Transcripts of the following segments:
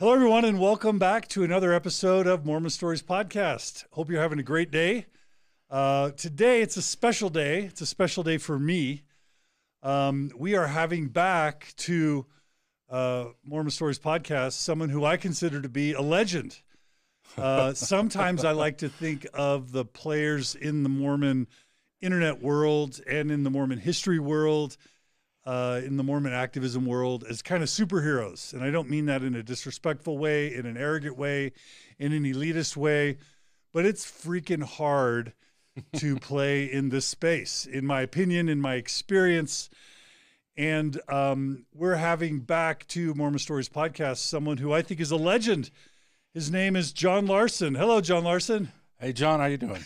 Hello, everyone, and welcome back to another episode of Mormon Stories Podcast. Hope you're having a great day. Uh, today, it's a special day. It's a special day for me. Um, we are having back to uh, Mormon Stories Podcast someone who I consider to be a legend. Uh, sometimes I like to think of the players in the Mormon internet world and in the Mormon history world uh, in the Mormon activism world as kind of superheroes. And I don't mean that in a disrespectful way, in an arrogant way, in an elitist way, but it's freaking hard to play in this space, in my opinion, in my experience. And um, we're having back to Mormon Stories podcast someone who I think is a legend. His name is John Larsen. Hello, John Larsen. Hey, John, how you doing?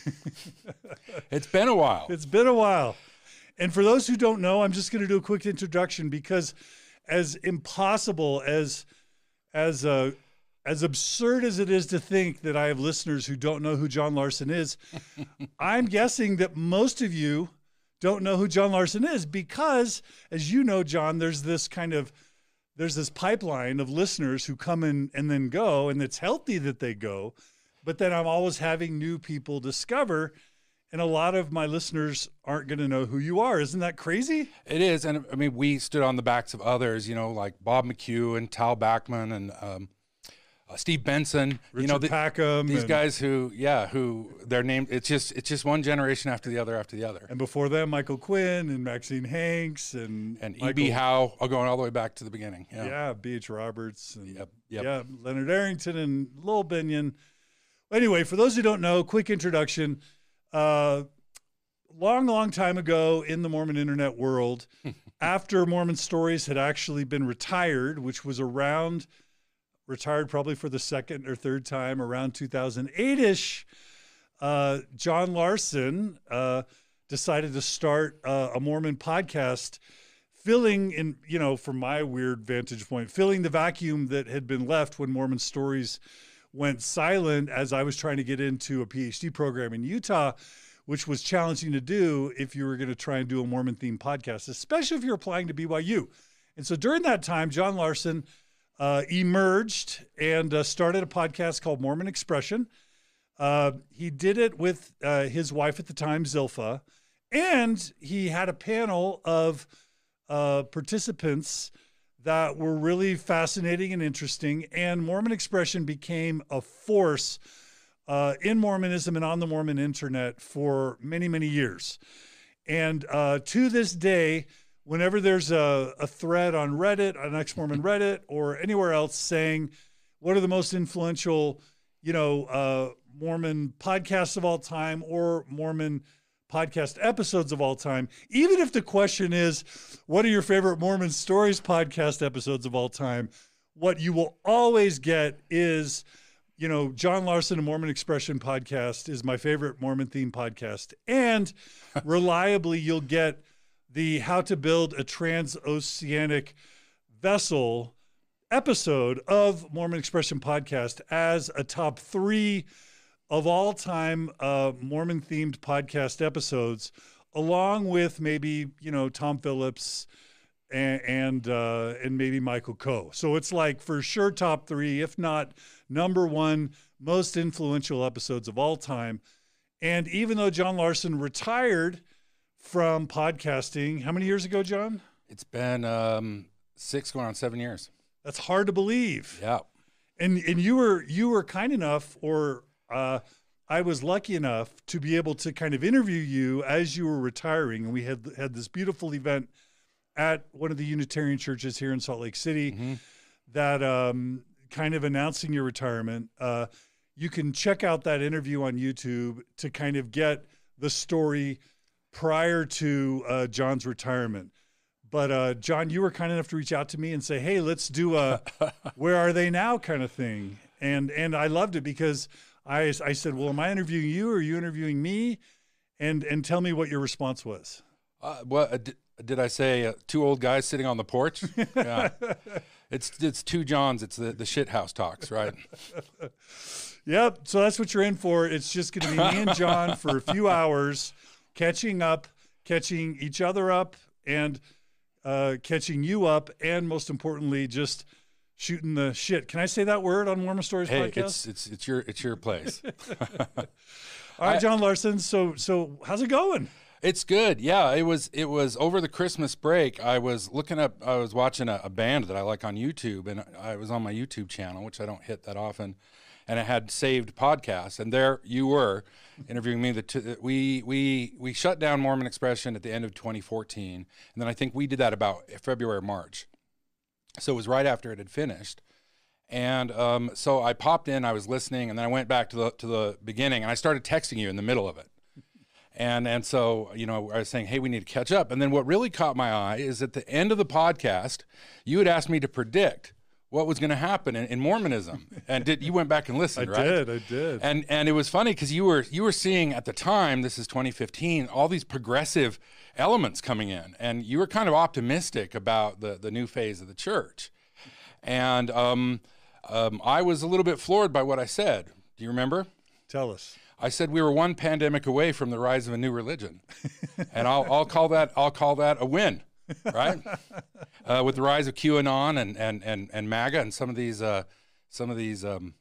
it's been a while. It's been a while. And for those who don't know, I'm just going to do a quick introduction because, as impossible as as uh, as absurd as it is to think that I have listeners who don't know who John Larsen is, I'm guessing that most of you don't know who John Larsen is because, as you know, John, there's this kind of there's this pipeline of listeners who come in and then go, and it's healthy that they go, but then I'm always having new people discover and a lot of my listeners aren't going to know who you are. Isn't that crazy? It is, and I mean, we stood on the backs of others, you know, like Bob McCue and Tal Bachman and um, uh, Steve Benson. Richard you know, the, Packham. These guys who, yeah, who their name. It's just, it's just one generation after the other after the other. And before them, Michael Quinn and Maxine Hanks and and E.B. Howe, all going all the way back to the beginning. Yeah, Yeah, yeah B.H. Roberts. And, Yep, yep. Yeah, Leonard Arrington and Lowell Bennion. Anyway, for those who don't know, quick introduction. Uh, long, long time ago in the Mormon internet world, after Mormon Stories had actually been retired, which was around, retired probably for the second or third time around 2008 ish, uh, John Larsen uh, decided to start uh, a Mormon podcast. Filling in, you know, from my weird vantage point, filling the vacuum that had been left when Mormon Stories went silent as I was trying to get into a PhD program in Utah which was challenging to do if you were going to try and do a Mormon themed podcast, especially if you're applying to BYU. And so during that time, John Larsen uh, emerged and uh, started a podcast called Mormon Expression. Uh, he did it with uh, his wife at the time, Zilpha, and he had a panel of uh, participants that were really fascinating and interesting. And Mormon Expression became a force uh, in Mormonism and on the Mormon internet for many, many years. And uh, to this day, whenever there's a, a thread on Reddit, on Ex Mormon Reddit, or anywhere else saying, what are the most influential, you know, uh, Mormon podcasts of all time or Mormon podcast episodes of all time, even if the question is, what are your favorite Mormon stories podcast episodes of all time? What you will always get is, you know, John Larsen, a Mormon Expression podcast, is my favorite Mormon theme podcast. And reliably, you'll get the How to Build a Transoceanic Vessel episode of Mormon Expression podcast as a top three of all time uh, Mormon themed podcast episodes, along with maybe, you know, Tom Phillips and and, uh, and maybe Michael Coe. So it's like for sure top three, if not number one, most influential episodes of all time. And even though John Larsen retired from podcasting, how many years ago, John? It's been um, six, going on seven years. That's hard to believe. Yeah, And and you were you were kind enough, or uh, I was lucky enough to be able to kind of interview you as you were retiring, and we had had this beautiful event at one of the Unitarian churches here in Salt Lake City Mhm. that um, kind of announcing your retirement. Uh, you can check out that interview on YouTube to kind of get the story prior to uh, John's retirement. But uh, John, you were kind enough to reach out to me and say, "Hey, let's do a where are they now kind of thing." And and I loved it because I I said, "Well, am I interviewing you or are you interviewing me?" And and tell me what your response was. Uh, what uh, did, did I say? Uh, two old guys sitting on the porch. Yeah, it's it's two Johns. It's the the shit house talks, right? Yep. So that's what you're in for. It's just going to be me and John for a few hours, catching up, catching each other up, and uh, catching you up, and most importantly, just shooting the shit. Can I say that word on Mormon Stories Hey, podcast? it's it's it's your it's your place. All right, I- John Larsen. So so how's it going? It's good. Yeah, it was it was over the Christmas break. I was looking up I was watching a, a band that I like on YouTube and I was on my YouTube channel, which I don't hit that often, and it had saved podcasts and there you were interviewing me the we we we shut down Mormon Expression at the end of 2014 and then I think we did that about February March. So it was right after it had finished. And um, so I popped in, I was listening, and then I went back to the to the beginning, and I started texting you in the middle of it. And and so you know I was saying, hey, we need to catch up. And then what really caught my eye is at the end of the podcast, you had asked me to predict what was going to happen in, in Mormonism, and did you went back and I listened, right? did. I did. And and it was funny because you were you were seeing at the time, this is 2015, all these progressive elements coming in, and you were kind of optimistic about the the new phase of the church. And um, um, I was a little bit floored by what I said. Do you remember? Tell us. I said we were one pandemic away from the rise of a new religion, and I'll, I'll call that I'll call that a win, right? uh, with the rise of QAnon and and and and MAGA and some of these uh, some of these um,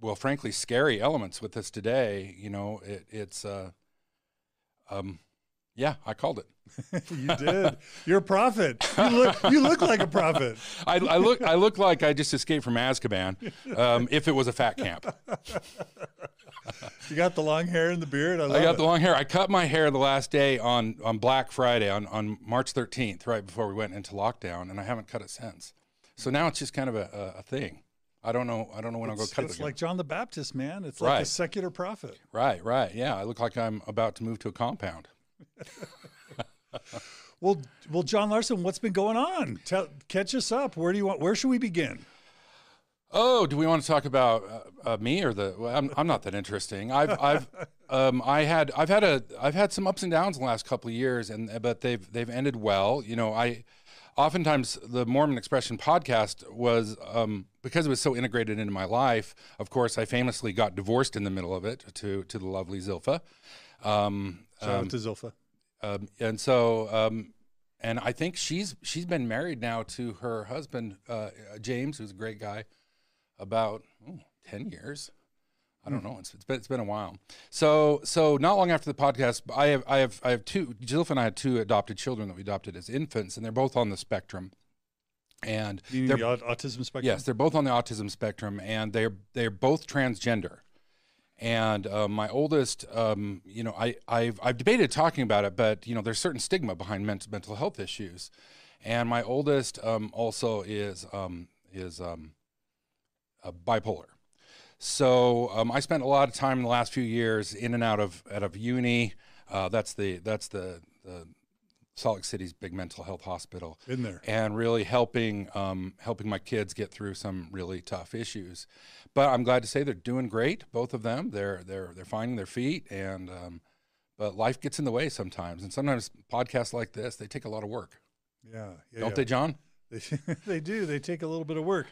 well, frankly, scary elements with us today. You know, it, it's uh, um, yeah, I called it. you did. You're a prophet. You look you look like a prophet. I, I look I look like I just escaped from Azkaban. Um, if it was a fat camp. You got the long hair and the beard. I I got it. the long hair. I cut my hair the last day on, on Black Friday on, on March 13th, right before we went into lockdown, and I haven't cut it since. So now it's just kind of a, a, a thing. I don't know. I don't know when I'll go it's cut it it's like John the Baptist, man. It's like a secular prophet. right, right. Yeah, I look like I'm about to move to a compound. Well, well, John Larsen, what's been going on? Tell, catch us up. Where do you want? Where should we begin? Oh, do we want to talk about uh, uh, me or the? Well, I'm, I'm not that interesting. I've I've um, I had I've had a I've had some ups and downs in the last couple of years, and but they've they've ended well. You know, I oftentimes the Mormon Expression podcast was um, because it was so integrated into my life. Of course, I famously got divorced in the middle of it to to the lovely Zilpha. Um, Shout out to Zilpha. um, and so um, and I think she's she's been married now to her husband uh, James, who's a great guy, about ten years. I don't know. It's, it's been it's been a while. So so not long after the podcast, I have I have I have two. Jill and I had two adopted children that we adopted as infants, and they're both on the spectrum. And You mean they're the autism spectrum? Yes, they're both on the autism spectrum, and they're they're both transgender. And uh, my oldest, um, you know, I I've I've debated talking about it, but you know, there's certain stigma behind mental mental health issues. And my oldest um, also is um, is um, bipolar. So um, I spent a lot of time in the last few years in and out of out of uni. Uh, that's the that's the, the Salt Lake City's big mental health hospital In there. and really helping um, helping my kids get through some really tough issues. But I'm glad to say they're doing great, both of them. They're they're they're finding their feet, and um, but life gets in the way sometimes, and sometimes podcasts like this they take a lot of work, Yeah. yeah don't yeah. they, John? They, they do. They take a little bit of work.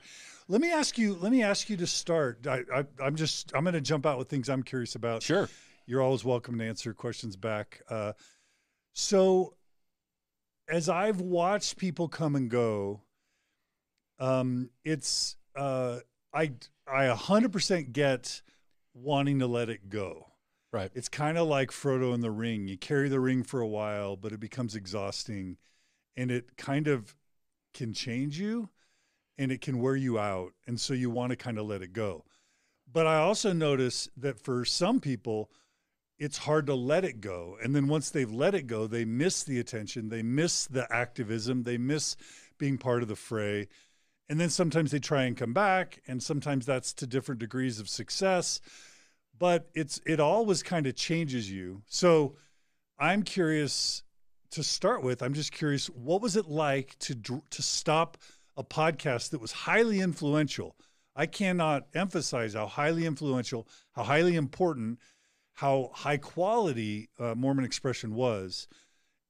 Let me ask you. Let me ask you to start. I, I, I'm just. I'm going to jump out with things I'm curious about. Sure. You're always welcome to answer questions back. Uh, so, as I've watched people come and go, um, it's uh, I I 100% get wanting to let it go. Right. It's kind of like Frodo in the ring. You carry the ring for a while, but it becomes exhausting, and it kind of can change you, and it can wear you out, and so you want to kind of let it go. But I also notice that for some people, it's hard to let it go. And then once they've let it go, they miss the attention, they miss the activism, they miss being part of the fray. And then sometimes they try and come back, and sometimes that's to different degrees of success. But it's it always kind of changes you. So I'm curious to start with. I'm just curious, what was it like to to stop a podcast that was highly influential? I cannot emphasize how highly influential, how highly important, how high quality uh, Mormon Expression was,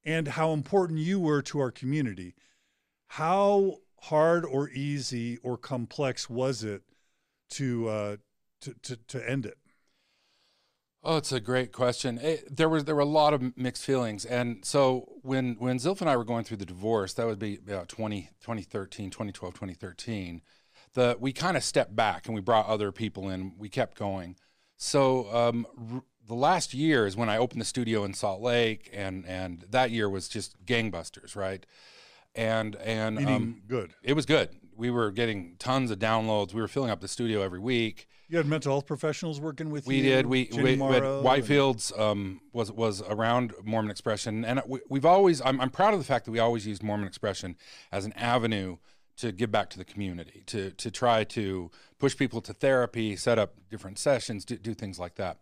and how important you were to our community. How hard or easy or complex was it to uh, to, to to end it? Oh, it's a great question. It, there was there were a lot of mixed feelings, and so when when Zilph and I were going through the divorce, that would be about 20, 2013, 2012, 2013. the we kind of stepped back and we brought other people in. We kept going. So um, the last year is when I opened the studio in Salt Lake, and and that year was just gangbusters, right? And and um, good. it was good. We were getting tons of downloads. We were filling up the studio every week. You had mental health professionals working with We you. did. We, Jenny we, we had Morrow and- Whitefields um, was was around Mormon Expression, and we, we've always. I'm, I'm proud of the fact that we always used Mormon Expression as an avenue to give back to the community, to to try to push people to therapy, set up different sessions, do, do things like that.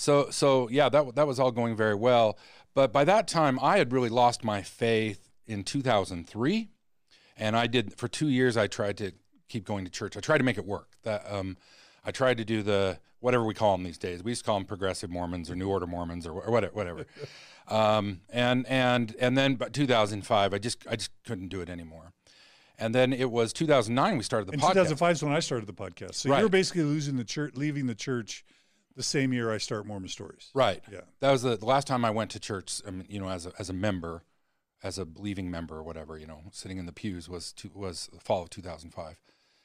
So so yeah, that that was all going very well. But by that time, I had really lost my faith in 2003 and I did for two years. I tried to keep going to church. I tried to make it work. That um, I tried to do the whatever we call them these days. We used to call them progressive Mormons or New Order Mormons or, or whatever. whatever. um, and and and then, but 2005, I just I just couldn't do it anymore. And then it was 2009 we started the In podcast. 2005 is when I started the podcast. So Right. you're basically losing the church, leaving the church, the same year I start Mormon Stories. Right. Yeah. That was the, the last time I went to church. I mean, you know, as a, as a member, as a believing member or whatever, you know, sitting in the pews was to, was the fall of 2005.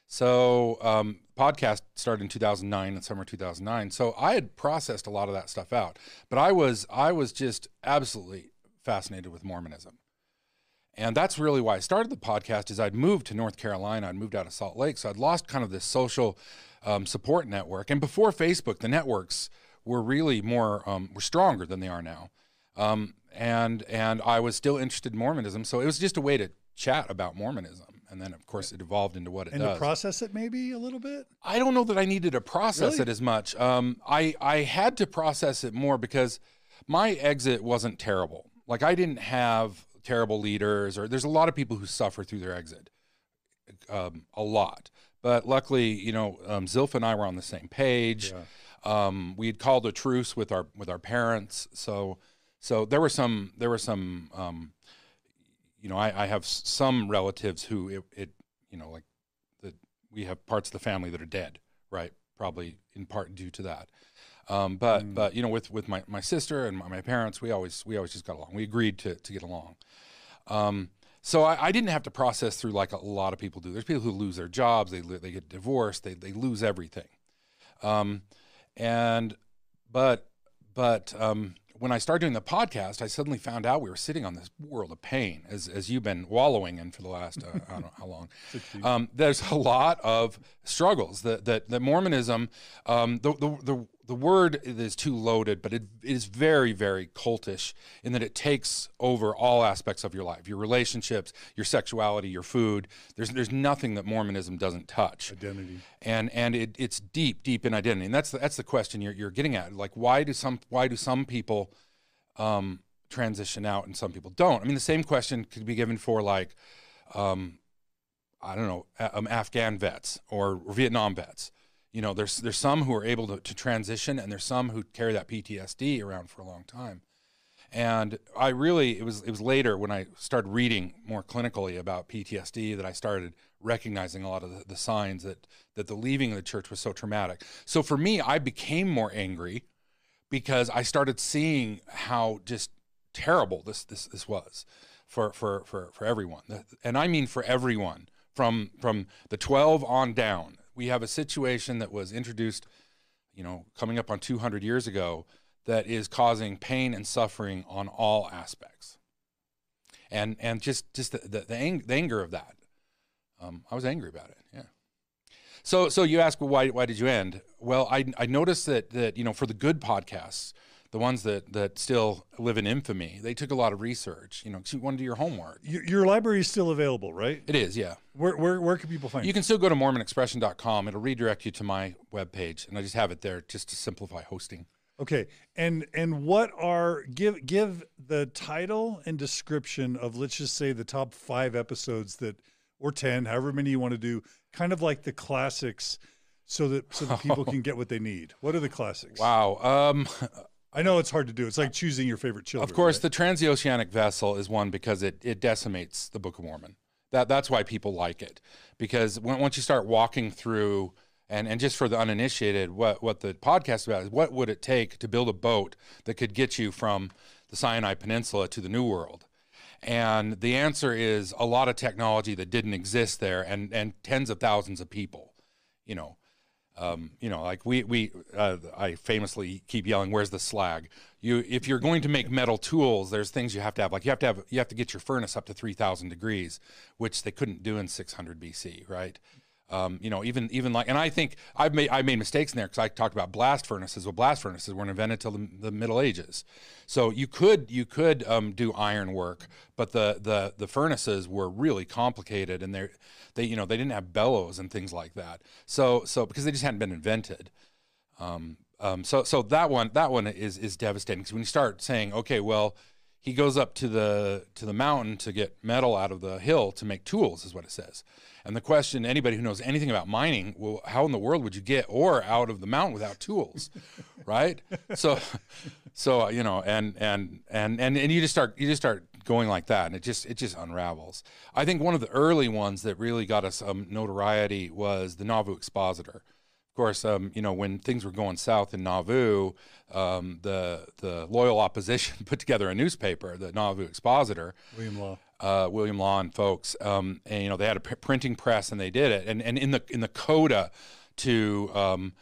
So um, podcast started in 2009 in summer 2009. So I had processed a lot of that stuff out, but I was I was just absolutely fascinated with Mormonism. And that's really why I started the podcast. Is I'd moved to North Carolina, I'd moved out of Salt Lake, so I'd lost kind of this social um, support network. And before Facebook, the networks were really more um, were stronger than they are now. Um, and and I was still interested in Mormonism, so it was just a way to chat about Mormonism. And then, of course, it evolved into what it And does. to process it maybe a little bit? I don't know that I needed to process Really? it as much. Um, I I had to process it more because my exit wasn't terrible. Like I didn't have terrible leaders, or there's a lot of people who suffer through their exit, um, a lot. But luckily, you know, um, Zilph and I were on the same page. Um, we had called a truce with our with our parents, so so there were some there were some um, you know I, I have some relatives who it, it you know like the we have parts of the family that are dead right? Probably in part due to that. Um, but but you know with with my, my sister and my, my parents we always we always just got along. We agreed to to get along um, so I, I didn't have to process through like a lot of people do. There's people who lose their jobs they they get divorced they they lose everything. Um, and but but um, when I started doing the podcast, I suddenly found out we were sitting on this world of pain, as as you've been wallowing in for the last uh, I don't know how long. Um, there's a lot of struggles. That that, that Mormonism, um, the, the the the word is too loaded, but it, it is very very cultish in that it takes over all aspects of your life, your relationships, your sexuality, your food. There's there's nothing that Mormonism doesn't touch. Identity. and and it, it's deep deep in identity. And that's the, that's the question you're, you're getting at. Like why do some why do some people um, transition out and some people don't? I mean the same question could be given for like um, i don't know um, afghan vets or vietnam vets you know there's there's some who are able to, to transition and there's some who carry that ptsd around for a long time and I really it was it was later when I started reading more clinically about PTSD that I started recognizing a lot of the, the signs that that the leaving of the church was so traumatic. So for me, I became more angry because I started seeing how just terrible this this this was for for for for everyone, and I mean for everyone from from the twelve on down. We have a situation that was introduced, you know, coming up on 200 years ago that is causing pain and suffering on all aspects. And and just just the the, the, ang- the anger of that. Um, I was angry about it. Yeah. So so you ask, well, why why did you end? Well, I I noticed that that you know for the good podcasts, the ones that that still live in infamy, they took a lot of research. You know, 'cause you want to do your homework. Your, your library is still available, right? It is, yeah. Where where where can people find it? You can still go to MormonExpression.com. It'll redirect you to my webpage, and I just have it there just to simplify hosting. Okay, and and what are give give the title and description of let's just say the top five episodes that or ten, however many you want to do, kind of like the classics, so that so that people can get what they need. What are the classics? Wow. Um, I know it's hard to do. It's like choosing your favorite children. Of course, right? the transoceanic vessel is one because it, it decimates the Book of Mormon. That that's why people like it because when, once you start walking through and, and just for the uninitiated, what what the podcast is about is what would it take to build a boat that could get you from the Sinai Peninsula to the New World, And the answer is a lot of technology that didn't exist there, and and tens of thousands of people. You know, um, you know, like we we uh, I famously keep yelling, "Where's the slag?" You, if you're going to make metal tools, there's things you have to have. Like you have to have you have to get your furnace up to 3,000 degrees, which they couldn't do in 600 BC, right? Um, you know, even even like, and I think I've made I made mistakes in there because I talked about blast furnaces. Well, blast furnaces weren't invented till the, the Middle Ages, so you could you could um, do iron work, but the the the furnaces were really complicated, and they they you know they didn't have bellows and things like that. So so because they just hadn't been invented. Um, um, so so that one that one is is devastating because when you start saying, okay, well, he goes up to the to the mountain to get metal out of the hill to make tools, is what it says. And the question, anybody who knows anything about mining, well, how in the world would you get ore out of the mountain without tools, right? So, so you know, and and and and and you just start you just start going like that, and it just it just unravels. I think one of the early ones that really got us um, notoriety was the Nauvoo Expositor. Of course, um, you know when things were going south in Nauvoo, um, the the loyal opposition put together a newspaper, the Nauvoo Expositor. William Law uh, William Law and folks, um, and you know they had a printing press and they did it, and and in the in the coda to um,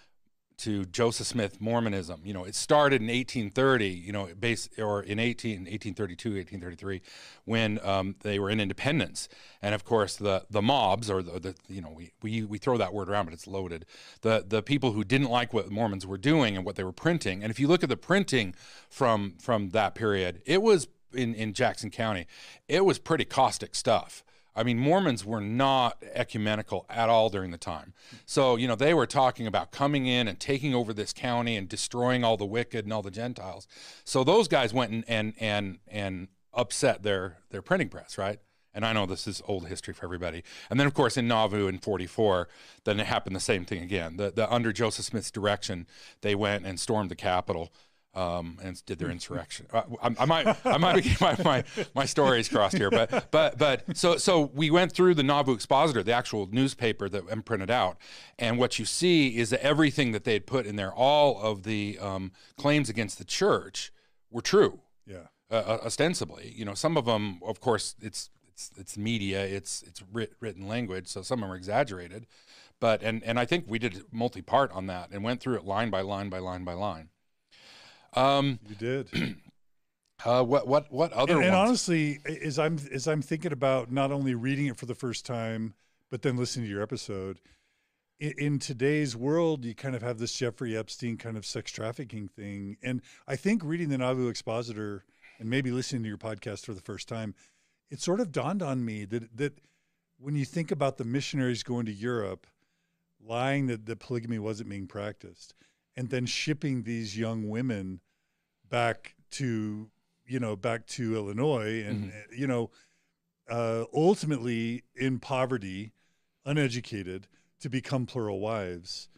to Joseph Smith Mormonism, you know, it started in 1830, you know, base or in 18 1832 1833 when um, they were in independence, and of course the the mobs or the, the you know we, we we throw that word around, but it's loaded. The the people who didn't like what Mormons were doing and what they were printing, and if you look at the printing from from that period, it was in, in Jackson County, it was pretty caustic stuff. I mean, Mormons were not ecumenical at all during the time. So, you know, they were talking about coming in and taking over this county and destroying all the wicked and all the Gentiles. So those guys went and and and, and upset their their printing press, right? And I know this is old history for everybody. And then, of course, in Nauvoo in 44, then it happened the same thing again. The, the under Joseph Smith's direction, they went and stormed the Capitol um, and did their insurrection. Uh, I, I, might, I might my, my, my stories crossed here, but but but so so we went through the Nauvoo Expositor, the actual newspaper that and printed out, and what you see is that everything that they had put in there, all of the um, claims against the church, were true. Yeah. Uh, uh ostensibly, you know, some of them, of course, it's it's it's media, it's it's writ, written language, so some of them are exaggerated, but and and I think we did multi part on that and went through it line by line by line by line. Um, you did. Uh, what what what other? And, and, honestly, as I'm as I'm thinking about not only reading it for the first time, but then listening to your episode, in, in, today's world, you kind of have this Jeffrey Epstein kind of sex trafficking thing, and I think reading the Nauvoo Expositor and maybe listening to your podcast for the first time, it sort of dawned on me that that when you think about the missionaries going to Europe, lying that the polygamy wasn't being practiced and then shipping these young women back to you know back to Illinois and mm-hmm. you know uh, ultimately in poverty, uneducated to become plural wives.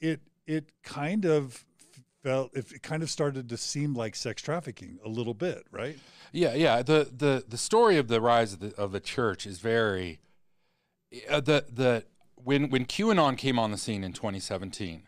It it kind of felt it kind of started to seem like sex trafficking a little bit, right? Yeah, yeah. The the the story of the rise of the of the church is very uh, the the when when QAnon came on the scene in 2017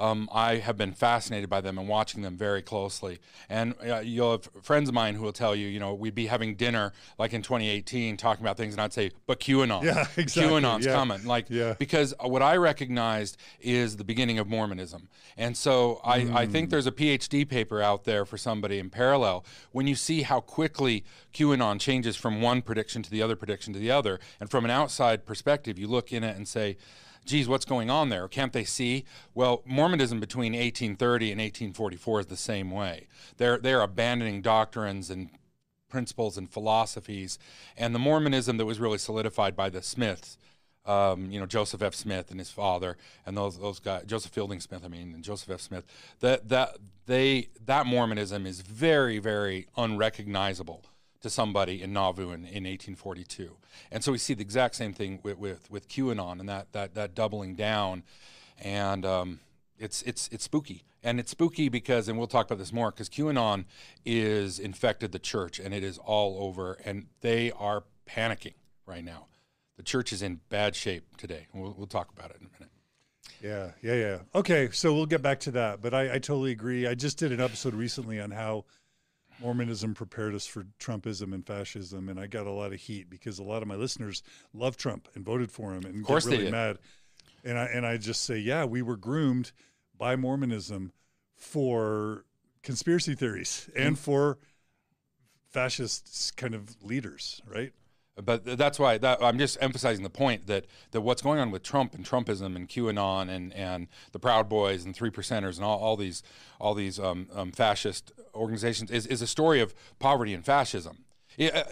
um, I have been fascinated by them and watching them very closely. And uh, you'll have friends of mine who will tell you, you know, we'd be having dinner like in 2018 talking about things, and I'd say, but QAnon, yeah, exactly. QAnon's yeah. coming, like yeah. because what I recognized is the beginning of Mormonism, and so I, mm. I think there's a PhD paper out there for somebody in parallel when you see how quickly QAnon changes from one prediction to the other prediction to the other, and from an outside perspective, you look in it and say geez, what's going on there? Can't they see? Well, Mormonism between 1830 and 1844 is the same way. They're, they're abandoning doctrines and principles and philosophies. And the Mormonism that was really solidified by the Smiths, um, you know, Joseph F. Smith and his father, and those those guys, Joseph Fielding Smith, I mean, and Joseph F. Smith, that that they that Mormonism is very very unrecognizable to somebody in Nauvoo in, in 1842. And so we see the exact same thing with, with, with QAnon and that, that, that doubling down. And um, it's, it's, it's spooky. And it's spooky because, and we'll talk about this more, because QAnon is infected the church and it is all over, and they are panicking right now. The church is in bad shape today. We'll, we'll talk about it in a minute. Yeah, yeah, yeah. Okay, so we'll get back to that. But I, I totally agree. I just did an episode recently on how Mormonism prepared us for Trumpism and fascism, and I got a lot of heat because a lot of my listeners love Trump and voted for him and Of course get they really mad. And I and I just say, yeah, we were groomed by Mormonism for conspiracy theories and mm. for fascist kind of leaders, right? But that's why that, I'm just emphasizing the point that that what's going on with Trump and Trumpism and QAnon and, and the Proud Boys and Three Percenters and all, all these all these um, um, fascist organizations is, is a story of poverty and fascism. Yeah,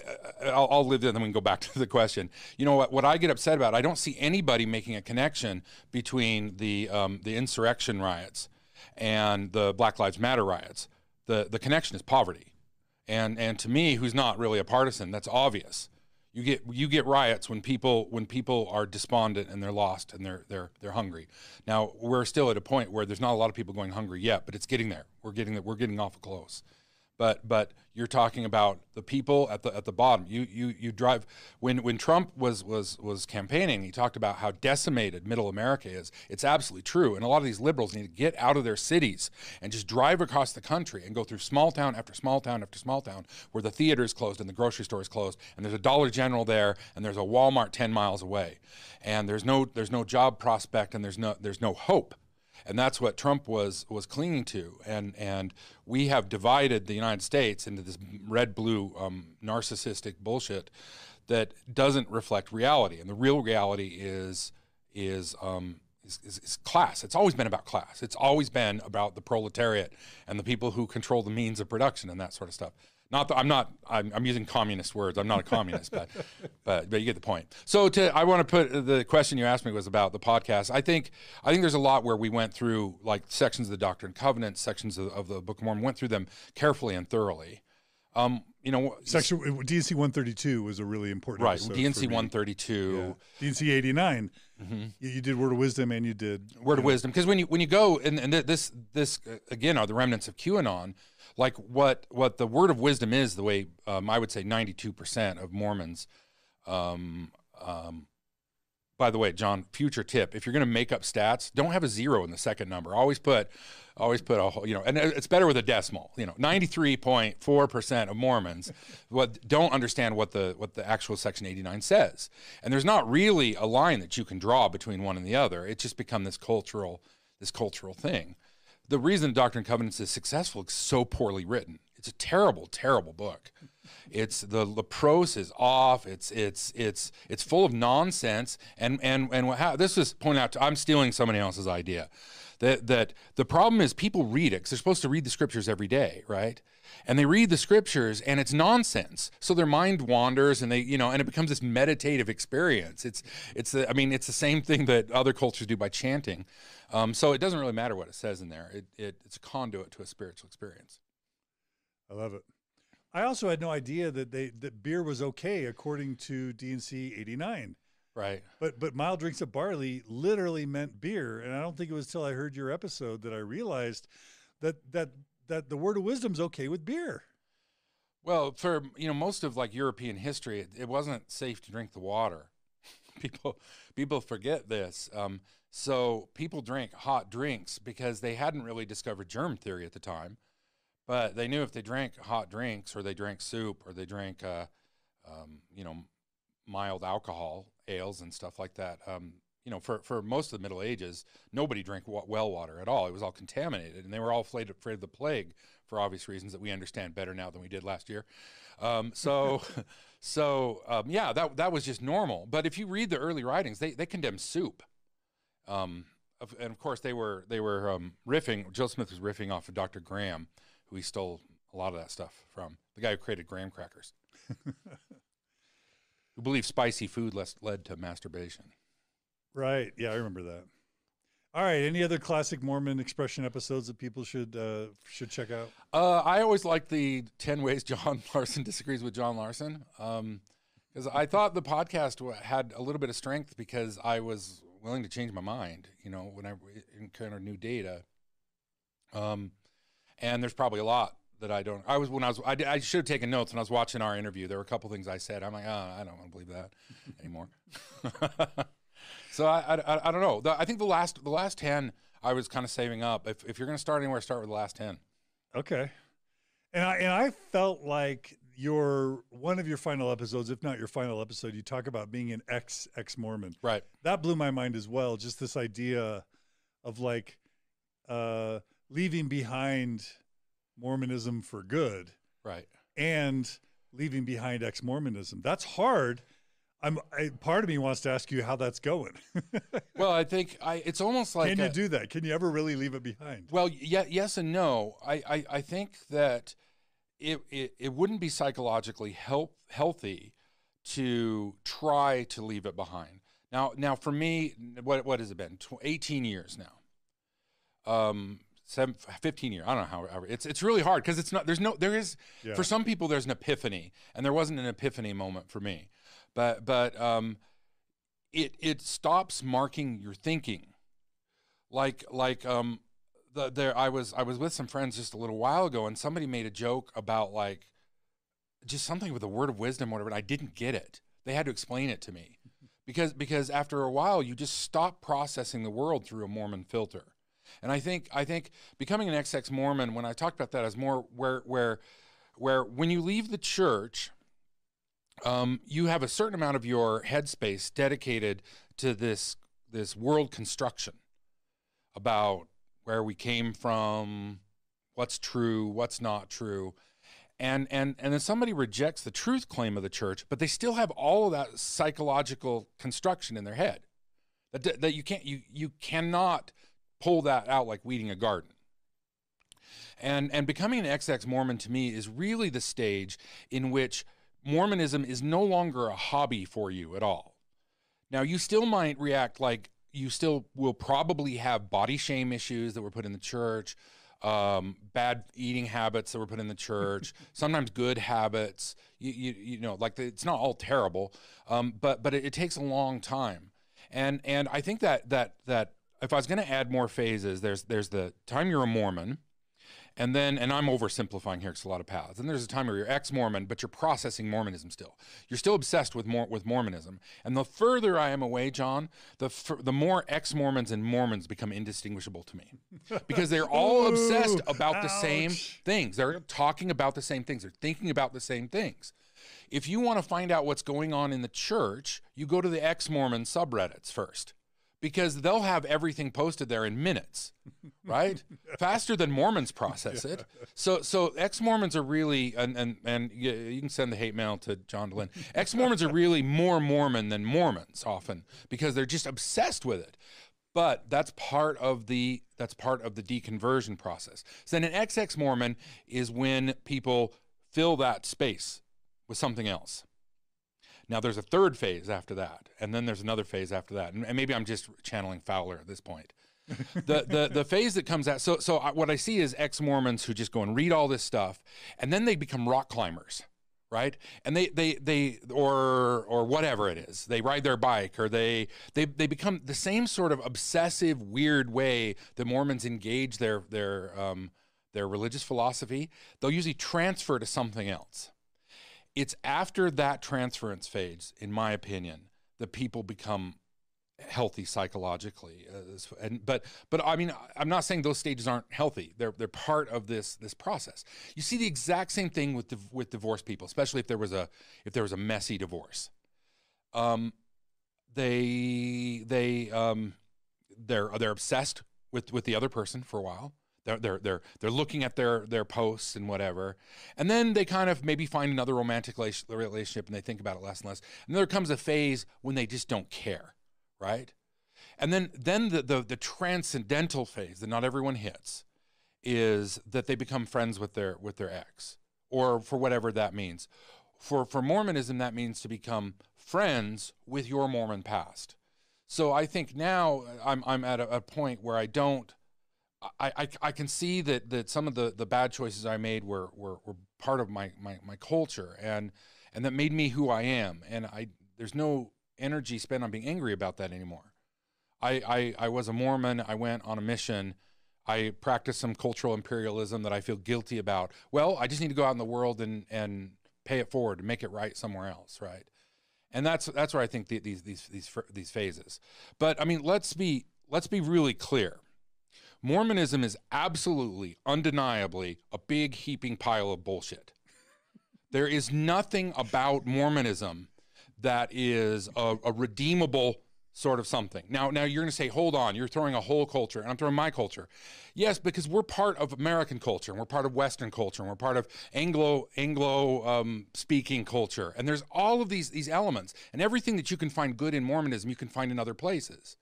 I'll, I'll leave that, and then we can go back to the question. You know what? What I get upset about, I don't see anybody making a connection between the um, the insurrection riots and the Black Lives Matter riots. The the connection is poverty, and and to me, who's not really a partisan, that's obvious. You get you get riots when people when people are despondent and they're lost and they're they're they're hungry. Now we're still at a point where there's not a lot of people going hungry yet, but it's getting there. We're getting that we're getting awful close. But but you're talking about the people at the at the bottom. You you you drive when when Trump was was was campaigning, he talked about how decimated middle America is. It's absolutely true. And a lot of these liberals need to get out of their cities and just drive across the country and go through small town after small town after small town where the theater is closed and the grocery store is closed and there's a Dollar General there and there's a Walmart 10 miles away. And there's no there's no job prospect and there's no there's no hope and that's what Trump was was clinging to. And and we have divided the United States into this red blue um, narcissistic bullshit that doesn't reflect reality. And the real reality is is, um, is, is is class. It's always been about class. It's always been about the proletariat and the people who control the means of production and that sort of stuff. Not that I'm not. I'm, I'm using communist words. I'm not a communist, but but but you get the point. So to I want to put the question you asked me was about the podcast. I think I think there's a lot where we went through like sections of the Doctrine and Covenants, sections of, of the Book of Mormon, went through them carefully and thoroughly. Um, you know, Section D&C 132 was a really important right? D&C for me. 132. Yeah. D&C 89. Mm-hmm. You, you did Word of Wisdom and you did word of wisdom because when you when you go and, and this this uh, again are the remnants of QAnon like what what the word of wisdom is the way um, I would say 92% of Mormons um, um, by the way John future tip if you're going to make up stats don't have a zero in the second number. Always put always put a whole you know and it's better with a decimal you know 93.4% of Mormons what don't understand what the what the actual section 89 says. And there's not really a line that you can draw between one and the other. It's just become this cultural this cultural thing the reason Doctrine and Covenants is successful is so poorly written. It's a terrible, terrible book. It's the the prose is off. It's it's it's it's full of nonsense. And and and what, this is pointing out. To, I'm stealing somebody else's idea. That that the problem is people read it because they're supposed to read the scriptures every day, right? And they read the scriptures and it's nonsense. So their mind wanders and they you know and it becomes this meditative experience. It's it's the, I mean it's the same thing that other cultures do by chanting. Um, so it doesn't really matter what it says in there. It, it it's a conduit to a spiritual experience. I love it. I also had no idea that they that beer was okay according to D&C 89. Right. But but mild drinks of barley literally meant beer, and I don't think it was till I heard your episode that I realized that that that the word of wisdom's okay with beer. Well, for you know most of like European history, it, it wasn't safe to drink the water. people people forget this. Um, so people drank hot drinks because they hadn't really discovered germ theory at the time, but they knew if they drank hot drinks or they drank soup or they drank, uh, um, you know, mild alcohol ales and stuff like that. Um, you know, for, for most of the Middle Ages, nobody drank wa- well water at all. It was all contaminated, and they were all afraid, afraid of the plague for obvious reasons that we understand better now than we did last year. Um, so, so um, yeah, that that was just normal. But if you read the early writings, they they condemn soup. Um, of, and of course, they were they were um, riffing. Joe Smith was riffing off of Dr. Graham, who he stole a lot of that stuff from. The guy who created graham crackers, who believed spicy food less, led to masturbation. Right. Yeah, I remember that. All right. Any other classic Mormon expression episodes that people should uh, should check out? Uh, I always like the 10 ways John Larsen disagrees with John Larsen. Because I thought the podcast had a little bit of strength because I was willing to change my mind, you know, when I encountered new data. Um, and there's probably a lot that I don't. I was when I was. I, did- I should have taken notes when I was watching our interview. There were a couple things I said. I'm like, oh, I don't want to believe that anymore. so I, I, I don't know. The, I think the last the last ten I was kind of saving up. If if you're going to start anywhere, start with the last ten. Okay. And I and I felt like your one of your final episodes, if not your final episode, you talk about being an ex ex Mormon. Right. That blew my mind as well. Just this idea of like uh, leaving behind Mormonism for good Right. and leaving behind ex Mormonism. That's hard. I'm I, part of me wants to ask you how that's going. Well, I think I. It's almost like Can you a- do that? Can you ever really leave it behind? Well, yeah, yes and no. I, I, I think that it, it, it wouldn't be psychologically help, healthy to try to leave it behind. Now, now for me, what, what has it been? Tw- 18 years now. Um, seven, 15 year. I don't know how, how it's, it's really hard because it's not, there's no, there is, Yeah. for some people, there's an epiphany and there wasn't an epiphany moment for me, but, but, um, it, it stops marking your thinking like like um the, there I was I was with some friends just a little while ago and somebody made a joke about like just something with a word of wisdom or whatever and I didn't get it. They had to explain it to me. Because because after a while you just stop processing the world through a Mormon filter. And I think I think becoming an XX Mormon when I talked about that, is more where where where when you leave the church um, you have a certain amount of your headspace dedicated to this this world construction about where we came from, what's true, what's not true. And and and then somebody rejects the truth claim of the church, but they still have all of that psychological construction in their head. That that you can't you you cannot pull that out like weeding a garden. And and becoming an XX Mormon to me is really the stage in which Mormonism is no longer a hobby for you at all. Now, you still might react like you still will probably have body shame issues that were put in the church, um, bad eating habits that were put in the church, sometimes good habits. You, you, you know, like the, it's not all terrible, um, but but it, it takes a long time. And and I think that that that if I was going to add more phases, there's there's the time you're a Mormon, and then, and I'm oversimplifying here because a lot of paths. And there's a time where you're ex-Mormon, but you're processing Mormonism still. You're still obsessed with more with Mormonism. And the further I am away, John, the the more ex-Mormons and Mormons become indistinguishable to me, because they're all obsessed Ooh, about the same things. They're talking about the same things. They're thinking about the same things. If you want to find out what's going on in the church, you go to the ex-Mormon subreddits first because they'll have everything posted there in minutes, right? Faster than Mormons process it. So, so ex-Mormons are really, and and and you can send the hate mail to John Dehlin. Ex-Mormons are really more Mormon than Mormons often because they're just obsessed with it. But that's part of the that's part of the deconversion process. So then an XX Mormon is when people fill that space with something else. Now there's a third phase after that, and then there's another phase after that, and, and maybe I'm just channeling Fowler at this point. the, the the phase that comes out. So so I, what I see is ex Mormons who just go and read all this stuff, and then they become rock climbers, right? And they they they or or whatever it is, they ride their bike or they they they become the same sort of obsessive, weird way that Mormons engage their their um, their religious philosophy. They'll usually transfer to something else it's after that transference phase, in my opinion, that people become healthy psychologically. Uh, and but but I mean, I'm not saying those stages aren't healthy. They're they're part of this this process. You see the exact same thing with div- with divorced people, especially if there was a if there was a messy divorce. Um, they they um they're they're obsessed with with the other person for a while. They're they're they're they're looking at their their posts and whatever, and then they kind of maybe find another romantic relationship and they think about it less and less. And then there comes a phase when they just don't care, right? And then then the the, the transcendental phase that not everyone hits is that they become friends with their with their ex, or for whatever that means. For for Mormonism, that means to become friends with your Mormon past. So I think now I'm I'm at a, a point where I don't. I, I, I can see that, that some of the, the bad choices I made were, were, were part of my, my, my culture and and that made me who I am. And I there's no energy spent on being angry about that anymore. I, I, I was a Mormon. I went on a mission. I practiced some cultural imperialism that I feel guilty about. Well, I just need to go out in the world and, and pay it forward and make it right somewhere else, right? And that's that's where I think the, these these these these phases. But I mean, let's be let's be really clear. Mormonism is absolutely, undeniably a big heaping pile of bullshit. there is nothing about Mormonism that is a, a redeemable sort of something. Now, now you're going to say, hold on, you're throwing a whole culture, and I'm throwing my culture. Yes, because we're part of American culture, and we're part of Western culture, and we're part of Anglo Anglo um, speaking culture, and there's all of these these elements, and everything that you can find good in Mormonism, you can find in other places,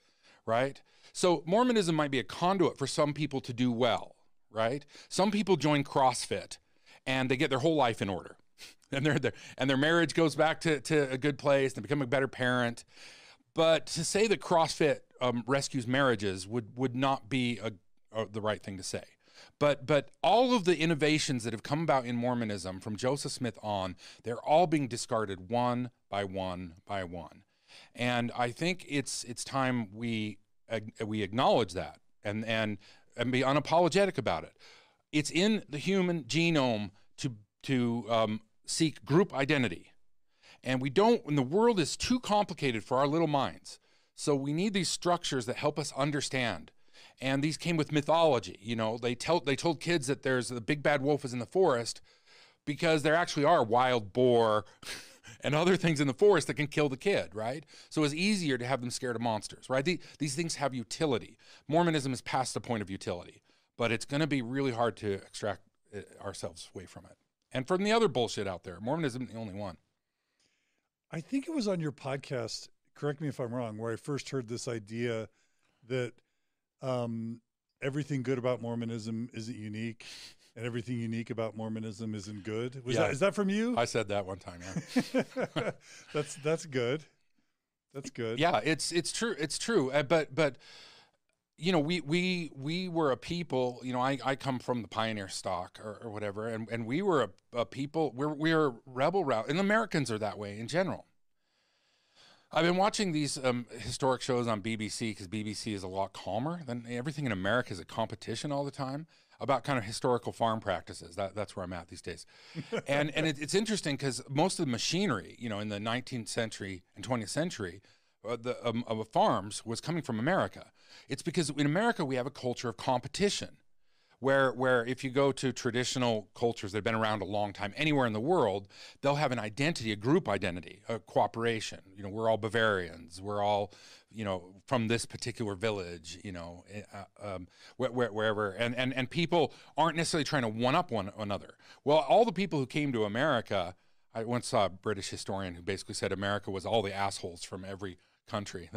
right? So Mormonism might be a conduit for some people to do well, right? Some people join CrossFit, and they get their whole life in order. And their, and their marriage goes back to, to a good place. and become a better parent but to say that CrossFit um, rescues marriages would would not be a, a, the right thing to say. But but all of the innovations that have come about in Mormonism from Joseph Smith on, they're all being discarded one by one by one. And I think it's it's time we we acknowledge that and and and be unapologetic about it. It's in the human genome to to um, seek group identity and we don't, and the world is too complicated for our little minds. So we need these structures that help us understand. And these came with mythology. You know, they tell they told kids that there's the big bad wolf is in the forest because there actually are wild boar and other things in the forest that can kill the kid, right? So it's easier to have them scared of monsters, right? The, these things have utility. Mormonism is past the point of utility, but it's going to be really hard to extract uh, ourselves away from it. And from the other bullshit out there, Mormonism the only one. I think it was on your podcast. Correct me if I'm wrong. Where I first heard this idea that um, everything good about Mormonism isn't unique, and everything unique about Mormonism isn't good. Was yeah. that is that from you? I said that one time. Yeah. that's that's good. That's good. Yeah, it's it's true. It's true. Uh, but but you know, we we we were a people. You know, I, I come from the pioneer stock or, or whatever, and, and we were a, a people. We're we're rebel route, and Americans are that way in general. I've been watching these um, historic shows on BBC because BBC is a lot calmer than everything in America is a competition all the time about kind of historical farm practices. That, that's where I'm at these days. and and it, it's interesting because most of the machinery, you know, in the 19th century and 20th century, uh, the um, of farms was coming from America. It's because in America we have a culture of competition, where where if you go to traditional cultures that have been around a long time anywhere in the world, they'll have an identity, a group identity, a cooperation. You know, we're all Bavarians. We're all you know from this particular village. You know, eh, uh, um, where, wherever, and and and people aren't necessarily trying to one up one another. Well, all the people who came to America. I once saw a British historian who basically said America was all the assholes from every country.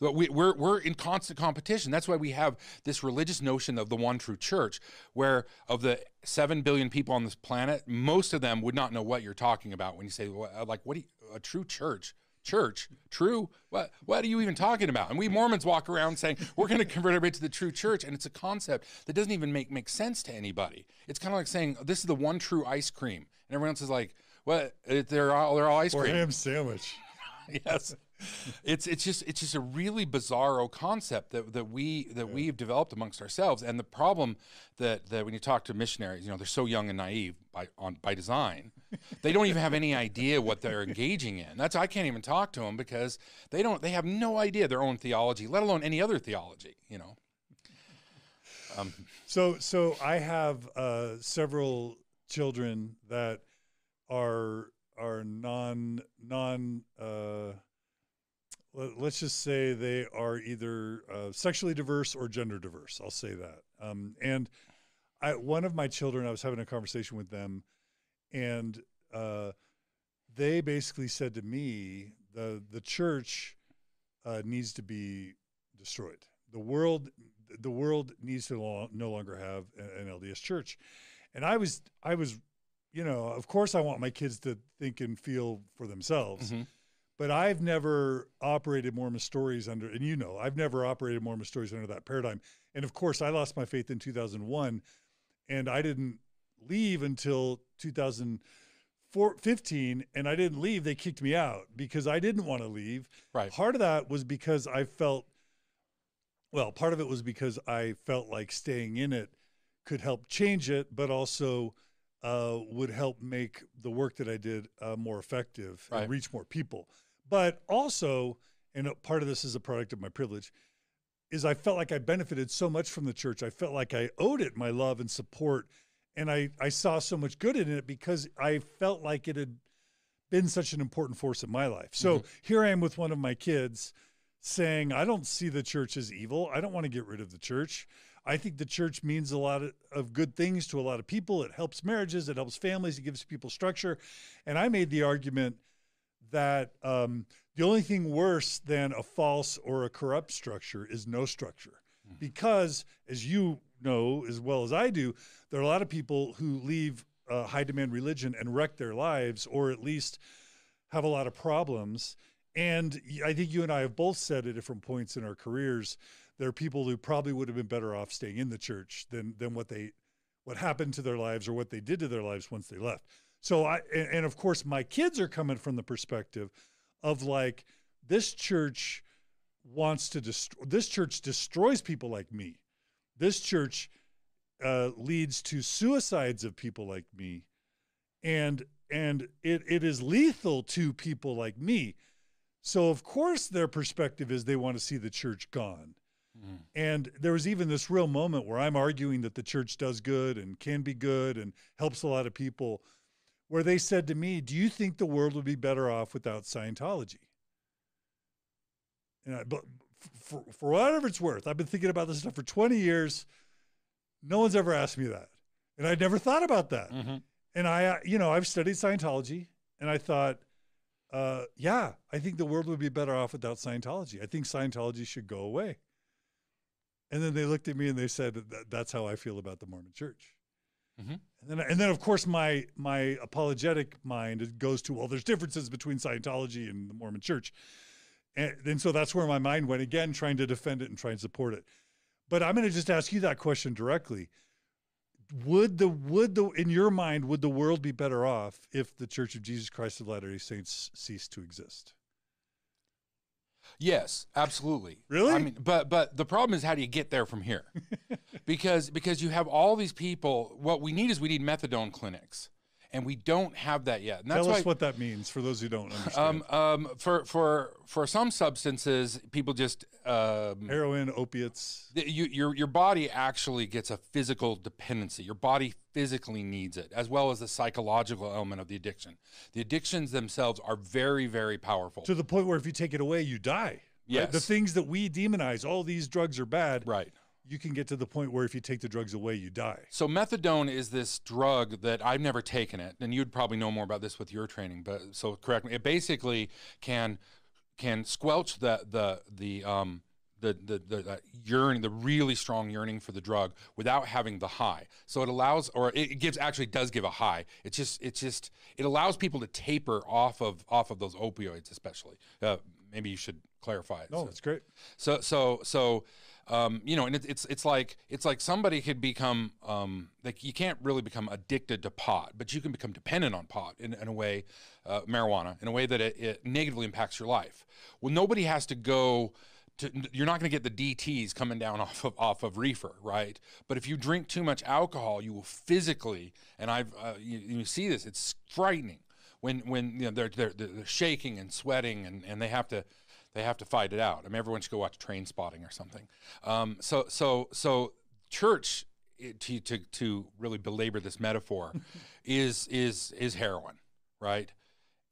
But we, we're, we're in constant competition. That's why we have this religious notion of the one true church, where of the 7 billion people on this planet, most of them would not know what you're talking about when you say, like, what you, a true church? Church, true. What what are you even talking about? And we Mormons walk around saying we're going to convert everybody to the true church, and it's a concept that doesn't even make make sense to anybody. It's kind of like saying this is the one true ice cream, and everyone else is like, "What? They're all they're all ice or cream." Or ham sandwich. yes it's it's just it's just a really bizarro concept that, that we that yeah. we've developed amongst ourselves. And the problem that that when you talk to missionaries, you know, they're so young and naive by on by design, they don't even have any idea what they're engaging in. That's I can't even talk to them because they don't they have no idea their own theology, let alone any other theology. You know. Um, so so I have uh, several children that are are non non uh, let's just say they are either uh, sexually diverse or gender diverse. I'll say that. Um, and I, one of my children, I was having a conversation with them, and uh, they basically said to me, the the church uh, needs to be destroyed. The world, the world needs to lo- no longer have an LDS church. And I was, I was, you know, of course, I want my kids to think and feel for themselves. Mm-hmm but I've never operated Mormon stories under, and you know, I've never operated Mormon stories under that paradigm. And of course, I lost my faith in 2001, and I didn't leave until 2015, and I didn't leave. They kicked me out because I didn't want to leave. Right. Part of that was because I felt, well, part of it was because I felt like staying in it could help change it, but also uh, would help make the work that I did uh, more effective right. and reach more people. But also, and part of this is a product of my privilege, is I felt like I benefited so much from the church. I felt like I owed it my love and support. And I, I saw so much good in it because I felt like it had been such an important force in my life. So mm-hmm. here I am with one of my kids saying, I don't see the church as evil. I don't want to get rid of the church. I think the church means a lot of, of, good things to a lot of people. It helps marriages, it helps families, it gives people structure. And I made the argument that um, the only thing worse than a false or a corrupt structure is no structure. Mm-hmm. Because, as you know as well as I do, there are a lot of people who leave high demand religion and wreck their lives, or at least have a lot of problems. And I think you and I have both said at different points in our careers, there are people who probably would have been better off staying in the church than than what they what happened to their lives or what they did to their lives once they left. So I and, and of course my kids are coming from the perspective of like this church wants to destroy this church destroys people like me. This church uh, leads to suicides of people like me, and and it, it is lethal to people like me. So of course their perspective is they want to see the church gone. Mm. And there was even this real moment where I'm arguing that the church does good and can be good and helps a lot of people, where they said to me, Do you think the world would be better off without Scientology? And I, but for, for whatever it's worth, I've been thinking about this stuff for 20 years. No one's ever asked me that. And I'd never thought about that. Mm-hmm. And I, you know, I've studied Scientology and I thought, uh, yeah, I think the world would be better off without Scientology. I think Scientology should go away. And then they looked at me and they said, that, "That's how I feel about the Mormon Church." Mm-hmm. And then, and then, of course, my my apologetic mind goes to, well, there's differences between Scientology and the Mormon Church, and, and so that's where my mind went again, trying to defend it and try and support it. But I'm going to just ask you that question directly. Would the would the in your mind would the world be better off if the Church of Jesus Christ of Latter-day Saints ceased to exist? Yes, absolutely. Really? I mean, but but the problem is how do you get there from here? because because you have all these people. What we need is we need methadone clinics and we don't have that yet. And that's Tell us why, what that means for those who don't understand. Um, um, for for for some substances, people just um, heroin, opiates. You, your your body actually gets a physical dependency. Your body physically needs it, as well as the psychological element of the addiction. The addictions themselves are very very powerful to the point where if you take it away, you die. Yes. Right? The things that we demonize, all these drugs are bad. Right you can get to the point where if you take the drugs away, you die. So methadone is this drug that I've never taken it, and you'd probably know more about this with your training. But so correct me. It basically can can squelch the the the um the the the yearning, the really strong yearning for the drug without having the high. So it allows, or it gives actually does give a high. It's just it's just it allows people to taper off of off of those opioids, especially. Uh, maybe you should clarify it. No, so, that's great. So so so um, you know, and it, it's it's like it's like somebody could become um, like you can't really become addicted to pot, but you can become dependent on pot in, in a way, uh, marijuana in a way that it, it negatively impacts your life. Well, nobody has to go. To, you're not going to get the DTS coming down off of off of reefer, right? But if you drink too much alcohol, you will physically, and I've uh, you, you see this, it's frightening when when you know they're, they're, they're shaking and sweating and, and they have to they have to fight it out. I mean, everyone should go watch Trainspotting or something. Um, so, so, so church to, to, to really belabor this metaphor is, is, is heroin, right?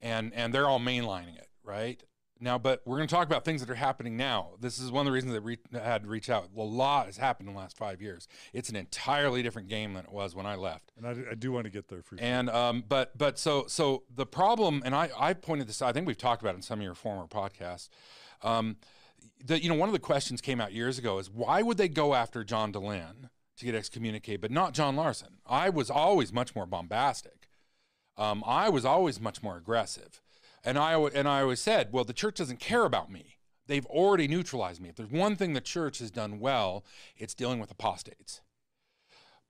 And, and they're all mainlining it, right? Now, but we're going to talk about things that are happening now. This is one of the reasons that re- had to reach out. A lot has happened in the last five years. It's an entirely different game than it was when I left. And I, I do want to get there for sure. And um, but but so so the problem, and I I pointed this. out, I think we've talked about it in some of your former podcasts. Um, the, you know, one of the questions came out years ago is why would they go after John Dehlin to get excommunicated, but not John Larsen? I was always much more bombastic. Um, I was always much more aggressive. And I, and I always said, well, the church doesn't care about me. They've already neutralized me. If there's one thing the church has done well, it's dealing with apostates.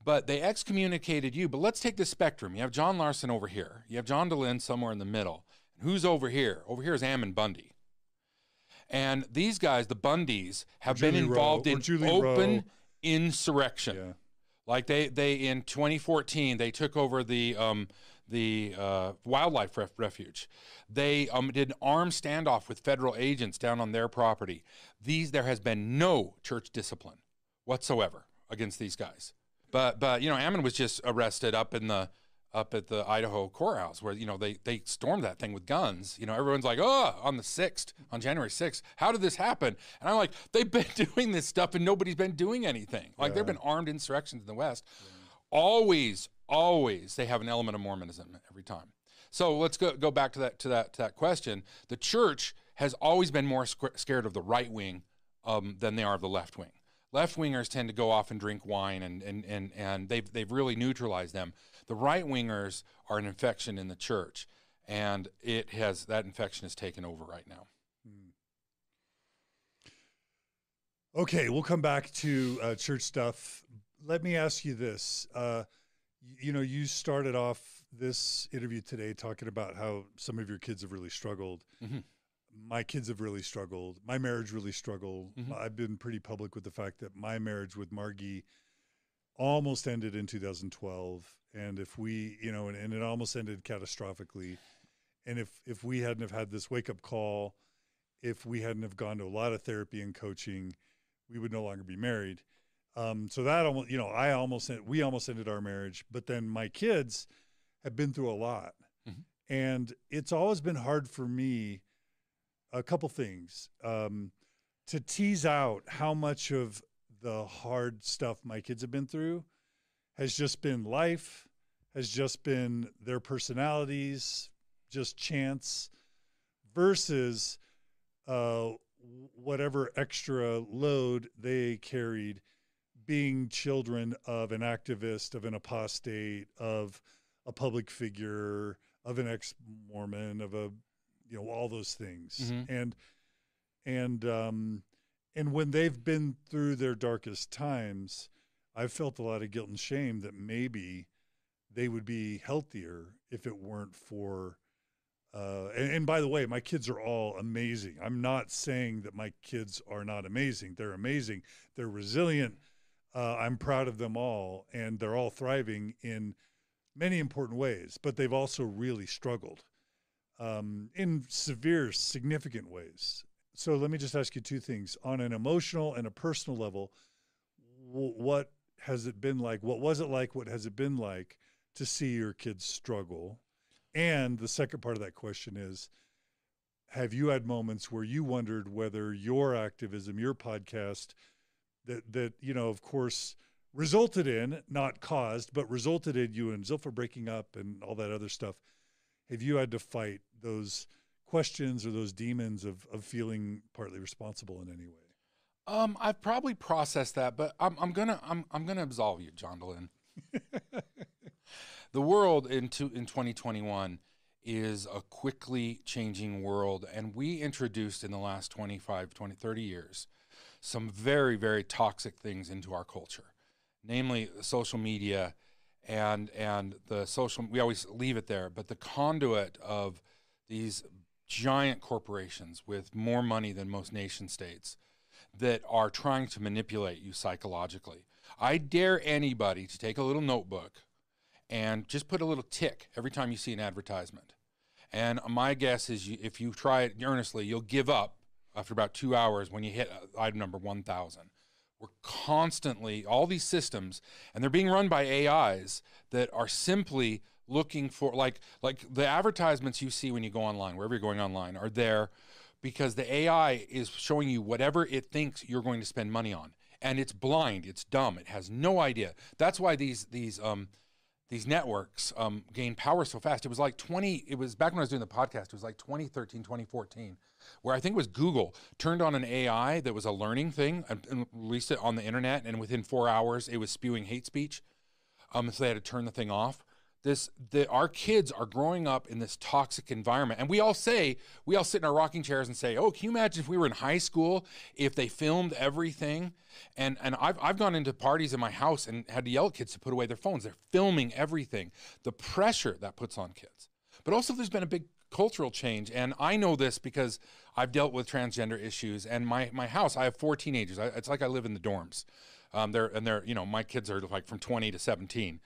But they excommunicated you. But let's take the spectrum. You have John Larsen over here. You have John Dehlin somewhere in the middle. And who's over here? Over here is Ammon Bundy. And these guys, the Bundys, have been involved in open Rowe. insurrection. Yeah. Like they, they in 2014, they took over the um, the uh, wildlife ref- refuge. They um, did an armed standoff with federal agents down on their property. These there has been no church discipline whatsoever against these guys. But but you know, Ammon was just arrested up in the up at the Idaho courthouse where you know they they stormed that thing with guns. You know, everyone's like, "Oh, on the 6th, on January 6th, how did this happen?" And I'm like, "They've been doing this stuff and nobody's been doing anything. Like there've been armed insurrections in the West. Always always they have an element of Mormonism every time. So let's go go back to that to that to that question. The church has always been more sc- scared of the right wing um, than they are of the left wing left wingers tend to go off and drink wine and, and, and, and they've, they've really neutralized them. The right wingers are an infection in the church, and it has that infection has taken over right now. Okay, we'll come back to uh, church stuff. Let me ask you this. Uh, you, know, you started off this interview today talking about how some of your kids have really struggled. Mm-hmm. My kids have really struggled. My marriage really struggled. Mhm. I've been pretty public with the fact that my marriage with Margie almost ended in 2012. And if we, you know, and, and it almost ended catastrophically. And if if we hadn't have had this wake up call, if we hadn't have gone to a lot of therapy and coaching, we would no longer be married. Um, so that almost, you know, I almost, we almost ended our marriage. But then my kids have been through a lot, Mhm. and it's always been hard for me. A couple things um, to tease out how much of the hard stuff my kids have been through has just been life, has just been their personalities, just chance, versus uh, whatever extra load they carried being children of an activist, of an apostate, of a public figure, of an ex-Mormon, of a you know all those things, Mhm. and and um, and when they've been through their darkest times, I've felt a lot of guilt and shame that maybe they would be healthier if it weren't for. Uh, and, and by the way, my kids are all amazing. I'm not saying that my kids are not amazing. They're amazing. They're resilient. Uh, I'm proud of them all, and they're all thriving in many important ways. But they've also really struggled um, in severe, significant ways. So let me just ask you two things: on an emotional and a personal level, what has it been like? What was it like? What has it been like to see your kids struggle? And the second part of that question is have you had moments where you wondered whether your activism, your podcast, that that you know, of course, resulted in not caused, but resulted in you and Zilpha breaking up and all that other stuff. Have you had to fight those questions or those demons of of feeling partly responsible in any way? Um, I've probably processed that, but I'm, I'm gonna I'm, I'm gonna absolve you, John Dehlin. the world in two, in 2021 is a quickly changing world, and we introduced in the last 25, 20, 30 years some very very toxic things into our culture, namely social media and and the social. We always leave it there, but the conduit of these giant corporations with more money than most nation states that are trying to manipulate you psychologically. I dare anybody to take a little notebook and just put a little tick every time you see an advertisement. And my guess is you, if you try it earnestly, you'll give up after about two hours when you hit uh, item number 1000. We're constantly, all these systems, and they're being run by AIs that are simply looking for, like, like the advertisements you see when you go online, wherever you're going online, are there because the AI is showing you whatever it thinks you're going to spend money on, and it's blind, it's dumb, it has no idea. That's why these these um, these networks um, power so fast. It was like 20, it was back when I was doing the podcast, it was like 2013, 2014, where I think it was Google turned on an AI that was a learning thing and, and released it on the internet, and within four hours, it was spewing hate speech. Um, so they had to turn the thing off. This, the, our kids are growing up in this toxic environment, and we all say, we all sit in our rocking chairs and say, "Oh, can you imagine if we were in high school if they filmed everything?" And and I've I've gone into parties in my house and had to yell at kids to put away their phones. They're filming everything. The pressure that puts on kids, but also there's been a big cultural change, and I know this because I've dealt with transgender issues. And my my house, I have four teenagers. I, it's like I live in the dorms. Um, they're and they're you know my kids are like from 20 to 17.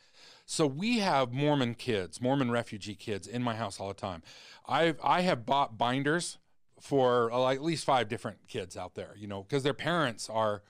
So we have Mormon kids, Mormon refugee kids in my house all the time. I've I have bought binders for uh, like at least five different kids out there, you know, because their parents are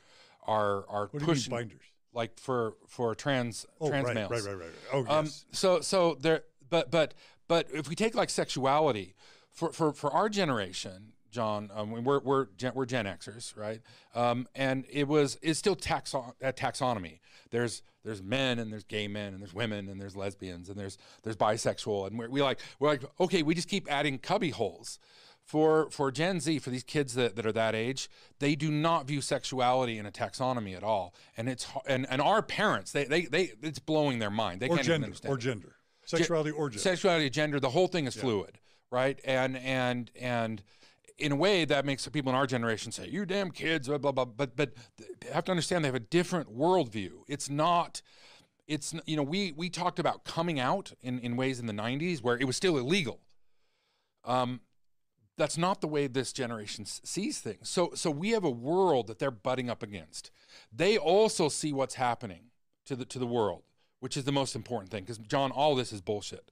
are are What pushing binders? like for for trans Oh, trans right, males. right, right, right, right. Oh, yes. Um, so so there, but but but if we take like sexuality for for for our generation, John, um, we're we're gen, we're Gen Xers, right? Um, and it was it's still taxon uh, taxonomy. There's there's men and there's gay men and there's women and there's lesbians and there's there's bisexual and we're, we like we're like okay, we just keep adding cubby holes. For for Gen Z, for these kids that, that are that age, they do not view sexuality in a taxonomy at all, and it's and and our parents, they they, they it's blowing their mind. They or can't gender, understand or gender, sexuality or gender. sexuality, gender, the whole thing is fluid, right? And and and in a way that makes the people in our generation say, "You damn kids," blah blah blah. But but have to understand they have a different worldview. It's not. It's you know we we talked about coming out in in ways in the '90s where it was still illegal. Um, that's not the way this generation sees things. So so we have a world that they're butting up against. They also see what's happening to the to the world, which is the most important thing. Because John, all this is bullshit.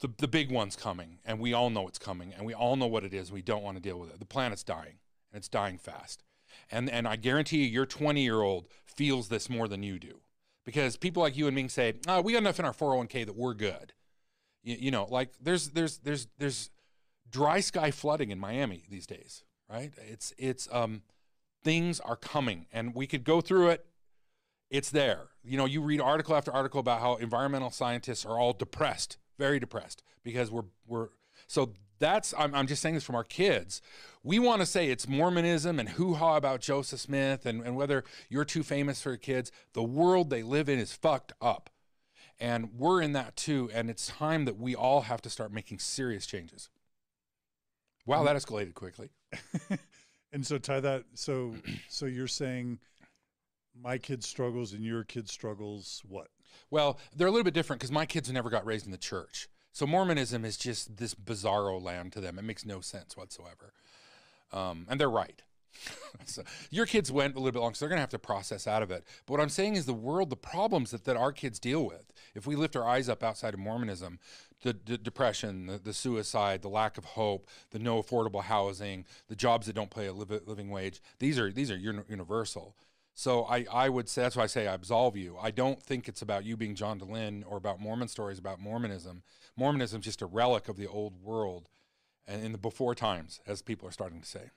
The the big one's coming, and we all know it's coming, and we all know what it is. And we don't want to deal with it. The planet's dying, and it's dying fast. And and I guarantee you, your 20 year old feels this more than you do, because people like you and me say, oh, we got enough in our 401k that we're good. You, you know, like there's there's there's there's dry sky flooding in Miami these days, right? It's it's um things are coming and we could go through it. It's there. You know, you read article after article about how environmental scientists are all depressed, very depressed because we're we're so that's I'm, I'm just saying this from our kids. We want to say it's Mormonism and hoo-ha about Joseph Smith and, and whether you're too famous for your kids. The world they live in is fucked up. And we're in that too. And it's time that we all have to start making serious changes. Wow, that escalated quickly. and so tie that. So so you're saying my kid's struggles and your kid's struggles. What? Well, they're a little bit different because my kids never got raised in the church. So Mormonism is just this bizarro land to them. It makes no sense whatsoever. Um, and they're right. so your kids went a little bit long, so they're going to have to process out of it. But what I'm saying is the world, the problems that, that our kids deal with, if we lift our eyes up outside of Mormonism, the, depression, the, the suicide, the lack of hope, the no affordable housing, the jobs that don't pay a liv- living wage, these are these are uni- universal. So I, I would say that's why I say I absolve you. I don't think it's about you being John Dehlin or about Mormon stories about Mormonism. Mormonism is just a relic of the old world and in the before times, as people are starting to say.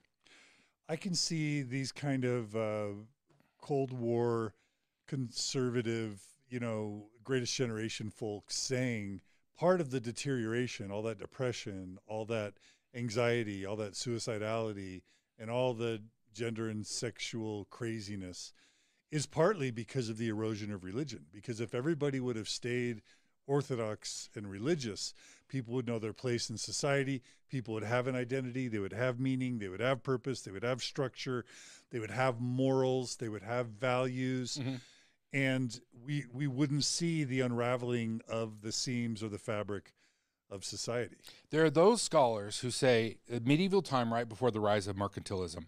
I can see these kind of uh, Cold War conservative, you know, greatest generation folks saying part of the deterioration, all that depression, all that anxiety, all that suicidality, and all the gender and sexual craziness is partly because of the erosion of religion. Because if everybody would have stayed orthodox and religious, people would know their place in society. People would have an identity. They would have meaning. They would have purpose. They would have structure. They would have morals. They would have values. Mhm. And we we wouldn't see the unraveling of the seams or the fabric of society. There are those scholars who say medieval time, right before the rise of mercantilism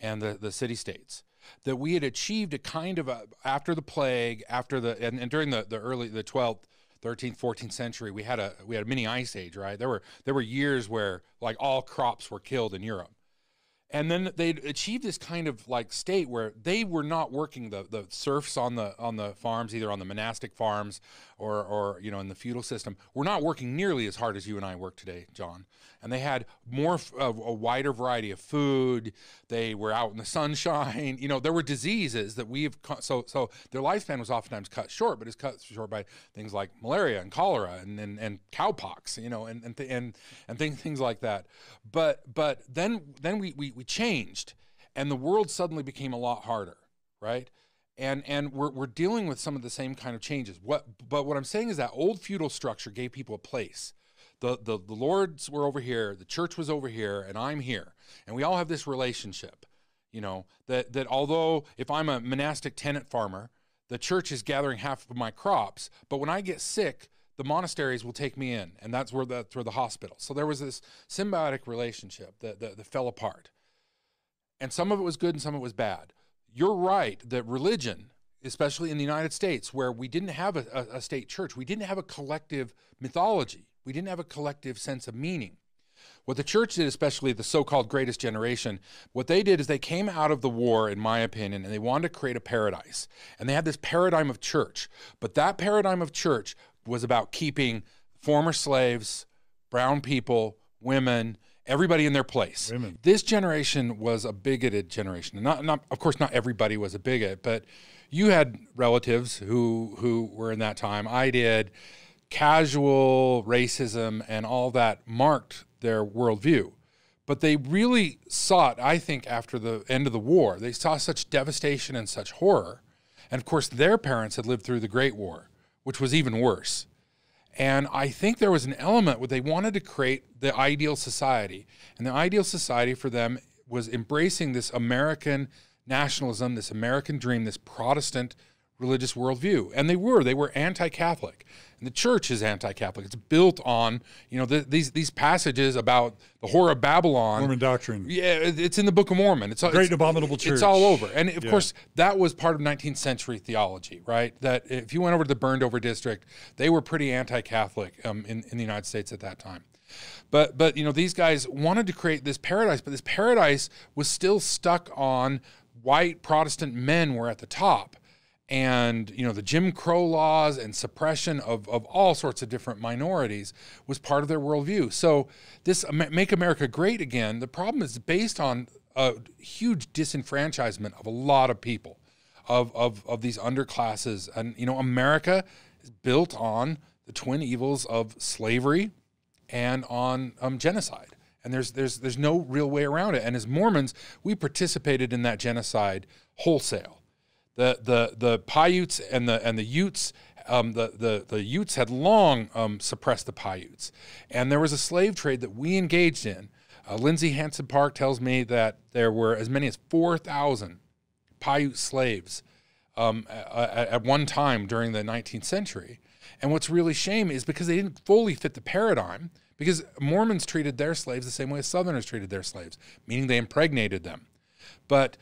and the, the city states, that we had achieved a kind of a, after the plague, after the and, and during the, the early the 12th, 13th, 14th century, we had a we had a mini ice age, right? There were there were years where like all crops were killed in Europe. And then they'd achieved this kind of like state where they were not working the, the serfs on the on the farms, either on the monastic farms or or you know in the feudal system, were not working nearly as hard as you and I work today, John. And they had more of a wider variety of food. They were out in the sunshine. You know, there were diseases that we've so so their lifespan was oftentimes cut short, but it's cut short by things like malaria and cholera and and, and cowpox. You know, and and and and things things like that. But but then then we we we changed, and the world suddenly became a lot harder, right? And and we're we're dealing with some of the same kind of changes. What but what I'm saying is that old feudal structure gave people a place. The, the the lords were over here, the church was over here, and I'm here, and we all have this relationship. You know that that although if I'm a monastic tenant farmer, the church is gathering half of my crops, but when I get sick, the monasteries will take me in, and that's where the that's where the hospital. So there was this symbiotic relationship that, that, that fell apart, and some of it was good and some of it was bad. you're right that religion, especially in the United States, where we didn't have a, a, a state church, we didn't have a collective mythology, we didn't have a collective sense of meaning. What the church did, especially the so called greatest generation, what they did is they came out of the war, in my opinion, and they wanted to create a paradise. And they had this paradigm of church. But that paradigm of church was about keeping former slaves, brown people, women, everybody in their place. Women. This generation was a bigoted generation. Not, not, of course, not everybody was a bigot, but you had relatives who who were in that time. I did. Casual racism and all that marked their worldview. But they really sought, I think, after the end of the war, they saw such devastation and such horror. And of course, their parents had lived through the Great War, which was even worse. And I think there was an element where they wanted to create the ideal society. And the ideal society for them was embracing this American nationalism, this American dream, this Protestant religious worldview. And they were, they were anti Catholic. And the church is anti Catholic. It's built on, you know, the, these, these passages about the horror of Babylon. Mormon doctrine. Yeah, it's in the Book of Mormon. It's Great it's, abominable church. It's all over, and of Yeah. course that was part of 19th century theology, right? That if you went over to the burned over district, they were pretty anti-Catholic um, in in the United States at that time. But but you know these guys wanted to create this paradise, but this paradise was still stuck on white Protestant men were at the top. And you know the Jim Crow laws and suppression of, of all sorts of different minorities was part of their worldview. So this "Make America Great Again," the problem is based on a huge disenfranchisement of a lot of people, of of of these underclasses, and you know America is built on the twin evils of slavery and on um, genocide. And there's there's there's no real way around it. And as Mormons, we participated in that genocide wholesale. The the the Paiutes and the and the Utes. Um, the, the the Utes had long um, suppressed the Paiutes, and there was a slave trade that we engaged in. Uh, Lindsay Hansen Park tells me that there were as many as four thousand Paiute slaves um, at, at one time during the 19th century. And what's really shame is because they didn't fully fit the paradigm, because Mormons treated their slaves the same way as Southerners treated their slaves, meaning they impregnated them. But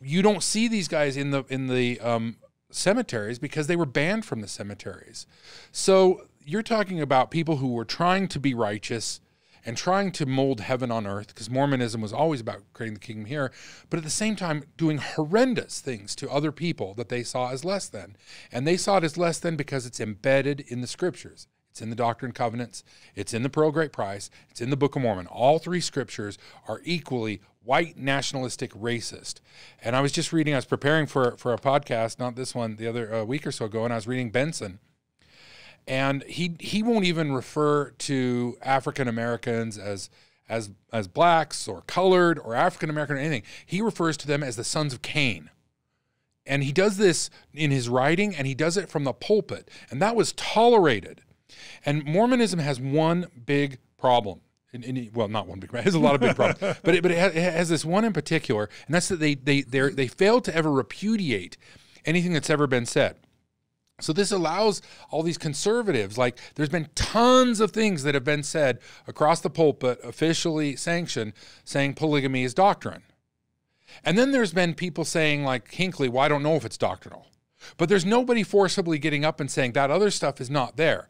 you don't see these guys in the in the um, cemeteries because they were banned from the cemeteries. So you're talking about people who were trying to be righteous and trying to mold heaven on earth because Mormonism was always about creating the kingdom here, but at the same time doing horrendous things to other people that they saw as less than. And they saw it as less than because it's embedded in the scriptures. It's in the Doctrine and Covenants, it's in the Pearl Great Price, it's in the Book of Mormon. All three scriptures are equally white, nationalistic, racist. And I was just reading, I was preparing for, for a podcast, not this one, the other uh, week or so ago, and I was reading Benson and he he won't even refer to African Americans as as as blacks or colored or African American or anything. He refers to them as the sons of Cain. And he does this in his writing and he does it from the pulpit. And that was tolerated. And Mormonism has one big problem. And- well, not one big problem. It has a lot of big problems, but it, but it has, it has this one in particular, and that's that they they they they fail to ever repudiate anything that's ever been said. So this allows all these conservatives, like there's been tons of things that have been said across the pulpit, officially sanctioned, saying polygamy is doctrine. And then there's been people saying, like Hinckley, well, I don't know if it's doctrinal. But there's nobody forcibly getting up and saying that other stuff is not there.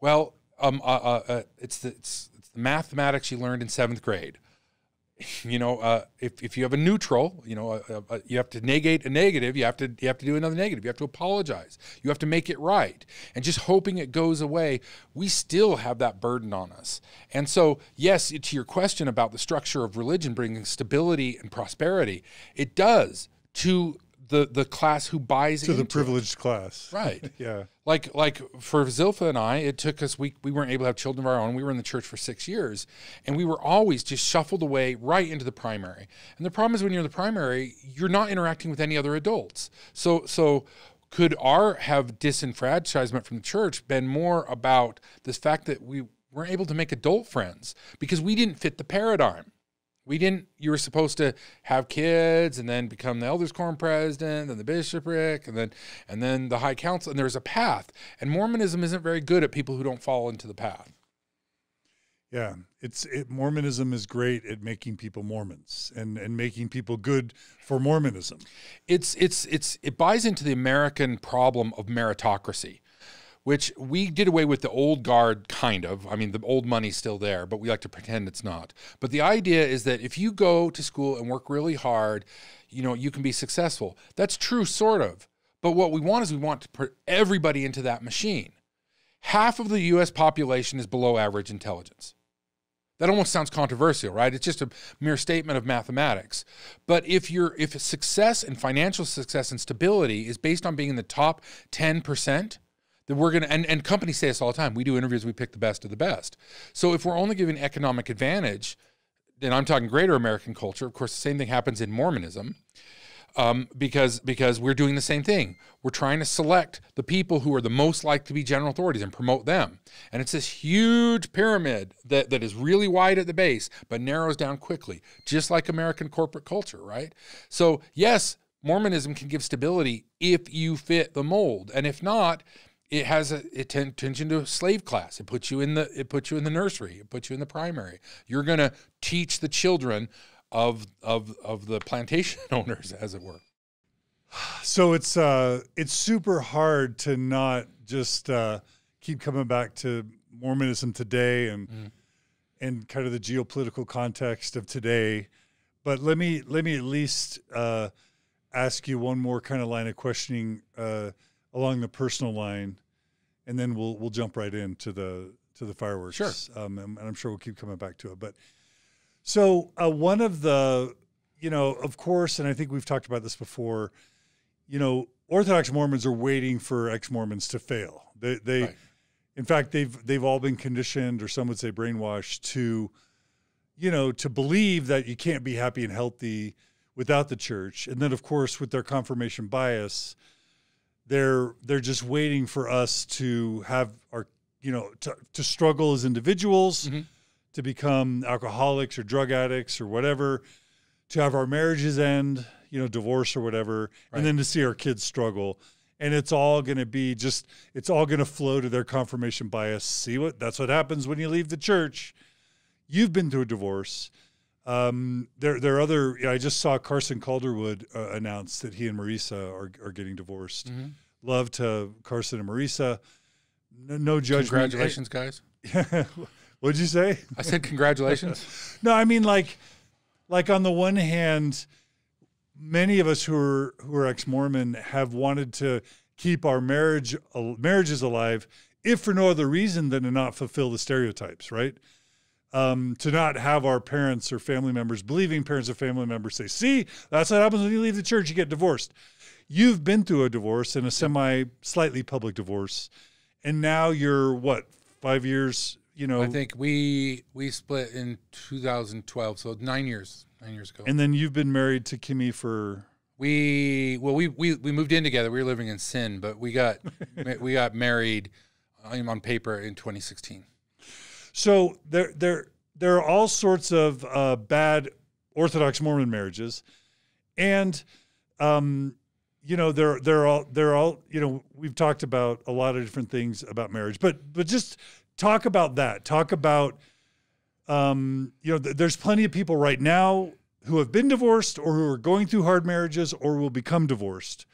Well, um, uh, uh, uh, it's, it's, mathematics you learned in seventh grade. You know, uh, if, if you have a neutral, you know, uh, uh, you have to negate a negative. You have to you have to do another negative. You have to apologize. You have to make it right. And just hoping it goes away, we still have that burden on us. And so, yes, to your question about the structure of religion bringing stability and prosperity, it does to the the class who buys to the into it. privileged class. Right. Yeah. Like like for Zilpha and I, it took us we we weren't able to have children of our own. We were in the church for six years, and we were always just shuffled away right into the primary. And the problem is when you're in the primary, you're not interacting with any other adults. So so could our have disenfranchisement from the church been more about this fact that we weren't able to make adult friends because we didn't fit the paradigm? We didn't. You were supposed to have kids and then become the elders quorum president and the bishopric and then and then the high council. And there's a path. And Mormonism isn't very good at people who don't fall into the path. Yeah, it's it, Mormonism is great at making people Mormons and and making people good for Mormonism. It's it's it's it buys into the American problem of meritocracy, which we did away with the old guard kind of. I mean, the old money's still there, but we like to pretend it's not. But the idea is that if you go to school and work really hard, you know, you can be successful. That's true, sort of. But what we want is we want to put everybody into that machine. Half of the U.S. population is below average intelligence. That almost sounds controversial, right? It's just a mere statement of mathematics. But if you're if success and financial success and stability is based on being in the top 10%, then we're gonna and, and companies say this all the time. We do interviews, we pick the best of the best. So if we're only giving economic advantage, and I'm talking greater American culture, of course the same thing happens in Mormonism um, because because we're doing the same thing. We're trying to select the people who are the most likely to be general authorities and promote them. And it's this huge pyramid that, that is really wide at the base, but narrows down quickly, just like American corporate culture, right? So yes, Mormonism can give stability if you fit the mold, and if not, it has a attention to a slave class. It puts you in the it puts you in the nursery. It puts you in the primary. You're going to teach the children of of of the plantation owners, as it were. So it's uh, it's super hard to not just uh, keep coming back to Mormonism today and mm. and kind of the geopolitical context of today. But let me let me at least uh, ask you one more kind of line of questioning uh, along the personal line, and then we'll we'll jump right into the to the fireworks. Sure. Um, and I'm sure we'll keep coming back to it, but so uh, one of the, you know, of course, and I think we've talked about this before. You know, Orthodox Mormons are waiting for ex-Mormons to fail. They, they, right. in fact, they've they've all been conditioned, or some would say brainwashed, to, you know, to believe that you can't be happy and healthy without the church. And then, of course, with their confirmation bias, they're they're just waiting for us to have our, you know, to to struggle as individuals. Mm-hmm to become alcoholics or drug addicts or whatever, to have our marriages end, you know, divorce or whatever, right. and then to see our kids struggle. And it's all going to be just, it's all going to flow to their confirmation bias. See what, that's what happens when you leave the church. You've been through a divorce. Um, there, there are other, I just saw Carson Calderwood uh, announce that he and Marisa are, are getting divorced. Mm-hmm. Love to Carson and Marisa. No, no judgment. Congratulations, guys. What'd you say? I said congratulations. no, I mean like, like on the one hand, many of us who are who are ex-Mormon have wanted to keep our marriage marriages alive, if for no other reason than to not fulfill the stereotypes, right? Um, to not have our parents or family members, believing parents or family members say, see, that's what happens when you leave the church, you get divorced. You've been through a divorce and a semi slightly public divorce. And now you're what, five years you know, I think we we split in 2012, so nine years, nine years ago. And then you've been married to Kimmy for we well we we we moved in together. We were living in sin, but we got we got married on paper in 2016. So there there there are all sorts of uh, bad Orthodox Mormon marriages, and um, you know they're they're all they're all you know we've talked about a lot of different things about marriage, but but just talk about that. Talk about, um, you know, th- there's plenty of people right now who have been divorced or who are going through hard marriages or will become divorced.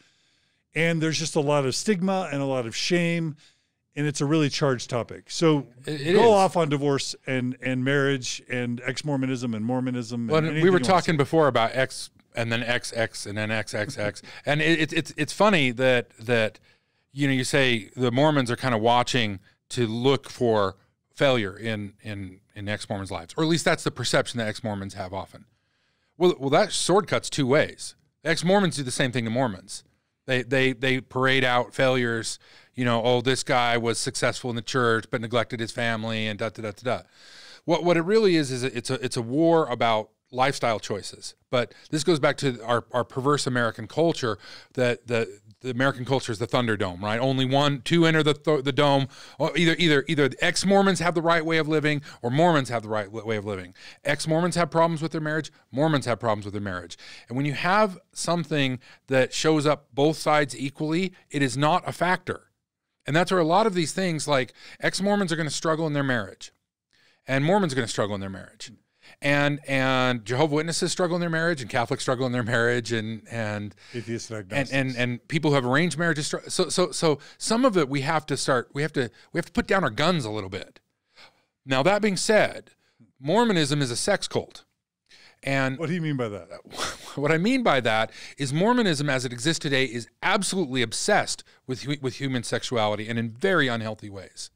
And there's just a lot of stigma and a lot of shame. And it's a really charged topic. So it, go is. off on divorce and, and marriage and ex Mormonism and Mormonism. Well, and we were talking before about X and then XX and then XXX. and it, it, it's, it's funny that, that, you know, you say the Mormons are kind of watching to look for failure in in in ex Mormons' lives, or at least that's the perception that ex Mormons have often. Well, well, that sword cuts two ways. Ex Mormons do the same thing to Mormons. They they they parade out failures. You know, oh, this guy was successful in the church but neglected his family, and da da da da da. What what it really is is it's a it's a war about lifestyle choices. But this goes back to our, our perverse American culture that the the American culture is the Thunderdome, right? Only one, two enter the th- the dome. Oh, either either either ex Mormons have the right way of living, or Mormons have the right way of living. Ex Mormons have problems with their marriage. Mormons have problems with their marriage. And when you have something that shows up both sides equally, it is not a factor. And that's where a lot of these things, like ex Mormons, are going to struggle in their marriage and Mormons are going to struggle in their marriage. And and Jehovah Witnesses struggle in their marriage, and Catholics struggle in their marriage, and and Atheists and and and, and people who have arranged marriages. So so so some of it we have to start. We have to we have to put down our guns a little bit. Now that being said, Mormonism is a sex cult, and what do you mean by that? what I mean by that is Mormonism, as it exists today, is absolutely obsessed with with human sexuality and in very unhealthy ways.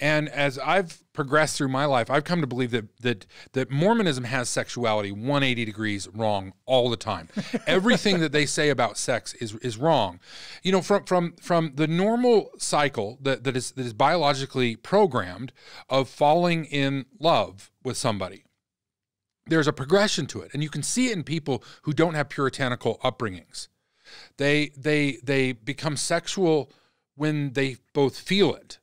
And as I've progressed through my life, I've come to believe that that that Mormonism has sexuality 180 degrees wrong all the time. Everything that they say about sex is is wrong. You know, from from from the normal cycle that, that is that is biologically programmed of falling in love with somebody there's a progression to it and you can see it in people who don't have puritanical upbringings they they they become sexual when they both feel it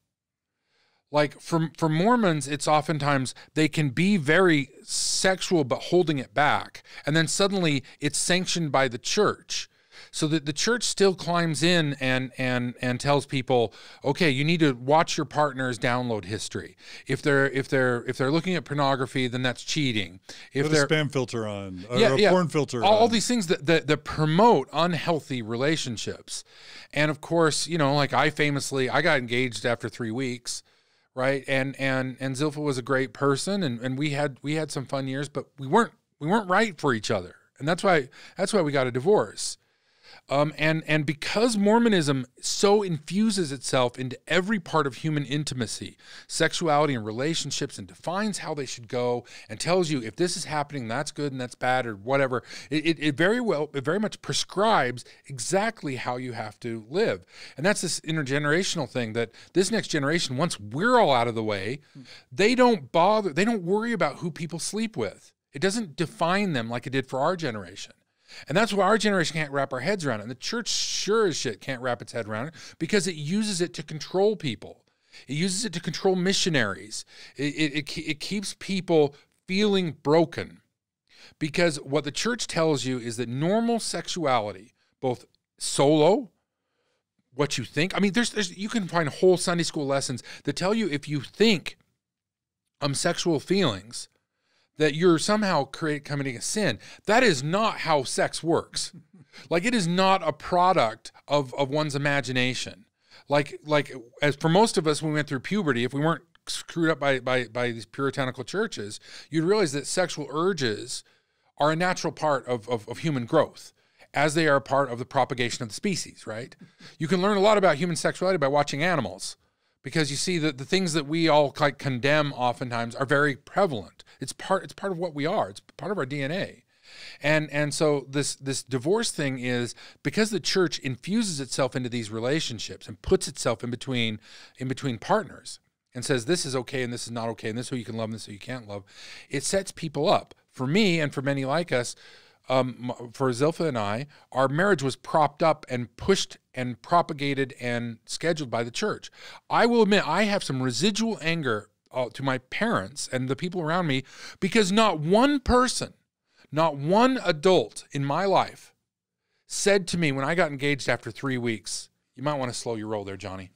like for for mormons it's oftentimes they can be very sexual but holding it back. And then suddenly it's sanctioned by the church. So that the church still climbs in and and and tells people okay you need to watch your partner's download history. If they're if they're if they're looking at pornography then that's cheating. If Put a they're spam filter on, or a porn filter all, all these things that, that that promote unhealthy relationships. And of course you know like i famously i got engaged after three weeks right? And and and zilpha was a great person and and we had we had some fun years but we weren't we weren't right for each other. And that's why that's why we got a divorce um, and and because Mormonism so infuses itself into every part of human intimacy, sexuality, and relationships, and defines how they should go, and tells you if this is happening, that's good and that's bad, or whatever. It, it, it very well, it very much prescribes exactly how you have to live, and that's this intergenerational thing that this next generation, once we're all out of the way, they don't bother, they don't worry about who people sleep with. It doesn't define them like it did for our generation. And that's why our generation can't wrap our heads around it. And the church sure as shit can't wrap its head around it because it uses it to control people. It uses it to control missionaries. It, it, it, it keeps people feeling broken. Because what the church tells you is that normal sexuality, both solo, what you think, I mean, there's, there's you can find whole Sunday school lessons that tell you if you think um sexual feelings, that you're somehow create, committing a sin. That is not how sex works. like it is not a product of, of one's imagination. Like like as for most of us when we went through puberty, if we weren't screwed up by by, by these puritanical churches, you'd realize that sexual urges are a natural part of, of, of human growth as they are a part of the propagation of the species, right? You can learn a lot about human sexuality by watching animals because you see that the things that we all like condemn oftentimes are very prevalent. It's part it's part of what we are. It's part of our DNA. And and so this this divorce thing is because the church infuses itself into these relationships and puts itself in between in between partners and says this is okay and this is not okay and this is who you can love and this is who you can't love. It sets people up. For me and for many like us, um, for Zilpha and I, our marriage was propped up and pushed and propagated and scheduled by the church. I will admit, I have some residual anger uh, to my parents and the people around me because not one person, not one adult in my life said to me when I got engaged after three weeks, You might want to slow your roll there, Johnny.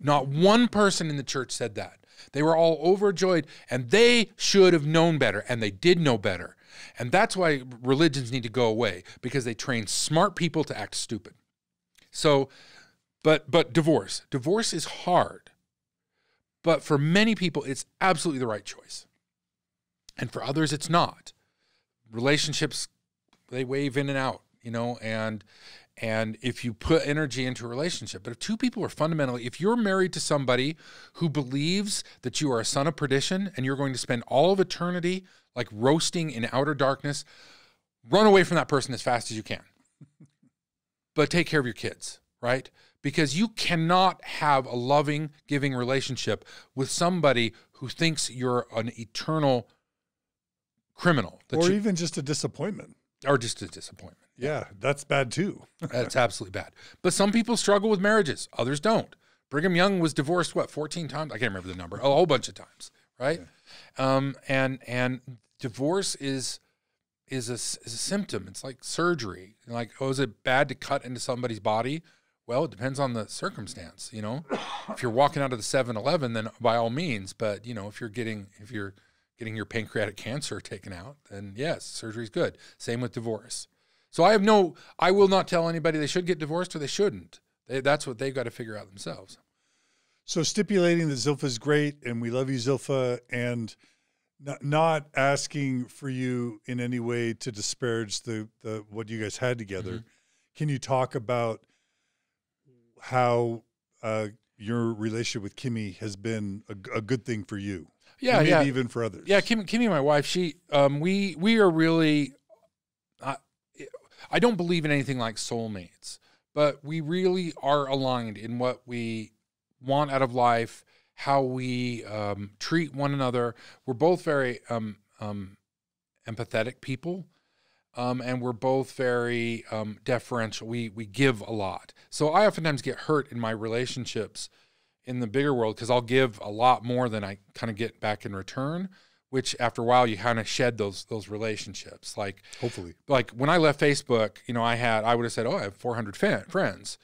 Not one person in the church said that. They were all overjoyed and they should have known better and they did know better. And that's why religions need to go away because they train smart people to act stupid. So, but but divorce. Divorce is hard. But for many people it's absolutely the right choice. And for others it's not. Relationships they wave in and out, you know, and and if you put energy into a relationship, but if two people are fundamentally, if you're married to somebody who believes that you are a son of perdition and you're going to spend all of eternity like roasting in outer darkness, run away from that person as fast as you can. but take care of your kids, right? Because you cannot have a loving, giving relationship with somebody who thinks you're an eternal criminal or you, even just a disappointment. or just a disappointment. Yeah, that's bad too. That's absolutely bad. But some people struggle with marriages, others don't. Brigham Young was divorced what 14 times? I can't remember the number. A whole bunch of times, right? Um, and and divorce is is a, is a symptom. It's like surgery. Like, oh, is it bad to cut into somebody's body? Well, it depends on the circumstance, you know. if you're walking out of the 7-Eleven, then by all means. But you know, if you're getting if you're getting your pancreatic cancer taken out, then yes, surgery's good. Same with divorce. So I have no, I will not tell anybody they should get divorced or they shouldn't. They, that's what they've got to figure out themselves. So stipulating that Zilpha is great and we love you, Zilpha, and not, not asking for you in any way to disparage the, the what you guys had together. Mhm. Can you talk about how uh, your relationship with Kimmy has been a, a good thing for you? Yeah, maybe yeah. even for others. Yeah, Kim, Kimmy, my wife, she, um, we, we are really, I don't believe in anything like soulmates, but we really are aligned in what we want out of life, how we um, treat one another. We're both very um, um, empathetic people, um, and we're both very um, deferential. We we give a lot, so I oftentimes get hurt in my relationships in the bigger world because I'll give a lot more than I kind of get back in return. Which after a while you kind of shed those those relationships. Like Hopefully. like when I left Facebook, you know, I had I would have said, "Oh, I have 400 fa- friends,"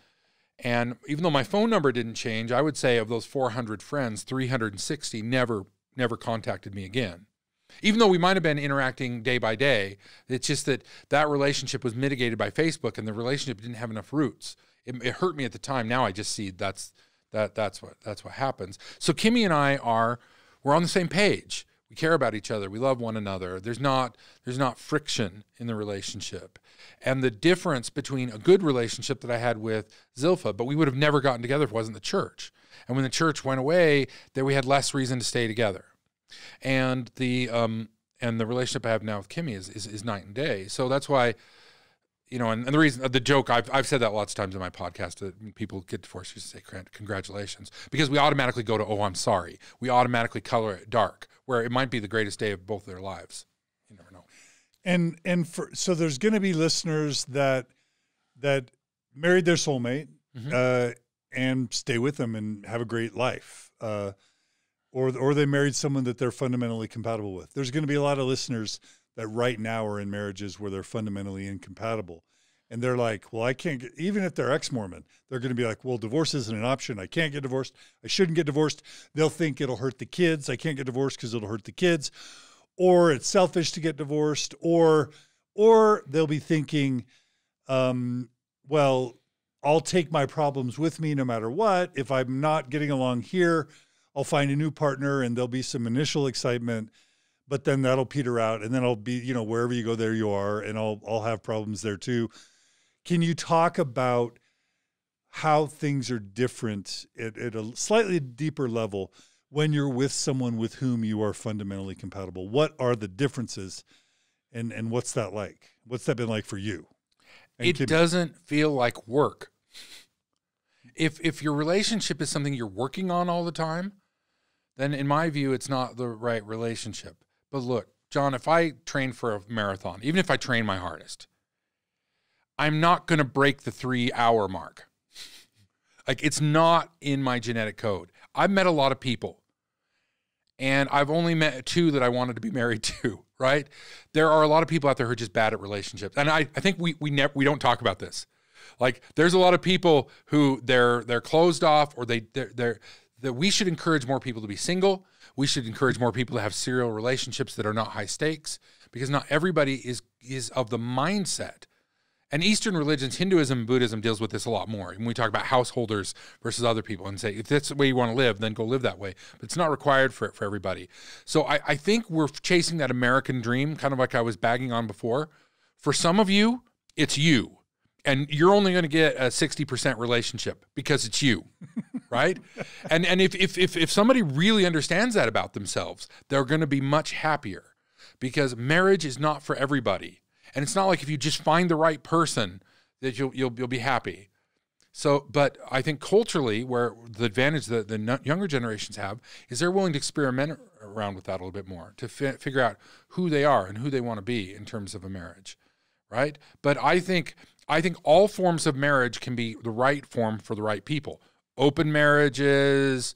and even though my phone number didn't change, I would say of those 400 friends, 360 never never contacted me again. Even though we might have been interacting day by day, it's just that that relationship was mitigated by Facebook, and the relationship didn't have enough roots. It, it hurt me at the time. Now I just see that's that that's what that's what happens. So Kimmy and I are we're on the same page. We care about each other. We love one another. There's not there's not friction in the relationship. And the difference between a good relationship that I had with Zilpha, but we would have never gotten together if it wasn't the church. And when the church went away, then we had less reason to stay together. And the um and the relationship I have now with Kimmy is is, is night and day. So that's why you know, and, and the reason, the joke, I've, I've said that lots of times in my podcast that people get divorced, you say congratulations because we automatically go to, oh, I'm sorry. We automatically color it dark, where it might be the greatest day of both their lives. You never know. And and for so there's going to be listeners that that married their soulmate Mhm. uh, and stay with them and have a great life, uh, or or they married someone that they're fundamentally compatible with. There's going to be a lot of listeners that right now are in marriages where they're fundamentally incompatible, and they're like, well, I can't get even if they're ex-Mormon, they're going to be like, well, divorce isn't an option. I can't get divorced. I shouldn't get divorced. They'll think it'll hurt the kids. I can't get divorced because it'll hurt the kids or it's selfish to get divorced or or they'll be thinking um, well i'll take my problems with me no matter what if i'm not getting along here i'll find a new partner and there'll be some initial excitement but then that'll peter out and then i'll be you know wherever you go there you are and i'll i'll have problems there too can you talk about how things are different at, at a slightly deeper level when you're with someone with whom you are fundamentally compatible what are the differences and and what's that like what's that been like for you And it doesn't feel like work. If if your relationship is something you're working on all the time, then in my view, it's not the right relationship. But look, John, if I train for a marathon, even if I train my hardest, I'm not going to break the three hour mark. Like it's not in my genetic code. I've met a lot of people, and I've only met two that I wanted to be married to. Right? There are a lot of people out there who are just bad at relationships, and I, I think we we never we don't talk about this. Like there's a lot of people who they're they're closed off, or they they're, they're that we should encourage more people to be single. We should encourage more people to have serial relationships that are not high stakes, because not everybody is is of the mindset and Eastern religions, Hinduism and Buddhism deals with this a lot more. When we talk about householders versus other people and say, if that's the way you want to live, then go live that way. But it's not required for, for everybody. So I, I think we're chasing that American dream, kind of like I was bagging on before. For some of you, it's you. And you're only going to get a 60% relationship because it's you. right? And and if, if if if somebody really understands that about themselves, they're going to be much happier because marriage is not for everybody. And it's not like if you just find the right person that you'll you'll you'll be happy. So, but I think culturally, where the advantage that the younger generations have is they're willing to experiment around with that a little bit more to fi- figure out who they are and who they want to be in terms of a marriage, right? But I think I think all forms of marriage can be the right form for the right people. Open marriages,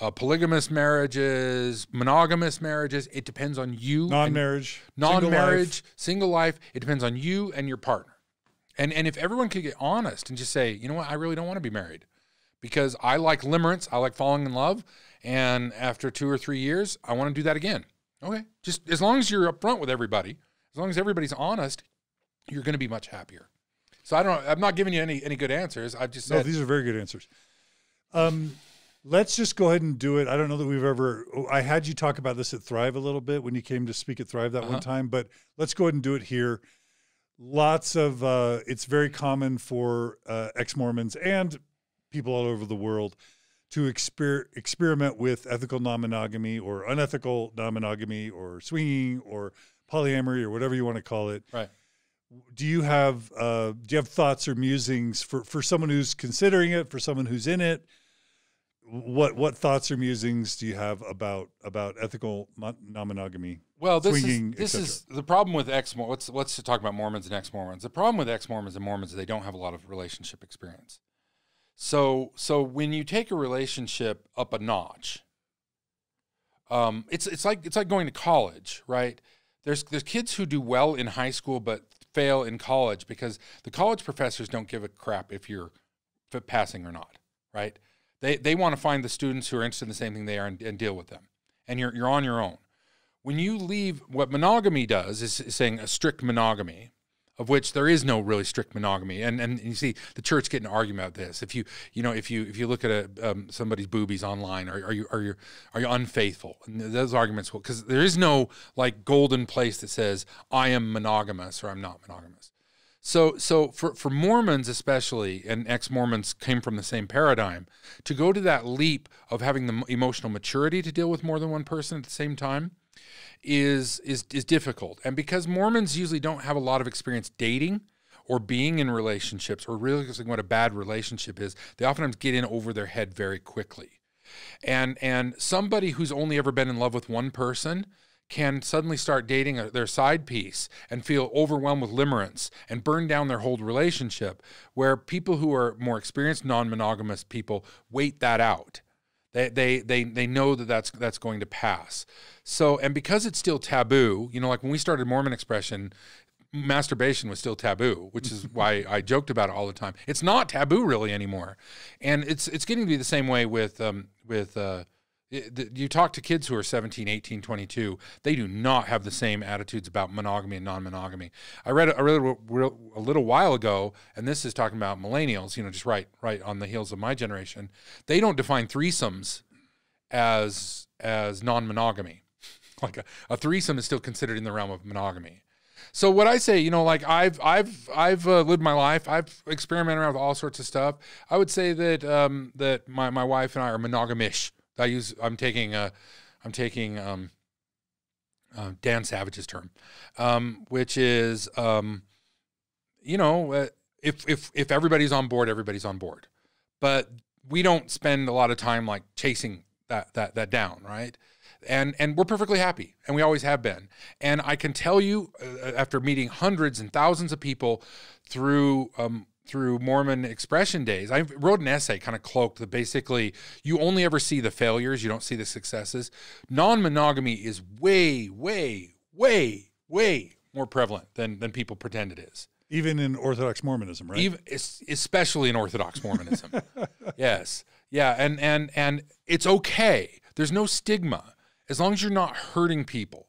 uh, polygamous marriages, monogamous marriages. It depends on you. non-marriage non-marriage, single life. It depends on you and your partner. And and if everyone could get honest and just say, you know what, I really don't want to be married because I like limerence, I like falling in love, and after two or three years, I want to do that again. Okay, just as long as you're upfront with everybody, as long as everybody's honest, you're going to be much happier. So I don't. I'm not giving you any any good answers. I've just No, these are very good answers. Um, let's just go ahead and do it. I don't know that we've ever. I had you talk about this at Thrive a little bit when you came to speak at Thrive that Uh-huh. one time, but let's go ahead and do it here. Lots of. Uh, it's very common for uh, ex Mormons and people all over the world to exper- experiment with ethical non-monogamy or unethical non-monogamy or swinging or polyamory or whatever you want to call it right. Do you have uh, do you have thoughts or musings for for someone who's considering it for someone who's in it what what thoughts or musings do you have about about ethical non-monogamy Well, this swinging, is this is the problem with ex. Let's let's talk about Mormons and ex Mormons. The problem with ex Mormons and Mormons is they don't have a lot of relationship experience. So so when you take a relationship up a notch, um, it's it's like it's like going to college, right? There's there's kids who do well in high school but fail in college because the college professors don't give a crap if you're passing or not, right? They they want to find the students who are interested in the same thing they are and, and deal with them, and you're you're on your own when you leave what monogamy does is is saying a strict monogamy of which there is no really strict monogamy. And and you see the church getting an argument about this. If you you know if you if you look at a um, somebody's boobies online are, are you are you are you unfaithful? And those arguments will because there is no like golden place that says i am monogamous or i'm not monogamous. So, so for, for Mormons especially, and ex-Mormons came from the same paradigm, to go to that leap of having the emotional maturity to deal with more than one person at the same time, is is is difficult. And because Mormons usually don't have a lot of experience dating or being in relationships or realizing what a bad relationship is, they oftentimes get in over their head very quickly. And and somebody who's only ever been in love with one person can suddenly start dating their side piece and feel overwhelmed with limerence and burn down their whole relationship where people who are more experienced non-monogamous people wait that out they, they they they know that that's that's going to pass. So and because it's still taboo you know like when we started mormon expression masturbation was still taboo which is why i joked about it all the time. It's not taboo really anymore. And it's it's getting to be the same way with um with uh you talk to kids who are 17 18 22 they do not have the same attitudes about monogamy and non-monogamy i read, read a, a little while ago and this is talking about millennials you know just right right on the heels of my generation they don't define threesomes as as non-monogamy like a, a threesome is still considered in the realm of monogamy so what I say, you know, like I've I've I've uh, lived my life. I've experimented around with all sorts of stuff. I would say that um, that my, my wife and I are monogamish. I use I'm taking uh, I'm taking um, uh, Dan Savage's term, um, which is um, you know uh, if if if everybody's on board, everybody's on board, but we don't spend a lot of time like chasing that that that down, right? and and we're perfectly happy and we always have been and i can tell you uh, after meeting hundreds and thousands of people through um, through mormon expression days. I wrote an essay kind of cloaked that basically you only ever see the failures you don't see the successes. Non-monogamy is way way way way more prevalent than than people pretend it is. Even in orthodox mormonism right? Even especially in orthodox mormonism. Yes. Yeah and and and it's okay. There's no stigma. As long as you're not hurting people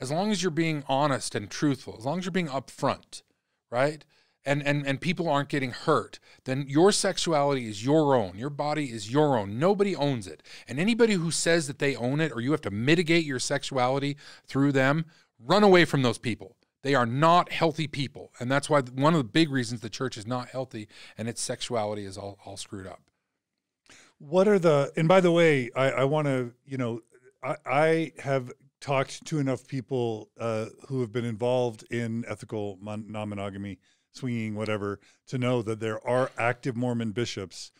as long as you're being honest and truthful as long as you're being upfront right and and and people aren't getting hurt then your sexuality is your own. Your body is your own. Nobody owns it. And anybody who says that they own it or you have to mitigate your sexuality through them run away from those people. They are not healthy people. And that's why one of the big reasons the church is not healthy and its sexuality is all, all screwed up. What are the and by the way i, I want to you know I, I have talked to enough people uh, who have been involved in ethical mon- non-monogamy swinging whatever to know that there are active mormon bishops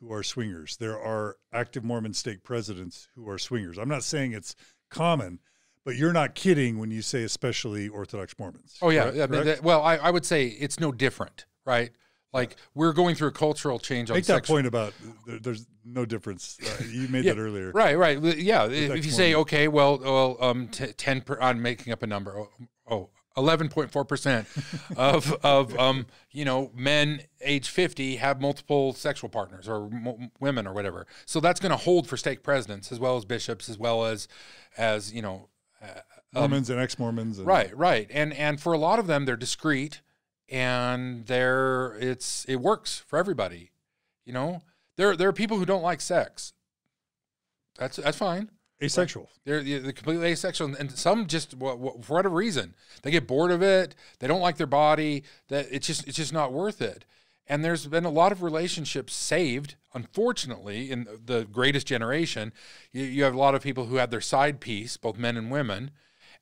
who are swingers there are active mormon stake presidents who are swingers i'm not saying it's common but you're not kidding when you say especially orthodox mormons Oh yeah? I mean, that- well, I, I would say it's no different, right? Like we're going through a cultural change on make that sexual- point about there, there's no difference uh, you made Yeah, that earlier Right, right. Yeah, if, if you say okay, well, well, um, ten per, I'm making up a number. Oh, oh, 11.4% of of um you know men age 50 have multiple sexual partners or m- women or whatever. So that's going to hold for stake presidents as well as bishops as well as as you know Mormons and ex-Mormons. And, right right. And and for a lot of them they're discreet and they're it's it works for everybody you know? There there are people who don't like sex. That's that's fine Asexual. they're, they're completely asexual, and some just wha- for whatever reason they get bored of it. They don't like their body. That it's just it's just not worth it. And there's been a lot of relationships saved, unfortunately, in the greatest generation. You, you have a lot of people who had their side piece, both men and women,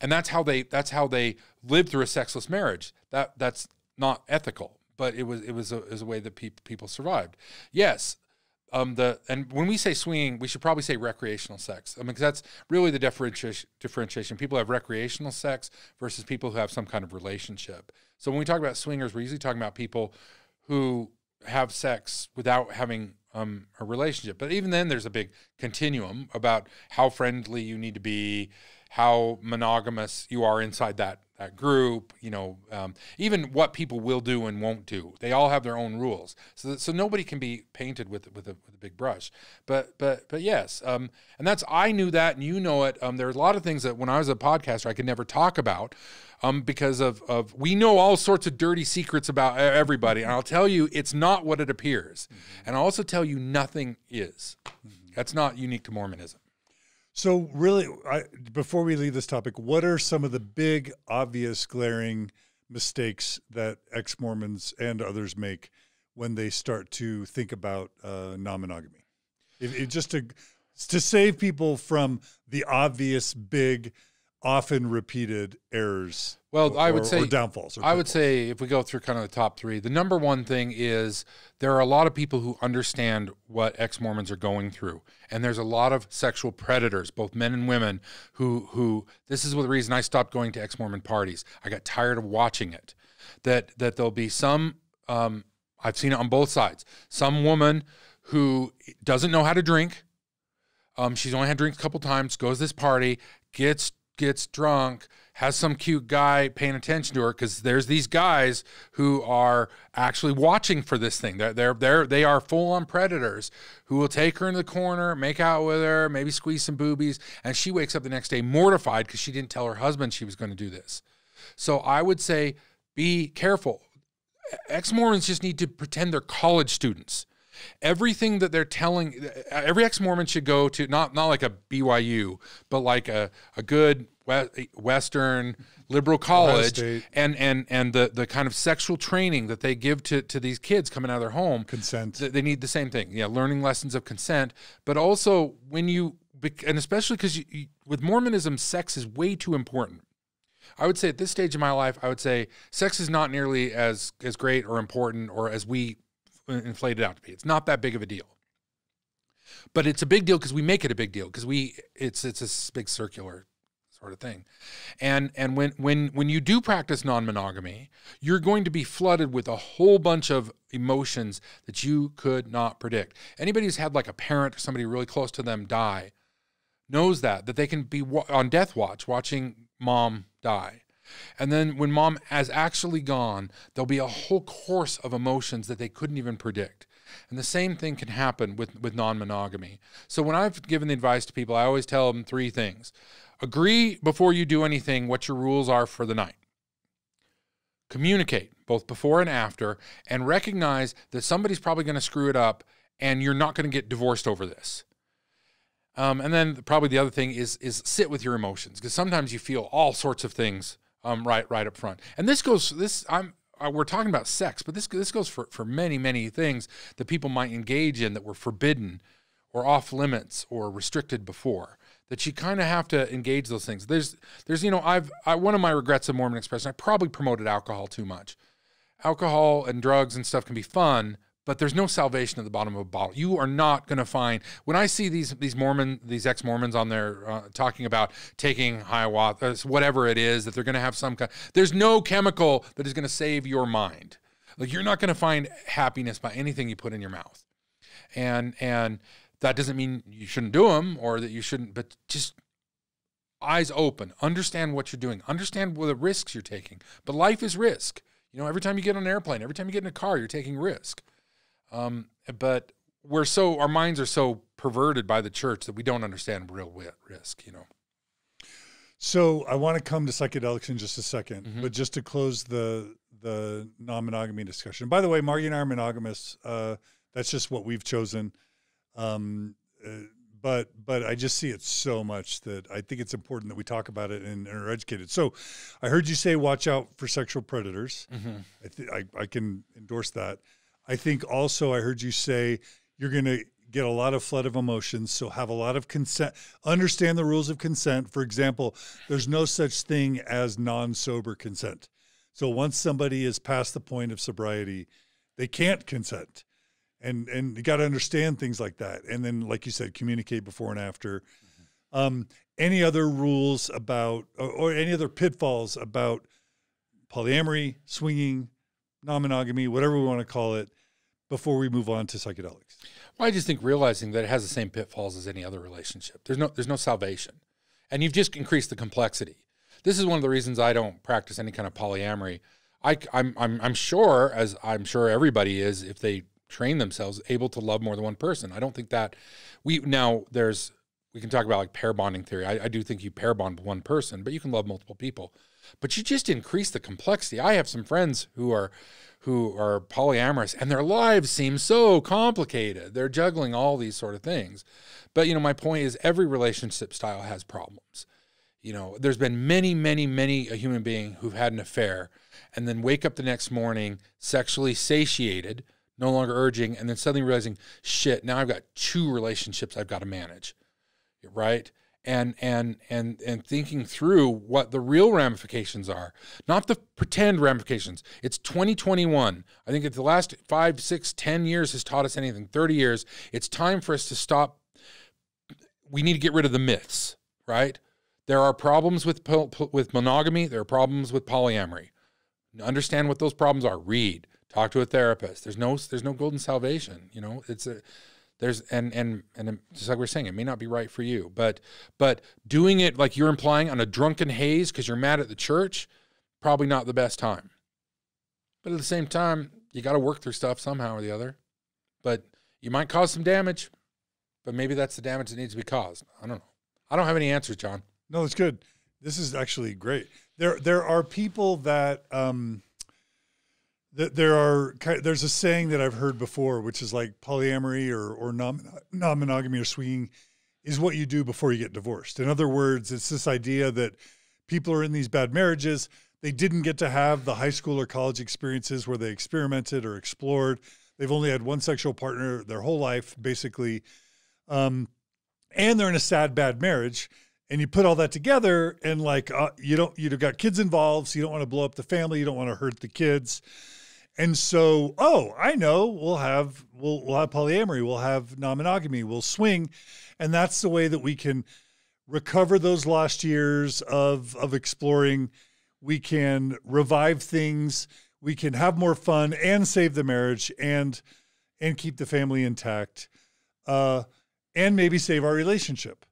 and that's how they that's how they lived through a sexless marriage. That that's not ethical, but it was it was a, it was a way that people people survived. Yes, um, the and when we say swinging, we should probably say recreational sex. I mean, because that's really the differentiation. Differentiation. People have recreational sex versus people who have some kind of relationship. So when we talk about swingers, we're usually talking about people who have sex without having um, a relationship. But even then, there's a big continuum about how friendly you need to be, how monogamous you are inside that that group. You know, um, even what people will do and won't do. They all have their own rules. So that, so nobody can be painted with with a, with a big brush. But but but yes, um, and that's I knew that, and you know it. Um, there's a lot of things that when I was a podcaster, I could never talk about. Um, because of, of we know all sorts of dirty secrets about everybody, and I'll tell you it's not what it appears, and I'll also tell you nothing is. That's not unique to Mormonism. So, really, I, before we leave this topic, what are some of the big, obvious, glaring mistakes that ex Mormons and others make when they start to think about uh, non monogamy? If, if just to to save people from the obvious, big, often repeated errors. Well, I would say or downfalls. Or I would say if we go through kind of the top three, the number one thing is there are a lot of people who understand what ex Mormons are going through, and there's a lot of sexual predators, both men and women, who who this is the reason I stopped going to ex Mormon parties. I got tired of watching it. That that there'll be some. Um, I've seen it on both sides. Some woman who doesn't know how to drink. Um, she's only had drinks a couple times. Goes to this party, gets gets drunk, has some cute guy paying attention to her because there's these guys who are actually watching for this thing. They're they're they're they are full on predators who will take her into the corner, make out with her, maybe squeeze some boobies, and she wakes up the next day mortified because she didn't tell her husband she was going to do this. So I would say be careful. Ex Mormons just need to pretend they're college students. Everything that they're telling, every ex Mormon should go to not not like a BYU, but like a a good Western liberal college, and and and the the kind of sexual training that they give to to these kids coming out of their home. consent. Th- they need the same thing yeah learning lessons of consent but also when you and especially because with mormonism sex is way too important i would say at this stage of my life i would say sex is not nearly as as great or important or as we inflate it out to be. It's not that big of a deal. But it's a big deal because we make it a big deal because we it's it's a s- big circular sort of thing. And and when when when you do practice non-monogamy you're going to be flooded with a whole bunch of emotions that you could not predict. Anybody who's had like a parent or somebody really close to them die knows that that they can be on death watch watching mom die and then when mom has actually gone there'll be a whole course of emotions that they couldn't even predict. And the same thing can happen with, with non-monogamy. So when i've given the advice to people i always tell them three things. Agree before you do anything what your rules are for the night. Communicate both before and after and recognize that somebody's probably going to screw it up and you're not going to get divorced over this. Um, and then probably the other thing is is sit with your emotions because sometimes you feel all sorts of things um, right right up front. And this goes this I'm uh, we're talking about sex, but this this goes for for many many things that people might engage in that were forbidden or off limits or restricted before. That you kind of have to engage those things. There's there's you know I've I, one of my regrets of Mormon Expression I probably promoted alcohol too much. Alcohol and drugs and stuff can be fun, but there's no salvation at the bottom of a bottle. You are not going to find when I see these these Mormon these ex Mormons on there uh, talking about taking ayahuasca, whatever it is that they're going to have some kind. There's no chemical that is going to save your mind. Like you're not going to find happiness by anything you put in your mouth, and and that doesn't mean you shouldn't do them or that you shouldn't, but just eyes open, understand what you're doing, understand what the risks you're taking. But life is risk. You know, every time you get on an airplane, every time you get in a car, you're taking risk. Um, but we're so our minds are so perverted by the church that we don't understand real risk. You know. So I want to come to psychedelics in just a 2nd Mhm. but just to close the the non-monogamy discussion. By the way, Margie and I are monogamous. Uh, that's just what we've chosen. Um, uh, but but I just see it so much that I think it's important that we talk about it and, and are educated. So I heard you say watch out for sexual predators. I, th- I I can endorse that. I think also I heard you say you're going to get a lot of flood of emotions, so have a lot of consent. Understand the rules of consent. For example, there's no such thing as non-sober consent. So once somebody is past the point of sobriety, they can't consent. And and you got to understand things like that. And then like you said communicate before and after. Um, any other rules about or, or any other pitfalls about polyamory, swinging, non-monogamy, whatever we want to call it before we move on to psychedelics. Well, I just think realizing that it has the same pitfalls as any other relationship. There's no there's no salvation, and you've just increased the complexity. This is one of the reasons I don't practice any kind of polyamory. I, I'm I'm I'm sure, as I'm sure everybody is, if they train themselves, able to love more than one person. I don't think that we now there's we can talk about like pair bonding theory. I, I do think you pair bond with one person, but you can love multiple people. But you just increase the complexity. I have some friends who are who are polyamorous and their lives seem so complicated. They're juggling all these sort of things. But you know, my point is every relationship style has problems. You know, there's been many, many, many a human being who've had an affair and then wake up the next morning sexually satiated, no longer urging, and then suddenly realizing, shit, now I've got two relationships I've got to manage. Right? And and and and thinking through what the real ramifications are not the pretend ramifications. It's 2021 i think if the last five six ten years has taught us anything. 30 years. It's time for us to stop. We need to get rid of the myths right? There are problems with with monogamy. There are problems with polyamory. Understand what those problems are. Read. Talk to a therapist. There's no there's no golden salvation you know? It's a there's and and and just like we're saying it may not be right for you but but doing it like you're implying on a drunken haze because you're mad at the church probably not the best time. But at the same time you got to work through stuff somehow or the other. But you might cause some damage but maybe that's the damage that needs to be caused. I don't know. I don't have any answers john. No, it's good. This is actually great. There, there are people that um, there are. There's a saying that I've heard before, which is like polyamory or or non non monogamy or swinging is what you do before you get divorced. In other words, it's this idea that people are in these bad marriages. They didn't get to have the high school or college experiences where they experimented or explored. They've only had one sexual partner their whole life, basically. Um, and they're in a sad, bad marriage. And you put all that together, and like uh, you don't, you've got kids involved, so you don't want to blow up the family, you don't want to hurt the kids, and so, oh, I know, we'll have we'll we'll have polyamory, we'll have non-monogamy, we'll swing, and that's the way that we can recover those lost years of of exploring. We can revive things, we can have more fun, and save the marriage, and and keep the family intact, uh, and maybe save our relationship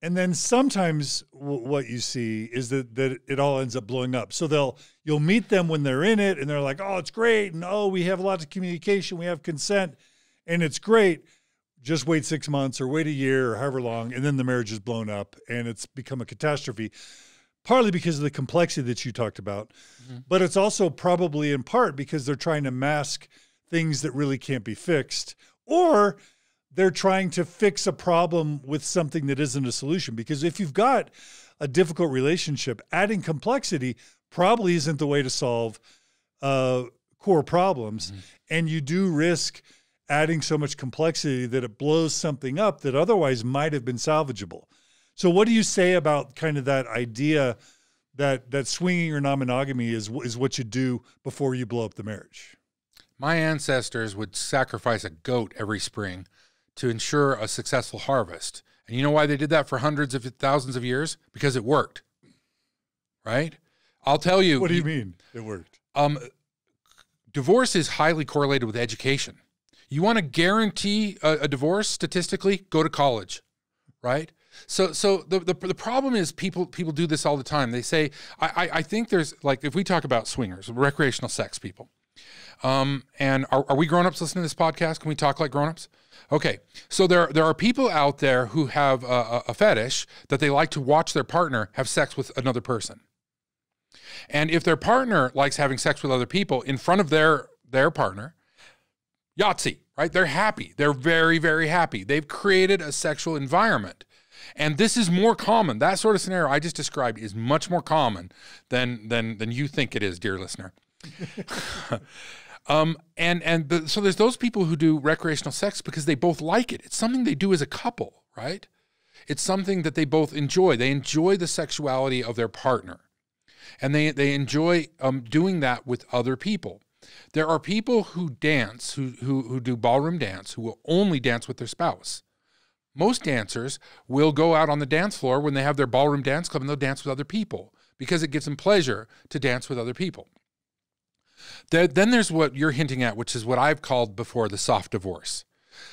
and then sometimes w- what you see is that that it all ends up blowing up. So they'll you'll meet them when they're in it and they're like oh it's great. And oh we have lots of communication. We have consent. And it's great. Just wait six months or wait a year or however long and then the marriage is blown up and it's become a catastrophe partly because of the complexity that you talked about mm-hmm. but it's also probably in part because they're trying to mask things that really can't be fixed or they're trying to fix a problem with something that isn't a solution. Because if you've got a difficult relationship, adding complexity probably isn't the way to solve uh, core problems. And you do risk adding so much complexity that it blows something up that otherwise might have been salvageable. So, what do you say about kind of that idea that that swinging or non-monogamy is is what you do before you blow up the marriage? My ancestors would sacrifice a goat every spring to ensure a successful harvest. And you know why they did that for hundreds of thousands of years? Because it worked. Right? I'll tell you. What do you mean it worked? Um, divorce is highly correlated with education. You want to guarantee a, a divorce statistically? Go to college, right? So so the, the the problem is people people do this all the time. They say I I, I think there's like if we talk about swingers, recreational sex people, um, and are, are we grown ups listening to this podcast? Can we talk like grown ups? Okay, so there there are people out there who have a, a fetish that they like to watch their partner have sex with another person, and if their partner likes having sex with other people in front of their their partner, Yahtzee, right? They're happy. They're very very happy. They've created a sexual environment. And this is more common. That sort of scenario I just described is much more common than than than you think it is, dear listener. um, and and the, so there's those people who do recreational sex because they both like it. It's something they do as a couple, right? It's something that they both enjoy. They enjoy the sexuality of their partner, and they they enjoy um, doing that with other people. There are people who dance, who, who who do ballroom dance, who will only dance with their spouse. Most dancers will go out on the dance floor when they have their ballroom dance club and they'll dance with other people because it gives them pleasure to dance with other people. Then there's what you're hinting at, which is what I've called before the soft divorce.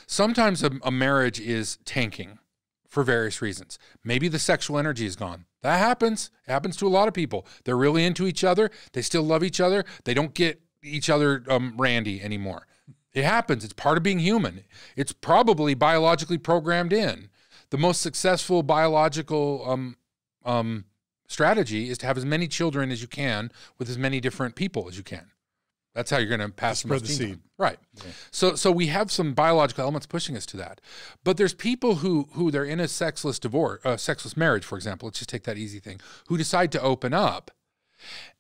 Sometimes a, a marriage is tanking for various reasons. Maybe the sexual energy is gone. That happens. It happens to a lot of people. They're really into each other. They still love each other. They don't get each other um, randy anymore. It happens. It's part of being human. It's probably biologically programmed in. The most successful biological um, um, strategy is to have as many children as you can with as many different people as you can. That's how you're going to pass spread the seed. Right. Yeah. So so we have some biological elements pushing us to that. But there's people who who they're in a sexless divorce, uh, sexless marriage, for example. Let's just take that easy thing. Who decide to open up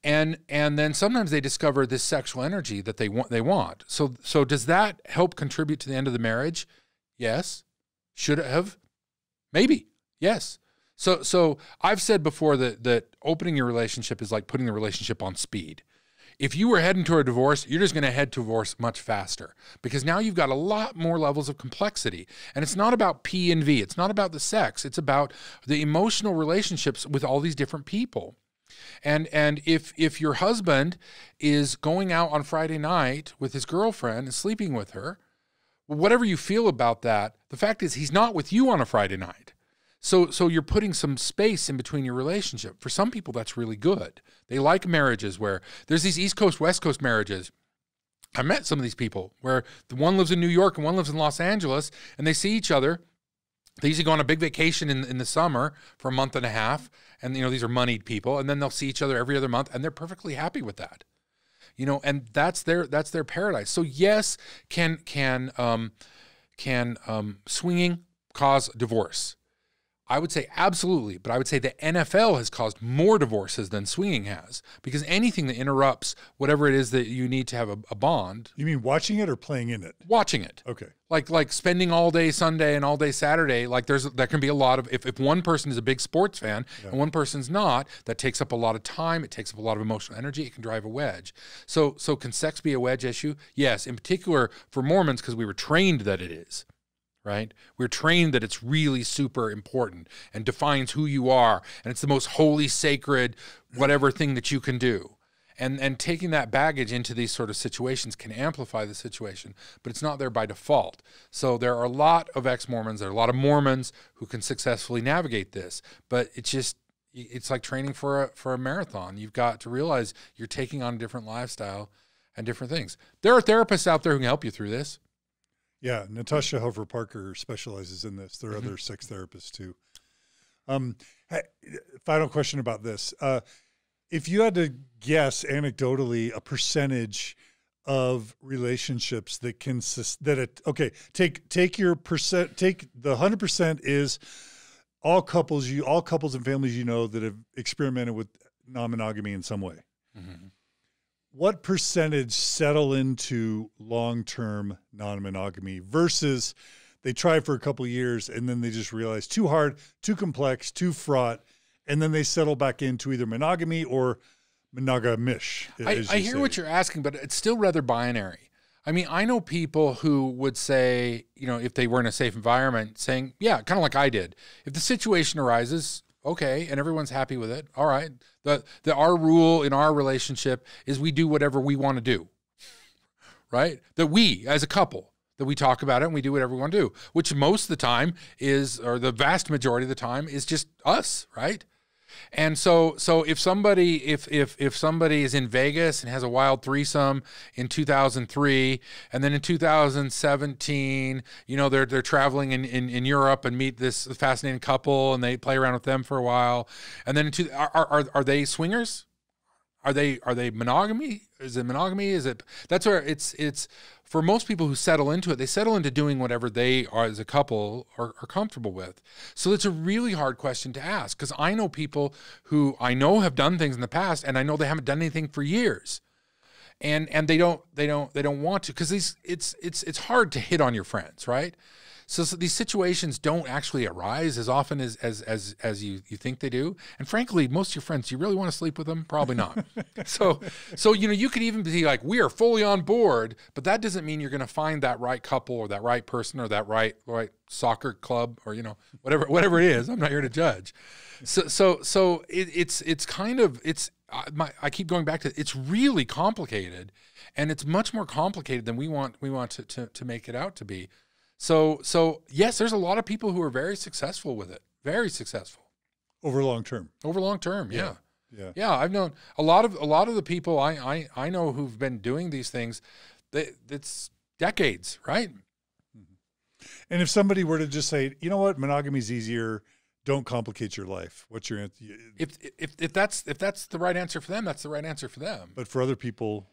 and and then sometimes they discover this sexual energy that they want they want so so does that help contribute to the end of the marriage yes should it have maybe yes so so i've said before that that opening your relationship is like putting the relationship on speed if you were heading toward a divorce, you're just going to head to divorce much faster because now you've got a lot more levels of complexity. And it's not about P and V, it's not about the sex, it's about the emotional relationships with all these different people. And and if if your husband is going out on Friday night with his girlfriend and sleeping with her, whatever you feel about that, the fact is he's not with you on a Friday night. So so you're putting some space in between your relationship. For some people that's really good. They like marriages where there's these East Coast West Coast marriages. I met some of these people where the one lives in New York and one lives in Los Angeles and they see each other they usually go on a big vacation in, in the summer for a month and a half and you know these are moneyed people and then they'll see each other every other month and they're perfectly happy with that you know and that's their that's their paradise so yes can can um can um swinging cause divorce I would say absolutely, but I would say the NFL has caused more divorces than swinging has because anything that interrupts whatever it is that you need to have a, a, bond. You mean watching it or playing in it? Watching it. Okay. Like like spending all day Sunday and all day Saturday. Like there's there can be a lot of if, if one person is a big sports fan yeah. and one person's not, that takes up a lot of time. It takes up a lot of emotional energy. It can drive a wedge. So so can sex be a wedge issue? Yes, in particular for Mormons because we were trained that it is right? We're trained that it's really super important and defines who you are, and it's the most holy, sacred, whatever thing that you can do. And, and taking that baggage into these sort of situations can amplify the situation, but it's not there by default. So there are a lot of ex Mormons, there are a lot of Mormons who can successfully navigate this, but it's just it's like training for a for a marathon. You've got to realize you're taking on a different lifestyle and different things. There are therapists out there who can help you through this. Yeah, Natasha Helfer Parker specializes in this. There are mm-hmm. other sex therapists too. Um, final question about this: uh, If you had to guess anecdotally a percentage of relationships that can that it okay take take your percent take the hundred percent is all couples you all couples and families you know that have experimented with non-monogamy in some way. Mm-hmm what percentage settle into long-term non-monogamy versus they try for a couple years and then they just realize too hard, too complex, too fraught, and then they settle back into either monogamy or monogamish. I, I hear say. what you're asking, but it's still rather binary. I mean, I know people who would say, you know, if they were in a safe environment, saying, yeah, kind of like I did. If the situation arises, okay, and everyone's happy with it, all right. The, the our rule in our relationship is we do whatever we want to do. Right? That we as a couple, that we talk about it and we do whatever we want to do, which most of the time is, or the vast majority of the time, is just us, right? And so, so if somebody, if if if somebody is in Vegas and has a wild threesome in 2003, and then in 2017, you know, they're they're traveling in in, in Europe and meet this fascinating couple, and they play around with them for a while, and then two, are, are are they swingers? Are they are they monogamy? Is it monogamy? Is it that's where it's it's for most people who settle into it, they settle into doing whatever they are as a couple are, are comfortable with. So it's a really hard question to ask because I know people who I know have done things in the past and I know they haven't done anything for years. And and they don't they don't they don't want to because these it's it's it's hard to hit on your friends, right? So, so, these situations don't actually arise as often as as as, as you, you think they do. And frankly, most of your friends, do you really want to sleep with them? Probably not. so so you know you could even be like, we are fully on board, but that doesn't mean you're going to find that right couple or that right person or that right right soccer club or you know whatever whatever it is. I'm not here to judge. So so so it, it's it's kind of it's I, my, I keep going back to it's really complicated and it's much more complicated than we want we want to, to, to make it out to be so so yes, there's a lot of people who are very successful with it. Very successful. Over long term. Over long term, yeah. Yeah. Yeah. Yeah, I've known a lot of a lot of the people I I, I know who've been doing these things. They, it's decades, right? Mm-hmm. And if somebody were to just say, you know what, monogamy is easier, don't complicate your life. What's your answer? If if if that's if that's the right answer for them, that's the right answer for them. But for other people,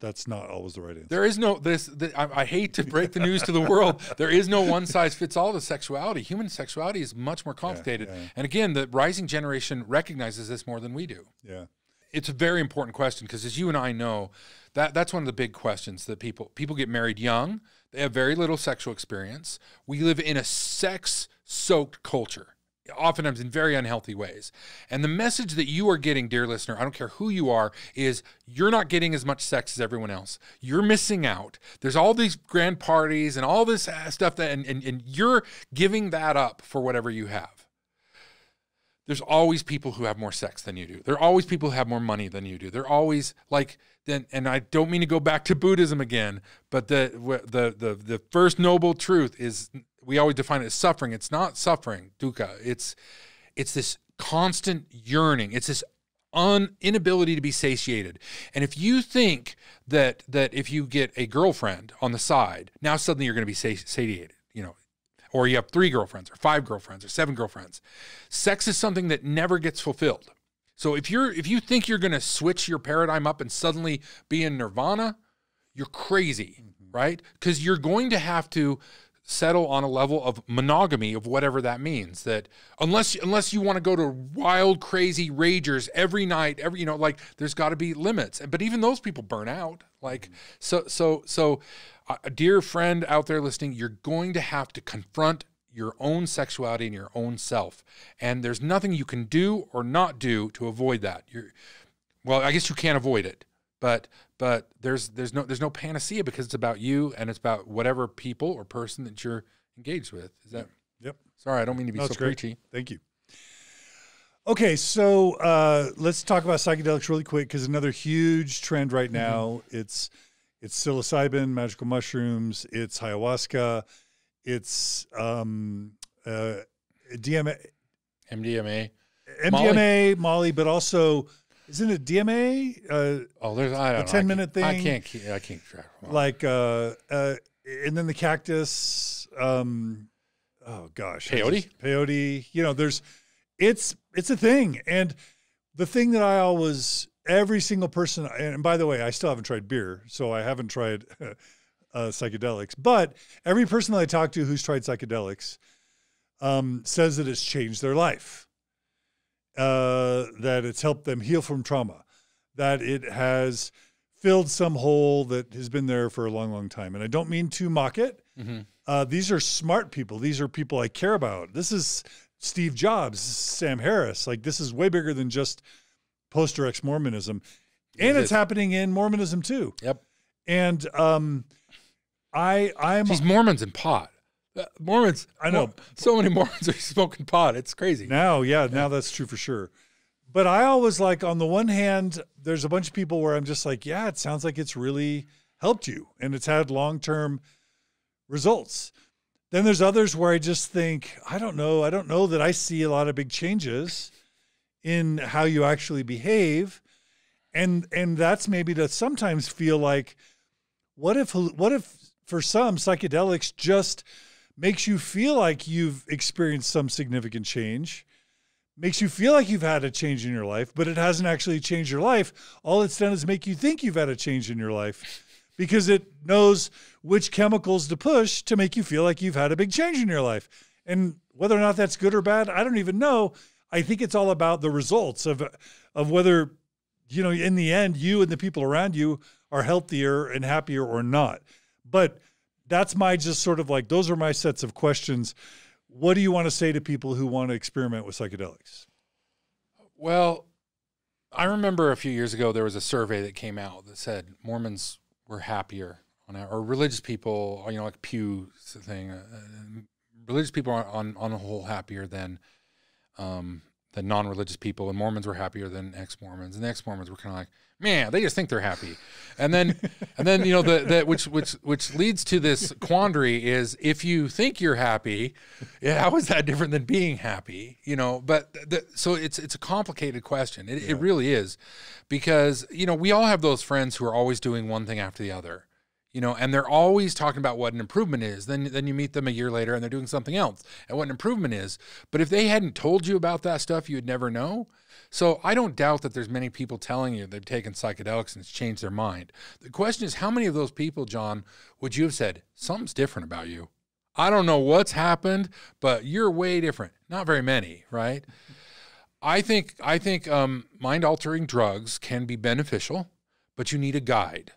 that's not always the right answer. There is no this. The, I, I, hate to break the news to the world. There is no one size fits all to sexuality. Human sexuality is much more complicated. Yeah, yeah. And again, the rising generation recognizes this more than we do. Yeah, it's a very important question because, as you and I know, that that's one of the big questions that people people get married young. They have very little sexual experience. We live in a sex soaked culture oftentimes in very unhealthy ways. And the message that you are getting, dear listener, I don't care who you are, is you're not getting as much sex as everyone else. You're missing out. There's all these grand parties and all this uh, stuff that, and, and, and you're giving that up for whatever you have. There's always people who have more sex than you do. There are always people who have more money than you do. They're always like then, and I don't mean to go back to Buddhism again, but the the the the first noble truth is we always define it as suffering. It's not suffering, dukkha. It's it's this constant yearning. It's this un, inability to be satiated. And if you think that that if you get a girlfriend on the side, now suddenly you're going to be satiated, you know, or you have three girlfriends or five girlfriends or seven girlfriends, sex is something that never gets fulfilled. So if you're if you think you're going to switch your paradigm up and suddenly be in nirvana, you're crazy, mm-hmm. right? Cuz you're going to have to settle on a level of monogamy of whatever that means that unless unless you want to go to wild crazy ragers every night every you know like there's got to be limits. But even those people burn out. Like so so so uh, a dear friend out there listening you're going to have to confront your own sexuality and your own self. And there's nothing you can do or not do to avoid that. You're well i guess you can't avoid it but but there's there's no there's no panacea because it's about you and it's about whatever people or person that you're engaged with. Is that? Yep. Sorry, I don't mean to be no, so preachy. Thank you. Okay, so uh, let's talk about psychedelics really quick because another huge trend right mm-hmm. now mm-hmm. it's it's psilocybin, magical mushrooms, it's ayahuasca, it's um, uh, DMA, MDMA, MDMA, Molly. Molly, but also isn't it DMA? Uh, oh, there's I don't a ten minute thing. I can't keep. I can't track. Like uh, uh, and then the cactus. Um, oh gosh, peyote. Peyote. You know, there's it's it's a thing, and the thing that I always every single person. And by the way, I still haven't tried beer, so I haven't tried uh, psychedelics. But every person that I talk to who's tried psychedelics um, says that it's changed their life uh, that it's helped them heal from trauma, that it has filled some hole that has been there for a long, long time. And I don't mean to mock it. Mm-hmm. Uh, these are smart people. These are people I care about. This is Steve Jobs, Sam Harris. Like this is way bigger than just poster ex Mormonism, and it's happening in Mormonism too. Yep. And um, I I'm these Mormons and pot. Uh, Mormons, I know so many Mormons are smoking pot. It's crazy. Now, yeah, yeah, now that's true for sure. But I always like, on the one hand, there's a bunch of people where I'm just like, yeah, it sounds like it's really helped you and it's had long term results. Then there's others where I just think, I don't know, I don't know that I see a lot of big changes in how you actually behave. And and that's maybe to sometimes feel like what if what if for some psychedelics just makes you feel like you've experienced some significant change makes you feel like you've had a change in your life, but it hasn't actually changed your life. All it's done is make you think you've had a change in your life because it knows which chemicals to push to make you feel like you've had a big change in your life. And whether or not that's good or bad, I don't even know. I think it's all about the results of of whether you know in the end you and the people around you are healthier and happier or not. But that's my just sort of like those are my sets of questions what do you want to say to people who want to experiment with psychedelics? Well, I remember a few years ago there was a survey that came out that said Mormons were happier on or religious people, you know, like Pew thing, uh, religious people are on on the whole happier than um, than non-religious people, and Mormons were happier than ex-Mormons, and the ex-Mormons were kind of like, man, they just think they're happy, and then and then you know the, the which which which leads to this quandary is if you think you're happy, yeah, how is that different than being happy? You know, but the, so it's it's a complicated question. It, yeah. it really is, because you know we all have those friends who are always doing one thing after the other you know, and they're always talking about what an improvement is. Then then you meet them a year later and they're doing something else and what an improvement is. But if they hadn't told you about that stuff, you would never know. So I don't doubt that there's many people telling you they've taken psychedelics and it's changed their mind. The question is, how many of those people, John, would you have said something's different about you? I don't know what's happened, but you're way different. Not very many, right? I think I think um, mind altering drugs can be beneficial, but you need a guide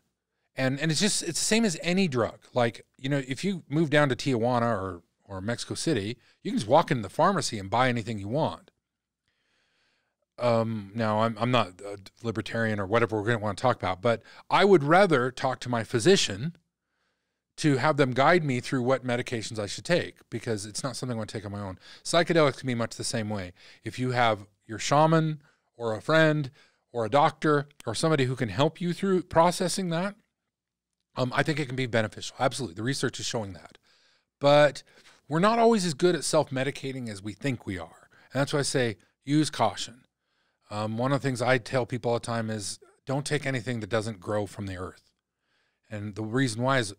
and and it's just it's the same as any drug. Like you know, if you move down to Tijuana or or Mexico City, you can just walk into the pharmacy and buy anything you want. Um, now I'm I'm not a libertarian or whatever we're going to want to talk about, but I would rather talk to my physician to have them guide me through what medications I should take because it's not something I want to take on my own. Psychedelics can be much the same way. If you have your shaman or a friend or a doctor or somebody who can help you through processing that, um, I think it can be beneficial. Absolutely. The research is showing that. But we're not always as good at self medicating as we think we are. And that's why I say use caution. Um, one of the things I tell people all the time is don't take anything that doesn't grow from the earth. And the reason why is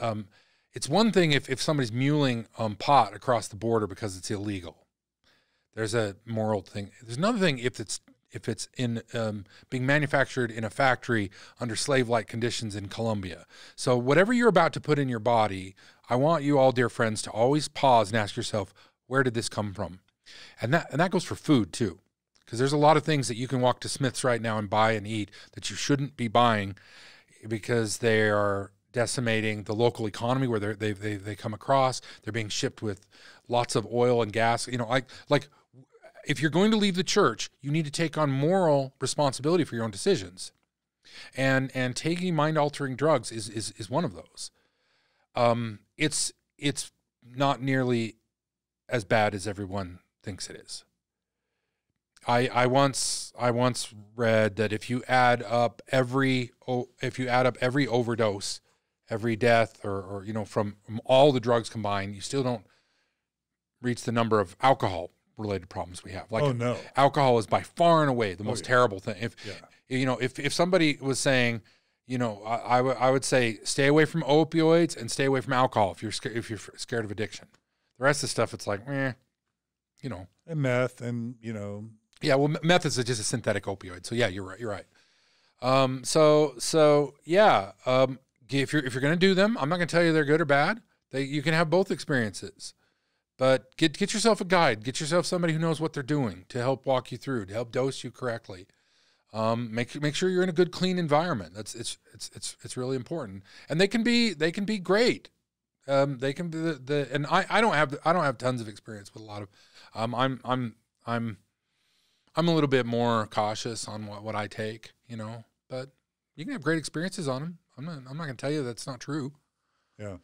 um, it's one thing if, if somebody's muling um, pot across the border because it's illegal. There's a moral thing. There's another thing if it's if it's in um, being manufactured in a factory under slave-like conditions in Colombia. So whatever you're about to put in your body, I want you all, dear friends, to always pause and ask yourself, where did this come from? And that and that goes for food too, because there's a lot of things that you can walk to Smith's right now and buy and eat that you shouldn't be buying because they are decimating the local economy where they they they come across. They're being shipped with lots of oil and gas. You know, like like if you're going to leave the church, you need to take on moral responsibility for your own decisions. And and taking mind altering drugs is is is one of those. Um, it's it's not nearly as bad as everyone thinks it is. I I once I once read that if you add up every if you add up every overdose, every death, or or you know from, from all the drugs combined, you still don't reach the number of alcohol related problems we have. Like, oh no, alcohol is by far and away the oh, most yeah. terrible thing. If yeah. you know, if if somebody was saying, you know, I, I, would say stay away from opioids and stay away from alcohol if you're scared if you're scared of addiction. The rest of the stuff, it's like, eh, you know, and meth, and you know, yeah. Well, meth is just a synthetic opioid. So yeah, you're right. You're right. Um, so so yeah. Um, if you're if you're gonna do them, I'm not gonna tell you they're good or bad. They you can have both experiences. But get get yourself a guide. Get yourself somebody who knows what they're doing to help walk you through, to help dose you correctly. Um, make make sure you're in a good, clean environment. That's it's it's it's it's really important. And they can be they can be great. Um, they can be the, the and I, I don't have I don't have tons of experience with a lot of. Um, I'm I'm I'm I'm a little bit more cautious on what, what I take, you know. But you can have great experiences on them. I'm not I'm not going to tell you that's not true. Yeah.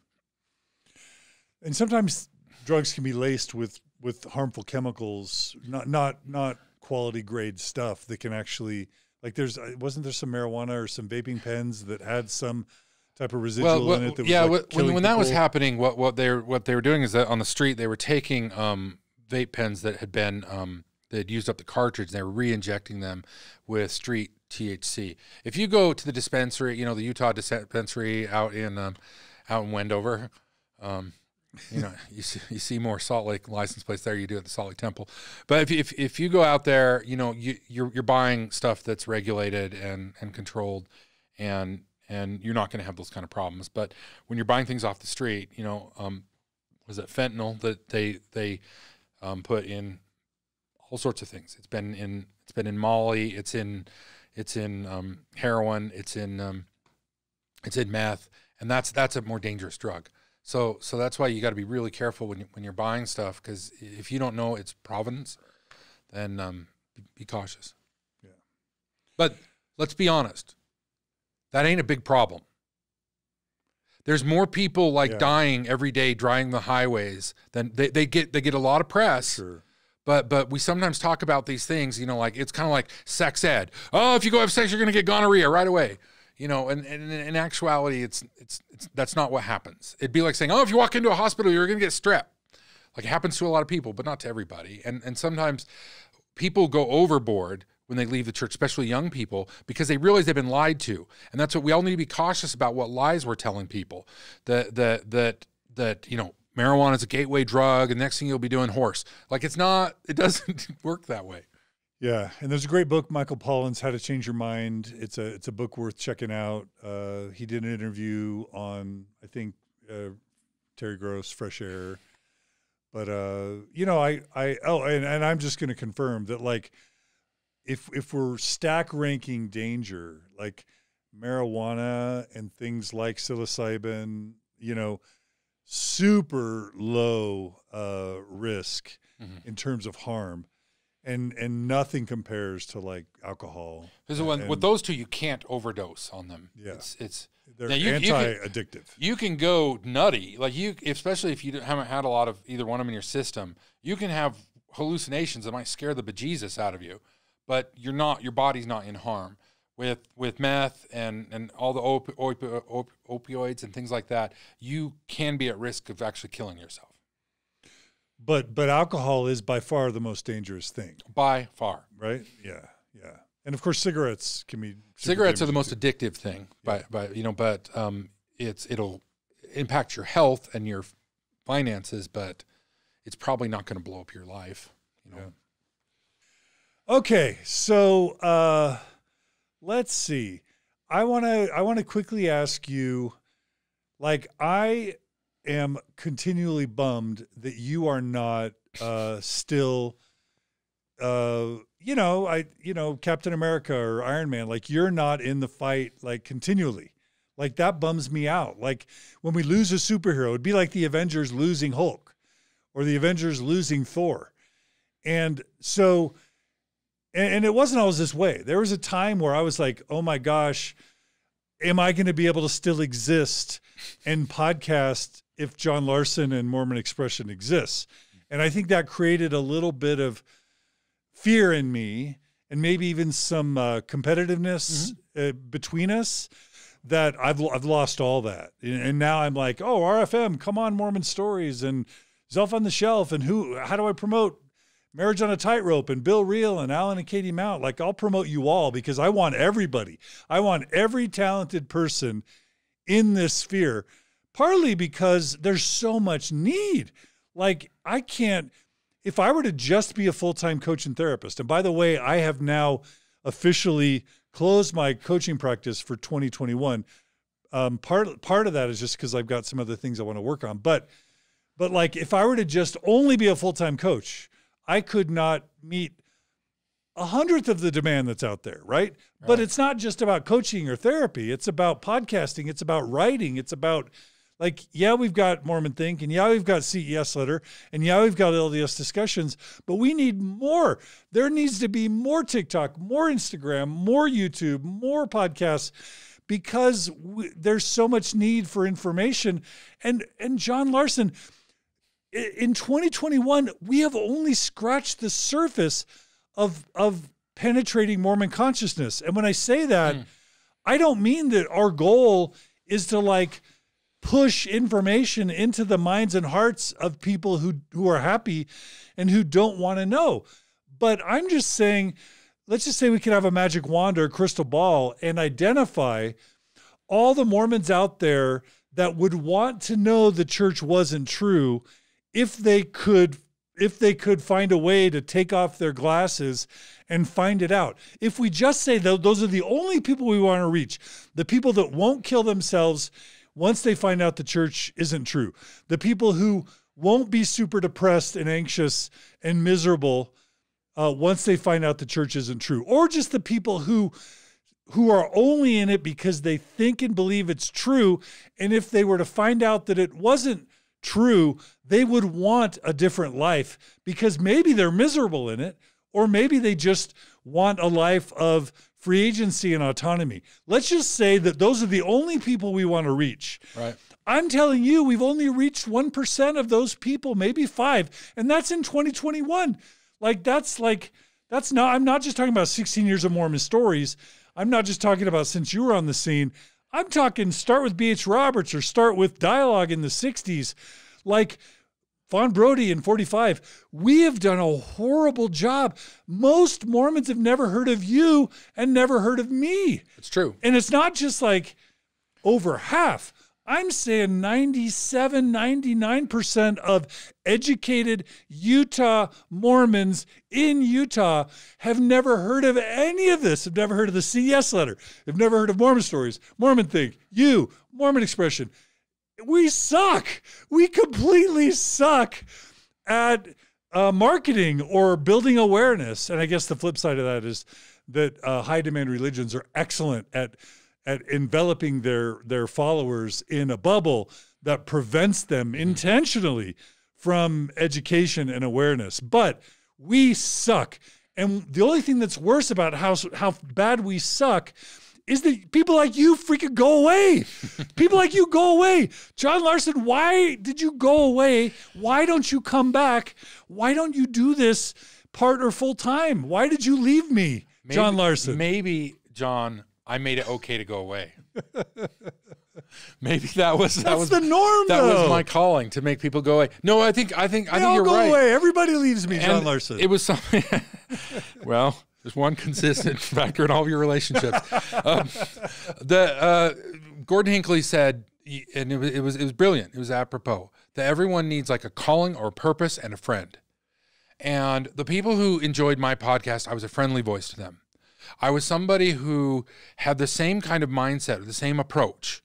And sometimes drugs can be laced with with harmful chemicals, not not not quality grade stuff that can actually like there's uh, wasn't there some marijuana or some vaping pens that had some type of residual well, in it. That yeah, like what- when, when that was happening, what what they were what they were doing is that on the street they were taking um, vape pens that had been um, they had used up the cartridge and they were re-injecting them with street THC. If you go to the dispensary, you know the Utah dispensary out in um, out in Wendover, um, you know you see, you see more Salt Lake license plates there you do at the Salt Lake Temple. But if if, if you go out there, you know you you're, you're buying stuff that's regulated and and controlled, and and you're not going to have those kind of problems. But when you're buying things off the street, you know, um, was it fentanyl that they they um, put in all sorts of things. It's been in it's been in Molly. It's in it's in um, heroin. It's in um, it's in meth, and that's that's a more dangerous drug. So so that's why you got to be really careful when you, when you're buying stuff because if you don't know its provenance, then um, be, cautious. Yeah. But let's be honest, that ain't a big problem. There's more people like Yeah. dying every day driving the highways than they, they get they get a lot of press Sure. but but we sometimes talk about these things you know like it's kind of like sex ed oh if you go have sex you're going to get gonorrhea right away you know and, and in actuality it's, it's it's that's not what happens. It'd be like saying oh if you walk into a hospital you're going to get strep. Like it happens to a lot of people but not to everybody. And and sometimes people go overboard when they leave the church especially young people because they realize they've been lied to. And that's what we all need to be cautious about what lies we're telling people. That that that that you know marijuana is a gateway drug and next thing you'll be doing horse. Like it's not it doesn't work that way Yeah, and there's a great book, Michael Pollan's "How to Change Your Mind." It's a it's a book worth checking out. Uh, he did an interview on I think uh, Terry Gross, Fresh Air, but uh, you know I I oh and, and I'm just going to confirm that like if if we're stack ranking danger like marijuana and things like psilocybin, you know, super low uh, risk Mhm. in terms of harm and and nothing compares to like alcohol. because when, with those two you can't overdose on them Yeah. it's it's they're you- you anti-addictive. you can go nutty like you especially if you haven't had a lot of either one of them in your system you can have hallucinations that might scare the bejesus out of you but you're not your body's not in harm with with meth and and all the op- op- op- opioids and things like that you can be at risk of actually killing yourself But but alcohol is by far the most dangerous thing, by far right? Yeah, yeah. And of course, cigarettes can be. cigarettes are the most addictive thing by, by you know but um it's it'll impact your health and your finances but it's probably not going to blow up your life you know Yeah. Okay, so uh, let's see. I want to I want to quickly ask you, like I am continually bummed that you are not uh, still, uh, you know, I you know Captain America or Iron Man. Like you're not in the fight like continually. Like that bums me out. Like when we lose a superhero, it'd be like the Avengers losing Hulk, or the Avengers losing Thor, and so. And, and it wasn't always this way. There was a time where I was like, "Oh my gosh, am I going to be able to still exist and podcast if John Larsen and Mormon Expression exists?" And I think that created a little bit of fear in me, and maybe even some uh, competitiveness uh, between us. That I've I've lost all that, and and now I'm like, "Oh, RFM, come on, Mormon Stories and Zelph on the Shelf, and who? How do I promote?" Marriage on a Tightrope and Bill Reel and Alan and Katie Mount. Like, I'll promote you all because I want everybody. I want every talented person in this sphere, partly because there's so much need. Like, I can't, if I were to just be a full time coach and therapist, and by the way, I have now officially closed my coaching practice for 2021. Um, part part of that is just because I've got some other things I want to work on. But but like if I were to just only be a full time coach, I could not meet a hundredth of the demand that's out there, right? But it's not just about coaching or therapy. It's about podcasting. It's about writing. It's about like, yeah, we've got Mormon Think, and yeah, we've got CES letter, and yeah, we've got LDS discussions, but we need more. There needs to be more TikTok, more Instagram, more YouTube, more podcasts because we, there's so much need for information. And and John Larsen, in 2021, we have only scratched the surface of of penetrating Mormon consciousness. And when I say that, hmm. I don't mean that our goal is to like push information into the minds and hearts of people who who are happy and who don't want to know. But I'm just saying, let's just say we could have a magic wand or a crystal ball and identify all the Mormons out there that would want to know the church wasn't true if they could if they could find a way to take off their glasses and find it out. If we just say that those are the only people we want to reach, the people that won't kill themselves once they find out the church isn't true, the people who won't be super depressed and anxious and miserable uh, once they find out the church isn't true, or just the people who who are only in it because they think and believe it's true, and if they were to find out that it wasn't true, they would want a different life because maybe they're miserable in it, or maybe they just want a life of free agency and autonomy. Let's just say that those are the only people we want to reach. Right. I'm telling you, we've only reached 1% of those people, maybe five, and that's in 2021. Like, that's like, that's not, I'm not just talking about 16 years of Mormon stories. I'm not just talking about since you were on the scene. I'm talking start with B.H. Roberts or start with dialogue in the 60s. Like, Fawn Brodie in 45, we have done a horrible job. Most Mormons have never heard of you and never heard of me. It's true. And it's not just like over half. I'm saying 97, 99% of educated Utah Mormons in Utah have never heard of any of this, have never heard of the CES letter, have never heard of Mormon stories, Mormon Think, you, Mormon expression we suck. We completely suck at uh, marketing or building awareness. And I guess the flip side of that is that uh, high demand religions are excellent at at enveloping their their followers in a bubble that prevents them intentionally from education and awareness. But we suck. And the only thing that's worse about how how bad we suck is that people like you freaking go away. people like you go away. John Larsen, why did you go away? Why don't you come back? Why don't you do this part or full time? Why did you leave me, maybe, John Larsen? Maybe, John, I made it okay to go away. Maybe that was that That's was the norm. that though. was my calling to make people go away. No, I think I think I think all you're go right. away. Everybody leaves me, John And Larsen. It was something. well, there's one consistent factor in all of your relationships. Um, the uh, Gordon Hinckley said, and it was, it was it was brilliant. It was apropos that everyone needs like a calling or a purpose and a friend. And the people who enjoyed my podcast, I was a friendly voice to them. I was somebody who had the same kind of mindset, the same approach.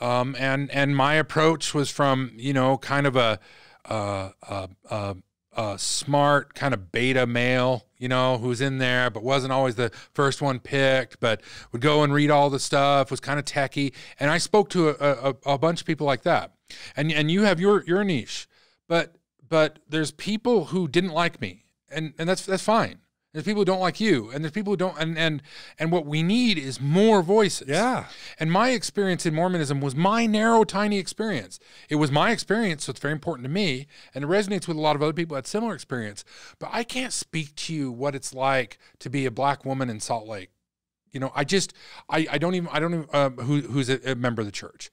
Um, and and my approach was from you know kind of a uh, uh, uh, uh, smart kind of beta male, you know, who was in there but wasn't always the first one picked, but would go and read all the stuff, was kind of techie, and I spoke to a, a, a bunch of people like that. And and you have your your niche, but but there's people who didn't like me, and and that's that's fine. There's people who don't like you, and there's people who don't. And and and what we need is more voices. Yeah. And my experience in Mormonism was my narrow, tiny experience. It was my experience, so it's very important to me, and it resonates with a lot of other people had similar experience. But I can't speak to you what it's like to be a black woman in Salt Lake. You know, I just, I, I don't even, I don't even, uh, who, who's a, a member of the church.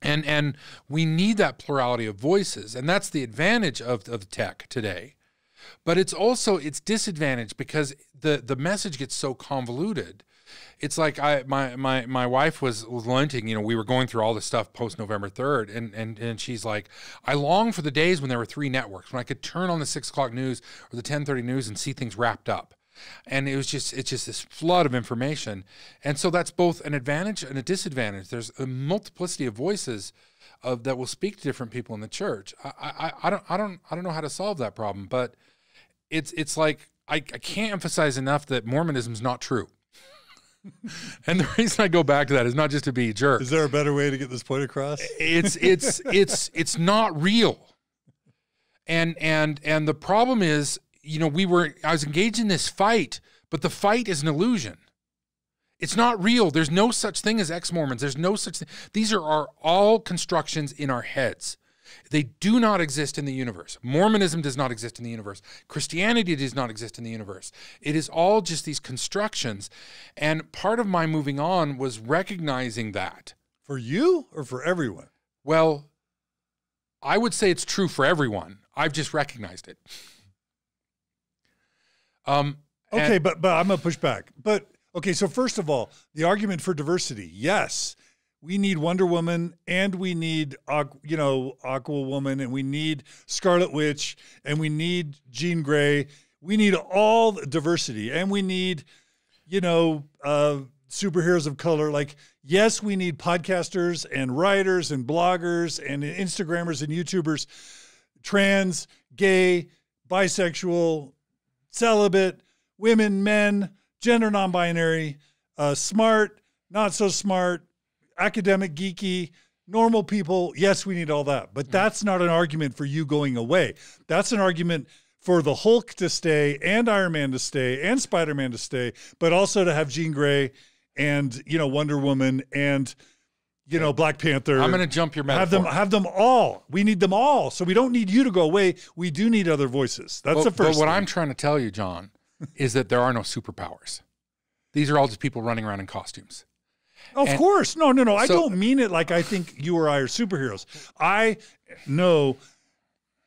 And and we need that plurality of voices, and that's the advantage of of tech today but it's also it's disadvantaged because the the message gets so convoluted. It's like i my my my wife was lamenting you know we were going through all this stuff post november 3rd and and and she's like i long for the days when there were three networks when i could turn on the six o'clock news or the 1030 news and see things wrapped up. And it was just it's just this flood of information. And so that's both an advantage and a disadvantage. There's a multiplicity of voices of that will speak to different people in the church. I i, I don't i don't i don't know how to solve that problem but it's it's like I, I can't emphasize enough that Mormonism is not true. and the reason I go back to that is not just to be a jerk. Is there a better way to get this point across? It's it's it's it's not real. And and and the problem is, you know, we were I was engaged in this fight, but the fight is an illusion. It's not real. There's no such thing as ex-Mormons. There's no such thing. These are our all constructions in our heads. They do not exist in the universe. Mormonism does not exist in the universe. Christianity does not exist in the universe. It is all just these constructions. And part of my moving on was recognizing that. For you or for everyone? Well, I would say it's true for everyone. I've just recognized it. Um, Okay, but but I'm gonna push back. But okay, so first of all, the argument for diversity, yes, we need Wonder Woman and we need you know Aqua Woman and we need Scarlet Witch and we need Jean Grey. We need all the diversity and we need you know uh, superheroes of color. Like yes, we need podcasters and writers and bloggers and Instagrammers and YouTubers, trans, gay, bisexual, celibate, women, men, gender non binary, uh, smart, not so smart, academic, geeky, normal people. Yes, we need all that. But mm. that's not an argument for you going away. That's an argument for the Hulk to stay and Iron Man to stay and Spider Man to stay, but also to have Jean Grey and, you know, Wonder Woman and, you know, Black Panther. I'm going to jump your metaphor. have them have them all. We need them all. So we don't need you to go away. We do need other voices. That's But- the first. But what thing. I'm trying to tell you, John, is that there are no superpowers. These are all just people running around in costumes. Of And- course. No, no, no. I don't mean it like I think you or I are superheroes. I know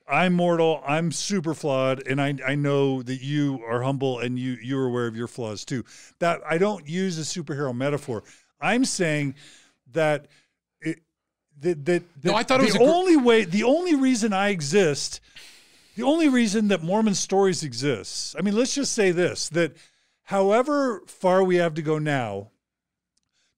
I'm mortal. I'm super flawed. And I, I know that you are humble and you, you're aware of your flaws too. That I don't use a superhero metaphor. I'm saying that it, that, that, No, I thought it was gr- only way, the only reason I exist, the only reason that Mormon stories exists. I mean, let's just say this, that however far we have to go now,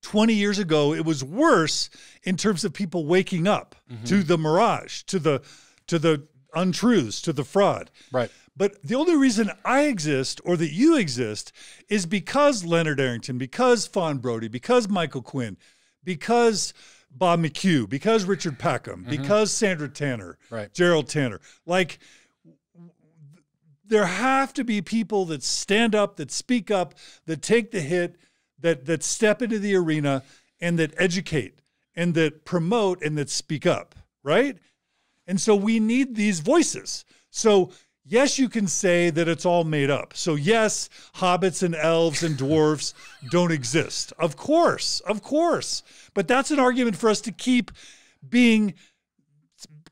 20 years ago it was worse in terms of people waking up mm-hmm. to the mirage to the to the untruths to the fraud Right. but the only reason I exist or that you exist is because Leonard Arrington, because Fawn Brodie, because Michael Quinn, because Bob McCue, because Richard Packham, mm-hmm. because Sandra Tanner, Right. Gerald Tanner. Like there have to be people that stand up, that speak up, that take the hit, that that step into the arena and that educate and that promote and that speak up, right? And so we need these voices. So yes, you can say that it's all made up. So yes, hobbits and elves and dwarves don't exist. Of course, of course. But that's an argument for us to keep being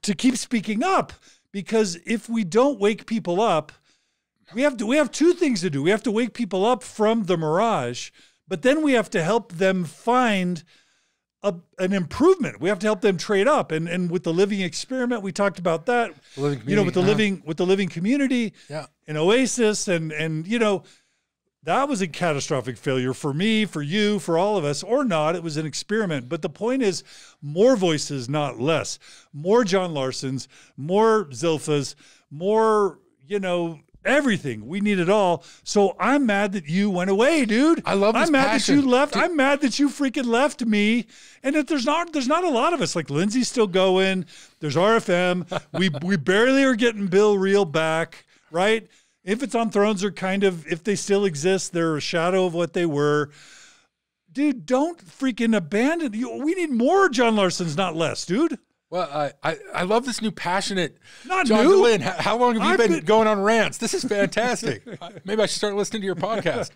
to keep speaking up because if we don't wake people up, we have to we have two things to do. We have to wake people up from the mirage, but then we have to help them find a, an improvement. We have to help them trade up. And and with the living experiment, we talked about that. You know, with the community, living with the living community Yeah. and Oasis and and you know, that was a catastrophic failure for me, for you, for all of us, or not. It was an experiment. But the point is more voices, not less. More John Larsons, more Zilphas, more, you know, everything. We need it all. So I'm mad that you went away, dude. I love I'm mad passion. that you left. Dude. I'm mad that you freaking left me. And that there's not there's not a lot of us. Like Lindsay's still going. There's RFM. we we barely are getting Bill Reel back, right? Infants on Thrones are kind of if they still exist, they're a shadow of what they were. Dude, don't freaking abandon you. We need more John Larsons, not less, dude. Well, I, I, I love this new passionate Not John new. Dehlin. How, how long have you been, been- going on rants? This is fantastic. Maybe I should start listening to your podcast.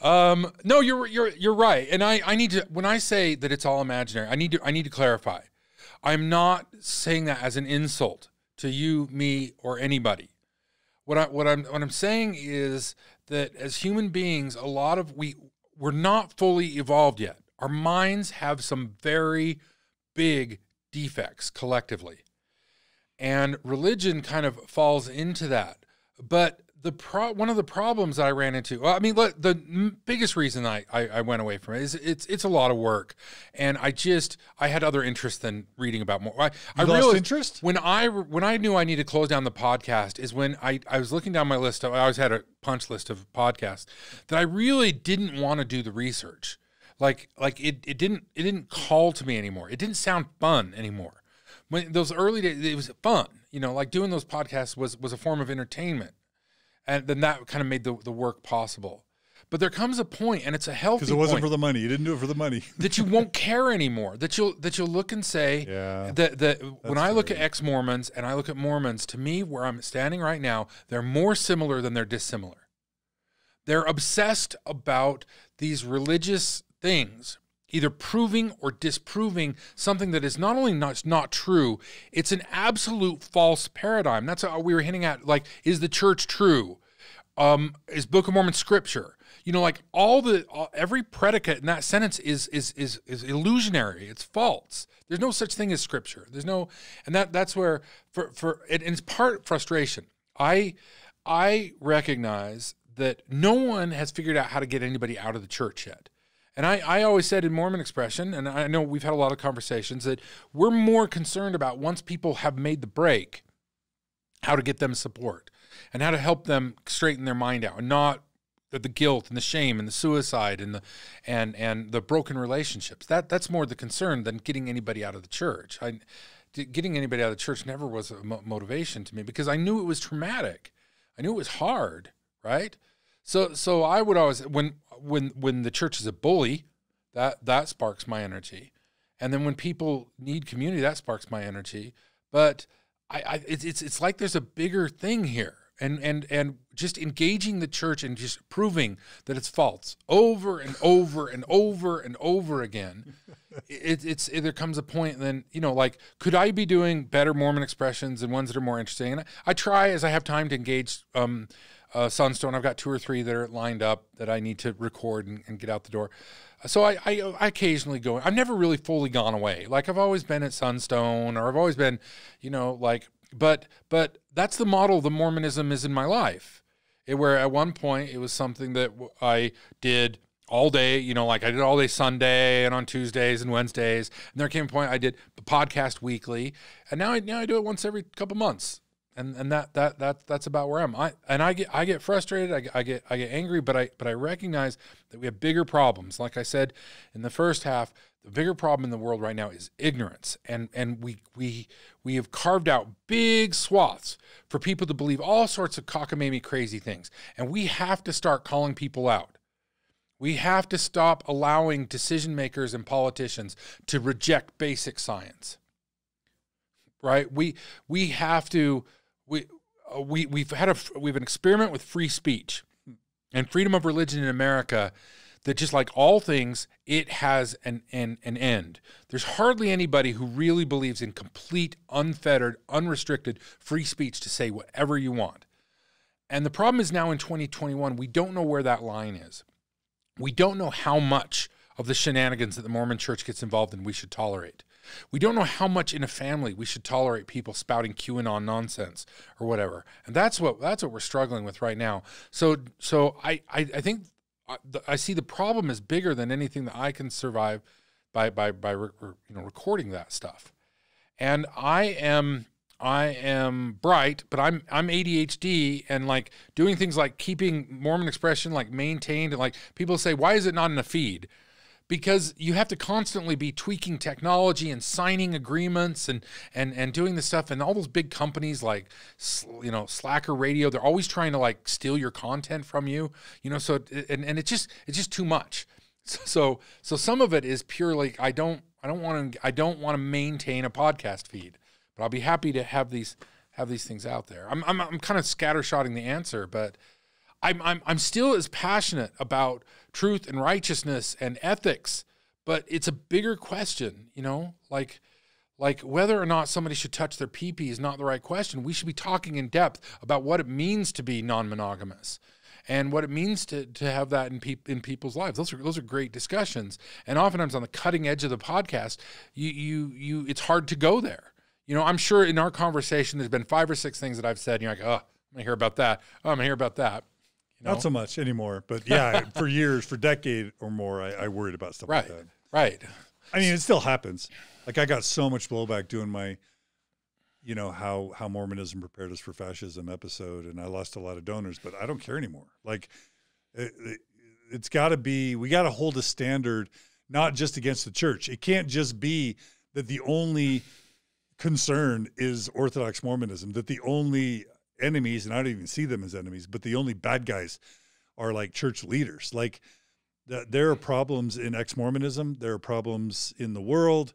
Um, no, you're you're you're right, and I, I need to when I say that it's all imaginary, I need to I need to clarify. I'm not saying that as an insult to you, me, or anybody. What I what I'm what I'm saying is that as human beings, a lot of we we're not fully evolved yet. Our minds have some very big defects collectively. And religion kind of falls into that. But the pro- one of the problems I ran into, well, I mean, look, the m- biggest reason I, I, I went away from it is it's it's a lot of work, and I just I had other interests than reading about more. I, I lost realized interest? when I when I knew I needed to close down the podcast is when I I was looking down my list. I always had a punch list of podcasts that I really didn't want to do the research. Like like it it didn't it didn't call to me anymore. It didn't sound fun anymore. When those early days, it was fun. You know, like doing those podcasts was was a form of entertainment, and then that kind of made the the work possible. But there comes a point, and it's a healthy Because it wasn't for the money. You didn't do it for the money. that you won't care anymore. That you'll that you'll look and say Yeah, that that when I look at ex Mormons and I look at Mormons, to me, where I'm standing right now, they're more similar than they're dissimilar. They're obsessed about these religious things, either proving or disproving something that is not only not, not true, it's an absolute false paradigm. That's what we were hinting at. Like, is the church true? Um, is Book of Mormon scripture? You know, like all the all, every predicate in that sentence is is is is illusionary. It's false. There's no such thing as scripture. There's no, and that that's where for for and it's part frustration. I I recognize that no one has figured out how to get anybody out of the church yet. And I, I always said in Mormon expression, and I know we've had a lot of conversations, that we're more concerned about once people have made the break, how to get them support and how to help them straighten their mind out and not the guilt and the shame and the suicide and the and and the broken relationships. That that's more the concern than getting anybody out of the church. I getting anybody out of the church never was a motivation to me because I knew it was traumatic. I knew it was hard, right? So so I would always when when when the church is a bully, that that sparks my energy, and then when people need community, that sparks my energy. But I, I it's it's it's like there's a bigger thing here, and and and just engaging the church and just proving that it's false over and over and over and over again. it, it's it, there comes a point then you know like could I be doing better Mormon expressions and ones that are more interesting? And I, I try as I have time to engage. Um, uh, Sunstone. I've got two or three that are lined up that I need to record and, and get out the door. So I, I, I, occasionally go. I've never really fully gone away. Like I've always been at Sunstone, or I've always been, you know, like. But but that's the model the Mormonism is in my life. It, where at one point it was something that I did all day, you know, like I did all day Sunday and on Tuesdays and Wednesdays. And there came a point I did the podcast weekly, and now I now I do it once every couple months and and that that that that's about where I'm. I and I get I get frustrated. I, I get I get angry, but I but I recognize that we have bigger problems. Like I said in the first half, the bigger problem in the world right now is ignorance, and and we we we have carved out big swaths for people to believe all sorts of cockamamie crazy things, and we have to start calling people out. We have to stop allowing decision makers and politicians to reject basic science. Right? We we have to we uh, we we've had a we have an experiment with free speech and freedom of religion in America that just like all things it has an, an an end. There's hardly anybody who really believes in complete unfettered unrestricted free speech to say whatever you want. And the problem is now in 2021 we don't know where that line is. We don't know how much of the shenanigans that the mormon church gets involved in we should tolerate we don't know how much in a family we should tolerate people spouting QAnon nonsense or whatever, and that's what that's what we're struggling with right now. So so I I, I think uh, I, I see the problem is bigger than anything that I can survive by by by re, re, you know recording that stuff, and I am I am bright, but I'm I'm ADHD and like doing things like keeping Mormon expression like maintained and like people say why is it not in a feed? Because you have to constantly be tweaking technology and signing agreements and and and doing this stuff. And all those big companies like you know Slacker Radio they're always trying to like steal your content from you you know so and and it's just it's just too much. So so some of it is purely I don't I don't want to I don't want to maintain a podcast feed but I'll be happy to have these have these things out there. I'm I'm, I'm kind of scattershotting the answer but I'm, I'm, I'm still as passionate about truth and righteousness and ethics, but it's a bigger question, you know, like, like whether or not somebody should touch their pee is not the right question. We should be talking in depth about what it means to be non-monogamous and what it means to, to have that in, pe- in people's lives. Those are those are great discussions, and oftentimes on the cutting edge of the podcast, you you you it's hard to go there. You know, I'm sure in our conversation, there's been five or six things that I've said, and you're like, oh, I'm gonna hear about that. Oh, I'm gonna hear about that. You know? Not so much anymore, but yeah, for years, for decade or more, I, I worried about stuff right, like that. Right. I mean, it still happens. Like I got so much blowback doing my, you know, how how Mormonism prepared us for fascism episode, and I lost a lot of donors, but I don't care anymore. Like, it, it, it's got to be. We got to hold a standard, not just against the church. It can't just be that the only concern is Orthodox Mormonism. That the only enemies, and I don't even see them as enemies, but the only bad guys are like church leaders. Like the, there are problems in ex Mormonism, there are problems in the world.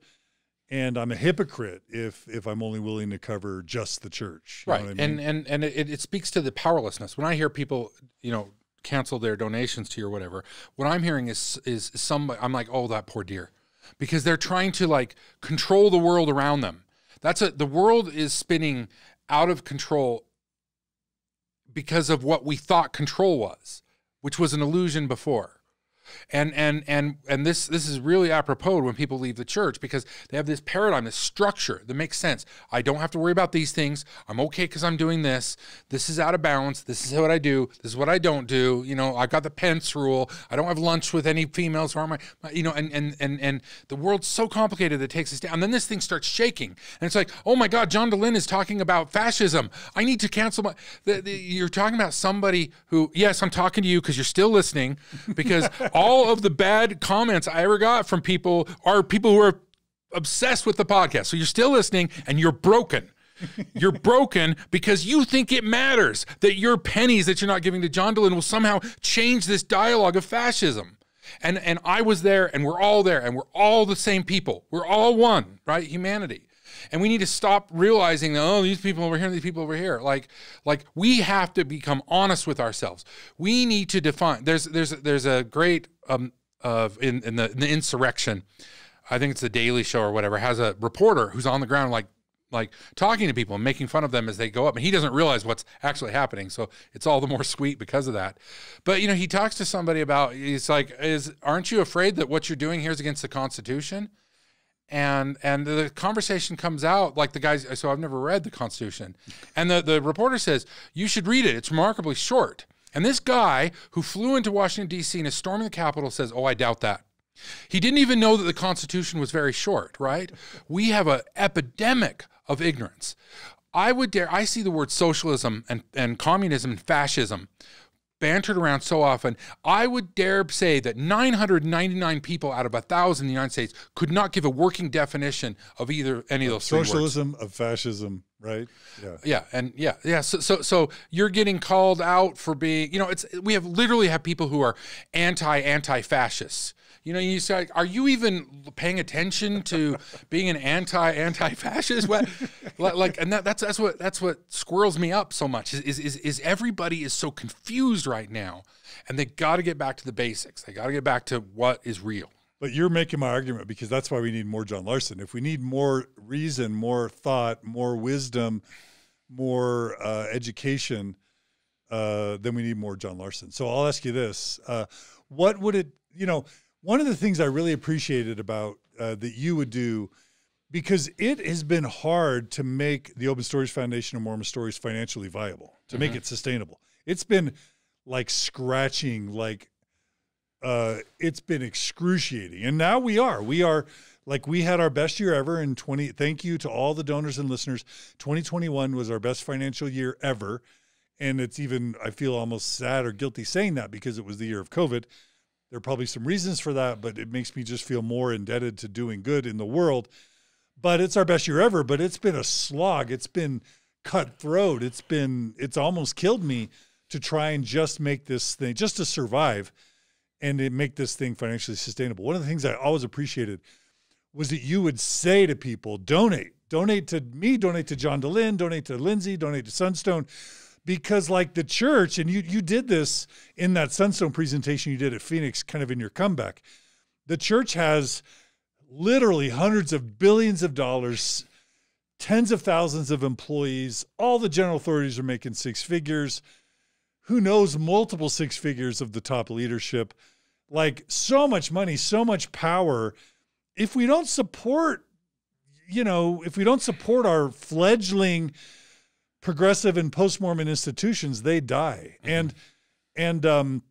And I'm a hypocrite if if I'm only willing to cover just the church, right? I mean? And and and it, it speaks to the powerlessness. When I hear people, you know, cancel their donations to you or whatever. What I'm hearing is is some. I'm like, oh, that poor dear, because they're trying to like control the world around them. That's a the world is spinning out of control because of what we thought control was, which was an illusion before and and and and this this is really apropos when people leave the church because they have this paradigm this structure that makes sense. I don't have to worry about these things. I'm okay because i'm doing this. This is out of balance this is what i do. This is what i don't do. You know i've got the pence rule. I don't have lunch with any females who are my, you know and and and and the world's so complicated that it takes us down. And then this thing starts shaking. And it's like oh my god john dehlin is talking about fascism. I need to cancel my the, the, you're talking about somebody who yes i'm talking to you because you're still listening because all of the bad comments I ever got from people are people who are obsessed with the podcast. So you're still listening and you're broken. You're broken because you think it matters that your pennies that you're not giving to John Dehlin will somehow change this dialogue of fascism. And and I was there and we're all there and we're all the same people. We're all one, right? Humanity. And we need to stop realizing that, oh, these people over here, these people over here. Like, like we have to become honest with ourselves. We need to define. There's there's there's a great um of in, in the in the insurrection. I think it's the Daily Show or whatever, has a reporter who's on the ground like like talking to people and making fun of them as they go up and he doesn't realize what's actually happening so it's all the more sweet because of that but you know he talks to somebody about he's like is aren't you afraid that what you're doing here is against the constitution and and the conversation comes out like the guys so i've never read the constitution. And the, the reporter says you should read it. It's remarkably short. And this guy who flew into washington d.c and is storming the capitol says oh i doubt that. He didn't even know that the constitution was very short right? We have an epidemic of ignorance. I would dare i see the word socialism and, and communism and fascism bantered around so often, I would dare say that 999 people out of a thousand in the United States could not give a working definition of either any of those socialism of fascism, right? Yeah, yeah, and yeah, yeah. So, so, so you're getting called out for being, you know, it's we have literally have people who are anti anti fascists you know, you say, are you even paying attention to being an anti anti fascist? like, and that, that's that's what that's what squirrels me up so much. Is is is everybody is so confused right now, and they got to get back to the basics. They got to get back to what is real. But you're making my argument because that's why we need more John Larsen. If we need more reason, more thought, more wisdom, more uh, education, uh, then we need more John Larsen. So I'll ask you this: uh, What would it, you know? One of the things I really appreciated about uh, that you would do, because it has been hard to make the Open Stories Foundation and Mormon Stories financially viable, to mm-hmm. make it sustainable. It's been like scratching, like uh, it's been excruciating. And now we are. We are like we had our best year ever in 20 thank you to all the donors and listeners 2021 was our best financial year ever and it's even i feel almost sad or guilty saying that because it was the year of covid there are probably some reasons for that, but it makes me just feel more indebted to doing good in the world. But it's our best year ever, but it's been a slog. It's been cutthroat. It's been, it's almost killed me to try and just make this thing, just to survive and to make this thing financially sustainable. One of the things I always appreciated was that you would say to people, donate, donate to me, donate to John Dehlin, donate to Lindsay, donate to Sunstone because like the church and you you did this in that sunstone presentation you did at phoenix kind of in your comeback the church has literally hundreds of billions of dollars tens of thousands of employees. All the general authorities are making six figures. Who knows? Multiple six figures of the top leadership. Like so much money so much power. If we don't support you know if we don't support our fledgling progressive and post Mormon institutions, they die. Mm-hmm. And and um,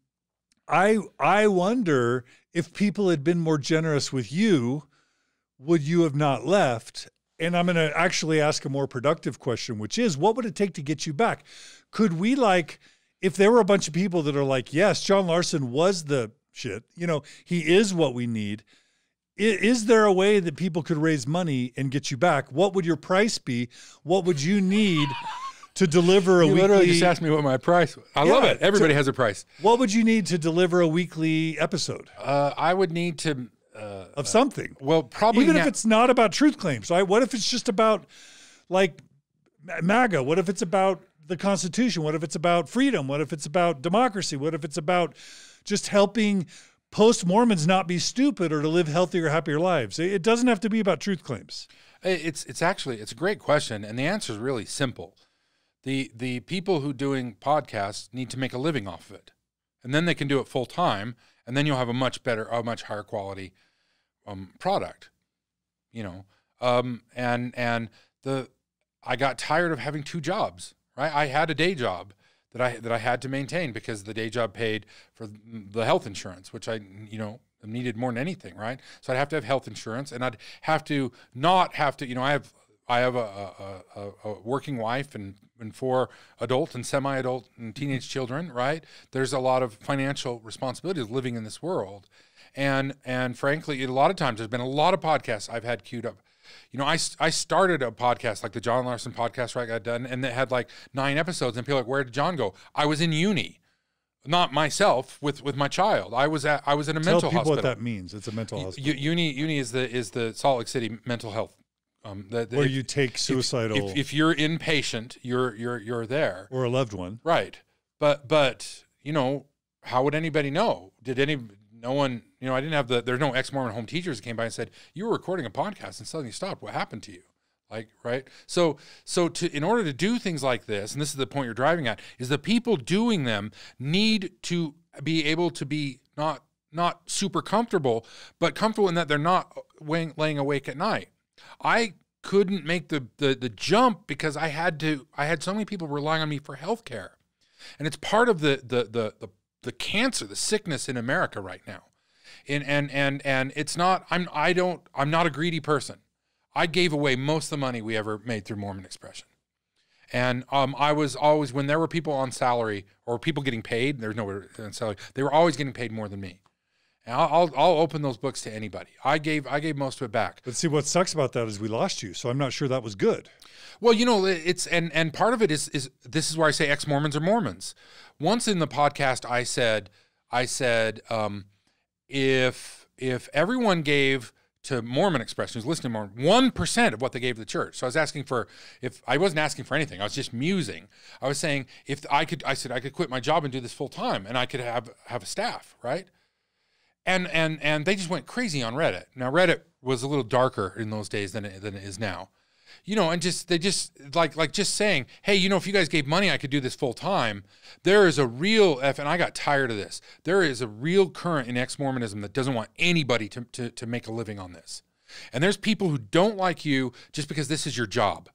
I I wonder if people had been more generous with you, would you have not left? And I'm going to actually ask a more productive question, which is, what would it take to get you back? Could we like, if there were a bunch of people that are like, yes, John Larsen was the shit, you know, he is what we need. Is there a way that people could raise money and get you back? What would your price be? What would you need to deliver a you weekly. literally just asked me what my price. Was. I yeah, love it. Everybody has a price. What would you need to deliver a weekly episode? Uh, I would need to uh, of something. well, probably even if it's not about truth claims. Right? What if it's just about like MAGA? What if it's about the Constitution? What if it's about freedom? What if it's about democracy? What if it's about just helping post Mormons not be stupid or to live healthier, happier lives? It doesn't have to be about truth claims. It's it's actually it's a great question, and the answer is really simple. the The people who doing podcasts need to make a living off of it, and then they can do it full time, and then you'll have a much better, a much higher quality um, product. You know, um, and and the I got tired of having two jobs. Right, I had a day job that I that I had to maintain because the day job paid for the health insurance, which I you know needed more than anything, right? So I'd have to have health insurance, and I'd have to not have to, you know, I have I have a, a, a, a working wife and and four adult and semi-adult and teenage children, right? There's a lot of financial responsibilities living in this world, and and frankly, a lot of times there's been a lot of podcasts I've had queued up you know, I, I started a podcast like the John Larsen podcast, right? Got done, and it had like nine episodes, and people like, where did John go? I was in uni, not myself with with my child. I was at I was in a Tell mental people hospital. what that means. It's a mental hospital U- uni uni is the is the Salt Lake City mental health. Um, the, the- where if- you take if- suicidal If, if you're inpatient, you're you're you're there, or a loved one. right? But but you know, how would anybody know? Did any no one you know? I didn't have the there's no ex Mormon home teachers that came by and said you were recording a podcast and suddenly stopped. What happened to you? Like right? So so to in order to do things like this, and this is the point you're driving at, is the people doing them need to be able to be not not super comfortable, but comfortable in that they're not uh, laying, laying awake at night. I couldn't make the, the the jump because I had to I had so many people relying on me for health care. And it's part of the the the the, the cancer, the sickness in America right now. And and and and it's not I'm I don't I'm not a greedy person. I gave away most of the money we ever made through Mormon Expression. And um, I was always when there were people on salary or people getting paid, there's on salary. They were always getting paid more than me. And I'll, I'll I'll open those books to anybody. I gave I gave most of it back. But see, what sucks about that is we lost you. So I'm not sure that was good. Well, you know, it's and and part of it is is this is where I say ex Mormons are Mormons. Once in the podcast, I said I said um, if if everyone gave to Mormon expressions, listening to Mormon, one percent of what they gave to the church. So I was asking for if I wasn't asking for anything. I was just musing. I was saying if I could, I said I could quit my job and do this full time, and I could have have a staff, right? And and and they just went crazy on Reddit. Now Reddit was a little darker in those days than it, than it is now, you know. And just they just like like just saying, hey, you know, if you guys gave money, I could do this full time. There is a real f, and I got tired of this. There is a real current in ex Mormonism that doesn't want anybody to, to to make a living on this, and there's people who don't like you just because this is your job.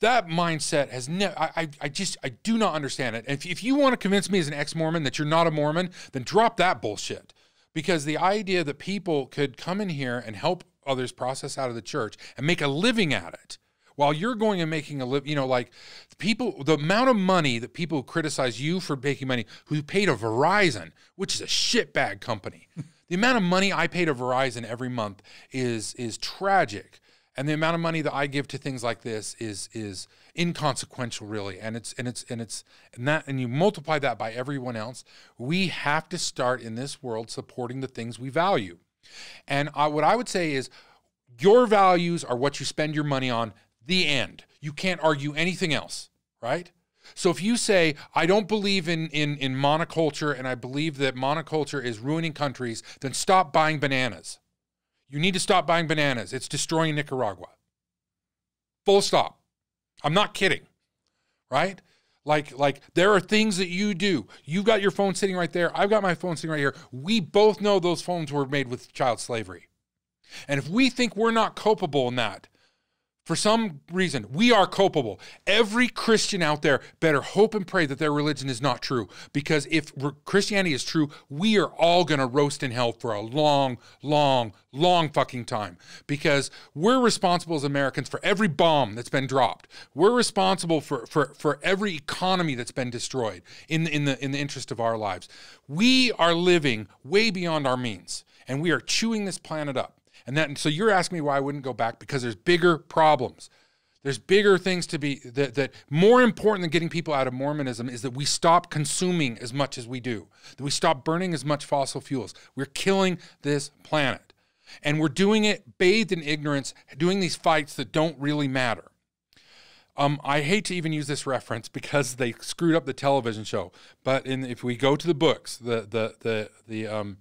That mindset has never. I, I just I do not understand it. And if if you want to convince me as an ex Mormon that you're not a Mormon, then drop that bullshit because the idea that people could come in here and help others process out of the church and make a living at it while you're going and making a live you know like people the amount of money that people who criticize you for making money who paid a verizon which is a shitbag company. The amount of money i pay to verizon every month is is tragic and the amount of money that I give to things like this is is inconsequential really. And it's and it's and it's and that and you multiply that by everyone else we have to start in this world supporting the things we value. And I, what I would say is your values are what you spend your money on the end. You can't argue anything else right? So if you say I don't believe in in in monoculture and I believe that monoculture is ruining countries then stop buying bananas you need to stop buying bananas. It's destroying Nicaragua. Full stop. I'm not kidding. Right? Like like there are things that you do. You've got your phone sitting right there. I've got my phone sitting right here. We both know those phones were made with child slavery. And if we think we're not culpable in that, for some reason, we are culpable. Every Christian out there better hope and pray that their religion is not true. Because if Christianity is true, we are all going to roast in hell for a long, long, long fucking time. Because we're responsible as Americans for every bomb that's been dropped. We're responsible for, for, for every economy that's been destroyed in, in, the, in the interest of our lives. We are living way beyond our means, and we are chewing this planet up. And that, so you're asking me why I wouldn't go back because there's bigger problems. There's bigger things to be that, that more important than getting people out of Mormonism is that we stop consuming as much as we do, that we stop burning as much fossil fuels. We're killing this planet. And we're doing it bathed in ignorance, doing these fights that don't really matter. Um, I hate to even use this reference because they screwed up the television show. But in, if we go to the books, the the the the um,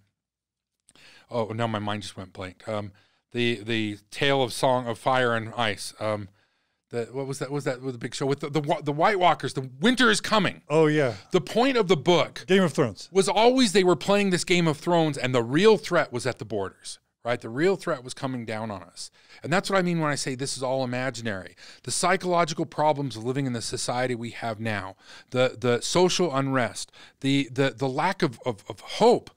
oh now my mind just went blank. Um, the the tale of song of fire and ice. Um, the what was that? What was that with the big show with the, the the White Walkers? The winter is coming. Oh yeah, The point of the book Game of Thrones. was always they were playing this Game of Thrones, and the real threat was at the borders, right? The real threat was coming down on us. And that's what I mean when I say this is all imaginary. The psychological problems of living in the society we have now, the the social unrest, the the the lack of, of, of hope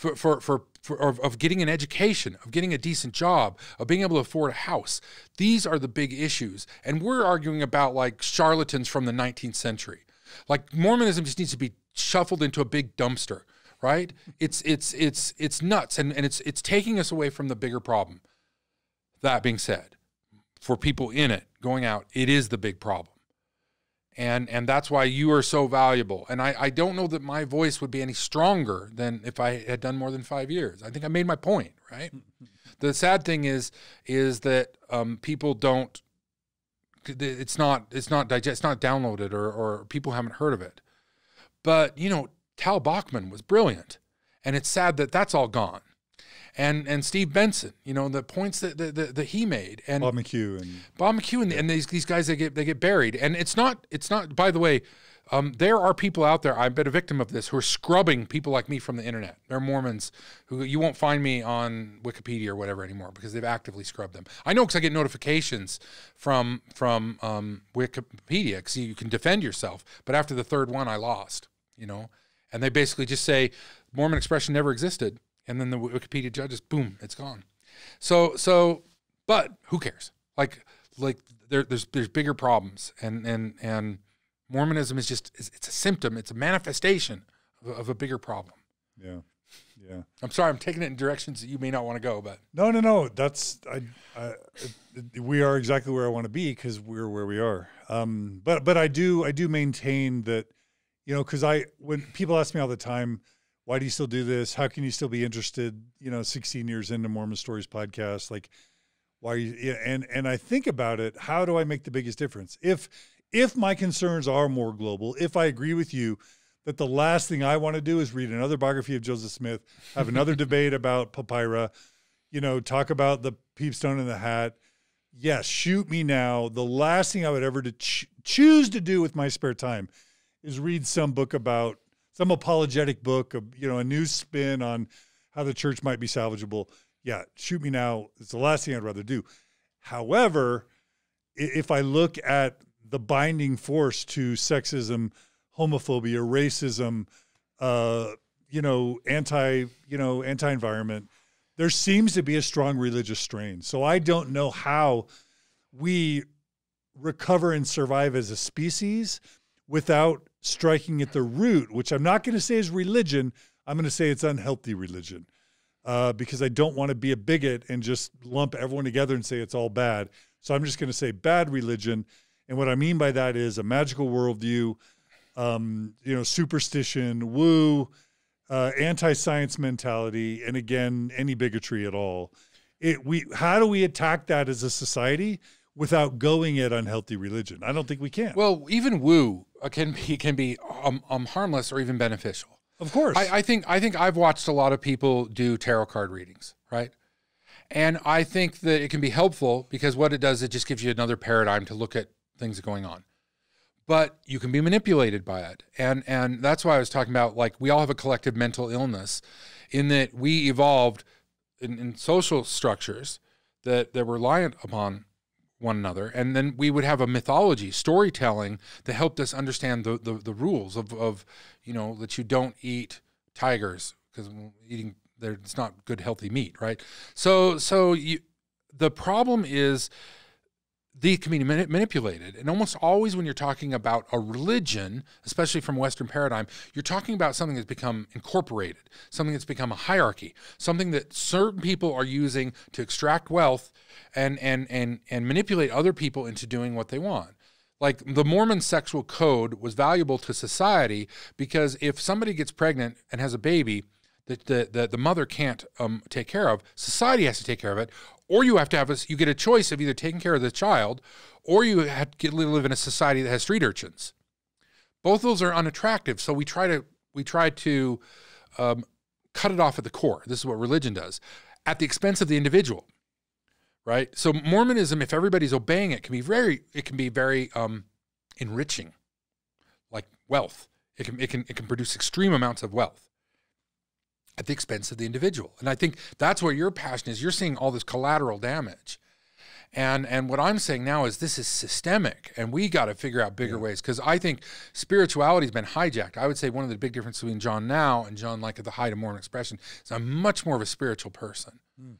for, for, for, for of, of getting an education, of getting a decent job, of being able to afford a house. These are the big issues. And we're arguing about like charlatans from the 19th century. Like Mormonism just needs to be shuffled into a big dumpster, right? It's it's it's it's nuts and, and it's it's taking us away from the bigger problem. That being said, for people in it going out, it is the big problem. And and that's why you are so valuable. And I, I don't know that my voice would be any stronger than if I had done more than five years. I think I made my point, right? the sad thing is is that um, people don't it's not it's not digest it's not downloaded or or people haven't heard of it. But you know, Tal Bachman was brilliant, and it's sad that that's all gone. And and Steve Benson, you know, the points that that, that, that he made, and Bob McCue and Bob McCue and, and these these guys they get they get buried, and it's not it's not. By the way, um, there are people out there. I've been a victim of this who are scrubbing people like me from the internet. They're Mormons who you won't find me on Wikipedia or whatever anymore because they've actively scrubbed them. I know because I get notifications from from um, Wikipedia because you can defend yourself. But after the third one, I lost. You know, and they basically just say Mormon expression never existed, and then the Wikipedia judges, boom, it's gone. So so, but who cares? Like like there, there's there's bigger problems, and and and Mormonism is just it's a symptom, it's a manifestation of, of a bigger problem. yeah, yeah. I'm sorry, I'm taking it in directions that you may not want to go, but No, no, no. That's I. I we are exactly where I want to be because we're where we are. Um, but but I do I do maintain that, you know, because I when people ask me all the time, why do you still do this? How can you still be interested? You know, 16 years into Mormon Stories podcast, like why? You, yeah, and and I think about it. How do I make the biggest difference? If if my concerns are more global, if I agree with you that the last thing I want to do is read another biography of Joseph Smith, have another debate about papyra, you know, talk about the peepstone in the hat. Yes, shoot me now. The last thing I would ever to ch- choose to do with my spare time is read some book about some apologetic book, of, you know, a new spin on how the church might be salvageable. Yeah, shoot me now. It's the last thing I'd rather do. However, if I look at the binding force to sexism, homophobia, racism, uh, you know, anti, you know, anti-environment, there seems to be a strong religious strain. So I don't know how we recover and survive as a species without striking at the root, which I'm not going to say is religion. I'm going to say it's unhealthy religion uh, because I don't want to be a bigot and just lump everyone together and say it's all bad. So I'm just going to say bad religion. And what I mean by that is a magical worldview, um, you know, superstition, woo, uh, anti-science mentality, and again, any bigotry at all. It we how do we attack that as a society without going at unhealthy religion? I don't think we can. well, even woo uh, can be can be um, um harmless or even beneficial. of course, I, I think I think I've watched a lot of people do tarot card readings, right? And I think that it can be helpful because what it does, it just gives you another paradigm to look at things going on. But you can be manipulated by it. And and that's why I was talking about like we all have a collective mental illness in that we evolved in, in social structures that, that were reliant upon one another. And then we would have a mythology, storytelling that helped us understand the, the, the rules of, of, you know, that you don't eat tigers because eating there it's not good healthy meat, right? So so you the problem is these can be mani- manipulated. And almost always when you're talking about a religion, especially from Western paradigm, you're talking about something that's become incorporated, something that's become a hierarchy, something that certain people are using to extract wealth and and and and manipulate other people into doing what they want. Like the Mormon sexual code was valuable to society because if somebody gets pregnant and has a baby, that the, the, the mother can't um, take care of, society has to take care of it, or you have to have a, you get a choice of either taking care of the child, or you have to live in a society that has street urchins. Both those are unattractive, so we try to we try to um, cut it off at the core. This is what religion does, at the expense of the individual, right? So Mormonism, if everybody's obeying it, can be very it can be very um, enriching, like wealth. It can it can it can produce extreme amounts of wealth at the expense of the individual. And I think that's where your passion is. You're seeing all this collateral damage. And and what I'm saying now is this is systemic, and we got to figure out bigger yeah. ways because I think spirituality has been hijacked. I would say one of the big differences between John now and John like at the height of Mormon expression is I'm much more of a spiritual person. Mm.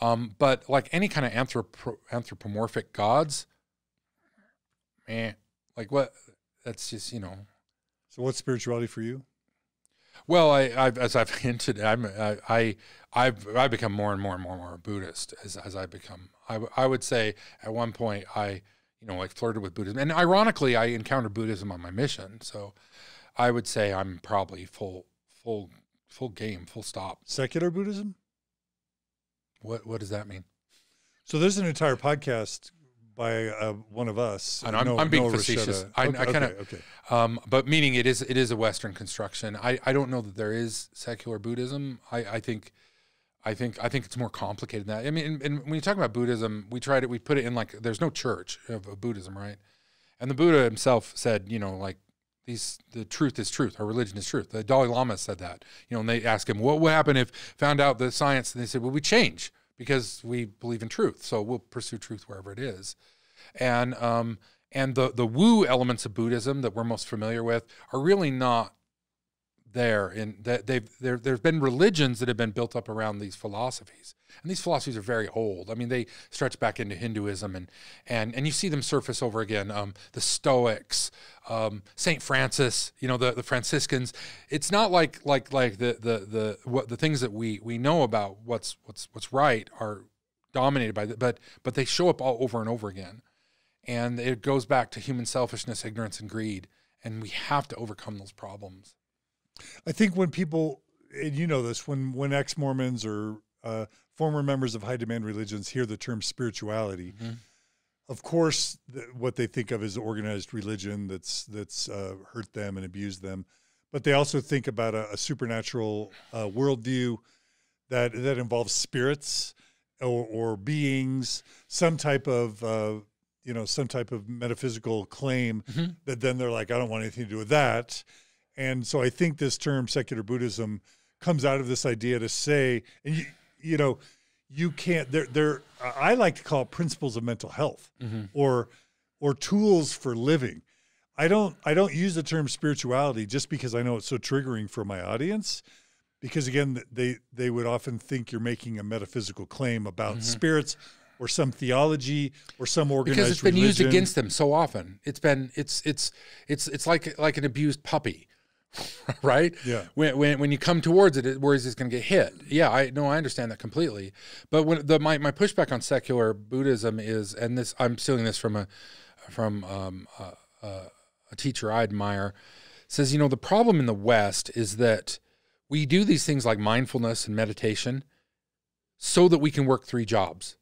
Um, but like any kind of anthrop- anthropomorphic gods, man, like what? That's just you know. So what's spirituality for you? Well, I, I've, as I've hinted, I'm, I, I, I've, I've become more and more and more and more Buddhist as, as I become. I, I would say at one point I, you know, like flirted with Buddhism, and ironically, I encountered Buddhism on my mission. So, I would say I'm probably full, full, full game, full stop. Secular Buddhism. What What does that mean? So there's an entire podcast by uh, one of us. And I'm, no, I'm being facetious. I, okay, I kind of, okay, okay. Um, but meaning it is it is a Western construction. I, I don't know that there is secular Buddhism. I, I think I think I think it's more complicated than that. I mean, and, and when you talk about Buddhism, we tried it. We put it in like there's no church of, of Buddhism, right? And the Buddha himself said, you know, like these the truth is truth our religion is truth the dalai lama said that you know and they asked him what would happen if found out the science and they said well we change because we believe in truth. So we'll pursue truth wherever it is. And um, and the the woo elements of Buddhism that we're most familiar with are really not there in that they've there there've been religions that have been built up around these philosophies. And these philosophies are very old. I mean they stretch back into hinduism and and and you see them surface over again um, the stoics um, saint francis you know the the franciscans. It's not like like like the the the what the things that we we know about what's what's what's right are dominated by that but but they show up all over and over again. And it goes back to human selfishness ignorance and greed. And we have to overcome those problems I think when people, and you know this, when when ex Mormons or uh, former members of high demand religions hear the term spirituality, mm-hmm. of course, th- what they think of is organized religion that's that's uh, hurt them and abused them, but they also think about a, a supernatural uh, worldview that that involves spirits or, or beings, some type of uh, you know some type of metaphysical claim mm-hmm. that then they're like, I don't want anything to do with that and so I think this term secular Buddhism comes out of this idea to say, and you, you know, you can't. There, there. I like to call it principles of mental health, mm-hmm. or or tools for living. I don't. I don't use the term spirituality just because I know it's so triggering for my audience. Because again, they they would often think you're making a metaphysical claim about mm-hmm. spirits or some theology or some organized because it's been religion. used against them so often. It's been it's it's it's it's like like an abused puppy right? Yeah. When, when when you come towards it, it worries it's going to get hit. Yeah, I no, I understand that completely. But when the my, my pushback on secular Buddhism is, and this I'm stealing this from a from um, a, a teacher I admire, says you know the problem in the West is that we do these things like mindfulness and meditation so that we can work three jobs.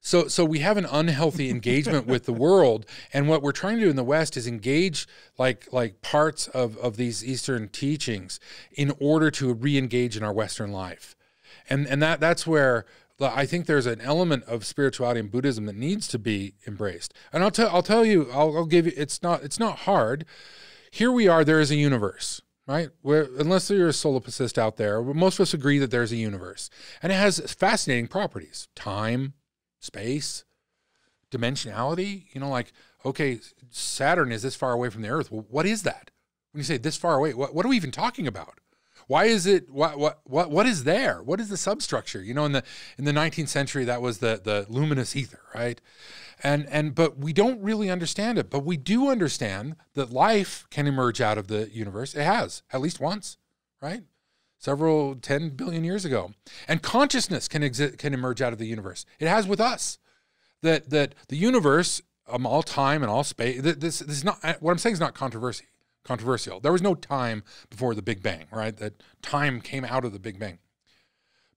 So, so we have an unhealthy engagement with the world, and what we're trying to do in the West is engage like like parts of of these Eastern teachings in order to re-engage in our Western life, and and that that's where I think there's an element of spirituality and Buddhism that needs to be embraced. And I'll tell I'll tell you I'll, I'll give you it's not it's not hard. Here we are. There is a universe right? Unless you're a solipsist out there, most of us agree that there's a universe, and it has fascinating properties: time, space, dimensionality. You know, like, okay, Saturn is this far away from the Earth. Well, what is that? When you say this far away, what, what are we even talking about? Why is it what what what what is there? What is the substructure? You know, in the in the 19th century, that was the the luminous ether, right? And and but we don't really understand it. But we do understand that life can emerge out of the universe. It has at least once, right? Several 10 billion years ago. And consciousness can exist, can emerge out of the universe. It has with us. That that the universe, um, all time and all space. This, this is not what I'm saying is not controversy. controversial. There was no time before the Big Bang, right? That time came out of the Big Bang.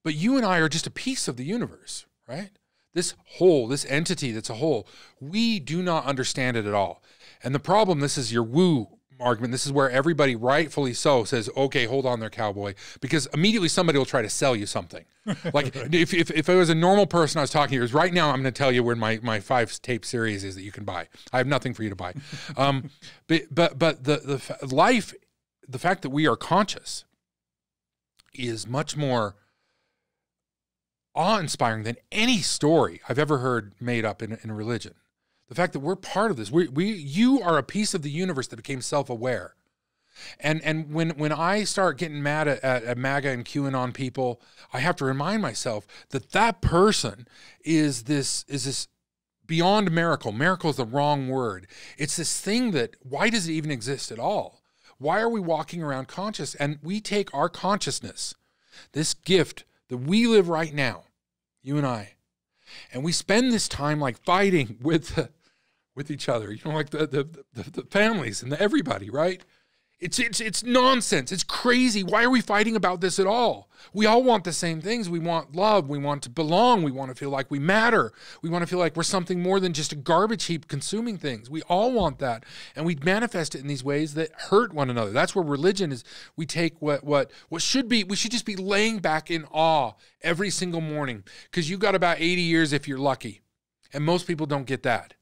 But you and I are just a piece of the universe, right? This whole, this entity that's a whole, we do not understand it at all. And the problem, this is your woo argument. This is where everybody, rightfully so, says, okay, hold on there, cowboy, because immediately somebody will try to sell you something. like if, if, if I was a normal person I was talking to, is right now I'm going to tell you where my, my five tape series is that you can buy. I have nothing for you to buy. Um, but, but, but the, the life, the fact that we are conscious is much more awe inspiring than any story I've ever heard made up in, in religion. The fact that we're part of this, we, we, you are a piece of the universe that became self aware. And and when when I start getting mad at, at, at, MAGA and QAnon people, I have to remind myself that that person is this is this beyond miracle. Miracle is the wrong word. It's this thing that why does it even exist at all? Why are we walking around conscious? And we take our consciousness, this gift that we live right now, you and I, and we spend this time like fighting with the, with each other, you know, like the the, the, the families and the everybody, right? It's, it's, it's nonsense. It's crazy. Why are we fighting about this at all? We all want the same things. We want love. We want to belong. We want to feel like we matter. We want to feel like we're something more than just a garbage heap consuming things. We all want that. And we manifest it in these ways that hurt one another. That's where religion is. We take what, what, what should be, we should just be laying back in awe every single morning because you've got about 80 years if you're lucky. And most people don't get that.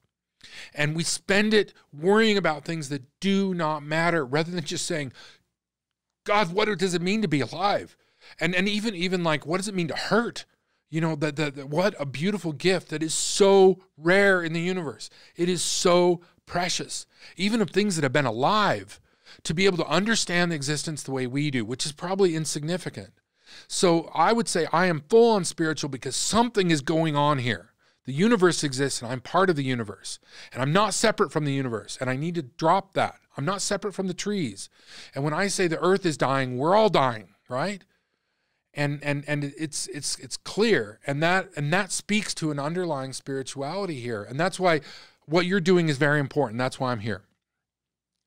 And we spend it worrying about things that do not matter rather than just saying, God, what does it mean to be alive? And and even even like what does it mean to hurt? You know, that the, what a beautiful gift that is so rare in the universe. It is so precious. Even of things that have been alive, to be able to understand the existence the way we do, which is probably insignificant. So I would say I am full on spiritual because something is going on here. The universe exists and I'm part of the universe. And I'm not separate from the universe. And I need to drop that. I'm not separate from the trees. And when I say the earth is dying, we're all dying, right? And and and it's it's it's clear. And that and that speaks to an underlying spirituality here. And that's why what you're doing is very important. That's why I'm here.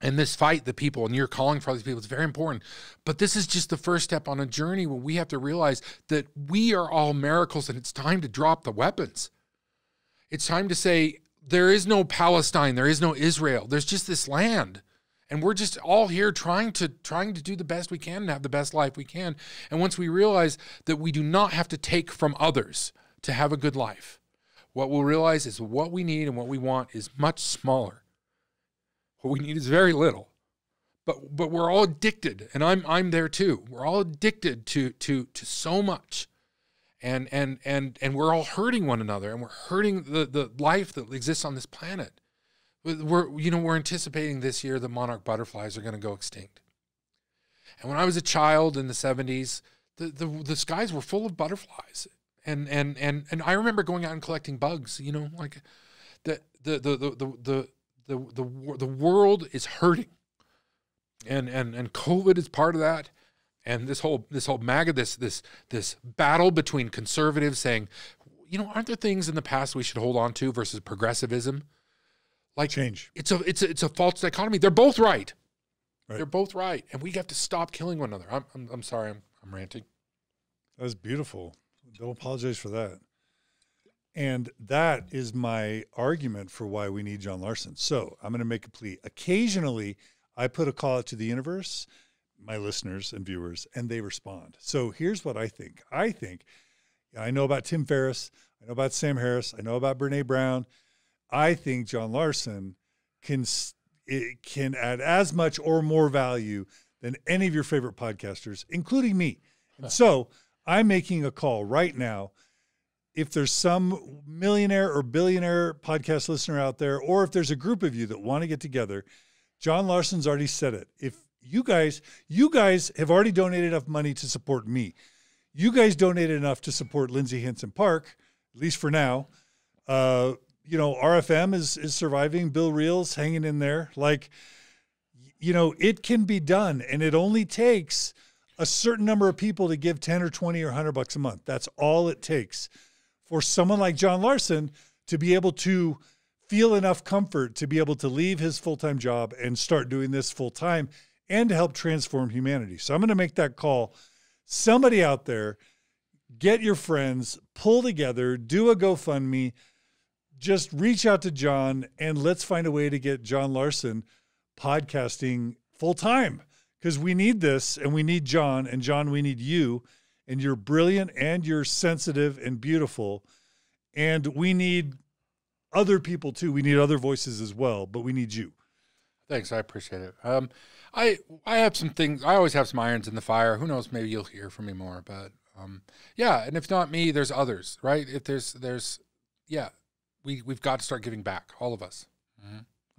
And this fight, the people, and you're calling for these people, it's very important. But this is just the first step on a journey where we have to realize that we are all miracles and it's time to drop the weapons. It's time to say there is no Palestine, there is no Israel. There's just this land. And we're just all here trying to trying to do the best we can and have the best life we can. And once we realize that we do not have to take from others to have a good life, what we'll realize is what we need and what we want is much smaller. What we need is very little. But but we're all addicted, and I'm I'm there too. We're all addicted to to to so much and and and and we're all hurting one another and we're hurting the the life that exists on this planet. We're you know we're anticipating this year the monarch butterflies are going to go extinct. And when i was a child in the 70s the, the the skies were full of butterflies. And and and and i remember going out and collecting bugs you know like the the the the the the, the, the, the world is hurting. And and and covid is part of that and this whole this whole MAGA this this this battle between conservatives saying, you know, aren't there things in the past we should hold on to versus progressivism? Like change. It's a it's a, it's a false dichotomy. They're both right. right. They're both right, and we have to stop killing one another. I'm I'm, I'm sorry. I'm I'm ranting. That was beautiful. Don't apologize for that. And that is my argument for why we need John Larsen. So I'm going to make a plea. Occasionally, I put a call out to the universe my listeners and viewers, and they respond. So here's what I think. I think I know about Tim Ferriss, I know about Sam Harris, I know about Brene Brown. I think John Larsen can can add as much or more value than any of your favorite podcasters, including me. And so I'm making a call right now. If there's some millionaire or billionaire podcast listener out there, or if there's a group of you that want to get together, John Larsen's already said it. If you guys, you guys have already donated enough money to support me. You guys donated enough to support Lindsay Hansen Park, at least for now. Uh, you know, RFM is is surviving. Bill Reel's hanging in there. Like, you know, it can be done, and it only takes a certain number of people to give ten or twenty or hundred bucks a month. That's all it takes for someone like John Larsen to be able to feel enough comfort to be able to leave his full time job and start doing this full time and to help transform humanity. So I'm going to make that call. Somebody out there, get your friends, pull together, do a GoFundMe, just reach out to John and let's find a way to get John Larsen podcasting full time because we need this and we need John. And John, we need you. And you're brilliant and you're sensitive and beautiful. And we need other people too. We need other voices as well, but we need you. Thanks, I appreciate it. Um, I I have some things. I always have some irons in the fire. Who knows? Maybe you'll hear from me more. But um, yeah, and if not me, there's others, right? If there's there's yeah, we we've got to start giving back, all of us.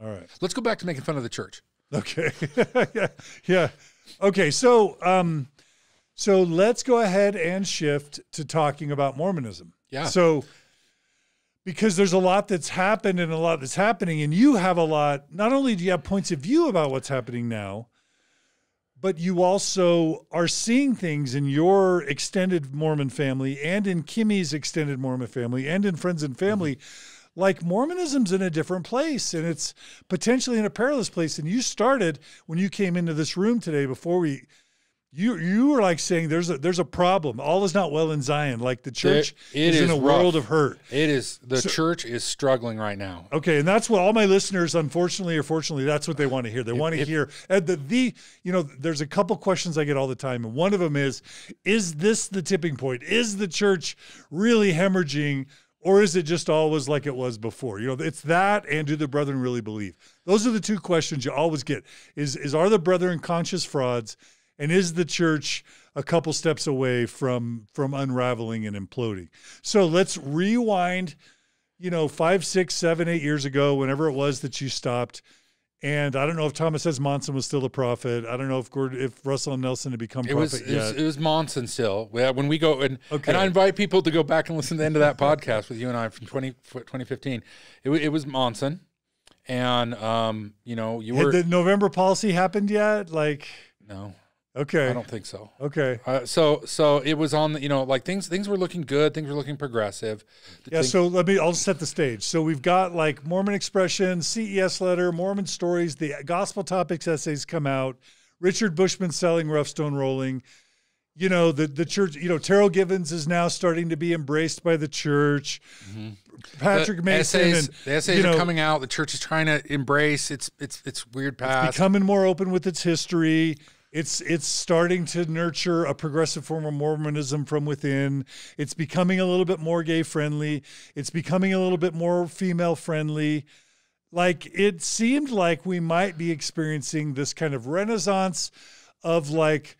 All right. Let's go back to making fun of the church. Okay. yeah. Yeah. Okay. So, um, so let's go ahead and shift to talking about Mormonism. Yeah. So, because there's a lot that's happened and a lot that's happening, and you have a lot. Not only do you have points of view about what's happening now, but you also are seeing things in your extended Mormon family and in Kimmy's extended Mormon family and in friends and mm-hmm. family. Like Mormonism's in a different place and it's potentially in a perilous place. And you started when you came into this room today before we you you were like saying there's a there's a problem. All is not well in Zion. Like the church It- it is in a rough. world of hurt. It is the church is struggling right now. Okay, and that's what all my listeners, unfortunately or fortunately, that's what they want to hear. They want to hear and the the you know. There's a couple questions I get all the time, and one of them is, is this the tipping point? Is the church really hemorrhaging, or is it just always like it was before? You know, it's that, and do the brethren really believe? Those are the two questions you always get. Is is are the brethren conscious frauds, and is the church a couple steps away from from unraveling and imploding? So let's rewind you know, five, six, seven, eight years ago, whenever it was that you stopped. And I don't know if Thomas S. Monson was still a prophet. I don't know if Gordon, if Russell and Nelson had become It was, prophet it was it was Monson still. Yeah, when we go and Okay. and I invite people to go back and listen to the end of that podcast with you and I from 20, 2015. It, it was Monson, and um, you know, you Had were the November policy happened yet? Like, no, okay, I don't think so. okay, Uh, so so it was on the you know like things things were looking good, things were looking progressive. Yeah. thing- So let me. I'll set the stage. So we've got like Mormon Expression, CES letter, Mormon stories. The Gospel Topics essays come out. Richard Bushman selling Rough Stone Rolling. You know the the church. You know Terryl Givens is now starting to be embraced by the church. Patrick the Mason essays, and the essays you know, are coming out. The church is trying to embrace its its its weird past. becoming more open with its history. It's it's starting to nurture a progressive form of Mormonism from within. It's becoming a little bit more gay friendly. It's becoming a little bit more female friendly. Like it seemed like we might be experiencing this kind of renaissance of like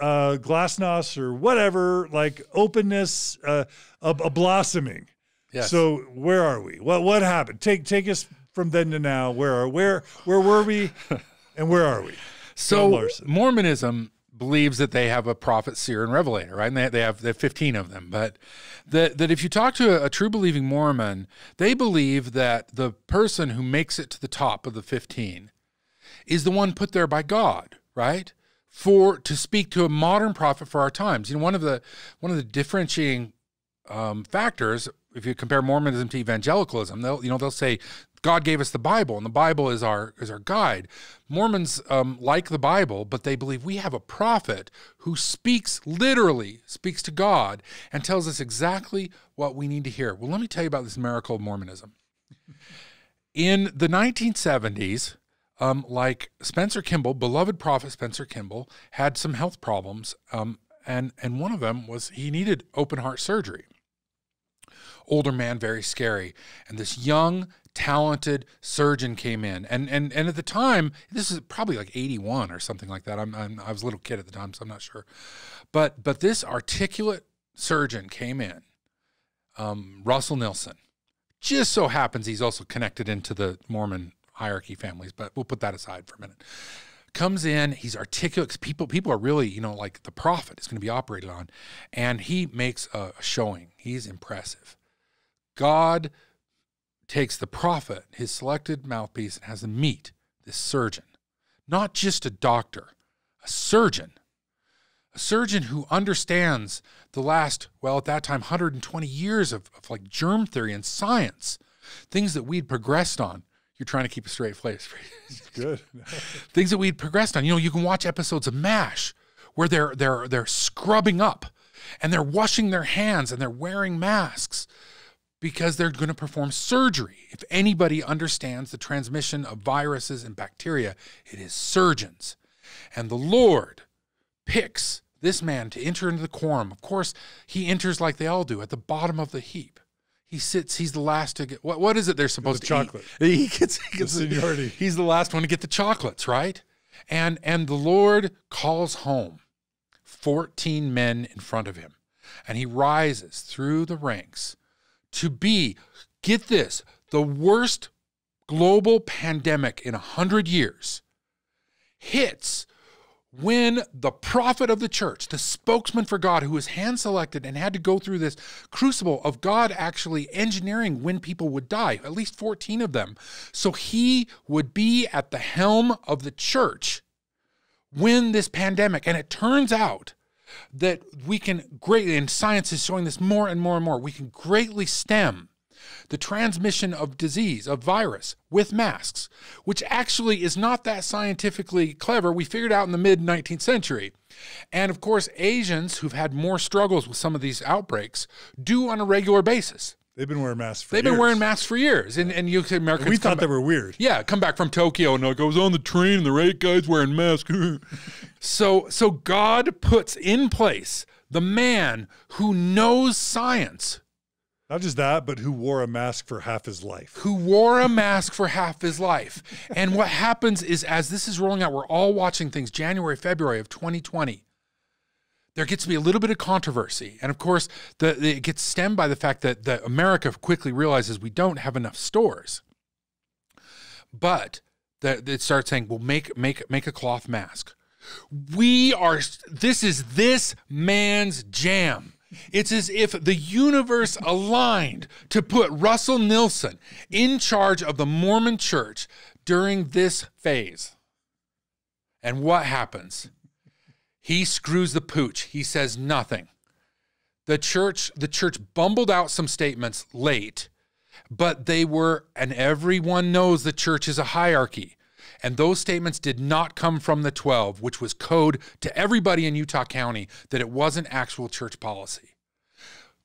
uh glasnost or whatever, like openness, uh, a, a blossoming. Yes. So where are we? What what happened? Take take us from then to now. Where are where where were we, and where are we? So Mormonism believes that they have a prophet, seer, and revelator, right? And they, they have they have 15 of them. But that that if you talk to a, a true believing Mormon, they believe that the person who makes it to the top of the 15 is the one put there by God, right? For to speak to a modern prophet for our times. You know, one of the one of the differentiating um, factors, if you compare Mormonism to evangelicalism, they'll you know they'll say God gave us the Bible, and the Bible is our is our guide. Mormons um, like the Bible, but they believe we have a prophet who speaks literally, speaks to God, and tells us exactly what we need to hear. Well, let me tell you about this miracle of Mormonism. In the 1970s, um, like Spencer Kimball, beloved prophet Spencer Kimball, had some health problems, um, and and one of them was he needed open heart surgery. Older man, very scary, and this young, talented surgeon came in, and and and at the time, this is probably like '81 or something like that. I'm, I'm I was a little kid at the time, so I'm not sure, but but this articulate surgeon came in, um, Russell Nelson. Just so happens he's also connected into the Mormon hierarchy families, but we'll put that aside for a minute. Comes in, he's articulate. People, people are really, you know, like the prophet is going to be operated on, and he makes a showing. He's impressive. God takes the prophet, his selected mouthpiece, and has him meet this surgeon, not just a doctor, a surgeon, a surgeon who understands the last, well, at that time, 120 years of, of like germ theory and science things that we'd progressed on. You're trying to keep a straight face. Good. things that we'd progressed on. You know, you can watch episodes of MASH where they're they're they're scrubbing up and they're washing their hands and they're wearing masks because they're going to perform surgery. If anybody understands the transmission of viruses and bacteria, it is surgeons. And the Lord picks this man to enter into the quorum. Of course, he enters like they all do at the bottom of the heap. He sits. He's the last to get. What, what is it they're supposed The to chocolate. eat? He gets, he gets The seniority. He's the last one to get the chocolates, right? And and the Lord calls home fourteen men in front of him, and he rises through the ranks to be. Get this: the worst global pandemic in a hundred years hits when the prophet of the church, the spokesman for God, who was hand selected and had to go through this crucible of God actually engineering when people would die, at least 14 of them. So he would be at the helm of the church when this pandemic, and it turns out that we can greatly, and science is showing this more and more and more, we can greatly stem the transmission of disease, of virus, with masks, which actually is not that scientifically clever. We figured out in the mid 19th century. And of course, Asians who've had more struggles with some of these outbreaks do on a regular basis. They've been wearing masks for They've been years. wearing masks for years. And, and you Americans We thought they were weird. yeah, come back from Tokyo and it goes on the train and the right guys wearing masks. so so God puts in place the man who knows science, Not just that, but who wore a mask for half his life. who wore a mask for half his life. And what happens is as this is rolling out, we're all watching things January, February of 2020. There gets to be a little bit of controversy. And of course, the, the- it gets stemmed by the fact that, that America quickly realizes we don't have enough stores. But it starts saying, well, make make make a cloth mask. We are this is this man's jam. It's as if the universe aligned to put Russell Nelson in charge of the Mormon church during this phase. And what happens? He screws the pooch. He says nothing. The church the church bumbled out some statements late but they were, and everyone knows the church is a hierarchy. And those statements did not come from the 12, which was code to everybody in Utah County that it wasn't actual church policy.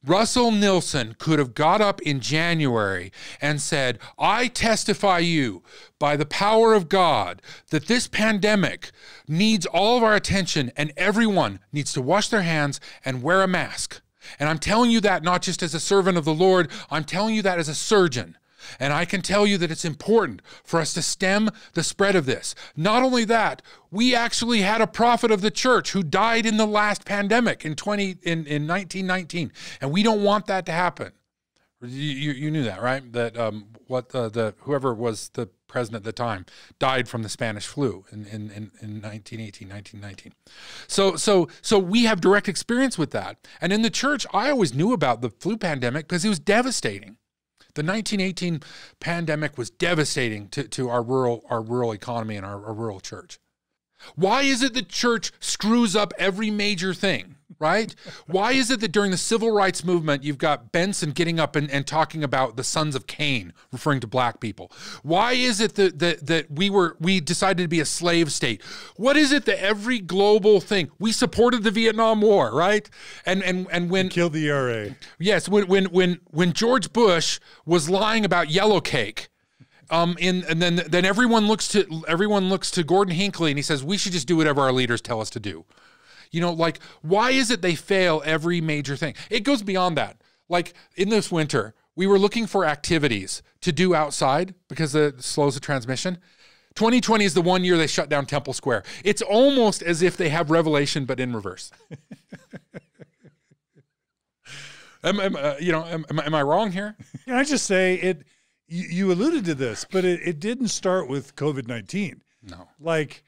Russell Nelson could have got up in January and said, I testify you by the power of God that this pandemic needs all of our attention and everyone needs to wash their hands and wear a mask. And I'm telling you that not just as a servant of the Lord, I'm telling you that as a surgeon. And I can tell you that it's important for us to stem the spread of this. Not only that, we actually had a prophet of the church who died in the last pandemic in 20 in, in 1919, and we don't want that to happen. You, you, knew that, right? That um, what the, the whoever was the president at the time died from the Spanish flu in, in, in 1918, 1919. So so so we have direct experience with that. And in the church, I always knew about the flu pandemic because it was devastating. The 1918 pandemic was devastating to, to our rural our rural economy and our, our rural church. Why is it the church screws up every major thing, right? Why is it that during the civil rights movement, you've got Benson getting up and, and talking about the sons of Cain, referring to black people? Why is it that, that, that we were we decided to be a slave state? What is it that every global thing we supported the Vietnam War, right? And and and when kill the ERA. Yes, when when when when George Bush was lying about yellow cake, um, in and then then everyone looks to everyone looks to Gordon Hinckley and he says we should just do whatever our leaders tell us to do. You know, like why is it they fail every major thing? It goes beyond that. Like in this winter, we were looking for activities to do outside because it slows the transmission. 2020 is the one year they shut down Temple Square. It's almost as if they have Revelation, but in reverse. am, am, uh, you know, am, am, am I wrong here? Can I just say it? You, you alluded to this, but it, it didn't start with COVID nineteen. No. Like,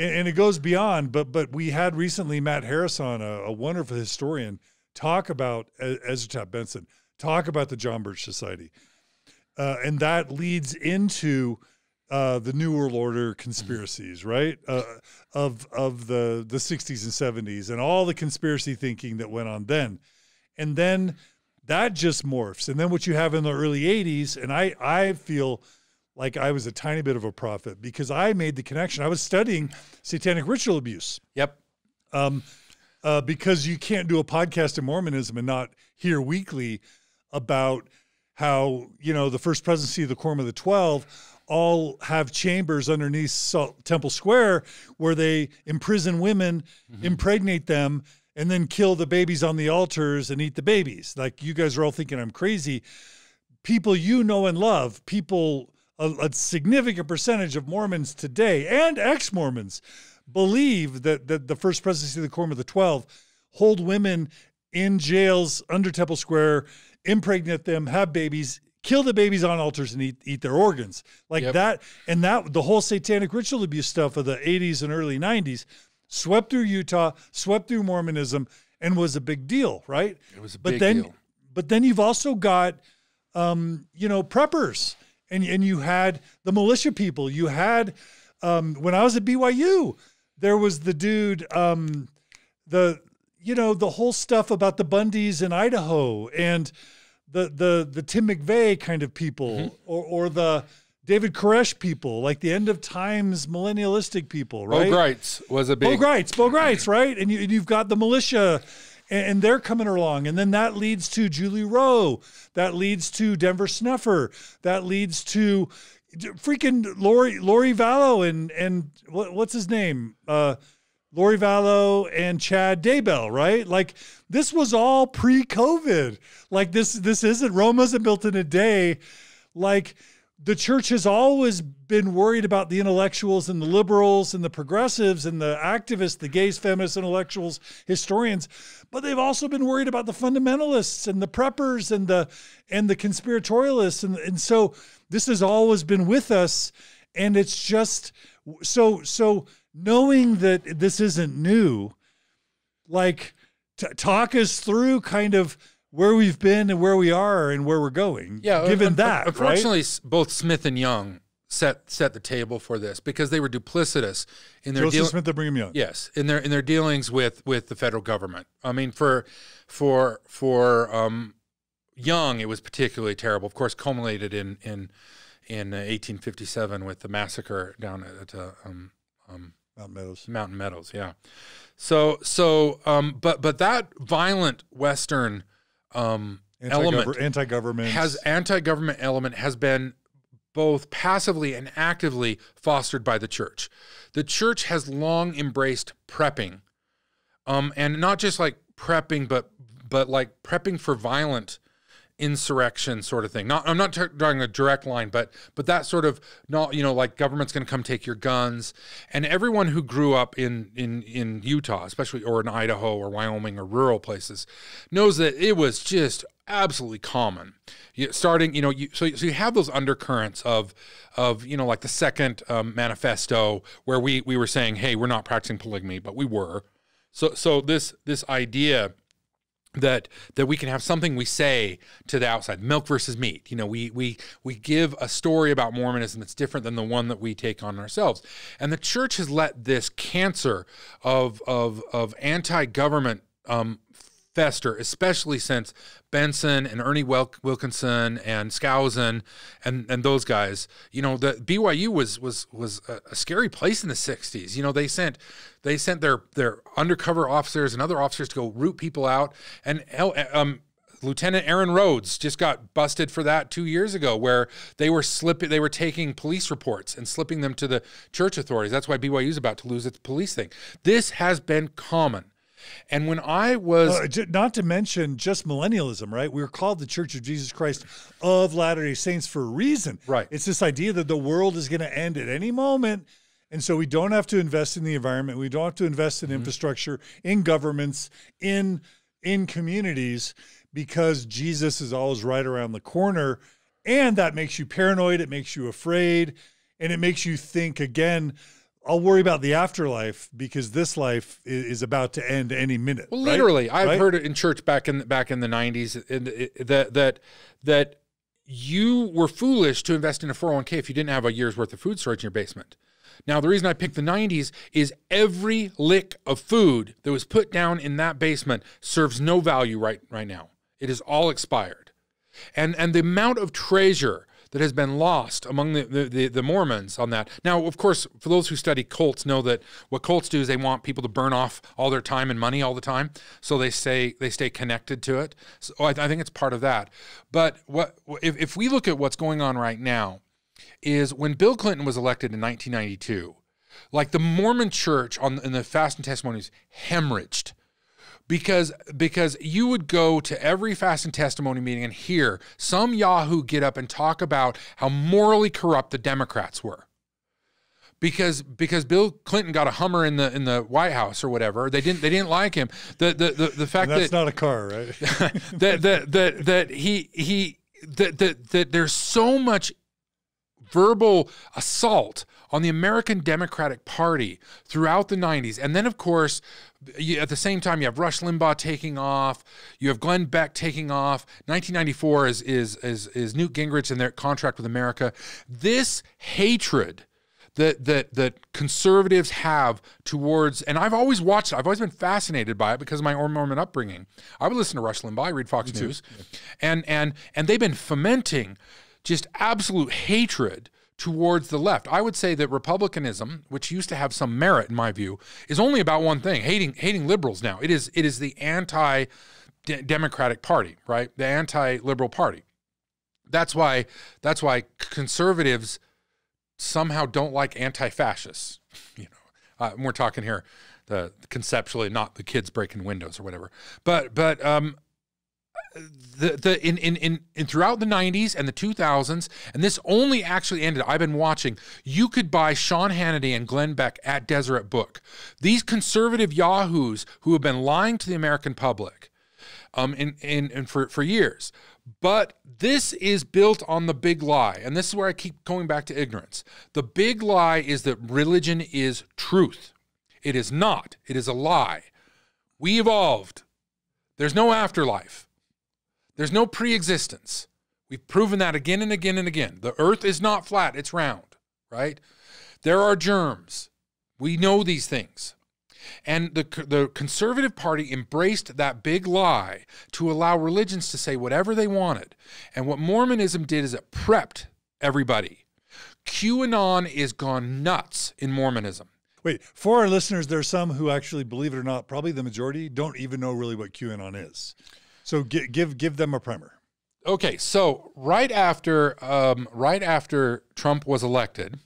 and, and it goes beyond. But but we had recently Matt Harris on, a, a wonderful historian, talk about Ezra Taft Benson, talk about the John Birch Society, uh, and that leads into uh, the New World Order conspiracies, right? Uh, of of the the 60s and 70s, and all the conspiracy thinking that went on then, and then that just morphs. And then what you have in the early 80s, and I, I feel like I was a tiny bit of a prophet because I made the connection. I was studying satanic ritual abuse. Yep. Um, uh, because you can't do a podcast in Mormonism and not hear weekly about how, you know, the first presidency of the Quorum of the Twelve all have chambers underneath Salt Temple Square where they imprison women, mm-hmm. impregnate them, and then kill the babies on the altars and eat the babies. Like you guys are all thinking I'm crazy. People you know and love, people, a, a significant percentage of Mormons today and ex Mormons believe that, that the first presidency of the Quorum of the Twelve hold women in jails under Temple Square, impregnate them, have babies, kill the babies on altars and eat eat their organs like yep. that and that the whole satanic ritual abuse stuff of the 80s and early 90s swept through Utah swept through Mormonism and was a big deal right it was a but big then deal. but then you've also got um, you know preppers and and you had the militia people you had um, when I was at BYU there was the dude um, the you know the whole stuff about the Bundys in Idaho and the the the Tim McVeigh kind of people, mm-hmm. or or the David Koresh people, like the end of times millennialistic people, right? Bo Gritz was a big Bo Gritz, Bo Gritz, right? And you, you've got the militia, and, they're coming along, and then that leads to Julie Rowe, that leads to Denver Snuffer, that leads to freaking Lori Lori Vallow and and what, what's his name? Uh, Lori Vallow and Chad Daybell, right? Like this was all pre-COVID. Like this, this isn't Rome wasn't built in a day. Like the church has always been worried about the intellectuals and the liberals and the progressives and the activists, the gays, feminists, intellectuals, historians, but they've also been worried about the fundamentalists and the preppers and the and the conspiratorialists. And, and so this has always been with us. And it's just so so knowing that this isn't new, like talk us through kind of where we've been and where we are and where we're going. Yeah, given that, unfortunately, right? both Smith and Young set set the table for this because they were duplicitous in their Joseph Smith and Brigham Young. Yes, in their in their dealings with with the federal government. I mean, for for for um, Young, it was particularly terrible. Of course, culminated in in in 1857 with the massacre down at uh, um, um, Mountain Meadows. Mountain Meadows, yeah. So so um but but that violent western um element anti-government has anti-government element has been both passively and actively fostered by the church. The church has long embraced prepping. Um and not just like prepping but but like prepping for violent insurrection sort of thing. Not I'm not drawing a direct line, but but that sort of not you know like government's going to come take your guns. And everyone who grew up in in in Utah, especially or in Idaho or Wyoming or rural places, knows that it was just absolutely common. You, starting, you know, you, so so you have those undercurrents of of you know like the second um, manifesto where we we were saying, hey, we're not practicing polygamy, but we were. So so this this idea that that we can have something we say to the outside. Milk versus meat. You know we we we give a story about mormonism that's different than the one that we take on ourselves. And the church has let this cancer of of of anti-government um, fester, especially since Benson and Ernie Wilkinson and Skousen and and those guys. You know, the BYU was was was a, scary place in the '60s. You know, they sent they sent their their undercover officers and other officers to go root people out. And um, Lieutenant Aaron Rhoades just got busted for that two years ago, where they were slipping, they were taking police reports and slipping them to the church authorities. That's why BYU is about to lose its police thing. This has been common. And when I was uh, not to mention just millennialism, right? We were called the Church of Jesus Christ of Latter-day Saints for a reason. Right. It's this idea that the world is going to end at any moment. And so we don't have to invest in the environment. We don't have to invest in mm-hmm. infrastructure, in governments, in in communities because Jesus is always right around the corner. And that makes you paranoid, it makes you afraid, and it makes you think again I'll worry about the afterlife because this life is about to end any minute. Well, literally, right? I've right? heard it in church back in back in the '90s that that that you were foolish to invest in a 401k if you didn't have a year's worth of food storage in your basement. Now, the reason I picked the 90s is every lick of food that was put down in that basement serves no value right right now. It is all expired. And and the amount of treasure that has been lost among the, the, the, Mormons on that. Now, of course, for those who study cults know that what cults do is they want people to burn off all their time and money all the time, so they stay they stay connected to it. So I, I think it's part of that. But what if, if we look at what's going on right now, is when Bill Clinton was elected in 1992, like the Mormon Church on in the fast and testimonies hemorrhaged because because you would go to every fast and testimony meeting and hear some yahoo get up and talk about how morally corrupt the Democrats were. Because because Bill Clinton got a Hummer in the in the White House or whatever, they didn't they didn't like him. The the the, the fact and that's that not a car, right? that that that that he he that that that there's so much verbal assault on the American Democratic Party throughout the 90s. And then, of course, you, at the same time, you have Rush Limbaugh taking off. You have Glenn Beck taking off. 1994 is is is, is Newt Gingrich and their contract with America. This hatred that that that conservatives have towards and I've always watched it. I've always been fascinated by it because of my Mormon upbringing. I would listen to Rush Limbaugh, I read Fox News. And and and they've been fomenting just absolute hatred towards the left. I would say that republicanism, which used to have some merit in my view, is only about one thing: hating hating liberals. Now it is it is the anti democratic party, right? The anti liberal party. That's why that's why conservatives somehow don't like anti fascists. You know, uh, we're talking here the conceptually, not the kids breaking windows or whatever. But but um, the the in, in in in throughout the 90s and the 2000s and this only actually ended I've been watching you could buy Sean Hannity and Glenn Beck at Deseret Book. These conservative yahoos who have been lying to the American public um in in, in for for years. But this is built on the big lie and this is where I keep going back to ignorance. The big lie is that religion is truth. It is not. It is a lie. We evolved. There's no afterlife there's no pre existence. We've proven that again and again and again. The earth is not flat, it's round, right? There are germs. We know these things. And the, the conservative party embraced that big lie to allow religions to say whatever they wanted. And what Mormonism did is it prepped everybody. QAnon is gone nuts in Mormonism. Wait, for our listeners, there are some who actually, believe it or not, probably the majority don't even know really what QAnon is. So give give give them a primer. Okay, so right after um, right after Trump was elected,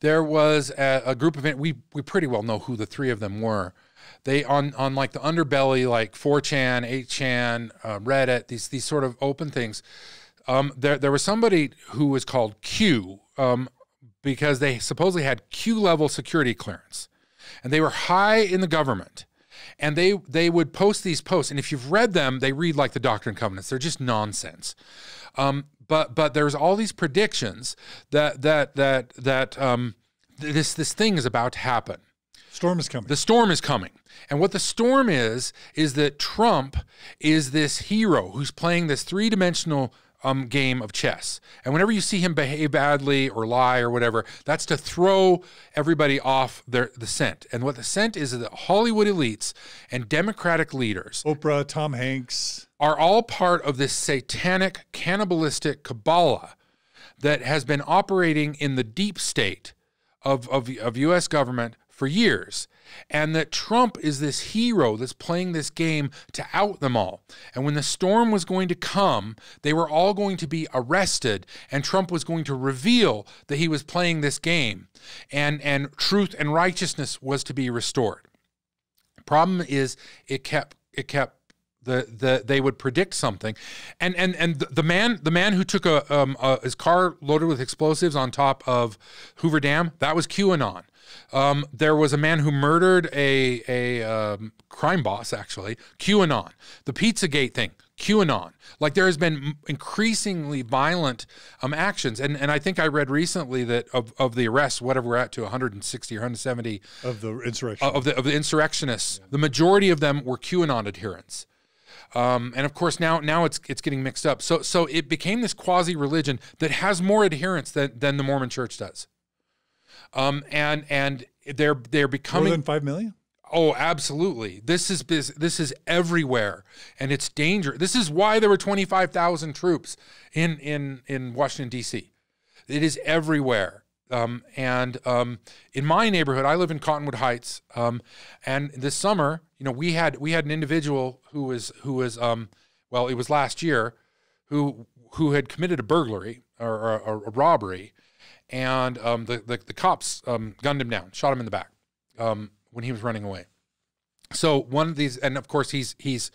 there was a, a group of we we pretty well know who the three of them were. They on on like the underbelly, like 4chan, 8chan, uh, Reddit, these these sort of open things. Um, there there was somebody who was called Q um, because they supposedly had Q level security clearance, and they were high in the government and they they would post these posts and if you've read them they read like the doctrine and covenants. They're just nonsense. Um, but but there's all these predictions that that that that um, this this thing is about to happen. Storm is coming. The storm is coming. And what the storm is is that trump is this hero who's playing this three-dimensional um, game of chess. And whenever you see him behave badly or lie or whatever, that's to throw everybody off their, the scent. And what the scent is is that Hollywood elites and Democratic leaders, Oprah, Tom Hanks, are all part of this satanic, cannibalistic Kabbalah that has been operating in the deep state of, of, of U.S. government for years and that Trump is this hero that's playing this game to out them all. And when the storm was going to come, they were all going to be arrested, and Trump was going to reveal that he was playing this game, and, and truth and righteousness was to be restored. Problem is, it kept it kept the, the they would predict something, and and and the man the man who took a, um, a, his car loaded with explosives on top of Hoover Dam that was QAnon. Um, there was a man who murdered a a um, crime boss, actually. QAnon, the PizzaGate thing. QAnon. Like there has been increasingly violent um, actions, and and I think I read recently that of, of the arrests, whatever we're at to 160 or 170 of the insurrection of the of the insurrectionists, yeah. the majority of them were QAnon adherents. Um, and of course now now it's it's getting mixed up. So so it became this quasi religion that has more adherents than than the Mormon Church does. Um, and and they're they're becoming more than five million. Oh, absolutely. This is this, this is everywhere, and it's dangerous. This is why there were twenty five thousand troops in in in Washington D.C. It is everywhere. Um, and um, in my neighborhood, I live in Cottonwood Heights, um, and this summer, you know, we had we had an individual who was who was um, well, it was last year, who who had committed a burglary or, or, or a robbery, and um, the, the, the cops um, gunned him down, shot him in the back um, when he was running away. So one of these, and of course he's he's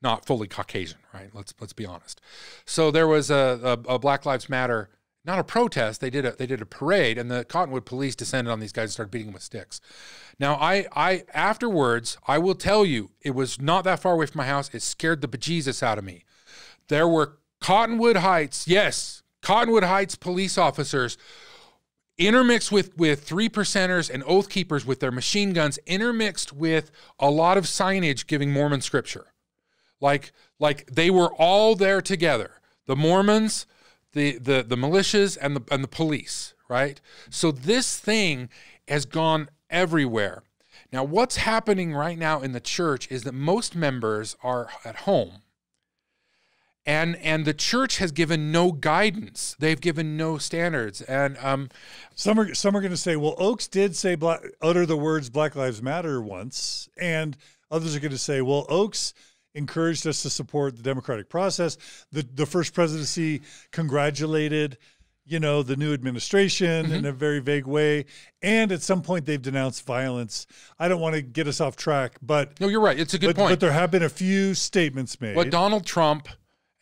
not fully Caucasian, right? Let's let's be honest. So there was a, a, a Black Lives Matter, not a protest. They did a they did a parade, and the Cottonwood police descended on these guys and started beating them with sticks. Now I I afterwards I will tell you it was not that far away from my house. It scared the bejesus out of me. There were Cottonwood Heights, yes, Cottonwood Heights police officers intermixed with with three percenters and oath keepers with their machine guns intermixed with a lot of signage giving mormon scripture. Like like they were all there together the mormons the the the militias and the and the police right? So this thing has gone everywhere. Now what's happening right now in the church is that most members are at home and and the church has given no guidance. They've given no standards. And um, some are some are going to say well oaks did say black, utter the words black lives matter once and others are going to say well oaks encouraged us to support the democratic process. The the first presidency congratulated you know the new administration mm-hmm. in a very vague way and at some point they've denounced violence. I don't want to get us off track but no you're right. It's a good but, point. but there have been a few statements made. But donald trump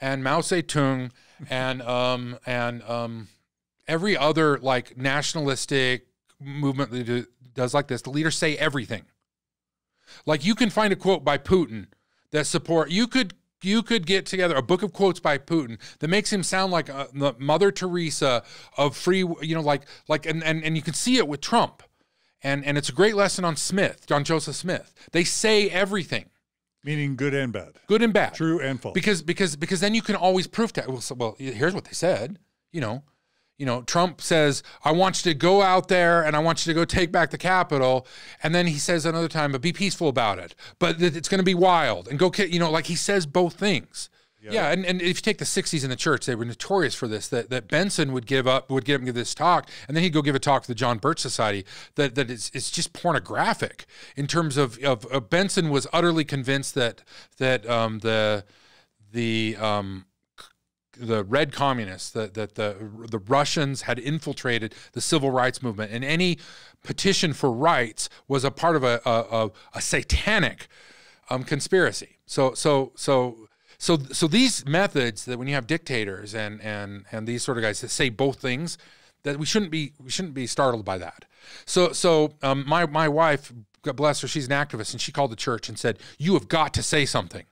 and Mao Zedong and um, and um, every other like nationalistic movement that does like this, the leaders say everything. Like you can find a quote by Putin that support. You could you could get together a book of quotes by Putin that makes him sound like uh, the Mother Teresa of free. You know, like like and and and you can see it with Trump. And, and it's a great lesson on Smith, John Joseph Smith. They say everything. Meaning good and bad. Good and bad. True and false. Because because because then you can always prove that. Well, so, well, here's what they said. You know, you know, Trump says, "I want you to go out there and I want you to go take back the Capitol," and then he says another time, "But be peaceful about it." But it's going to be wild and go, you know, like he says both things. Yeah, and, and if you take the 60s in the church, they were notorious for this, that, that Benson would give up, would give him this talk, and then he'd go give a talk to the John Birch Society that, that it's, it's just pornographic in terms of, of, of Benson was utterly convinced that, that um, the, the, um, the red communists, that, that the, the Russians had infiltrated the civil rights movement, and any petition for rights was a part of a, a, a, a satanic um, conspiracy. So, so, so so so these methods that when you have dictators and and and these sort of guys that say both things, that we shouldn't be we shouldn't be startled by that. So so um, my my wife, God bless her, she's an activist, and she called the church and said, "You have got to say something."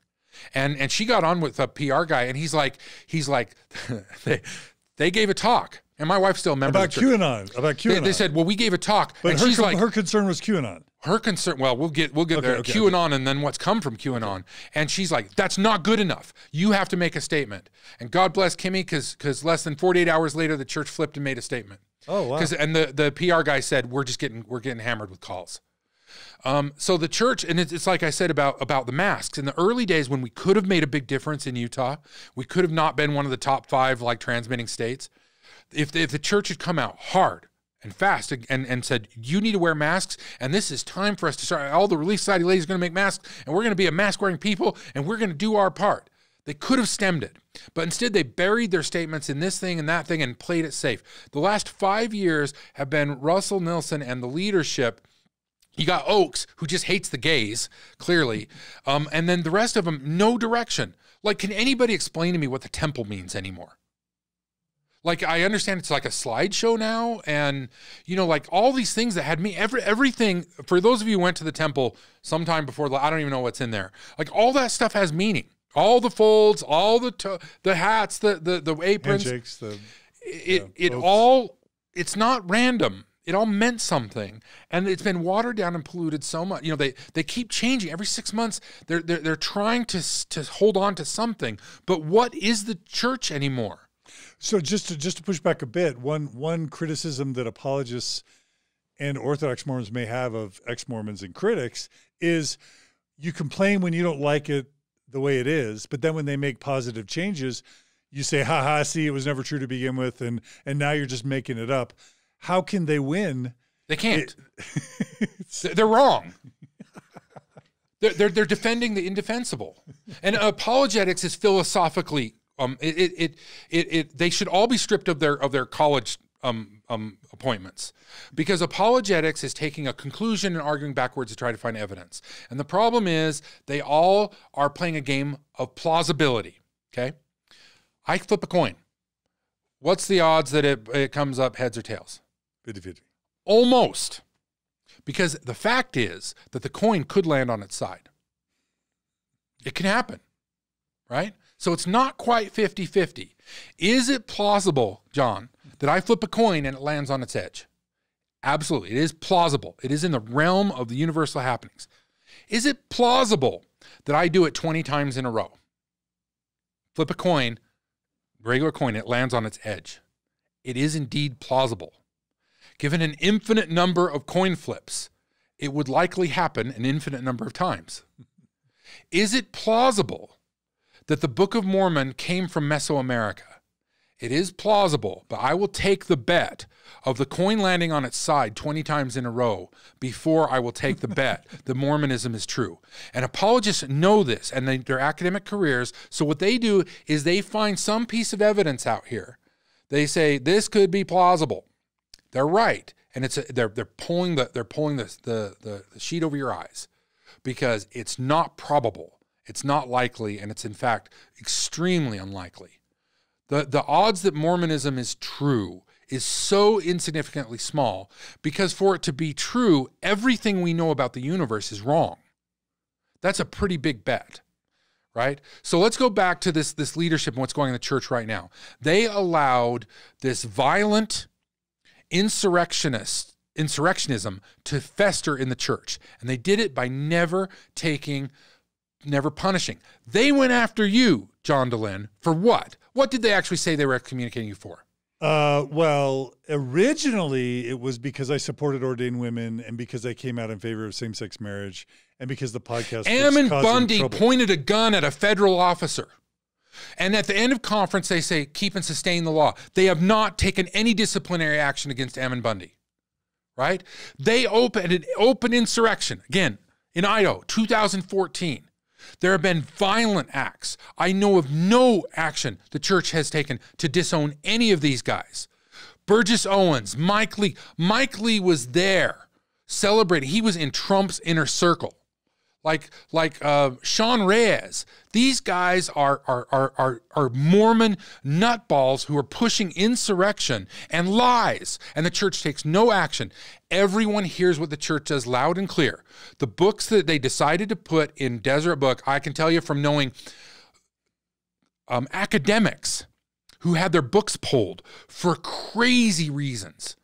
And and she got on with a PR guy, and he's like he's like they they gave a talk. And my wife's still a member about QAnon. About QAnon. They, they, said, "Well, we gave a talk," but and her, she's like, her concern was QAnon her concern well we'll get we'll get okay, there okay, qanon okay. and then what's come from qanon and she's like that's not good enough you have to make a statement and god bless kimmy because because less than 48 hours later the church flipped and made a statement oh wow and the the pr guy said we're just getting we're getting hammered with calls um, so the church, and it's, it's like I said about about the masks. In the early days, when we could have made a big difference in Utah, we could have not been one of the top five like transmitting states. If if the church had come out hard, and fast and, and said, You need to wear masks, and this is time for us to start. All the Relief Society ladies are going to make masks, and we're going to be a mask wearing people, and we're going to do our part. They could have stemmed it, but instead they buried their statements in this thing and that thing and played it safe. The last five years have been Russell Nelson and the leadership. You got Oaks, who just hates the gays, clearly, um, and then the rest of them, no direction. Like, can anybody explain to me what the temple means anymore? Like I understand it's like a slideshow now, and you know, like all these things that had me every everything. For those of you who went to the temple sometime before, I don't even know what's in there. Like all that stuff has meaning. All the folds, all the to- the hats, the the the aprons, the, it yeah, it all it's not random. It all meant something, and it's been watered down and polluted so much. You know, they they keep changing every six months. They're they're, they're trying to to hold on to something, but what is the church anymore? So just to just to push back a bit, one one criticism that apologists and Orthodox Mormons may have of ex Mormons and critics is you complain when you don't like it the way it is, but then when they make positive changes, you say, "Ha ha! See, it was never true to begin with," and and now you're just making it up. How can they win? They can't. It, they're wrong. they're, they're, they're defending the indefensible, and apologetics is philosophically um it it, it it it they should all be stripped of their of their college um um appointments because apologetics is taking a conclusion and arguing backwards to try to find evidence, and the problem is they all are playing a game of plausibility. Okay, I flip a coin. What's the odds that it, it comes up heads or tails? 50 50. Almost. Because the fact is that the coin could land on its side. It can happen, right? So it's not quite 50 50. Is it plausible, John, that I flip a coin and it lands on its edge? Absolutely. It is plausible. It is in the realm of the universal happenings. Is it plausible that I do it 20 times in a row? Flip a coin, regular coin, it lands on its edge. It is indeed plausible. Given an infinite number of coin flips, it would likely happen an infinite number of times. Is it plausible that the Book of Mormon came from Mesoamerica? It is plausible, but I will take the bet of the coin landing on its side 20 times in a row before I will take the bet that Mormonism is true. And apologists know this and they, their academic careers. So what they do is they find some piece of evidence out here. They say this could be plausible. They're right, and it's a, they're they're pulling the they're pulling the, the the the sheet over your eyes because it's not probable, it's not likely, and it's in fact extremely unlikely. the The odds that Mormonism is true is so insignificantly small because for it to be true, everything we know about the universe is wrong. That's a pretty big bet right? So let's go back to this this leadership and what's going on in the church right now. They allowed this violent insurrectionist insurrectionism to fester in the church, and they did it by never taking, never punishing. They went after you, John Dehlin, for what? What did they actually say they were excommunicating you for? Uh, well, originally it was because I supported ordained women and because I came out in favor of same sex marriage and because the podcast. Ammon Bundy trouble. pointed a gun at a federal officer. And at the end of conference, they say, keep and sustain the law. They have not taken any disciplinary action against Ammon Bundy, right? They opened an open insurrection, again, in Idaho, 2014. There have been violent acts. I know of no action the church has taken to disown any of these guys. Burgess Owens, Mike Lee. Mike Lee was there celebrating. He was in Trump's inner circle like like uh, Sean Reyes. These guys are are are are, are Mormon nutballs who are pushing insurrection and lies, and the church takes no action. Everyone hears what the church says loud and clear. The books that they decided to put in Deseret Book, I can tell you from knowing um, academics who had their books pulled for crazy reasons.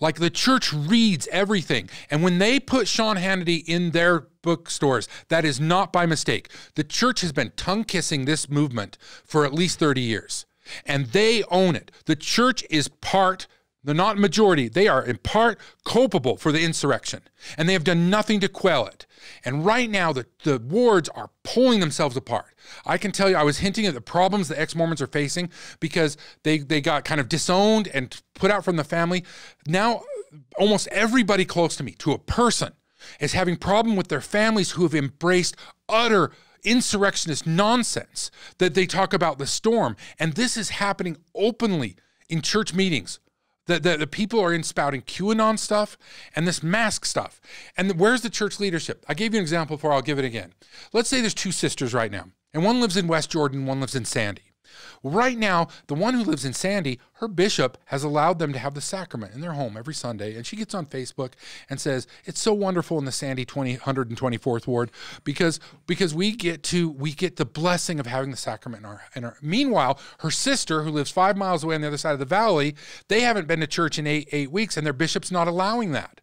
Like the church reads everything. And when they put Sean Hannity in their bookstores, that is not by mistake. The church has been tongue kissing this movement for at least 30 years, and they own it. The church is part, they're not majority, they are in part culpable for the insurrection, and they have done nothing to quell it. And right now, the, the wards are pulling themselves apart. I can tell you, I was hinting at the problems the ex Mormons are facing because they, they got kind of disowned and put out from the family. Now, almost everybody close to me, to a person, is having problem with their families who have embraced utter insurrectionist nonsense that they talk about the storm. And this is happening openly in church meetings. The, the, the people are in spouting QAnon stuff and this mask stuff. And where's the church leadership? I gave you an example before, I'll give it again. Let's say there's two sisters right now, and one lives in West Jordan, one lives in Sandy. Well, right now, the one who lives in Sandy, her bishop has allowed them to have the sacrament in their home every Sunday. And she gets on Facebook and says, It's so wonderful in the Sandy 20, 124th Ward because, because we get to we get the blessing of having the sacrament in our, in our meanwhile, her sister, who lives five miles away on the other side of the valley, they haven't been to church in eight, eight weeks, and their bishop's not allowing that.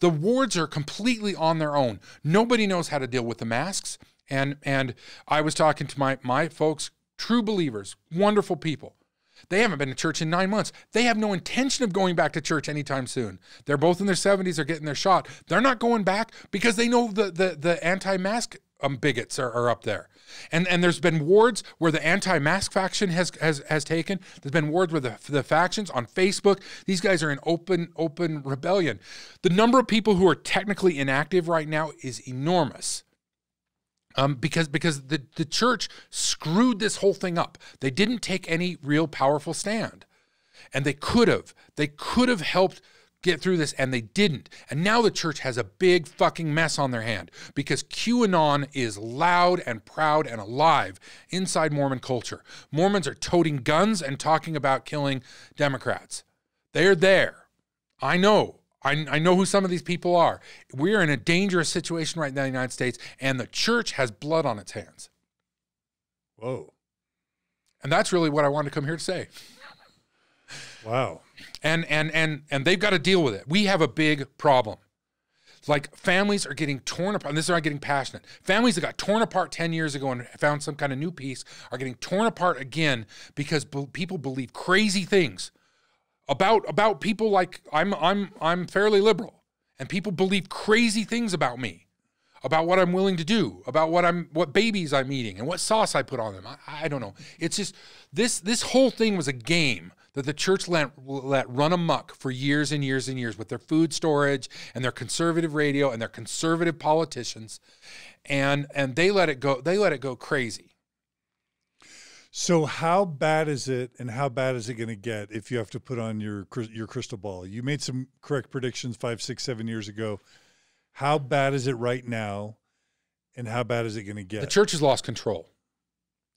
The wards are completely on their own. Nobody knows how to deal with the masks. And and I was talking to my my folks true believers, wonderful people. They haven't been to church in nine months. They have no intention of going back to church anytime soon. They're both in their 70s, they're getting their shot. They're not going back because they know the, the, the anti mask um, bigots are, are, up there. And and there's been wards where the anti-mask faction has has has taken. There's been wards where the, the factions on Facebook. These guys are in open open rebellion. The number of people who are technically inactive right now is enormous. Um, because because the, the church screwed this whole thing up. They didn't take any real powerful stand. And they could have. They could have helped get through this, and they didn't. And now the church has a big fucking mess on their hand because QAnon is loud and proud and alive inside Mormon culture. Mormons are toting guns and talking about killing Democrats. They're there. I know. I, I know who some of these people are. We're in a dangerous situation right now in the United States, and the church has blood on its hands. Whoa. And that's really what I wanted to come here to say. Wow. And and and and they've got to deal with it. We have a big problem. Like families are getting torn apart. And this is where I'm getting passionate. Families that got torn apart 10 years ago and found some kind of new peace are getting torn apart again because be- people believe crazy things about about people like I'm I'm I'm fairly liberal and people believe crazy things about me about what I'm willing to do, about what I'm what babies I'm eating and what sauce I put on them. I, I don't know. It's just this this whole thing was a game that the church let, let run amok for years and years and years with their food storage and their conservative radio and their conservative politicians and and they let it go they let it go crazy so how bad is it and how bad is it going to get if you have to put on your your crystal ball you made some correct predictions five six seven years ago how bad is it right now and how bad is it going to get the church has lost control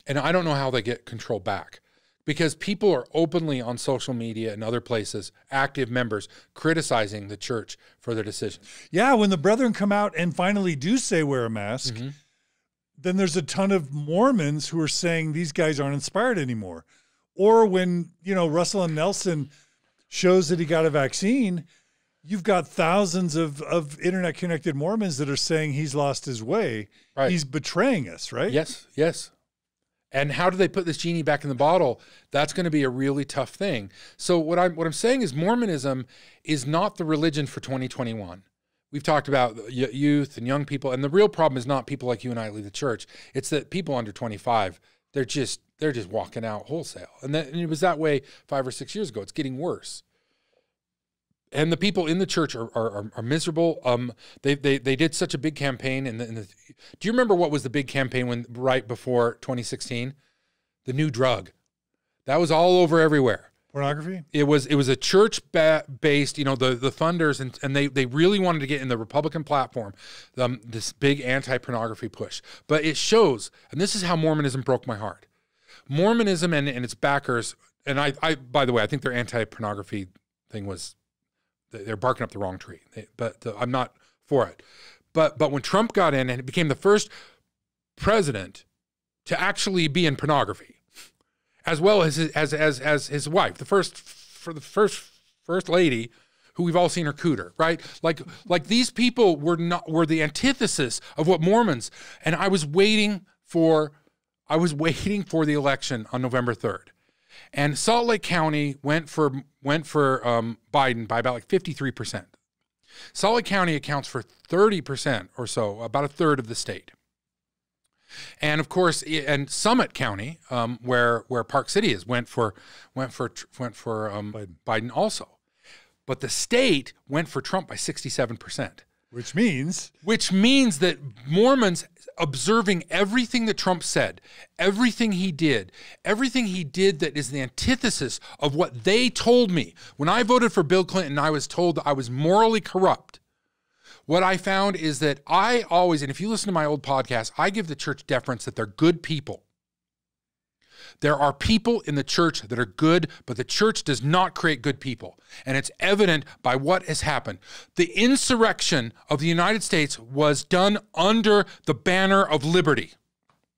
and i don't know how they get control back because people are openly on social media and other places, active members, criticizing the church for their decisions. Yeah, when the brethren come out and finally do say wear a mask, mm-hmm. Then there's a ton of Mormons who are saying these guys aren't inspired anymore. Or when, you know, Russell and Nelson shows that he got a vaccine, you've got thousands of, of internet connected Mormons that are saying he's lost his way. Right. He's betraying us, right? Yes, yes. And how do they put this genie back in the bottle? That's going to be a really tough thing. So what I'm what I'm saying is Mormonism is not the religion for 2021. We've talked about youth and young people, and the real problem is not people like you and I leave the church. It's that people under 25 they're just they're just walking out wholesale, and, that, and it was that way five or six years ago. It's getting worse and the people in the church are, are, are, miserable. Um, they, they, they did such a big campaign. And do you remember what was the big campaign when right before 2016? The new drug. That was all over everywhere. Pornography. It was it was a church ba- based, you know, the the funders and, and they they really wanted to get in the Republican platform, um, this big anti pornography push. But it shows, and this is how Mormonism broke my heart. Mormonism and, and its backers, and I, I by the way, I think their anti pornography thing was they're barking up the wrong tree. They, but the, I'm not for it. But but when Trump got in and became the first president to actually be in pornography, as well as his, as as as his wife, the first for the first first lady who we've all seen her cooter, right? Like like these people were not were the antithesis of what Mormons. And I was waiting for I was waiting for the election on November 3rd. And Salt Lake County went for went for um, Biden by about like 53%. Salt Lake County accounts for 30% or so, about a third of the state. And of course, and Summit County, um, where where Park City is, went for went for went for um, Biden. Biden also, but the state went for Trump by sixty seven percent. Which means? Which means that Mormons observing everything that Trump said, everything he did, everything he did that is the antithesis of what they told me. When I voted for Bill Clinton, I was told that I was morally corrupt. What I found is that I always, and if you listen to my old podcast, I give the church deference that they're good people. There are people in the church that are good, but the church does not create good people. And it's evident by what has happened. The insurrection of the United States was done under the banner of liberty.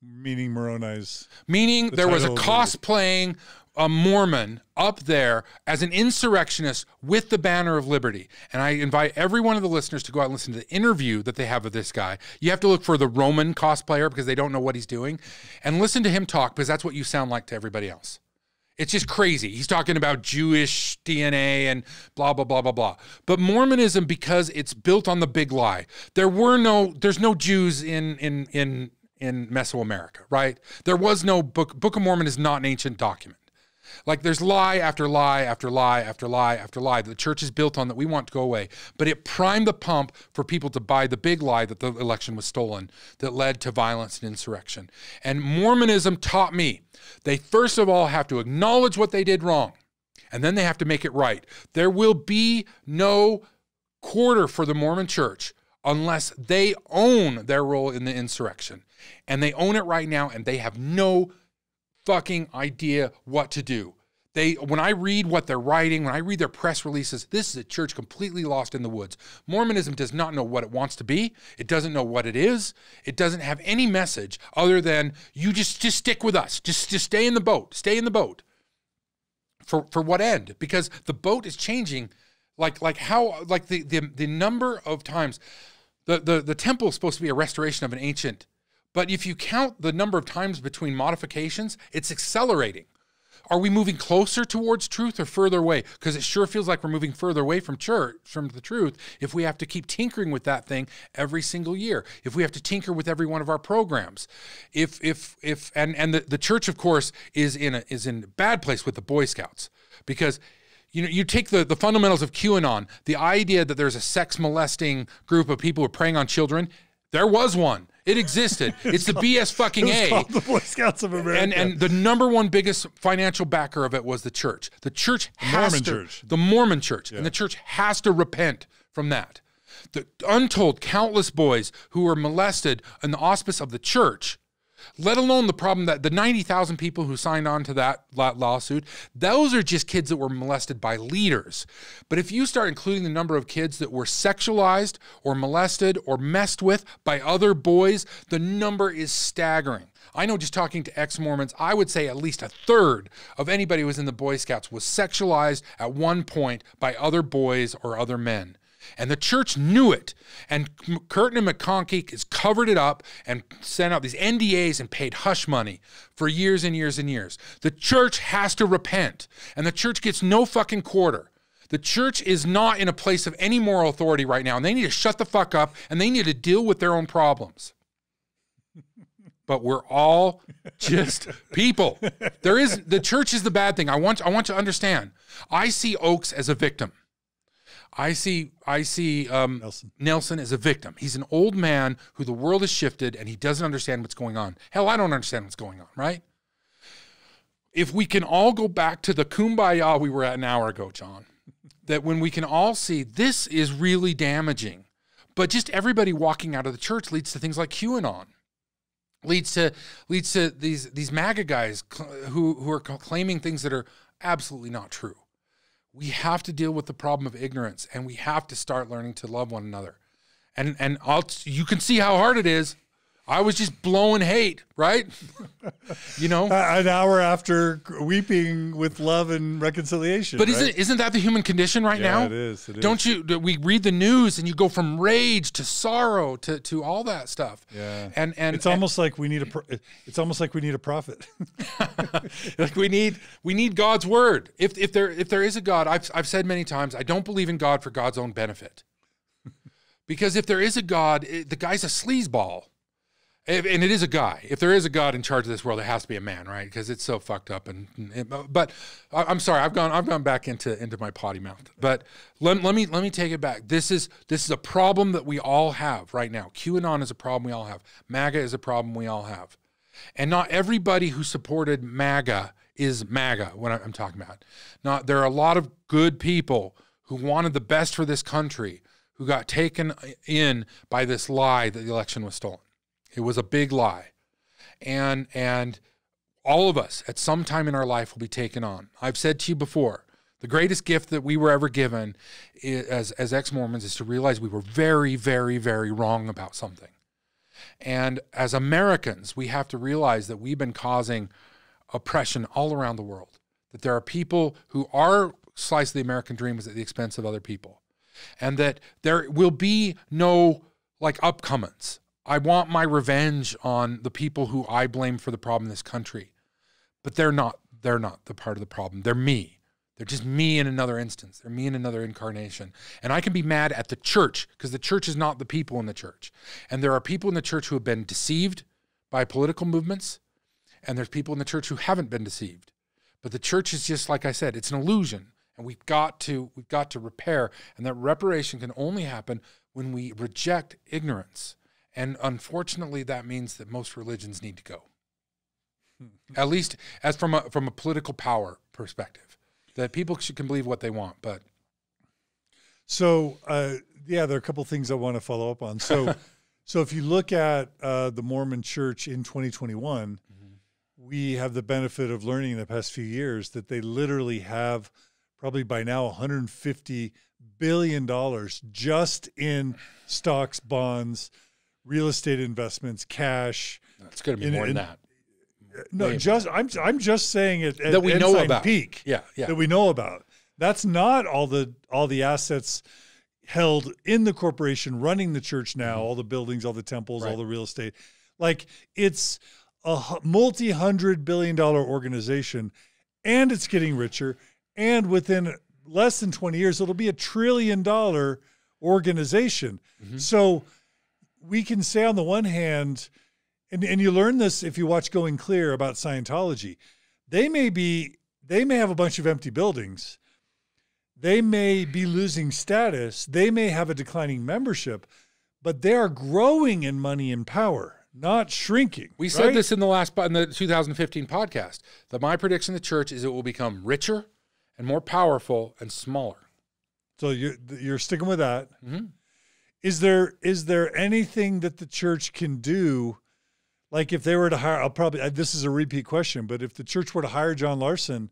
Meaning Moroni's. Meaning the there was a cosplaying a Mormon up there as an insurrectionist with the banner of liberty. And I invite every one of the listeners to go out and listen to the interview that they have of this guy. You have to look for the Roman cosplayer because they don't know what he's doing and listen to him talk because that's what you sound like to everybody else. It's just crazy. He's talking about Jewish DNA and blah blah blah blah blah. But Mormonism, because it's built on the big lie, there were no, there's no Jews in in in in Mesoamerica, right? There was no book. Book of Mormon is not an ancient document. Like there's lie after lie after lie after lie after lie the church is built on that we want to go away. But it primed the pump for people to buy the big lie that the election was stolen that led to violence and insurrection. And Mormonism taught me they first of all have to acknowledge what they did wrong and then they have to make it right. There will be no quarter for the Mormon church unless they own their role in the insurrection. And they own it right now and they have no fucking idea what to do. They when I read what they're writing, when I read their press releases, this is a church completely lost in the woods. Mormonism does not know what it wants to be. It doesn't know what it is. It doesn't have any message other than you just just stick with us. Just just stay in the boat. Stay in the boat. For for what end? Because the boat is changing like like how like the the, the number of times the, the the temple is supposed to be a restoration of an ancient but if you count the number of times between modifications, it's accelerating. Are we moving closer towards truth or further away? Because it sure feels like we're moving further away from church, from the truth, if we have to keep tinkering with that thing every single year. If we have to tinker with every one of our programs. If if if and and the, the church, of course, is in a is in a bad place with the Boy Scouts. Because you know, you take the, the fundamentals of QAnon, the idea that there's a sex molesting group of people who are preying on children, there was one. It existed. It's the BS fucking A. the Boy Scouts of America. And and the number one biggest financial backer of it was the church. The church has Mormon to, church. the Mormon church, and the church has to repent from that. The untold countless boys who were molested in the auspice of the church, let alone the problem that the 90,000 people who signed on to that la- lawsuit, those are just kids that were molested by leaders. But if you start including the number of kids that were sexualized or molested or messed with by other boys, the number is staggering. I know just talking to ex Mormons, I would say at least a third of anybody who was in the Boy Scouts was sexualized at one point by other boys or other men. And the church knew it. And Kirton and McConkie has covered it up and sent out these NDAs and paid hush money for years and years and years. The church has to repent, and the church gets no fucking quarter. The church is not in a place of any moral authority right now, and they need to shut the fuck up and they need to deal with their own problems. But we're all just people. There is the church is the bad thing. I want I want to understand. I see Oaks as a victim. I see I see um, Nelson. Nelson as a victim. He's an old man who the world has shifted and he doesn't understand what's going on. Hell, I don't understand what's going on, right? If we can all go back to the kumbaya we were at an hour ago, John, that when we can all see this is really damaging, but just everybody walking out of the church leads to things like QAnon leads to leads to these these MAGA guys who who are claiming things that are absolutely not true. We have to deal with the problem of ignorance, and we have to start learning to love one another. And and I'll you can see how hard it is. I was just blowing hate, right? you know. An hour after weeping with love and reconciliation. But right? isn't isn't that the human condition right Yeah, now? it is, it Don't you? We read the news and you go from rage to sorrow to to all that stuff. Yeah. And and It's almost like we need a. It's almost like we need a prophet. like we need we need God's word. If if there if there is a God, I've I've said many times, I don't believe in God for God's own benefit. because if there is a God, it, the guy's a sleazeball. And it is a guy. If there is a God in charge of this world, it has to be a man, right? Because it's so fucked up. And, and but I'm sorry, I've gone I've gone back into into my potty mouth. But let, let me let me take it back. This is this is a problem that we all have right now. QAnon is a problem we all have. MAGA is a problem we all have. And not everybody who supported MAGA is MAGA, what I'm talking about. Not there are a lot of good people who wanted the best for this country who got taken in by this lie that the election was stolen. It was a big lie. And and all of us at some time in our life will be taken on. I've said to you before, the greatest gift that we were ever given i- as as ex-Mormons is to realize we were very very very wrong about something. And as Americans, we have to realize that we've been causing oppression all around the world. That there are people who are slice of the American dream is at the expense of other people. And that there will be no like upcomings. I want my revenge on the people who I blame for the problem in this country. But they're not they're not the part of the problem. They're me. They're just me in another instance. They're me in another incarnation. And I can be mad at the church because the church is not the people in the church. And there are people in the church who have been deceived by political movements, and there's people in the church who haven't been deceived. But the church is just like I said, it's an illusion. And we've got to we've got to repair. And that reparation can only happen when we reject ignorance. And unfortunately, that means that most religions need to go. At least as from a from a political power perspective that people can believe what they want. But so, uh, yeah, there are a couple things I want to follow up on. So, so if you look at uh, the Mormon Church in 2021, mm-hmm. we have the benefit of learning in the past few years that they literally have probably by now 150 billion dollars just in stocks, bonds, real estate investments, cash. It's going to be in, more than that. No, Maybe. just I'm I'm just saying it that we know about peak. Yeah, yeah. That we know about. That's not all the all the assets held in the corporation running the church now, mm-hmm. all the buildings, all the temples, right. all the real estate. Like it's a multi-hundred billion dollar organization and it's getting richer and within less than 20 years it'll be a trillion dollar organization. Mm-hmm. So we can say on the one hand and, and you learn this if you watch Going Clear about Scientology. They may be they may have a bunch of empty buildings. They may be losing status. They may have a declining membership, but they are growing in money and power, not shrinking. We said this in the last in the 2015 podcast. That my prediction of the church is it will become richer and more powerful and smaller. So you're you're sticking with that. Mm-hmm. Is there is there anything that the church can do like if they were to hire, I'll probably, this is a repeat question, but if the church were to hire John Larsen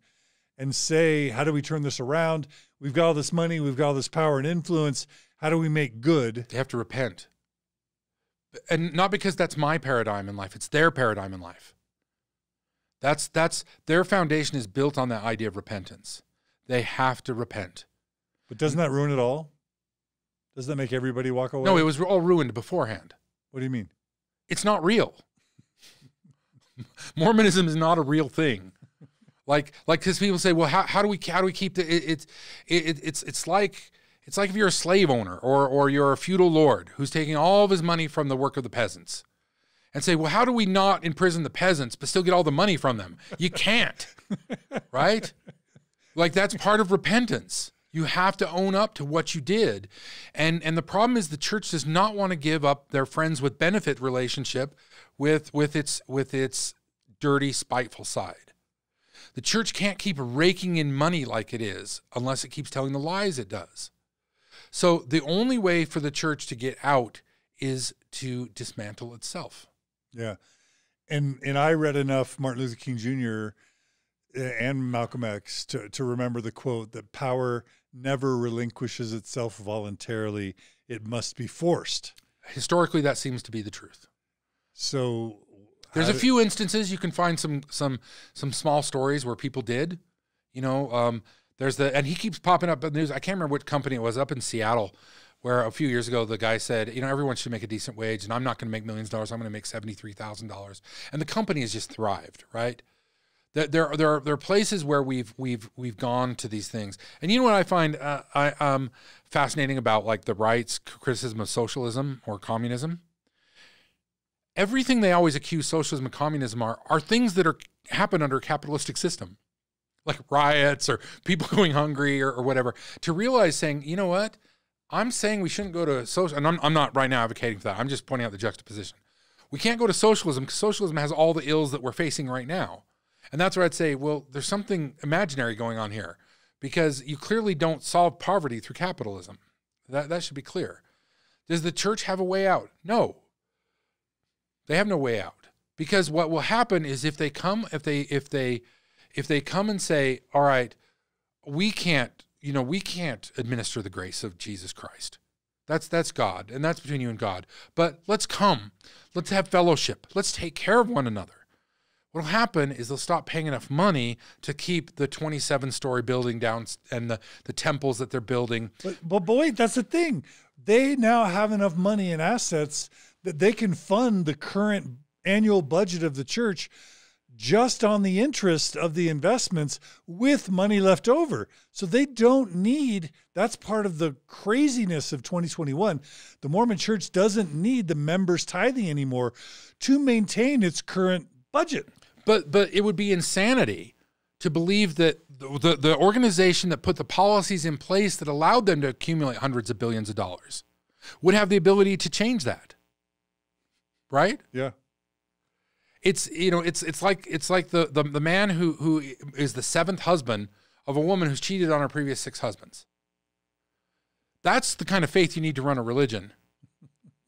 and say, how do we turn this around? We've got all this money, we've got all this power and influence. How do we make good? They have to repent. And not because that's my paradigm in life, it's their paradigm in life. That's that's their foundation is built on that idea of repentance. They have to repent. But doesn't that ruin it all? Doesn't that make everybody walk away? No, it was all ruined beforehand. What do you mean? It's not real. Mormonism is not a real thing. Like, like, because people say, well, how, how do we how do we keep the it, it's it, it's it's like it's like if you're a slave owner or or you're a feudal lord who's taking all of his money from the work of the peasants, and say, well, how do we not imprison the peasants but still get all the money from them? You can't, right? Like that's part of repentance. You have to own up to what you did. And and the problem is the church does not want to give up their friends with benefit relationship with with its with its dirty, spiteful side. The church can't keep raking in money like it is unless it keeps telling the lies it does. So the only way for the church to get out is to dismantle itself. Yeah. And and I read enough Martin Luther King Jr. And Malcolm X to, to remember the quote that power never relinquishes itself voluntarily, it must be forced. Historically, that seems to be the truth. So there's a few instances you can find some some some small stories where people did, you know. Um, there's the and he keeps popping up in the news. I can't remember what company it was up in Seattle, where a few years ago the guy said, you know, everyone should make a decent wage, and I'm not going to make millions of dollars. I'm going to make seventy three thousand dollars, and the company has just thrived, right? There, there, there are, there are places where we've we've we've gone to these things, and you know what I find uh, I um fascinating about like the right's criticism of socialism or communism? Everything they always accuse socialism and communism are are things that are happen under a capitalistic system. Like riots or people going hungry or, or whatever. To realize saying you know what? I'm saying we shouldn't go to social and I'm, I'm not right now advocating for that. I'm just pointing out the juxtaposition. We can't go to socialism because socialism has all the ills that we're facing right now and that's where i'd say well there's something imaginary going on here because you clearly don't solve poverty through capitalism that, that should be clear does the church have a way out no they have no way out because what will happen is if they come, if they, if they, if they come and say, all right, we can't, you know, we can't administer the grace of Jesus Christ. That's that's God, and that's between you and God. But let's come, let's have fellowship, let's take care of one another. What'll happen is they'll stop paying enough money to keep the 27 story building down and the, the temples that they're building. But, but boy, that's the thing. They now have enough money and assets that they can fund the current annual budget of the church just on the interest of the investments with money left over. So they don't need that's part of the craziness of 2021. The Mormon church doesn't need the members tithing anymore to maintain its current budget. But but it would be insanity to believe that the, the, the organization that put the policies in place that allowed them to accumulate hundreds of billions of dollars would have the ability to change that. Right? Yeah. It's you know, it's it's like it's like the the, the man who who is the seventh husband of a woman who's cheated on her previous six husbands. That's the kind of faith you need to run a religion.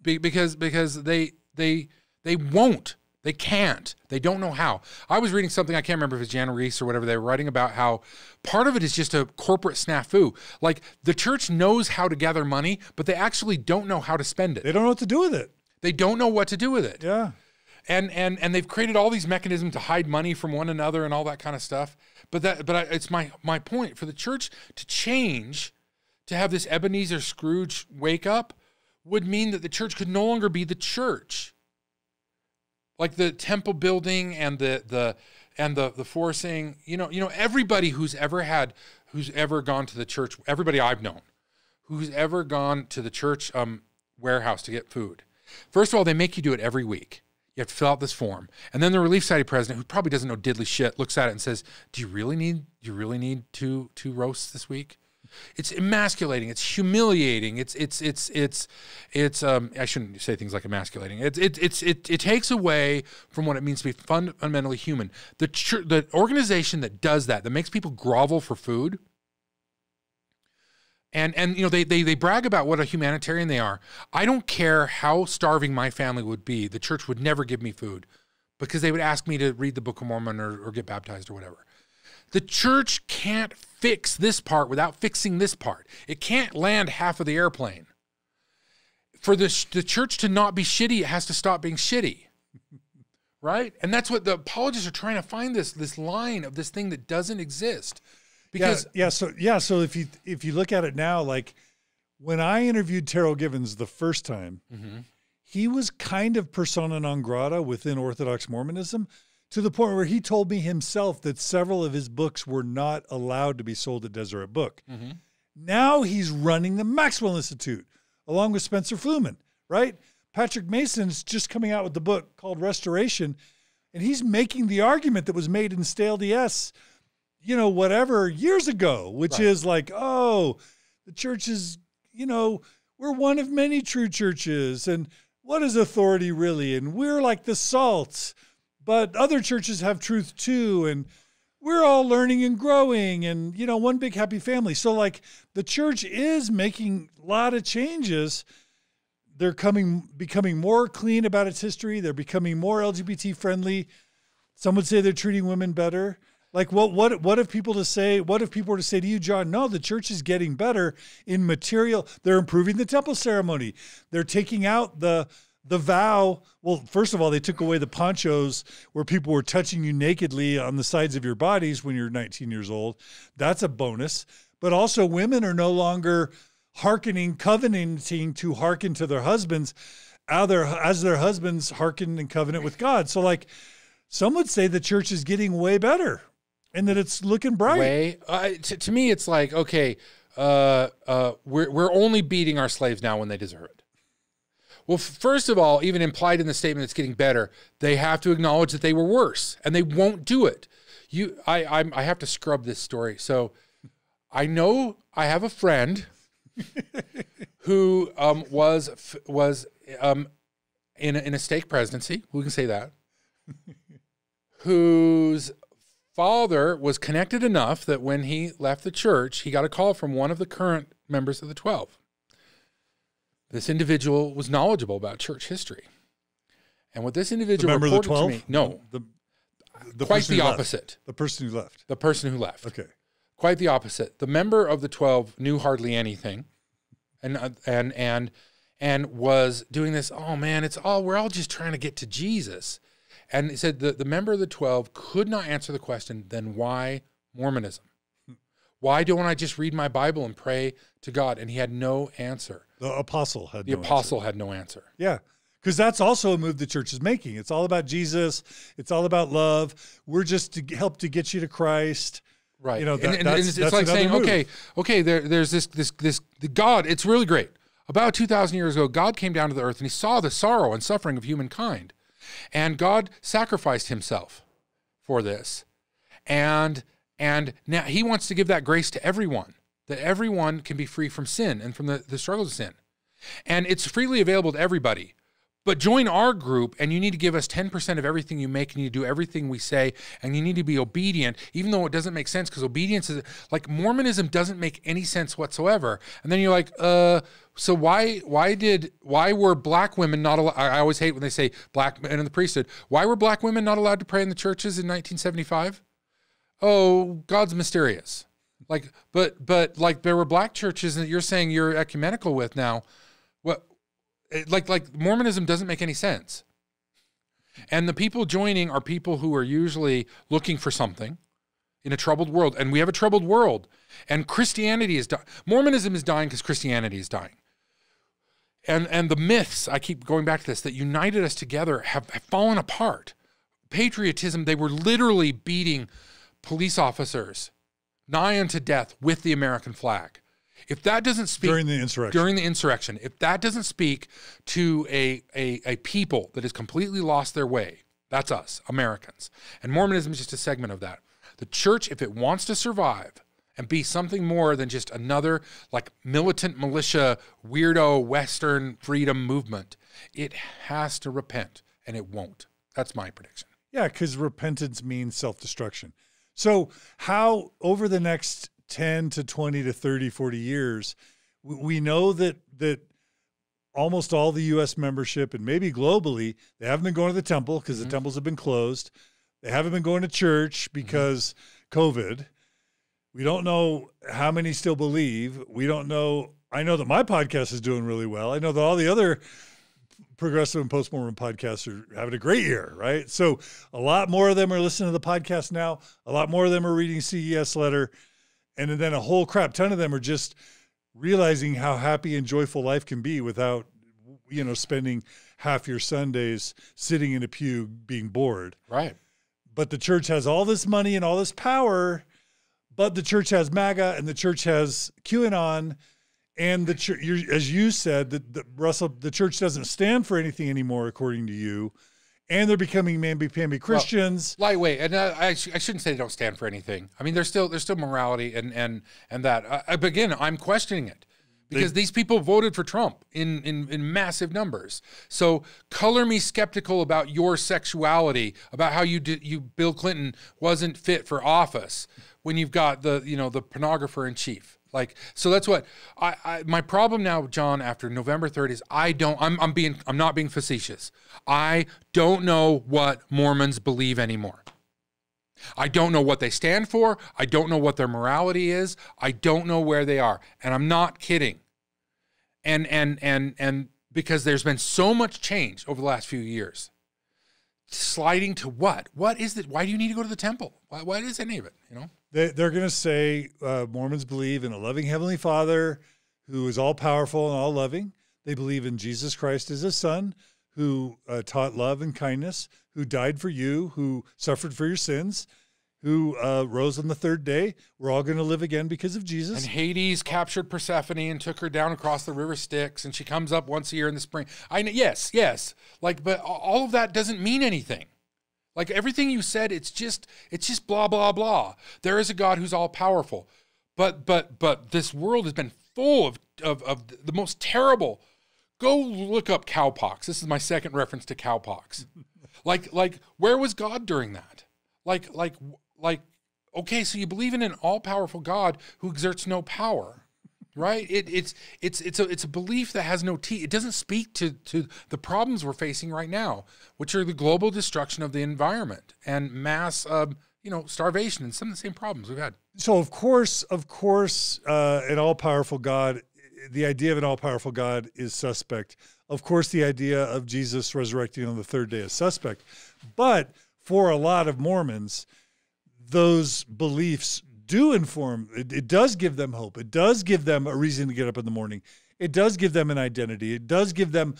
Be, because because they they they won't they can't. They don't know how. I was reading something, I can't remember if it's Jana Riess or whatever, they were writing about how part of it is just a corporate snafu. Like the church knows how to gather money, but they actually don't know how to spend it. They don't know what to do with it. They don't know what to do with it. Yeah. And and and they've created all these mechanisms to hide money from one another and all that kind of stuff. But that but I, it's my my point for the church to change to have this Ebenezer Scrooge wake up would mean that the church could no longer be the church like the temple building and the the and the the forcing you know you know everybody who's ever had who's ever gone to the church everybody i've known who's ever gone to the church um, warehouse to get food first of all they make you do it every week. You have to fill out this form. And then the relief society president who probably doesn't know diddly shit looks at it and says do you really need do you really need two two roasts this week it's emasculating. It's humiliating. It's it's it's it's it's. Um, I shouldn't say things like emasculating. It's it, it's it it takes away from what it means to be fundamentally human. The ch- the organization that does that, that makes people grovel for food. And and you know they, they they brag about what a humanitarian they are. I don't care how starving my family would be. The church would never give me food because they would ask me to read the Book of Mormon or, or get baptized or whatever. The church can't fix this part without fixing this part. It can't land half of the airplane. For the, the church to not be shitty, it has to stop being shitty. right? And that's what the apologists are trying to find this this line of this thing that doesn't exist. Because yeah, yeah so yeah, so if you if you look at it now, like when I interviewed Terryl Givens the first time, mm-hmm. he was kind of persona non grata within Orthodox Mormonism to the point where he told me himself that several of his books were not allowed to be sold at Deseret Book. Mm-hmm. Now he's running the Maxwell Institute along with Spencer Fluhman, right? Patrick Mason's just coming out with the book called Restoration, and he's making the argument that was made in StayLDS, you know, whatever years ago, which right. is like, oh, the church is, you know, we're one of many true churches, and what is authority really? And we're like the salt but other churches have truth too and we're all learning and growing and you know one big happy family. So like the church is making a lot of changes. They're coming becoming more clean about its history. They're becoming more lgbt friendly. Some would say they're treating women better. Like what what what if people to say what if people were to say to you john? No the church is getting better in material. They're improving the temple ceremony. They're taking out the the vow well first of all they took away the ponchos where people were touching you nakedly on the sides of your bodies when you're 19 years old. That's a bonus. But also women are no longer hearkening covenanting to hearken to their husbands as their husbands hearken and covenant with god. So like some would say the church is getting way better and that it's looking bright. Way uh, to, to me it's like okay uh, uh, we're, we're only beating our slaves now when they deserve it well, first of all, even implied in the statement it's getting better, they have to acknowledge that they were worse, and they won't do it. You, I, I'm, I have to scrub this story. So, I know I have a friend who um, was was um, in a, in a stake presidency. We can say that. whose father was connected enough that when he left the church, he got a call from one of the current members of the Twelve this individual was knowledgeable about church history. And what this individual the reported to me, no, the, the quite the opposite. The person who left. The person who left. Okay. Quite the opposite. The member of the 12 knew hardly anything and uh, and and and was doing this, "Oh man, it's all we're all just trying to get to Jesus." And he said the, the member of the 12 could not answer the question, then why Mormonism? Why don't I just read my Bible and pray to God? And he had no answer. The apostle had the no apostle answer. had no answer. Yeah, because that's also a move the church is making. It's all about Jesus. It's all about love. We're just to help to get you to Christ. Right. You know, And- that- and, and that's- it's, that's it's like saying, move. okay, okay, there, there's this, this, this, the God. It's really great. About two thousand years ago, God came down to the earth and He saw the sorrow and suffering of humankind, and God sacrificed Himself for this, and and now He wants to give that grace to everyone, that everyone can be free from sin and from the, the struggles of sin, and it's freely available to everybody. But join our group, and you need to give us 10% of everything you make, you do everything we say, and you need to be obedient, even though it doesn't make sense, because obedience is like Mormonism doesn't make any sense whatsoever. And then you're like, uh, so why why did why were black women not allowed? I always hate when they say black men in the priesthood. Why were black women not allowed to pray in the churches in 1975? Oh, God's mysterious. Like, but but like there were black churches that you're saying you're ecumenical with now. What it- like like Mormonism doesn't make any sense. And the people joining are people who are usually looking for something in a troubled world, and we have a troubled world. And Christianity is. Mormonism is dying because Christianity is dying. And and the myths I keep going back to this that united us together have, have fallen apart. Patriotism they were literally beating police officers nigh unto death with the American flag. If that doesn't speak during the insurrection. during the insurrection, if that doesn't speak to a, a, a people that has completely lost their way, that's us, Americans. And Mormonism is just a segment of that. The church, if it wants to survive and be something more than just another like militant militia, weirdo Western freedom movement, it has to repent and it won't. That's my prediction. Yeah, because repentance means self destruction. So, how over the next 10 to 20 to 30, 40 years, we know that, that almost all the US membership and maybe globally, they haven't been going to the temple because Mhm. the temples have been closed. They haven't been going to church because COVID. We don't know how many still believe. We don't know. I know that my podcast is doing really well. I know that all the other progressive and post Mormon podcasts are having a great year, right? So a lot more of them are listening to the podcast now. A lot more of them are reading CES letter, and then a whole crap ton of them are just realizing how happy and joyful life can be without, you know, spending half your Sundays sitting in a pew being bored. Right. But the church has all this money and all this power, but the church has MAGA and the church has QAnon and the church, as you said, that the, Russell, the church doesn't stand for anything anymore, according to you, and they're becoming mamby-pamby Christians. lightweight, and uh, I, sh- I shouldn't say they don't stand for anything. I mean, there's still there's still morality and and and that. Uh, but again, I'm questioning it because these people voted for Trump in, in in massive numbers. So color me skeptical about your sexuality, about how you did you Bill Clinton wasn't fit for office when you've got the you know the pornographer in chief. Like so that's what I, I my problem now, John, after November 3rd is I don't I'm I'm being I'm not being facetious. I don't know what Mormons believe anymore. I don't know what they stand for. I don't know what their morality is. I don't know where they are. And I'm not kidding. And and and and because there's been so much change over the last few years. Sliding to what? What is it? Why do you need to go to the temple? Why, why is any of it? You know? They, they're going to say uh, Mormons believe in a loving Heavenly Father who is all powerful and all loving. They believe in Jesus Christ as a son who uh, taught love and kindness, who died for you, who suffered for your sins, who uh, rose on the third day. We're all going to live again because of Jesus. And Hades captured Persephone and took her down across the river Styx, and she comes up once a year in the spring. I know, yes, yes. Like, but all of that doesn't mean anything. Like everything you said, it's just it's just blah blah blah. There is a God who's all powerful, but but but this world has been full of of, of the most terrible. Go look up cowpox. This is my second reference to cowpox. like like where was God during that? Like like like okay, so you believe in an all powerful God who exerts no power, right? It, it's it's it's a it's a belief that has no teeth. It doesn't speak to to the problems we're facing right now, which are the global destruction of the environment and mass, you know, starvation and some of the same problems we've had. so of course, of course, uh, an all-powerful God, the idea of an all-powerful God is suspect. Of course, the idea of Jesus resurrecting on the third day is suspect. But for a lot of Mormons, those beliefs do inform. It, it does give them hope. It does give them a reason to get up in the morning. It does give them an identity. It does give them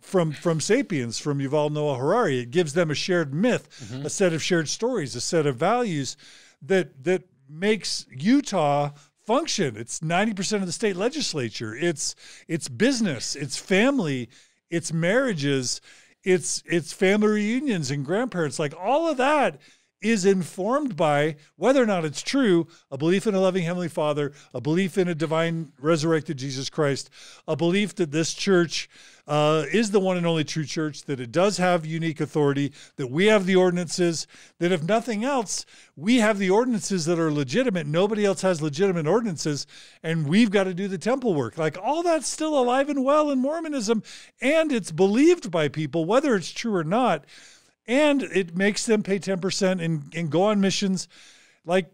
from from Sapiens, from Yuval Noah Harari. It gives them a shared myth, Mm-hmm. a set of shared stories, a set of values that that makes Utah function. It's 90% of the state legislature. It's it's business, it's family, it's marriages, it's it's family reunions and grandparents. Like all of that is informed by whether or not it's true a belief in a loving heavenly father a belief in a divine resurrected jesus christ a belief that this church uh, is the one and only true church that it does have unique authority that we have the ordinances that if nothing else we have the ordinances that are legitimate. Nobody else has legitimate ordinances and we've got to do the temple work. Like all that's still alive and well in mormonism and it's believed by people whether it's true or not and it makes them pay 10% and, and go on missions. Like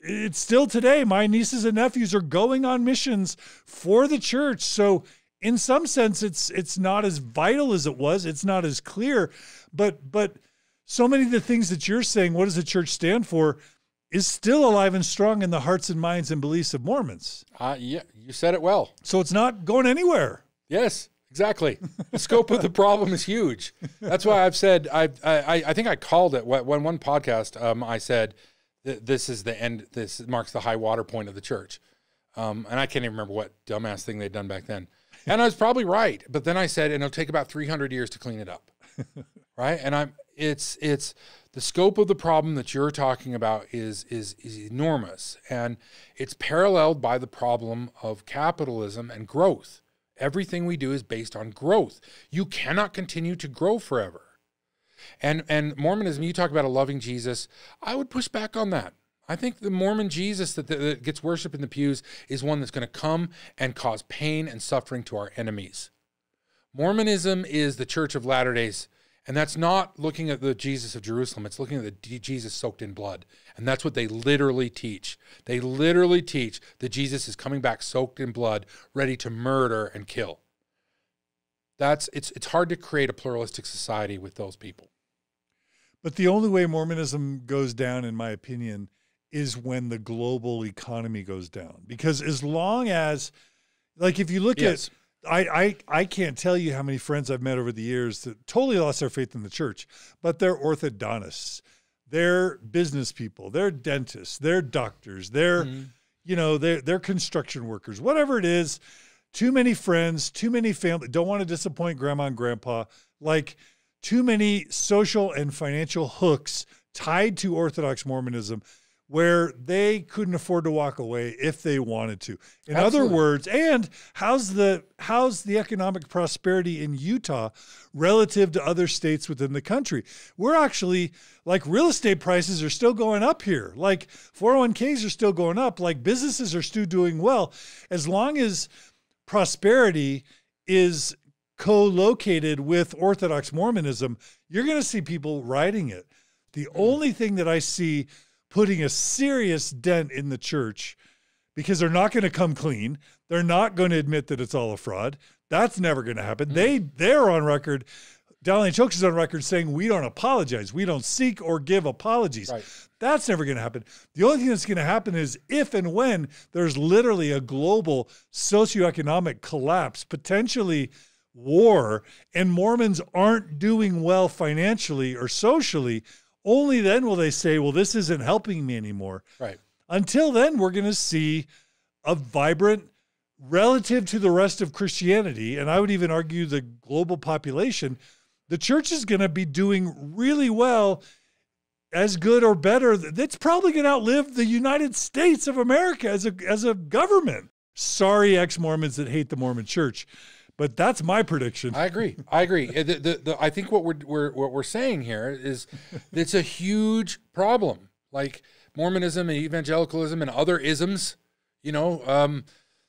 it's still today my nieces and nephews are going on missions for the church. So in some sense it's it's not as vital as it was. It's not as clear. But but so many of the things that you're saying what does the church stand for is still alive and strong in the hearts and minds and beliefs of mormons. Uh, yeah, you said it well. so it's not going anywhere. Yes, exactly. The scope of the problem is huge. That's why I've said I I, I think I called it when one one podcast. Um, I said this is the end. This marks the high water point of the church. Um, and I can't even remember what dumbass thing they'd done back then. And I was probably right. But then I said, and it'll take about 300 years to clean it up. right. And I'm, it's, it's the scope of the problem that you're talking about is, is, is enormous. And it's paralleled by the problem of capitalism and growth. Everything we do is based on growth. You cannot continue to grow forever. And, and Mormonism, you talk about a loving Jesus. I would push back on that. I think the Mormon Jesus that, that gets worshiped in the pews is one that's going to come and cause pain and suffering to our enemies. Mormonism is the Church of Latter days, and that's not looking at the Jesus of Jerusalem. It's looking at the D- Jesus soaked in blood. And that's what they literally teach. They literally teach that Jesus is coming back soaked in blood, ready to murder and kill. That's it's it's hard to create a pluralistic society with those people. But the only way Mormonism goes down, in my opinion, is when the global economy goes down. Because as long as, like, if you look Yes. at, I, I, I can't tell you how many friends I've met over the years that totally lost their faith in the church, but they're orthodontists, they're business people, they're dentists, they're doctors, they're, mm-hmm. you know, they're, they're construction workers, whatever it is. Too many friends, too many family, don't want to disappoint grandma and grandpa. Like, too many social and financial hooks tied to Orthodox Mormonism where they couldn't afford to walk away if they wanted to. In other words, and how's the how's the economic prosperity in Utah relative to other states within the country? We're actually like real estate prices are still going up here. Like 401ks are still going up, like businesses are still doing well as long as prosperity is co-located with Orthodox Mormonism, you're going to see people riding it. The hmm. only thing that I see putting a serious dent in the church because they're not going to come clean, they're not going to admit that it's all a fraud. That's never going to happen. Mm. They they're on record. Dallin H. Oaks is on record saying we don't apologize. We don't seek or give apologies. Right. That's never going to happen. The only thing that's going to happen is if and when there's literally a global socioeconomic collapse, potentially war, and Mormons aren't doing well financially or socially, only then will they say, well, this isn't helping me anymore. Right. Until then, we're going to see a vibrant, relative to the rest of Christianity, and I would even argue the global population, the church is going to be doing really well, as good or better. That's probably going to outlive the United States of America as a as a government. Sorry, ex Mormons that hate the Mormon Church, but that's my prediction. I agree. I agree. Uh, The, the, the, I think what we're, we're what we're saying here is it's a huge problem. Like Mormonism and evangelicalism and other isms, you know, um,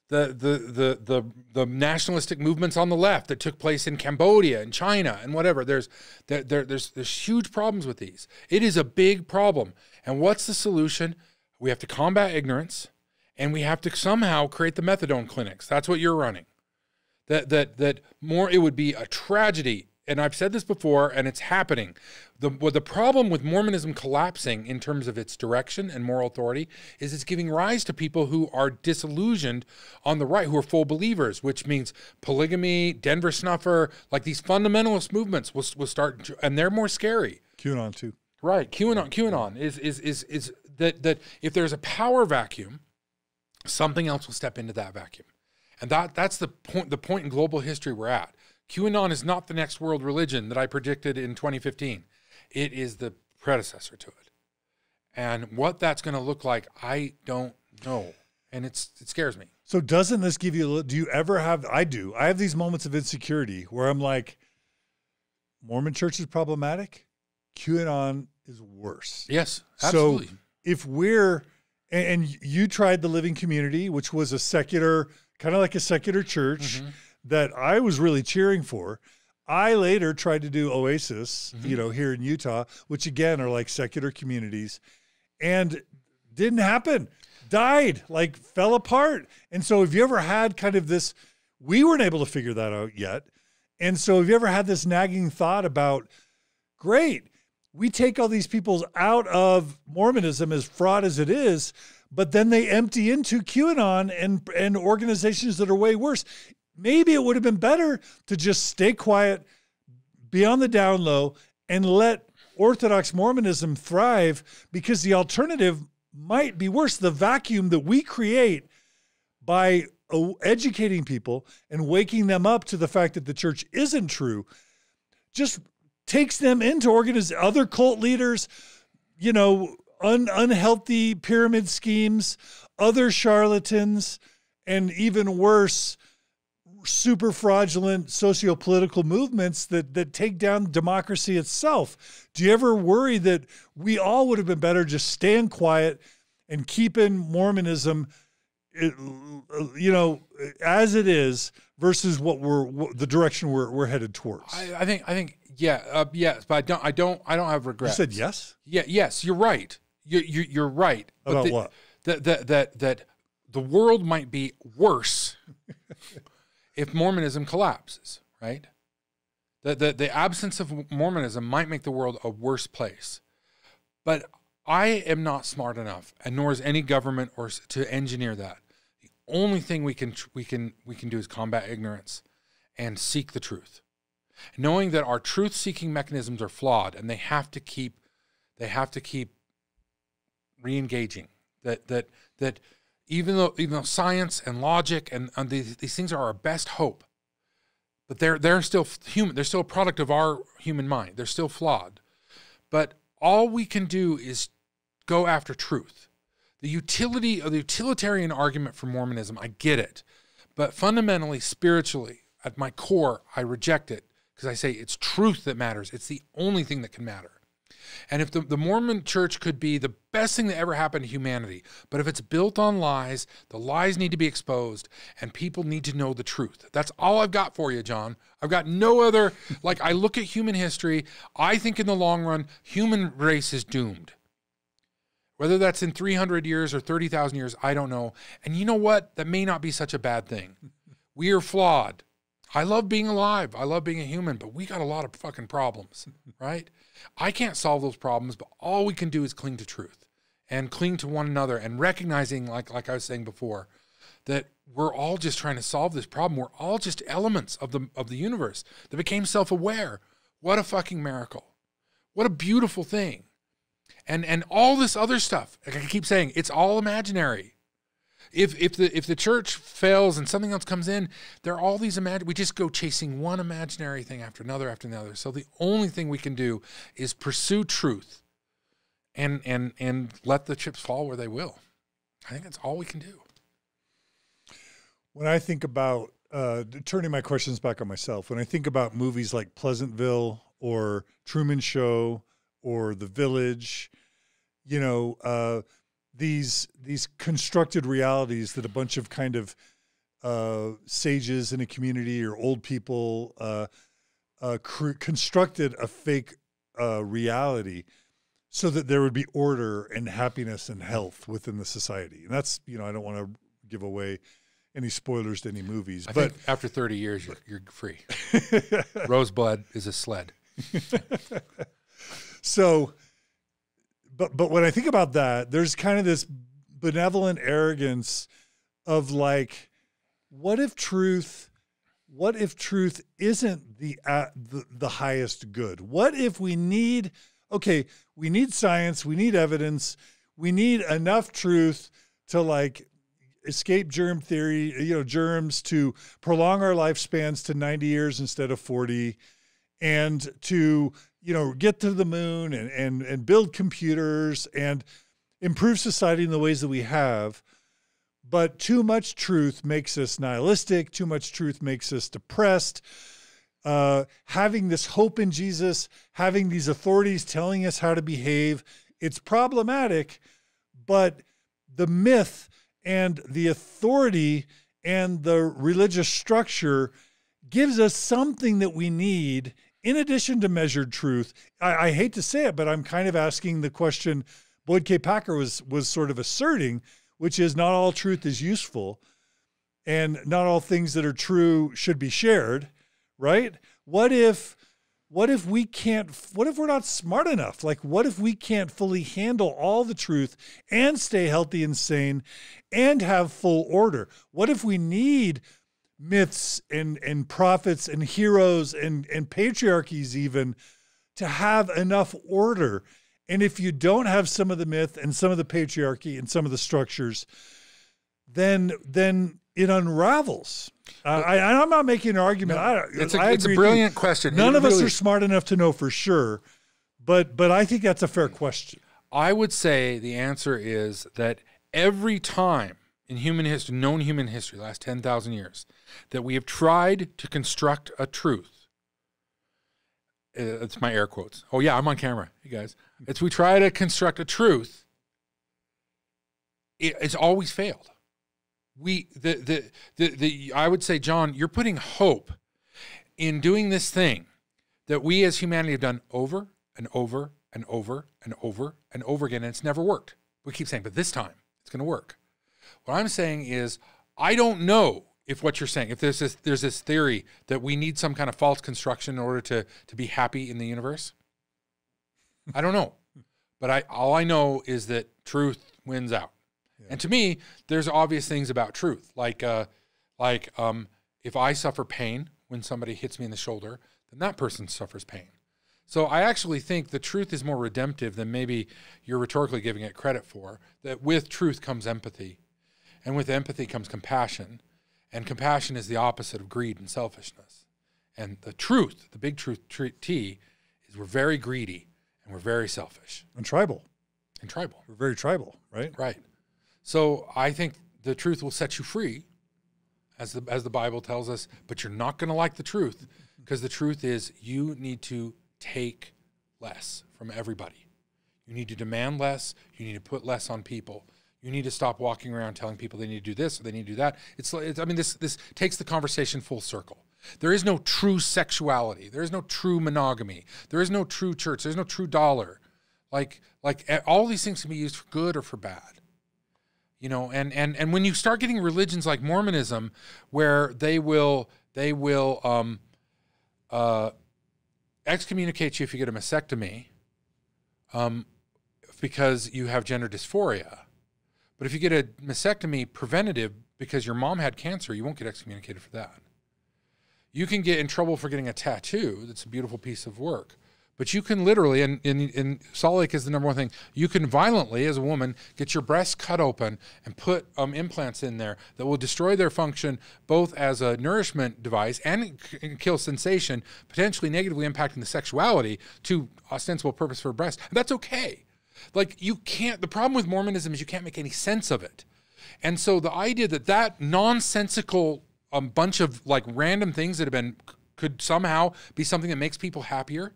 the, the the the the nationalistic movements on the left that took place in Cambodia and China and whatever. There's there, there there's there's huge problems with these. It is a big problem. And what's the solution? We have to combat ignorance, and we have to somehow create the methadone clinics. That's what you're running that that that more it would be a tragedy and I've said this before, and it's happening. The what the problem with Mormonism collapsing in terms of its direction and moral authority is it's giving rise to people who are disillusioned on the right, who are full believers, which means polygamy, Denver snuffer, like these fundamentalist movements will will start, and they're more scary. QAnon too. Right, QAnon. QAnon is is is is that that if there's a power vacuum, something else will step into that vacuum, and that that's the point. The point in global history we're at. QAnon is not the next world religion that I predicted in 2015. It is the predecessor to it, and what that's going to look like, I don't know, and it's it scares me. So doesn't this give you? a Do you ever have? I do. I have these moments of insecurity where I'm like, Mormon Church is problematic. QAnon is worse. Yes, absolutely. So- if we're and, and you tried the living community which was a secular kind of like a secular church Mm-hmm. that i was really cheering for i later tried to do oasis Mm-hmm. you know here in utah which again are like secular communities and didn't happen died like fell apart and so have you ever had kind of this we weren't able to figure that out yet and so have you ever had this nagging thought about great we take all these people out of Mormonism as fraud as it is, but then they empty into QAnon and and organizations that are way worse. Maybe it would have been better to just stay quiet, be on the down low, and let Orthodox Mormonism thrive because the alternative might be worse. The vacuum that we create by educating people and waking them up to the fact that the church isn't true just takes them into organiz- other cult leaders, you know, un- unhealthy pyramid schemes, other charlatans, and even worse, super fraudulent socio-political movements that that take down democracy itself. Do you ever worry that we all would have been better just staying quiet and keeping Mormonism, you know, as it is versus what we're what, the direction we're we're headed towards? I, I think I think yeah uh, yes, but I don't I don't I don't have regrets. you said yes. Yeah, yes, you're right. You, you, you're right. About the, what? That, that, that, that the world might be worse if Mormonism collapses, right? The, the, the absence of Mormonism might make the world a worse place. But I am not smart enough, and nor is any government or to engineer that. The only thing we can we can we can do is combat ignorance and seek the truth, knowing that our truth-seeking mechanisms are flawed and they have to keep they have to keep re-engaging. That that that even though even though science and logic and, and these, these things are our best hope, but they're they're still human. They're still a product of our human mind. They're still flawed. But all we can do is go after truth. The utility of the utilitarian argument for Mormonism, I get it. But fundamentally, spiritually, at my core, I reject it because I say it's truth that matters. It's the only thing that can matter. And if the, the Mormon church could be the best thing that ever happened to humanity, but if it's built on lies, the lies need to be exposed and people need to know the truth. That's all I've got for you, John. I've got no other, like, I look at human history. I think in the long run, human race is doomed. Whether that's in 300 years or 30,000 years, I don't know. And you know what? That may not be such a bad thing. We are flawed. I love being alive. I love being a human, but we got a lot of fucking problems, right? I can't solve those problems, but all we can do is cling to truth and cling to one another and recognizing, like, like I was saying before, that we're all just trying to solve this problem. We're all just elements of the of the universe that became self-aware. What a fucking miracle. What a beautiful thing. And and all this other stuff, like I keep saying, it's all imaginary. If if the if the church fails and something else comes in, there are all these imagine. We just go chasing one imaginary thing after another after another. So the only thing we can do is pursue truth, and and and let the chips fall where they will. I think that's all we can do. When I think about uh, turning my questions back on myself, when I think about movies like Pleasantville or Truman Show or The Village, you know, uh, these these constructed realities that a bunch of kind of uh, sages in a community or old people uh, uh, cr- constructed a fake uh, reality so that there would be order and happiness and health within the society. And that's you know I don't want to give away any spoilers to any movies. I but after 30 years, you're, you're free. Rosebud is a sled. so, but but when I think about that, there's kind of this benevolent arrogance of like, what if truth? What if truth isn't the, uh, the the highest good? What if we need okay, we need science, we need evidence, we need enough truth to like escape germ theory, you know, germs to prolong our lifespans to 90 years instead of 40 and to, you know, get to the moon and and and build computers and improve society in the ways that we have. But too much truth makes us nihilistic, too much truth makes us depressed. Uh, having this hope in Jesus, having these authorities telling us how to behave, it's problematic, but the myth and the authority and the religious structure gives us something that we need in addition to measured truth. I, I, hate to say it, but I'm kind of asking the question Boyd K. Packer was was sort of asserting, which is not all truth is useful, and not all things that are true should be shared, right? What if what if we can't what if we're not smart enough like what if we can't fully handle all the truth and stay healthy and sane and have full order what if we need myths and and prophets and heroes and and patriarchies even to have enough order and if you don't have some of the myth and some of the patriarchy and some of the structures then then it unravels uh, I, am not making an argument. No, I, it's a, it's a brilliant question. None it of really, us are smart enough to know for sure, but but I think that's a fair question. I would say the answer is that every time in human history, known human history, last ten thousand years, that we have tried to construct a truth. Uh, it's my air quotes. Oh yeah, I'm on camera, you guys. It's we try to construct a truth. It, it's always failed we the, the the the I would say, John, you're putting hope in doing this thing that we as humanity have done over and over and over and over and over again, and it's never worked. We keep saying, but this time it's going to work. What I'm saying is, I don't know if what you're saying, if there's this there's this theory that we need some kind of false construction in order to to be happy in the universe. I don't know, but I all I know is that truth wins out. And to me, there's obvious things about truth, like uh, like um, if I suffer pain when somebody hits me in the shoulder, then that person suffers pain. So I actually think the truth is more redemptive than maybe you're rhetorically giving it credit for. That with truth comes empathy, and with empathy comes compassion, and compassion is the opposite of greed and selfishness. And the truth, the big truth T, is we're very greedy and we're very selfish and tribal. And tribal. We're very tribal, right? Right. So I think the truth will set you free, as the as the Bible tells us. But you're not going to like the truth because the truth is you need to take less from everybody. You need to demand less. You need to put less on people. You need to stop walking around telling people they need to do this or they need to do that. It's, it's I mean this this takes the conversation full circle. There is no true sexuality. There is no true monogamy. There is no true church. There's no true dollar. Like like all these things can be used for good or for bad you know and and and when you start getting religions like mormonism where they will they will um, uh, excommunicate you if you get a mastectomy um, because you have gender dysphoria but if you get a mastectomy preventative because your mom had cancer you won't get excommunicated for that you can get in trouble for getting a tattoo that's a beautiful piece of work but you can literally, and in, in Salt Lake is the number one thing, you can violently, as a woman, get your breasts cut open and put um, implants in there that will destroy their function both as a nourishment device and kill sensation, potentially negatively impacting the sexuality to ostensible purpose for breast. And that's okay. Like, you can't, the problem with Mormonism is you can't make any sense of it. And so the idea that that nonsensical um, bunch of like random things that have been could somehow be something that makes people happier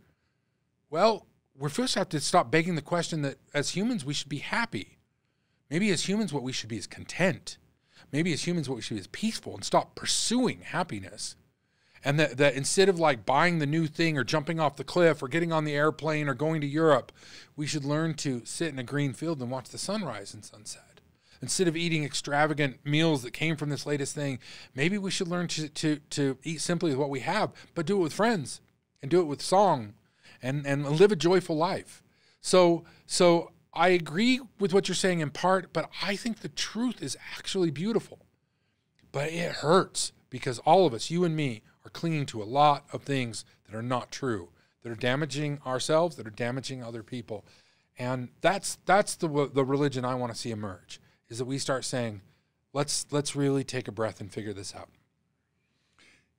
well, we first have to stop begging the question that as humans, we should be happy. Maybe as humans, what we should be is content. Maybe as humans, what we should be is peaceful and stop pursuing happiness. And that, that instead of like buying the new thing or jumping off the cliff or getting on the airplane or going to Europe, we should learn to sit in a green field and watch the sunrise and sunset. instead of eating extravagant meals that came from this latest thing, maybe we should learn to, to, to eat simply with what we have, but do it with friends and do it with song and, and live a joyful life. So, so I agree with what you're saying in part, but I think the truth is actually beautiful. But it hurts because all of us, you and me, are clinging to a lot of things that are not true, that are damaging ourselves, that are damaging other people. And that's that's the the religion I want to see emerge is that we start saying, let's let's really take a breath and figure this out.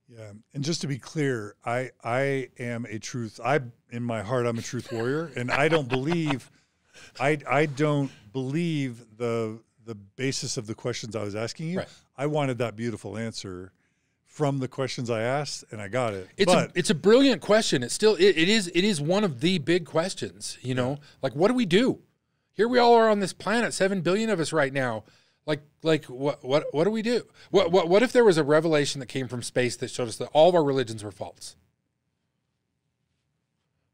Yeah, and just to be clear, I I am a truth. I in my heart I'm a truth warrior, and I don't believe, I I don't believe the the basis of the questions I was asking you. Right. I wanted that beautiful answer from the questions I asked, and I got it. It's but a it's a brilliant question. It's still it, it is it is one of the big questions. You know, like what do we do? Here we all are on this planet, seven billion of us right now. Like like what what what do we do? What what what if there was a revelation that came from space that showed us that all of our religions were false?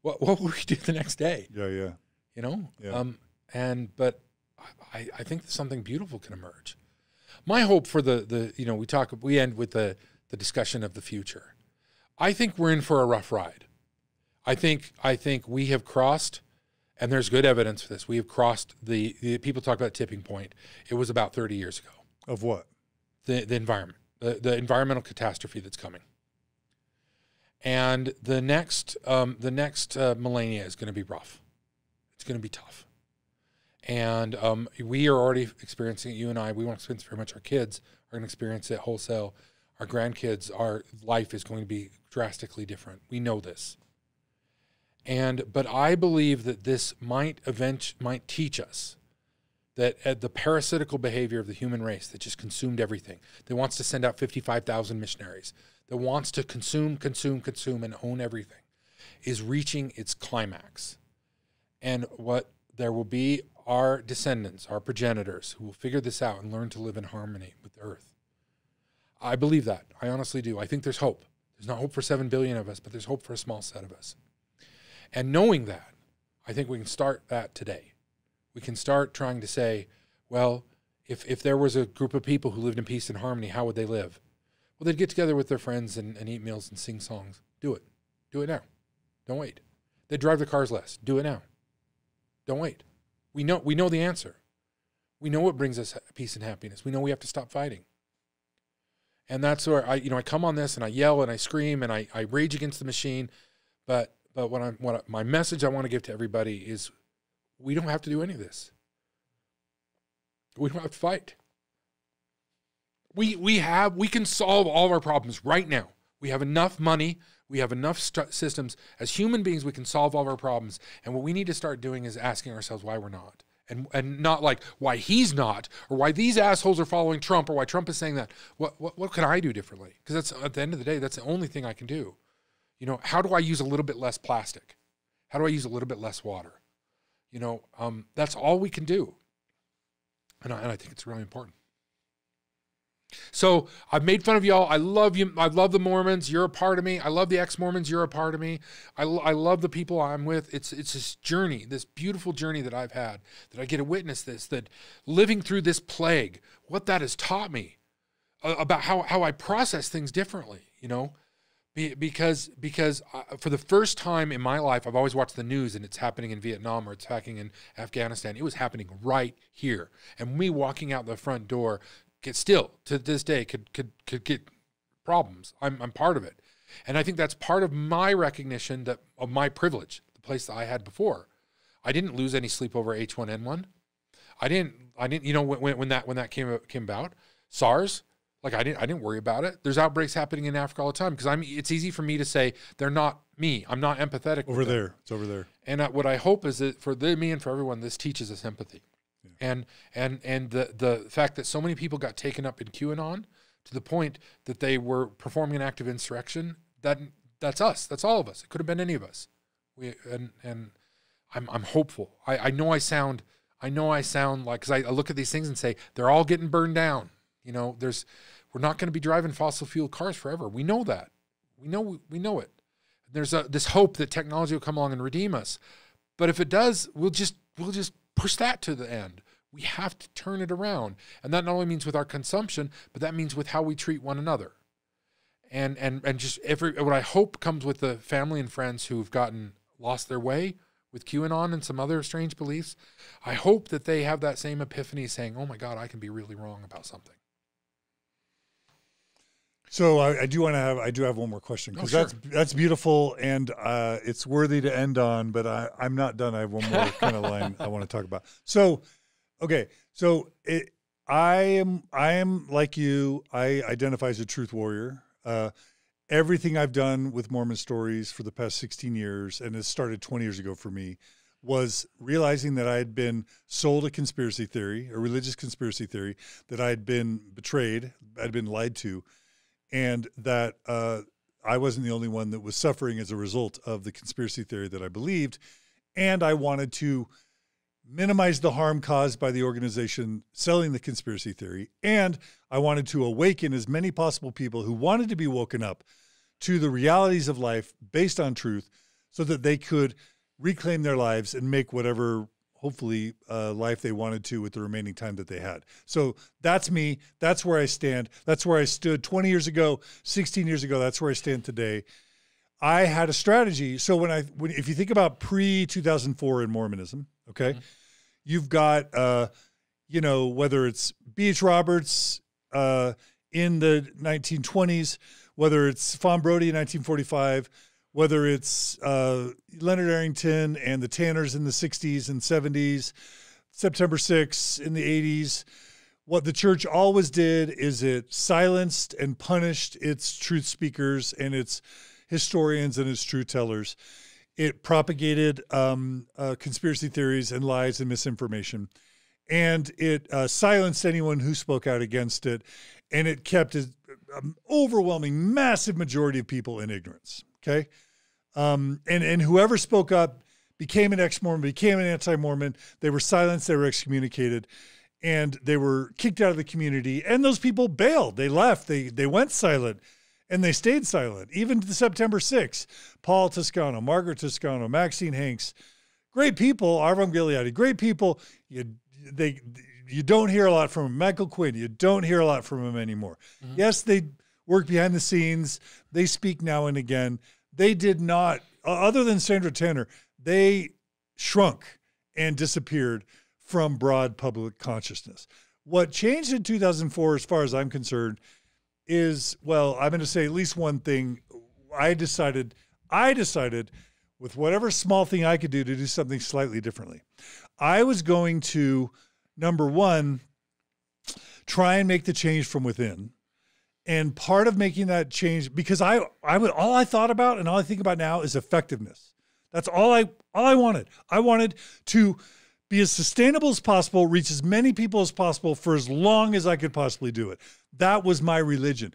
What what would we do the next day? yeah, yeah, you know Yeah. um and but I, I think that something beautiful can emerge my hope for the the you know we talk we end with the the discussion of the future i think we're in for a rough ride i think i think we have crossed and there's good evidence for this we have crossed the, the people talk about tipping point it was about 30 years ago of what? the, the environment, the, the environmental catastrophe that's coming. And the next, um, the next uh, millennia is going to be rough. It's going to be tough. And um, we are already experiencing it. You and I, we won't experience it very much. Our kids are going to experience it wholesale. Our grandkids, our life is going to be drastically different. We know this. And but I believe that this might event might teach us that uh, the parasitical behavior of the human race that just consumed everything, that wants to send out 55,000 missionaries, that wants to consume, consume, consume, and own everything, is reaching its climax. And what there will be our descendants, our progenitors, who will figure this out and learn to live in harmony with earth. I believe that. I honestly do. I think there's hope. There's not hope for 7 billion of us, but there's hope for a small set of us. And knowing that, I think we can start that today we can start trying to say, well, if, if there was a group of people who lived in peace and harmony, how would they live? Well, they'd get together with their friends and, and eat meals and sing songs. Do it. Do it now. Don't wait. They'd drive their cars less. Do it now. Don't wait. We know, we know the answer. We know what brings us peace and happiness. We know we have to stop fighting. And that's where I, you know, I come on this and I yell and I scream and I, I rage against the machine. But, but what I'm, what I, my message I want to give to everybody is we don't have to do any of this. We don't have to fight. We we have we can solve all of our problems right now. We have enough money. We have enough st- systems. As human beings, we can solve all of our problems. And what we need to start doing is asking ourselves why we're not. And, and not like why he's not, or why these assholes are following Trump, or why Trump is saying that. What what, what can I do differently? Because that's at the end of the day, that's the only thing I can do. You know, how do I use a little bit less plastic? How do I use a little bit less water? You know, um, that's all we can do. And I, and I think it's really important. So I've made fun of y'all. I love you. I love the Mormons. You're a part of me. I love the ex-Mormons. You're a part of me. I, I love the people I'm with. It's it's this journey, this beautiful journey that I've had, that I get to witness this, that living through this plague, what that has taught me uh, about how, how I process things differently, you know, Be- because because uh, for the first time in my life, I've always watched the news and it's happening in Vietnam or it's happening in Afghanistan. It was happening right here, and me walking out the front door, get still to this day could could could get problems. I'm I'm part of it, and I think that's part of my recognition that of my privilege, the place that I had before. I didn't lose any sleep over H1N1. I didn't. I didn't. You know when when that when that came came about, SARS. Like I didn't. I didn't worry about it. There's outbreaks happening in Africa all the time because I'm. It's easy for me to say they're not me. I'm not empathetic. Over them. there. It's over there. And uh, what I hope is that for the, me and for everyone, this teaches us empathy, and and and the the fact that so many people got taken up in QAnon to the point that they were performing an act of insurrection. That that's us. That's all of us. It could have been any of us. We and and I'm I'm hopeful. I I know I sound I know I sound like because I, I look at these things and say they're all getting burned down. You know, there's we're not going to be driving fossil fuel cars forever. We know that. We know we know it. There's a, this hope that technology will come along and redeem us. But if it does, we'll just we'll just push that to the end. We have to turn it around. And that not only means with our consumption, but that means with how we treat one another. And and and just every what I hope comes with the family and friends who've gotten lost their way with QAnon and some other strange beliefs. I hope that they have that same epiphany saying, "Oh my god, I can be really wrong about something." So I, I do want to have I do have one more question because Oh, sure. that's that's beautiful and uh, it's worthy to end on. But I, I'm not done. I have one more kind of line I want to talk about. So, okay, so it, I am I am like you. I identify as a truth warrior. Uh, everything I've done with Mormon stories for the past 16 years, and it started 20 years ago for me, was realizing that I had been sold a conspiracy theory, a religious conspiracy theory, that I had been betrayed, I'd been lied to, and that uh, I wasn't the only one that was suffering as a result of the conspiracy theory that I believed. And I wanted to minimize the harm caused by the organization selling the conspiracy theory. And I wanted to awaken as many possible people who wanted to be woken up to the realities of life based on truth so that they could reclaim their lives and make whatever hopefully uh, life they wanted to with the remaining time that they had. So that's me. That's where i stand. That's where i stood 20 years ago 16 years ago. That's where i stand today. I had a strategy. So when i when, if you think about pre 2004 in mormonism okay you've got uh you know whether it's B.H. Roberts uh in the 1920s whether it's Fawn Brodie in 1945, whether it's uh, Leonard Arrington and the Tanners in the 60s and 70s, September 6 in the 80s. What the church always did is it silenced and punished its truth speakers and its historians and its truth tellers. It propagated um, uh, conspiracy theories and lies and misinformation. And it uh, silenced anyone who spoke out against it. And it kept an overwhelming, massive majority of people in ignorance. Okay. Um, and, and whoever spoke up became an ex Mormon, became an anti Mormon. They were silenced, they were excommunicated, and they were kicked out of the community. And those people bailed. They left. They they went silent, and they stayed silent. Even to the September 6th, Paul Toscano, Margaret Toscano, Maxine Hanks, great people. Avraham Gileadi, great people. You they you don't hear a lot from him. Michael Quinn, you don't hear a lot from him anymore. Yes, they work behind the scenes. They speak now and again. They did not, other than Sandra Tanner, they shrunk and disappeared from broad public consciousness. What changed in 2004, as far as I'm concerned, is well, I'm going to say at least one thing. I decided, I decided with whatever small thing I could do to do something slightly differently. I was going to, number one, try and make the change from within. And part of making that change, because I, I would, all I thought about and all I think about now is effectiveness. That's all I, all I wanted. I wanted to be as sustainable as possible, reach as many people as possible for as long as I could possibly do it. That was my religion.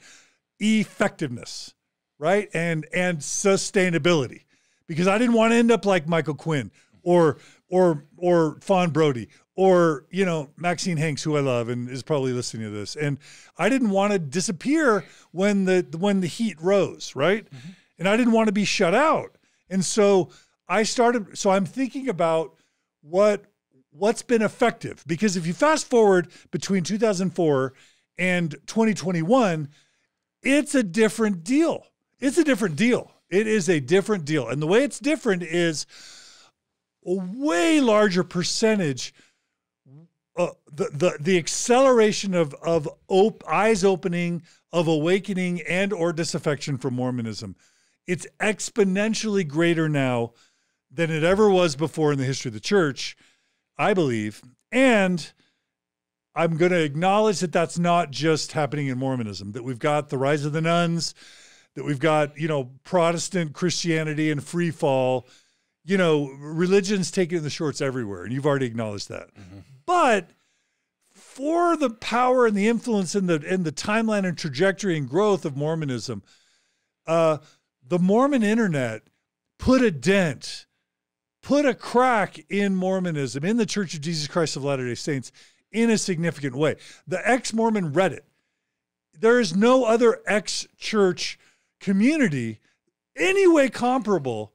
Effectiveness, right? And and sustainability. Because I didn't want to end up like Michael Quinn or or or Fawn Brodie or you know Maxine Hanks, who I love and is probably listening to this. And I didn't want to disappear when the when the heat rose, right? Mm-hmm. And I didn't want to be shut out. And so I started. So I'm thinking about what what's been effective because if you fast forward between 2004 and 2021, it's a different deal. It's a different deal. It is a different deal. And the way it's different is a way larger percentage uh, the, the the acceleration of of op- eyes opening of awakening and or disaffection from Mormonism. It's exponentially greater now than it ever was before in the history of the church I believe. And I'm going to acknowledge that that's not just happening in Mormonism that we've got the rise of the nones that we've got you know Protestant Christianity and free fall you know religion's taking the shorts everywhere and you've already acknowledged that but for the power and the influence and the and the timeline and trajectory and growth of Mormonism, uh, the Mormon internet put a dent, put a crack in Mormonism, in the Church of Jesus Christ of Latter Day Saints, in a significant way. The ex-Mormon Reddit. There is no other ex-church community any way comparable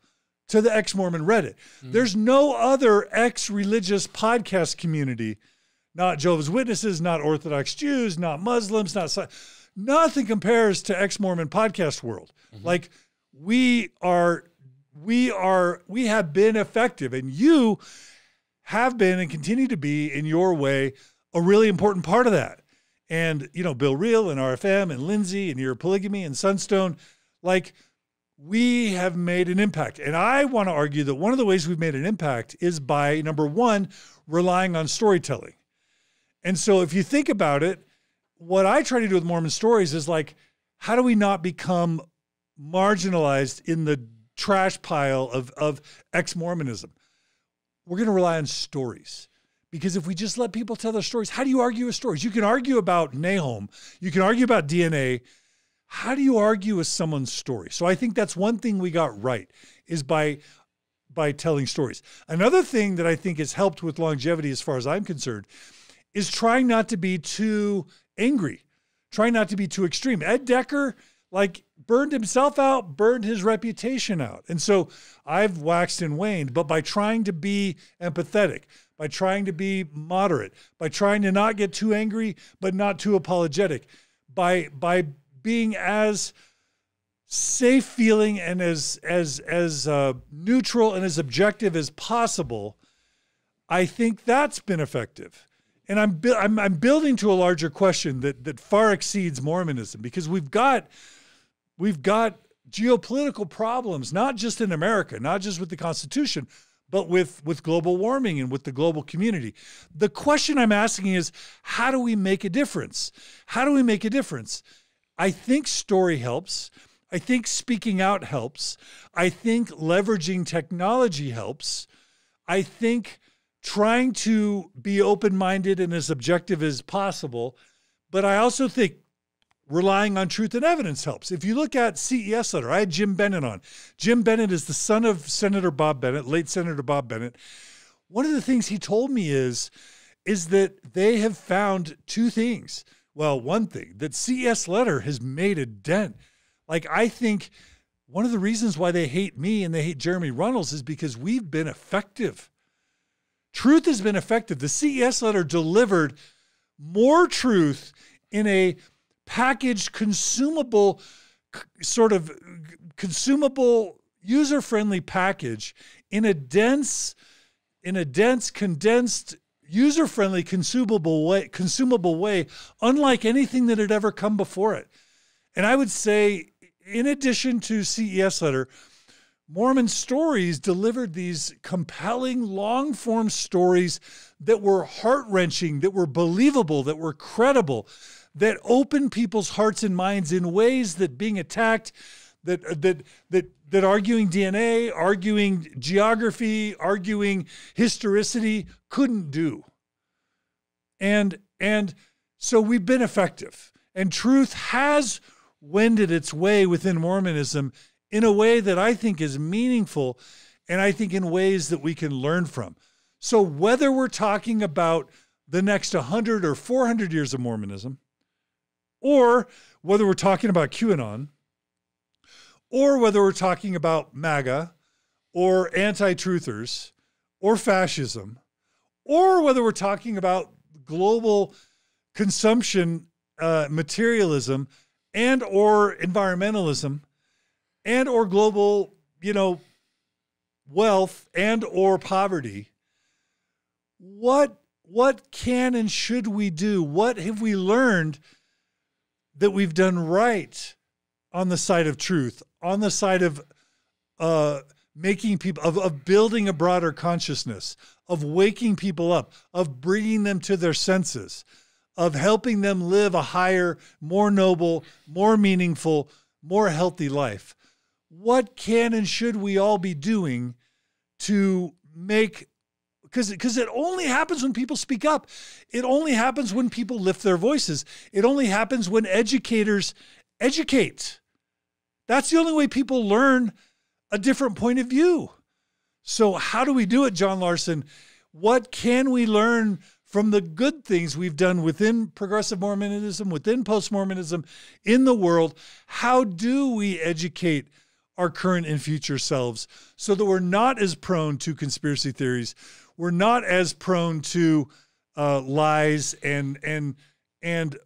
to the ex-Mormon Reddit. There's no other ex-religious podcast community not Jehovah's Witnesses, not Orthodox Jews, not Muslims, not nothing compares to ex Mormon podcast world. Mm-hmm. Like we are, we are, we have been effective, and you have been and continue to be in your way a really important part of that. And you know, Bill Reel and RFM and Lindsay and your polygamy and Sunstone, like we have made an impact. And I want to argue that one of the ways we've made an impact is by number one, relying on storytelling. And so if you think about it, what I try to do with Mormon stories is like, how do we not become marginalized in the trash pile of, of ex Mormonism? We're going to rely on stories. Because if we just let people tell their stories, how do you argue with stories? You can argue about Nahom, you can argue about DNA. How do you argue with someone's story? So I think that's one thing we got right is by by telling stories. Another thing that I think has helped with longevity as far as I'm concerned is trying not to be too angry, trying not to be too extreme. Ed Decker, like, burned himself out, burned his reputation out. And so I've waxed and waned, but by trying to be empathetic, by trying to be moderate, by trying to not get too angry, but not too apologetic, by, by being as safe feeling and as as as uh, neutral and as objective as possible, I think that's been effective and I'm, I'm I'm building to a larger question that that far exceeds Mormonism because we've got we've got geopolitical problems not just in America, not just with the Constitution, but with with global warming and with the global community. The question I'm asking is how do we make a difference? How do we make a difference? I think story helps. I think speaking out helps. I think leveraging technology helps. I think trying to be open minded and as objective as possible. But I also think relying on truth and evidence helps. If you look at CES letter, I had Jim Bennett on. Jim Bennett is the son of Senator Bob Bennett, late Senator Bob Bennett. One of the things he told me is is that they have found two things. Well, one thing that CES letter has made a dent. Like I think one of the reasons why they hate me and they hate Jeremy Runnells is because we've been effective Truth has been effective. The CES letter delivered more truth in a packaged, consumable, sort of consumable, user friendly package in a dense, in a dense, condensed, user friendly, consumable way, consumable way, unlike anything that had ever come before it. And I would say, in addition to CES letter, Mormon Stories delivered these compelling long form stories that were heart wrenching, that were believable, that were credible, that opened people's hearts and minds in ways that being attacked, that, uh, that, that, that arguing DNA, arguing geography, arguing historicity couldn't do. And, and so we've been effective. And truth has wended its way within Mormonism in a way that I think is meaningful and I think in ways that we can learn from. So, whether we're talking about the next 100 or 400 years of Mormonism, or whether we're talking about QAnon, or whether we're talking about MAGA, or anti truthers, or fascism, or whether we're talking about global consumption uh, materialism and or environmentalism and or global, you know, wealth and or poverty, what what can and should we do? What have we learned that we've done right on the side of truth, on the side of uh, making people, of, of building a broader consciousness, of waking people up, of bringing them to their senses, of helping them live a higher, more noble, more meaningful, more healthy life. What can and should we all be doing to make because because it only happens when people speak up. It only happens when people lift their voices. It only happens when educators educate that's the only way people learn a different point of view. So how do we do it john larsen? What can we learn from the good things we've done within progressive mormonism within post-mormonism in the world? How do we educate our current and future selves so that we're not as prone to conspiracy theories. We're not as prone to uh, lies and and and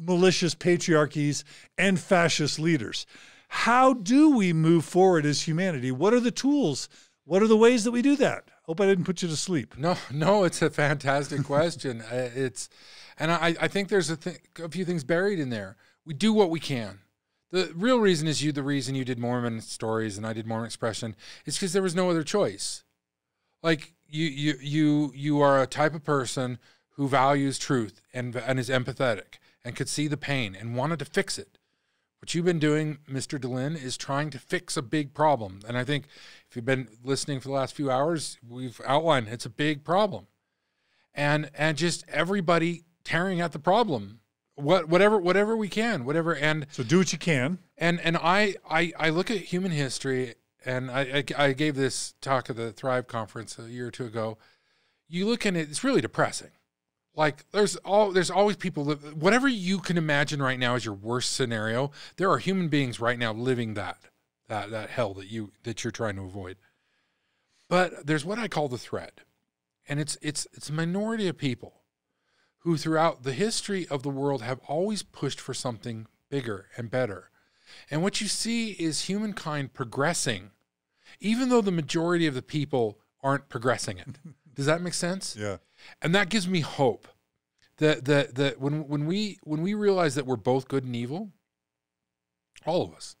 malicious patriarchies and fascist leaders. How do we move forward as humanity? What are the tools? What are the ways that we do that? Hope I didn't put you to sleep. No, no, it's a fantastic question. Uh, it's, and I, I think there's a, th- a few things buried in there. We do what we can. The real reason is you. The reason you did Mormon stories and I did Mormon expression is because there was no other choice. Like you, you, you, you are a type of person who values truth and and is empathetic and could see the pain and wanted to fix it. What you've been doing, Mr. Dehlin, is trying to fix a big problem. And I think if you've been listening for the last few hours, we've outlined it's a big problem. And and just everybody tearing at the problem. What whatever whatever we can, whatever and So do what you can. and and I I, I look at human history and I, I I gave this talk at the Thrive conference a year or two ago. You look it, it's really depressing like there's all there's always people that whatever you can imagine right now as your worst scenario there are human beings right now living that that that hell that you that you're trying to avoid. But there's what i call the thread and it's it's it's a minority of people who throughout the history of the world have always pushed for something bigger and better. And what you see is humankind progressing even though the majority of the people aren't progressing it. Does that make sense? Yeah. And that gives me hope that that that when when we when we realize that we're both good and evil all of us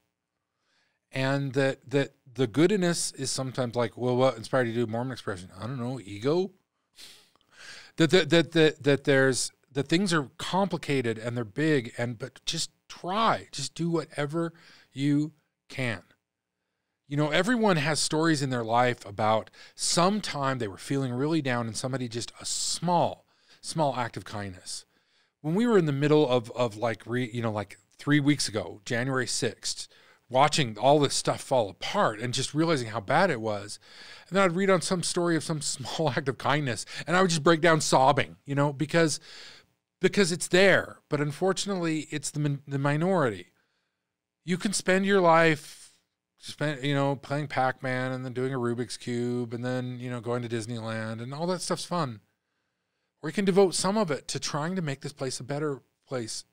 and that that the good in us is sometimes like well what inspired you to do mormon expression? I don't know ego? That that that that, that there's that things are complicated and they're big and but just try just do whatever you can you know, everyone has stories in their life about sometime they were feeling really down and somebody just a small, small act of kindness. When we were in the middle of of like re, you know, like three weeks ago, January sixth, watching all this stuff fall apart and just realizing how bad it was, and then I'd read on some story of some small act of kindness, and I would just break down sobbing, you know, because because it's there, but unfortunately, it's the the minority. You can spend your life spent you know playing pac-man and then doing a rubik's cube and then you know going to disneyland and all that stuff's fun. You can devote some of it to trying to make this place a better place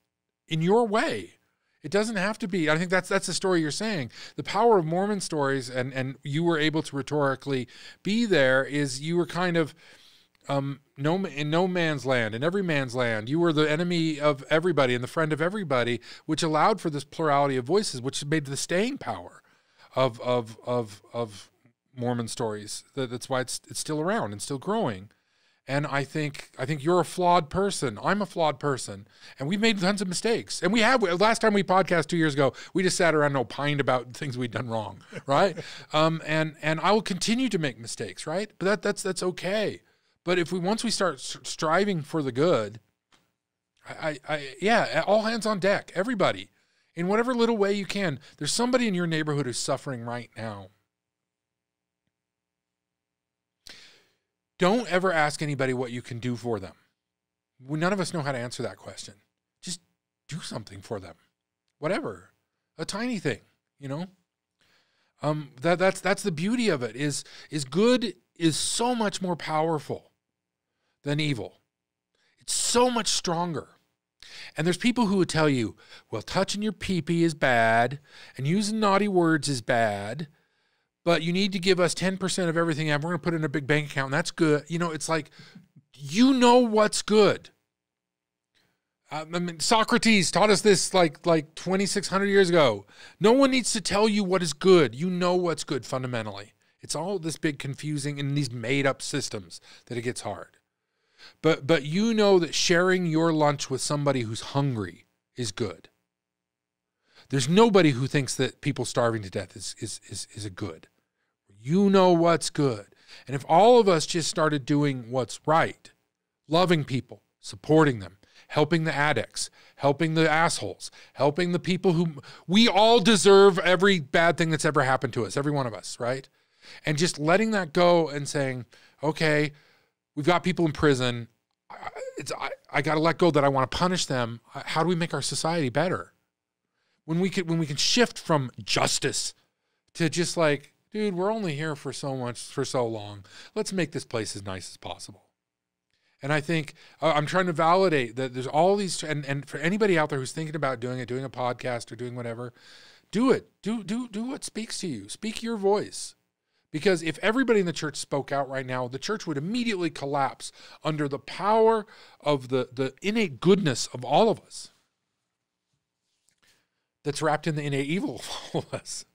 in your way. It doesn't have to be i think that's that's the story you're saying. The power of mormon stories and and you were able to rhetorically be there is you were kind of um, no in no man's land, in every man's land, you were the enemy of everybody and the friend of everybody, which allowed for this plurality of voices, which made the staying power of of of of Mormon stories. That, that's why it's it's still around and still growing. And I think I think you're a flawed person. I'm a flawed person, and we've made tons of mistakes. And we have. Last time we podcast two years ago, we just sat around and opined about things we'd done wrong, right? um, and and I will continue to make mistakes, right? But that that's that's okay. But if we once we start striving for the good, I, I, I yeah, all hands on deck, everybody in whatever little way you can. There's somebody in your neighborhood who's suffering right now. Don't ever ask anybody what you can do for them. None of us know how to answer that question. Just do something for them, whatever, a tiny thing, you know. Um, that that's that's the beauty of it. Is is good is so much more powerful than evil. It's so much stronger. And there's people who would tell you, well, touching your peepee is bad and using naughty words is bad, but you need to give us 10% of everything we're going to put in a big bank account and that's good. You know, it's like, you know what's good. Um, I mean, Socrates taught us this like like 2,600 years ago. No one needs to tell you what is good. You know what's good fundamentally. It's all this big confusing in these made up systems that it gets hard. But but you know that sharing your lunch with somebody who's hungry is good. There's nobody who thinks that people starving to death is is is, is a good. You know what's good. And if all of us just started doing what's right, loving people, supporting them, helping the addicts, helping the assholes, helping the people who we all deserve every bad thing that's ever happened to us, every one of us, right? And just letting that go and saying, okay, we've got people in prison. It's, I, I got to let go that I want to punish them. How do we make our society better? When we can, when we can shift from justice to just like, dude, we're only here for so much, for so long. Let's make this place as nice as possible. And I think uh, I'm trying to validate that there's all these, and, and for anybody out there who's thinking about doing it, doing a podcast or doing whatever, do it. Do do do what speaks to you. Speak your voice. Because if everybody in the church spoke out right now, the church would immediately collapse under the power of the, the innate goodness of all of us that's wrapped in the innate evil of all of us.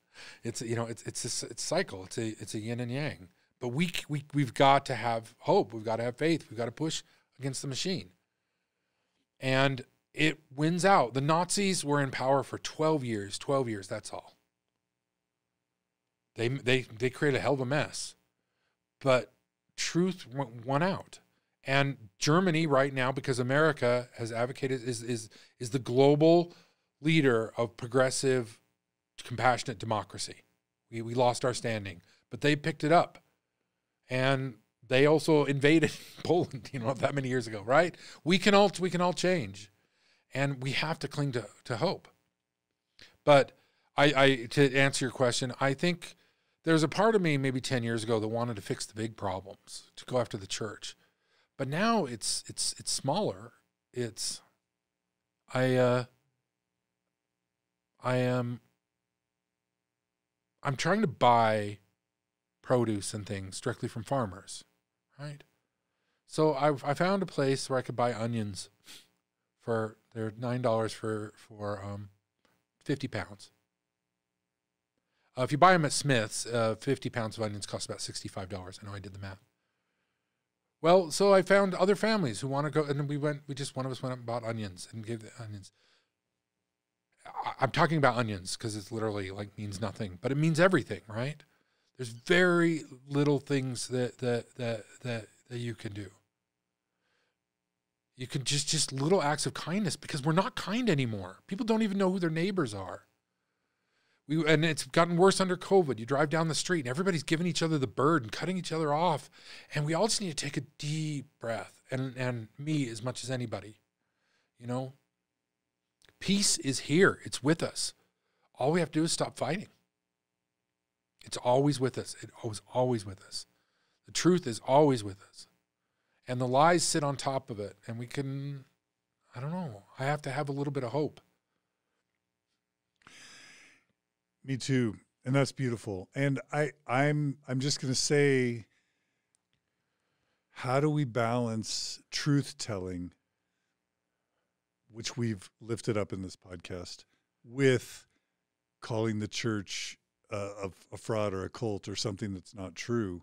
It's you know it's it's a, it's cycle. It's a it's a yin and yang. But we we we've got to have hope. We've got to have faith. We've got to push against the machine. And it wins out. The Nazis were in power for 12 years. 12 years. That's all. They they they created a hell of a mess, but truth won out. And Germany right now, because America has advocated, is is is the global leader of progressive, compassionate democracy. We we lost our standing, but they picked it up, and they also invaded Poland. You know, that many years ago, right? We can all we can all change, and we have to cling to to hope. But I, I to answer your question, I think there's a part of me maybe 10 years ago that wanted to fix the big problems, to go after the church. But now it's it's it's smaller. It's I uh I am I'm trying to buy produce and things directly from farmers, right? So I I found a place where I could buy onions for they're nine dollars for for um, fifty pounds. Uh, if you buy them at Smith's, uh, 50 pounds of onions cost about $65. I know I did the math. Well, so I found other families who want to go, and we went, we just, one of us went up and bought onions and gave the onions. I'm talking about onions because it's literally like means nothing, but it means everything, right? There's very little things that, that, that, that, that you can do. You can just, just little acts of kindness because we're not kind anymore. People don't even know who their neighbors are. We, and it's gotten worse under COVID. You drive down the street and everybody's giving each other the bird and cutting each other off. And we all just need to take a deep breath. And, and me as much as anybody, you know, peace is here. It's with us. All we have to do is stop fighting. It's always with us. It was always with us. The truth is always with us. And the lies sit on top of it. And we can, I don't know, I have to have a little bit of hope. Me too. And that's beautiful. And I I'm I'm just going to say how do we balance truth telling which we've lifted up in this podcast with calling the church uh, a, a fraud or a cult or something that's not true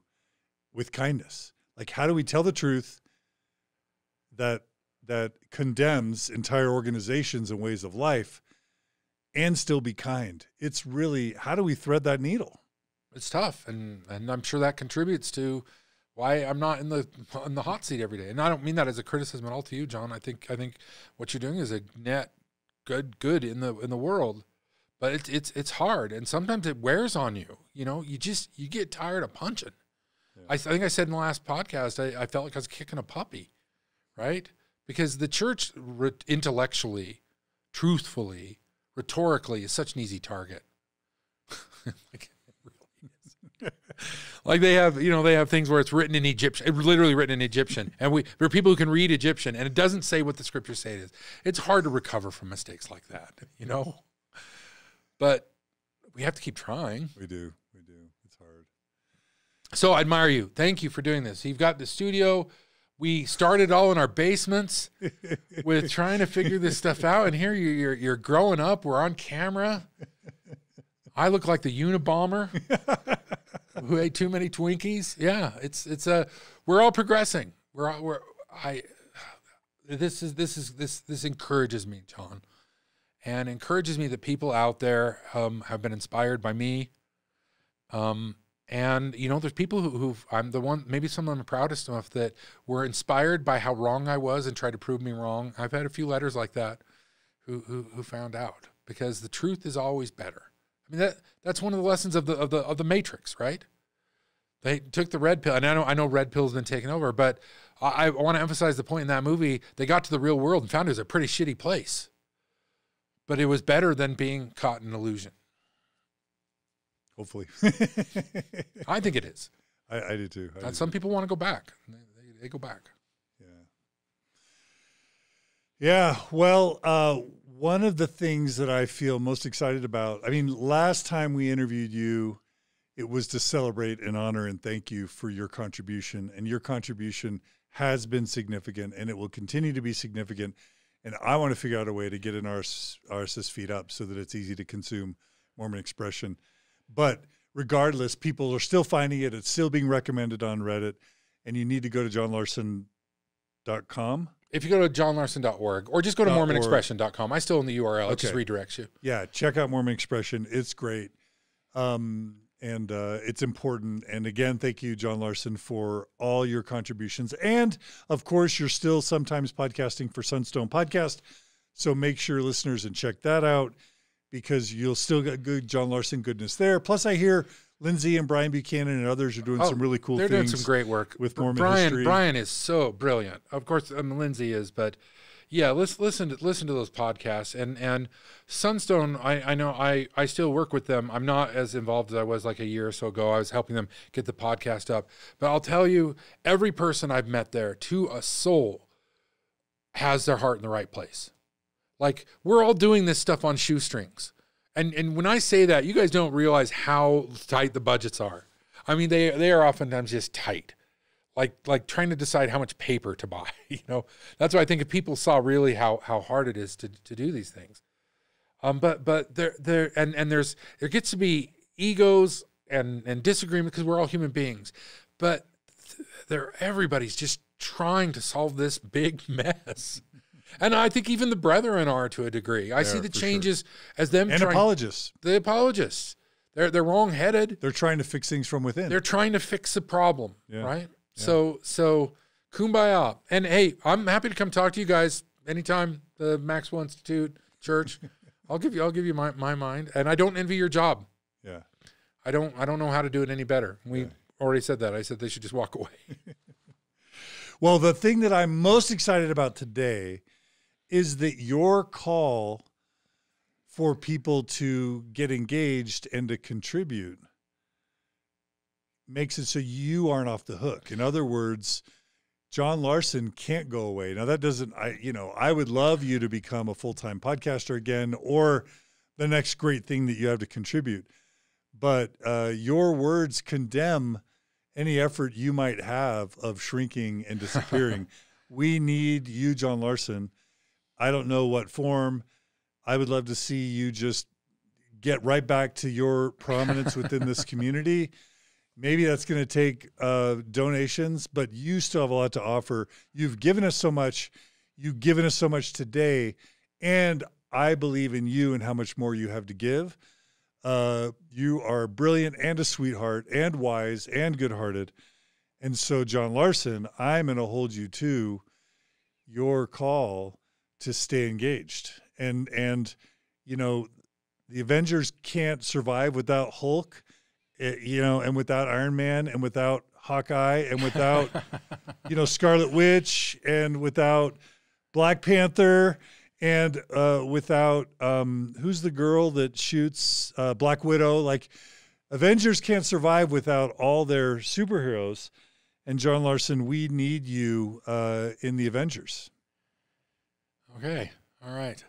with kindness like how do we tell the truth that that condemns entire organizations and ways of life and still be kind. It's really how do we thread that needle? It's tough, and and I'm sure that contributes to why I'm not in the in the hot seat every day. And I don't mean that as a criticism at all to you, John. I think I think what you're doing is a net good good in the in the world, but it's it's it's hard, and sometimes it wears on you. You know, you just you get tired of punching. Yeah. I, I, think I said in the last podcast, I, I felt like I was kicking a puppy, right? Because the church intellectually, truthfully, rhetorically is such an easy target. like, like they have, you know, they have things where it's written in Egyptian, literally written in Egyptian, and we there are people who can read Egyptian, and it doesn't say what the scriptures say it is. It's hard to recover from mistakes like that, you know. But we have to keep trying. We do, we do. It's hard. So I admire you. Thank you for doing this. You've got the studio we started all in our basements with trying to figure this stuff out. And here you're, you're growing up. We're on camera. I look like the Unabomber who ate too many Twinkies. Yeah, it's it's a we're all progressing. We're all, we're I this is this is this this encourages me, John, and encourages me that people out there um, have been inspired by me. Um, and you know, there's people who, who I'm the one, maybe some of them are proudest enough that were inspired by how wrong I was and tried to prove me wrong. I've had a few letters like that, who who, who found out because the truth is always better. I mean that that's one of the lessons of the of the of the Matrix, right? They took the red pill, and I know I know red pill's been taken over, but I, I want to emphasize the point in that movie. They got to the real world and found it was a pretty shitty place, but it was better than being caught in illusion. Hopefully. I think it is. I, I do too. I do some too. people want to go back. They, they, they, go back. Yeah. Yeah. Well, uh, one of the things that I feel most excited about, I mean, last time we interviewed you, it was to celebrate and honor and thank you for your contribution. And your contribution has been significant and it will continue to be significant. And I want to figure out a way to get an RSS, RSS feed up so that it's easy to consume Mormon expression. But regardless, people are still finding it. It's still being recommended on Reddit. And you need to go to johnlarson.com. If you go to johnlarson.org or just go to mormonexpression.com, I still own the URL. It just redirects you. Yeah, check out Mormon Expression. It's great. Um, and uh, it's important. And again, thank you, John Larsen, for all your contributions. And of course, you're still sometimes podcasting for Sunstone Podcast. So make sure listeners and check that out because you'll still get good John Larsen goodness there. Plus, I hear Lindsay and Brian Buchanan and others are doing oh, some really cool they're things. They're doing some great work with Mormon Brian, history. Brian is so brilliant. Of course, um, Lindsay is, but yeah, let's listen to listen to those podcasts and and Sunstone. I I know I I still work with them. I'm not as involved as I was like a year or so ago. I was helping them get the podcast up, but I'll tell you, every person I've met there, to a soul, has their heart in the right place. Like we're all doing this stuff on shoestrings, and and when I say that, you guys don't realize how tight the budgets are. I mean, they they are oftentimes just tight like like trying to decide how much paper to buy. You know, that's why I think if people saw really how how hard it is to to do these things. Um, but but there there and and there's there gets to be egos and and disagreement because we're all human beings, but there everybody's just trying to solve this big mess. And I think even the brethren are to a degree. I see the changes sure. as them and trying, apologists. The apologists. They're they're wrong headed. They're trying to fix things from within. They're trying to fix the problem, yeah. right? So so kumbaya. And hey, I'm happy to come talk to you guys anytime the Maxwell Institute Church. I'll give you I'll give you my, my mind. And I don't envy your job. Yeah. I don't I don't know how to do it any better. We yeah. already said that. I said they should just walk away. well, the thing that I'm most excited about today is that your call for people to get engaged and to contribute makes it so you aren't off the hook. In other words, John Larsen can't go away. Now that doesn't I you know, I would love you to become a full-time podcaster again or the next great thing that you have to contribute. But uh, your words condemn any effort you might have of shrinking and disappearing. we need you, John Larsen. I don't know what form. I would love to see you just get right back to your prominence within this community maybe that's going to take uh, donations, but you still have a lot to offer. You've given us so much. You've given us so much today, and I believe in you and how much more you have to give. Uh, you are brilliant and a sweetheart and wise and good-hearted. And so, John Larsen, I'm going to hold you to your call to stay engaged. And and you know, the Avengers can't survive without Hulk Eh, you know, and without Iron Man and without Hawkeye and without, you know, Scarlet Witch and without Black Panther and uh, without um, who's the girl that shoots uh, Black Widow? Like, Avengers can't survive without all their superheroes. And John Larsen, we need you uh, in the Avengers. Okay. All right.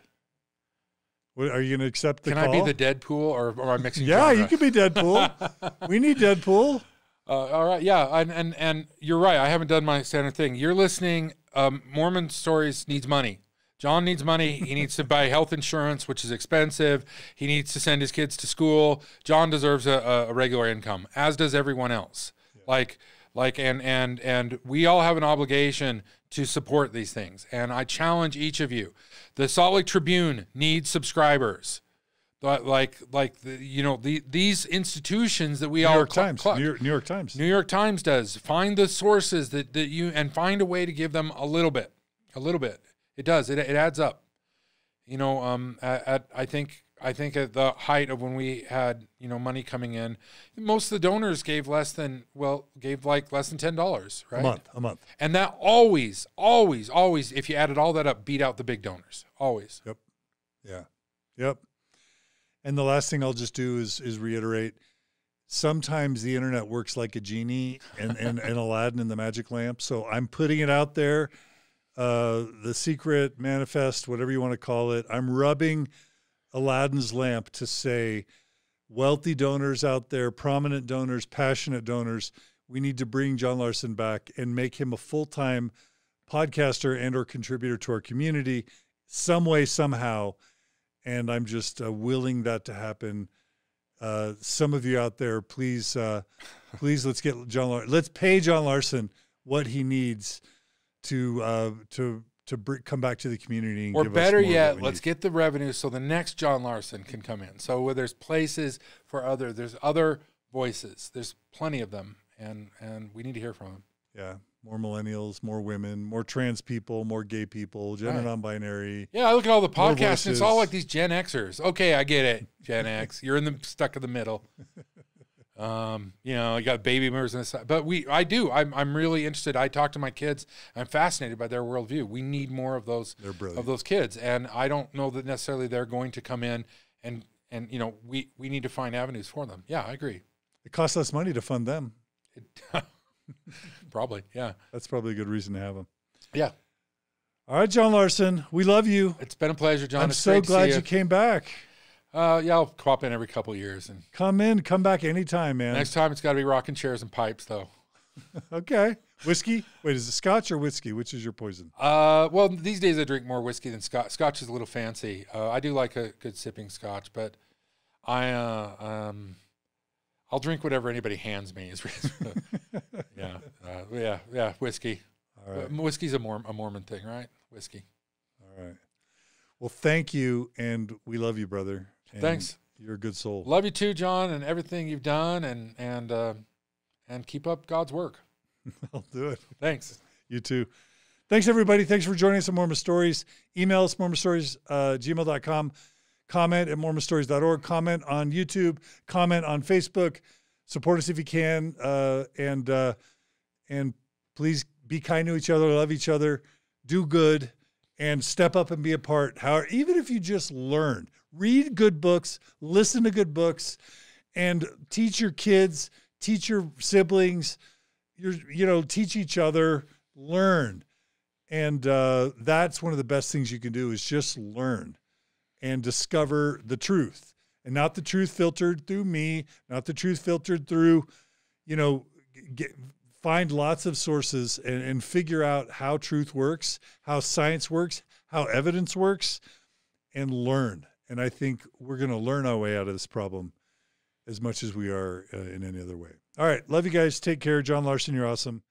What, are you going to accept the Can call? I be the Deadpool or, or am I mixing? yeah, genre? you could be Deadpool. we need Deadpool. Uh, all right, yeah, and, and and you're right. I haven't done my standard thing. You're listening. Um, Mormon stories needs money. John needs money. He needs to buy health insurance, which is expensive. He needs to send his kids to school. John deserves a, a regular income, as does everyone else. Yeah. Like like and and and we all have an obligation to support these things. And I challenge each of you. The Salt Lake Tribune needs subscribers. But Like, like the, you know, the, these institutions that we New all York Times, New York, New York Times, New York Times does. Find the sources that, that you and find a way to give them a little bit, a little bit. It does. It, it adds up. You know, um, at, at I think I think at the height of when we had you know money coming in, most of the donors gave less than well gave like less than ten dollars, right? A month, a month, and that always, always, always, if you added all that up, beat out the big donors, always. Yep, yeah, yep. And the last thing I'll just do is is reiterate. Sometimes the internet works like a genie and, and, and Aladdin and the magic lamp. So I'm putting it out there. uh, the secret manifest, whatever you want to call it. I'm rubbing Aladdin's lamp to say, wealthy donors out there, prominent donors, passionate donors, we need to bring John Larsen back and make him a full time podcaster and or contributor to our community some way somehow. And i'm just uh, willing that to happen. Uh, some of you out there please uh, please let's get john larsen let's pay john larsen what he needs to uh, to to br- come back to the community and Or give us better yet, let's need. get the revenue so the next John Larsen can come in. So where there's places for other, there's other voices. There's plenty of them, and and we need to hear from them. yeah more millennials more women more trans people more gay people gender Right. non-binary Yeah, I look at all the podcasts, and it's all like these Gen Xers. Okay, I get it, Gen X. You're in the stuck in the middle. Um, you know, you got baby boomers and this, but we, I do. I'm, I'm really interested. I talk to my kids. I'm fascinated by their worldview. We need more of those of those kids, and I don't know that necessarily they're going to come in and and you know we we need to find avenues for them. Yeah, I agree. it costs less money to fund them It, probably, yeah, that's probably a good reason to have them yeah. all right john larsen we love you It's been a pleasure, John. i'm It's so great to see glad you you. came back Uh, yeah, I'll pop in every couple of years, and come in come back anytime man next time it's got to be rocking chairs and pipes, though. okay whiskey wait is it scotch or whiskey which is your poison Uh, well, these days I drink more whiskey than scotch. Scotch is a little fancy. Uh, I do like a good sipping scotch, but I uh, um, I'll drink whatever anybody hands me. Is yeah, uh, yeah, yeah. Whiskey. all right whiskey's a, Mor- a Mormon thing, right? Whiskey. all right well thank you and we love you brother Thanks. you're a good soul Love you too, John, and everything you've done, and and uh, and keep up God's work. i'll do it Thanks. You too. Thanks, everybody. Thanks for joining us on Mormon Stories. Email us, mormonstories, uh, gmail.com. Comment at mormonstories.org. Comment on YouTube. Comment on Facebook. Support us if you can. Uh, and, uh, and please be kind to each other, love each other, do good, and step up and be a part. How, even if you just learn, read good books, listen to good books, and teach your kids, teach your siblings, your, you know, teach each other, learn. And uh, that's one of the best things you can do is just learn and discover the truth and not the truth filtered through me, not the truth filtered through, you know, get, find lots of sources and, and figure out how truth works, how science works, how evidence works, and learn. And I think we're going to learn our way out of this problem as much as we are uh, in any other way. All right. Love you guys. Take care. John Larsen, you're awesome.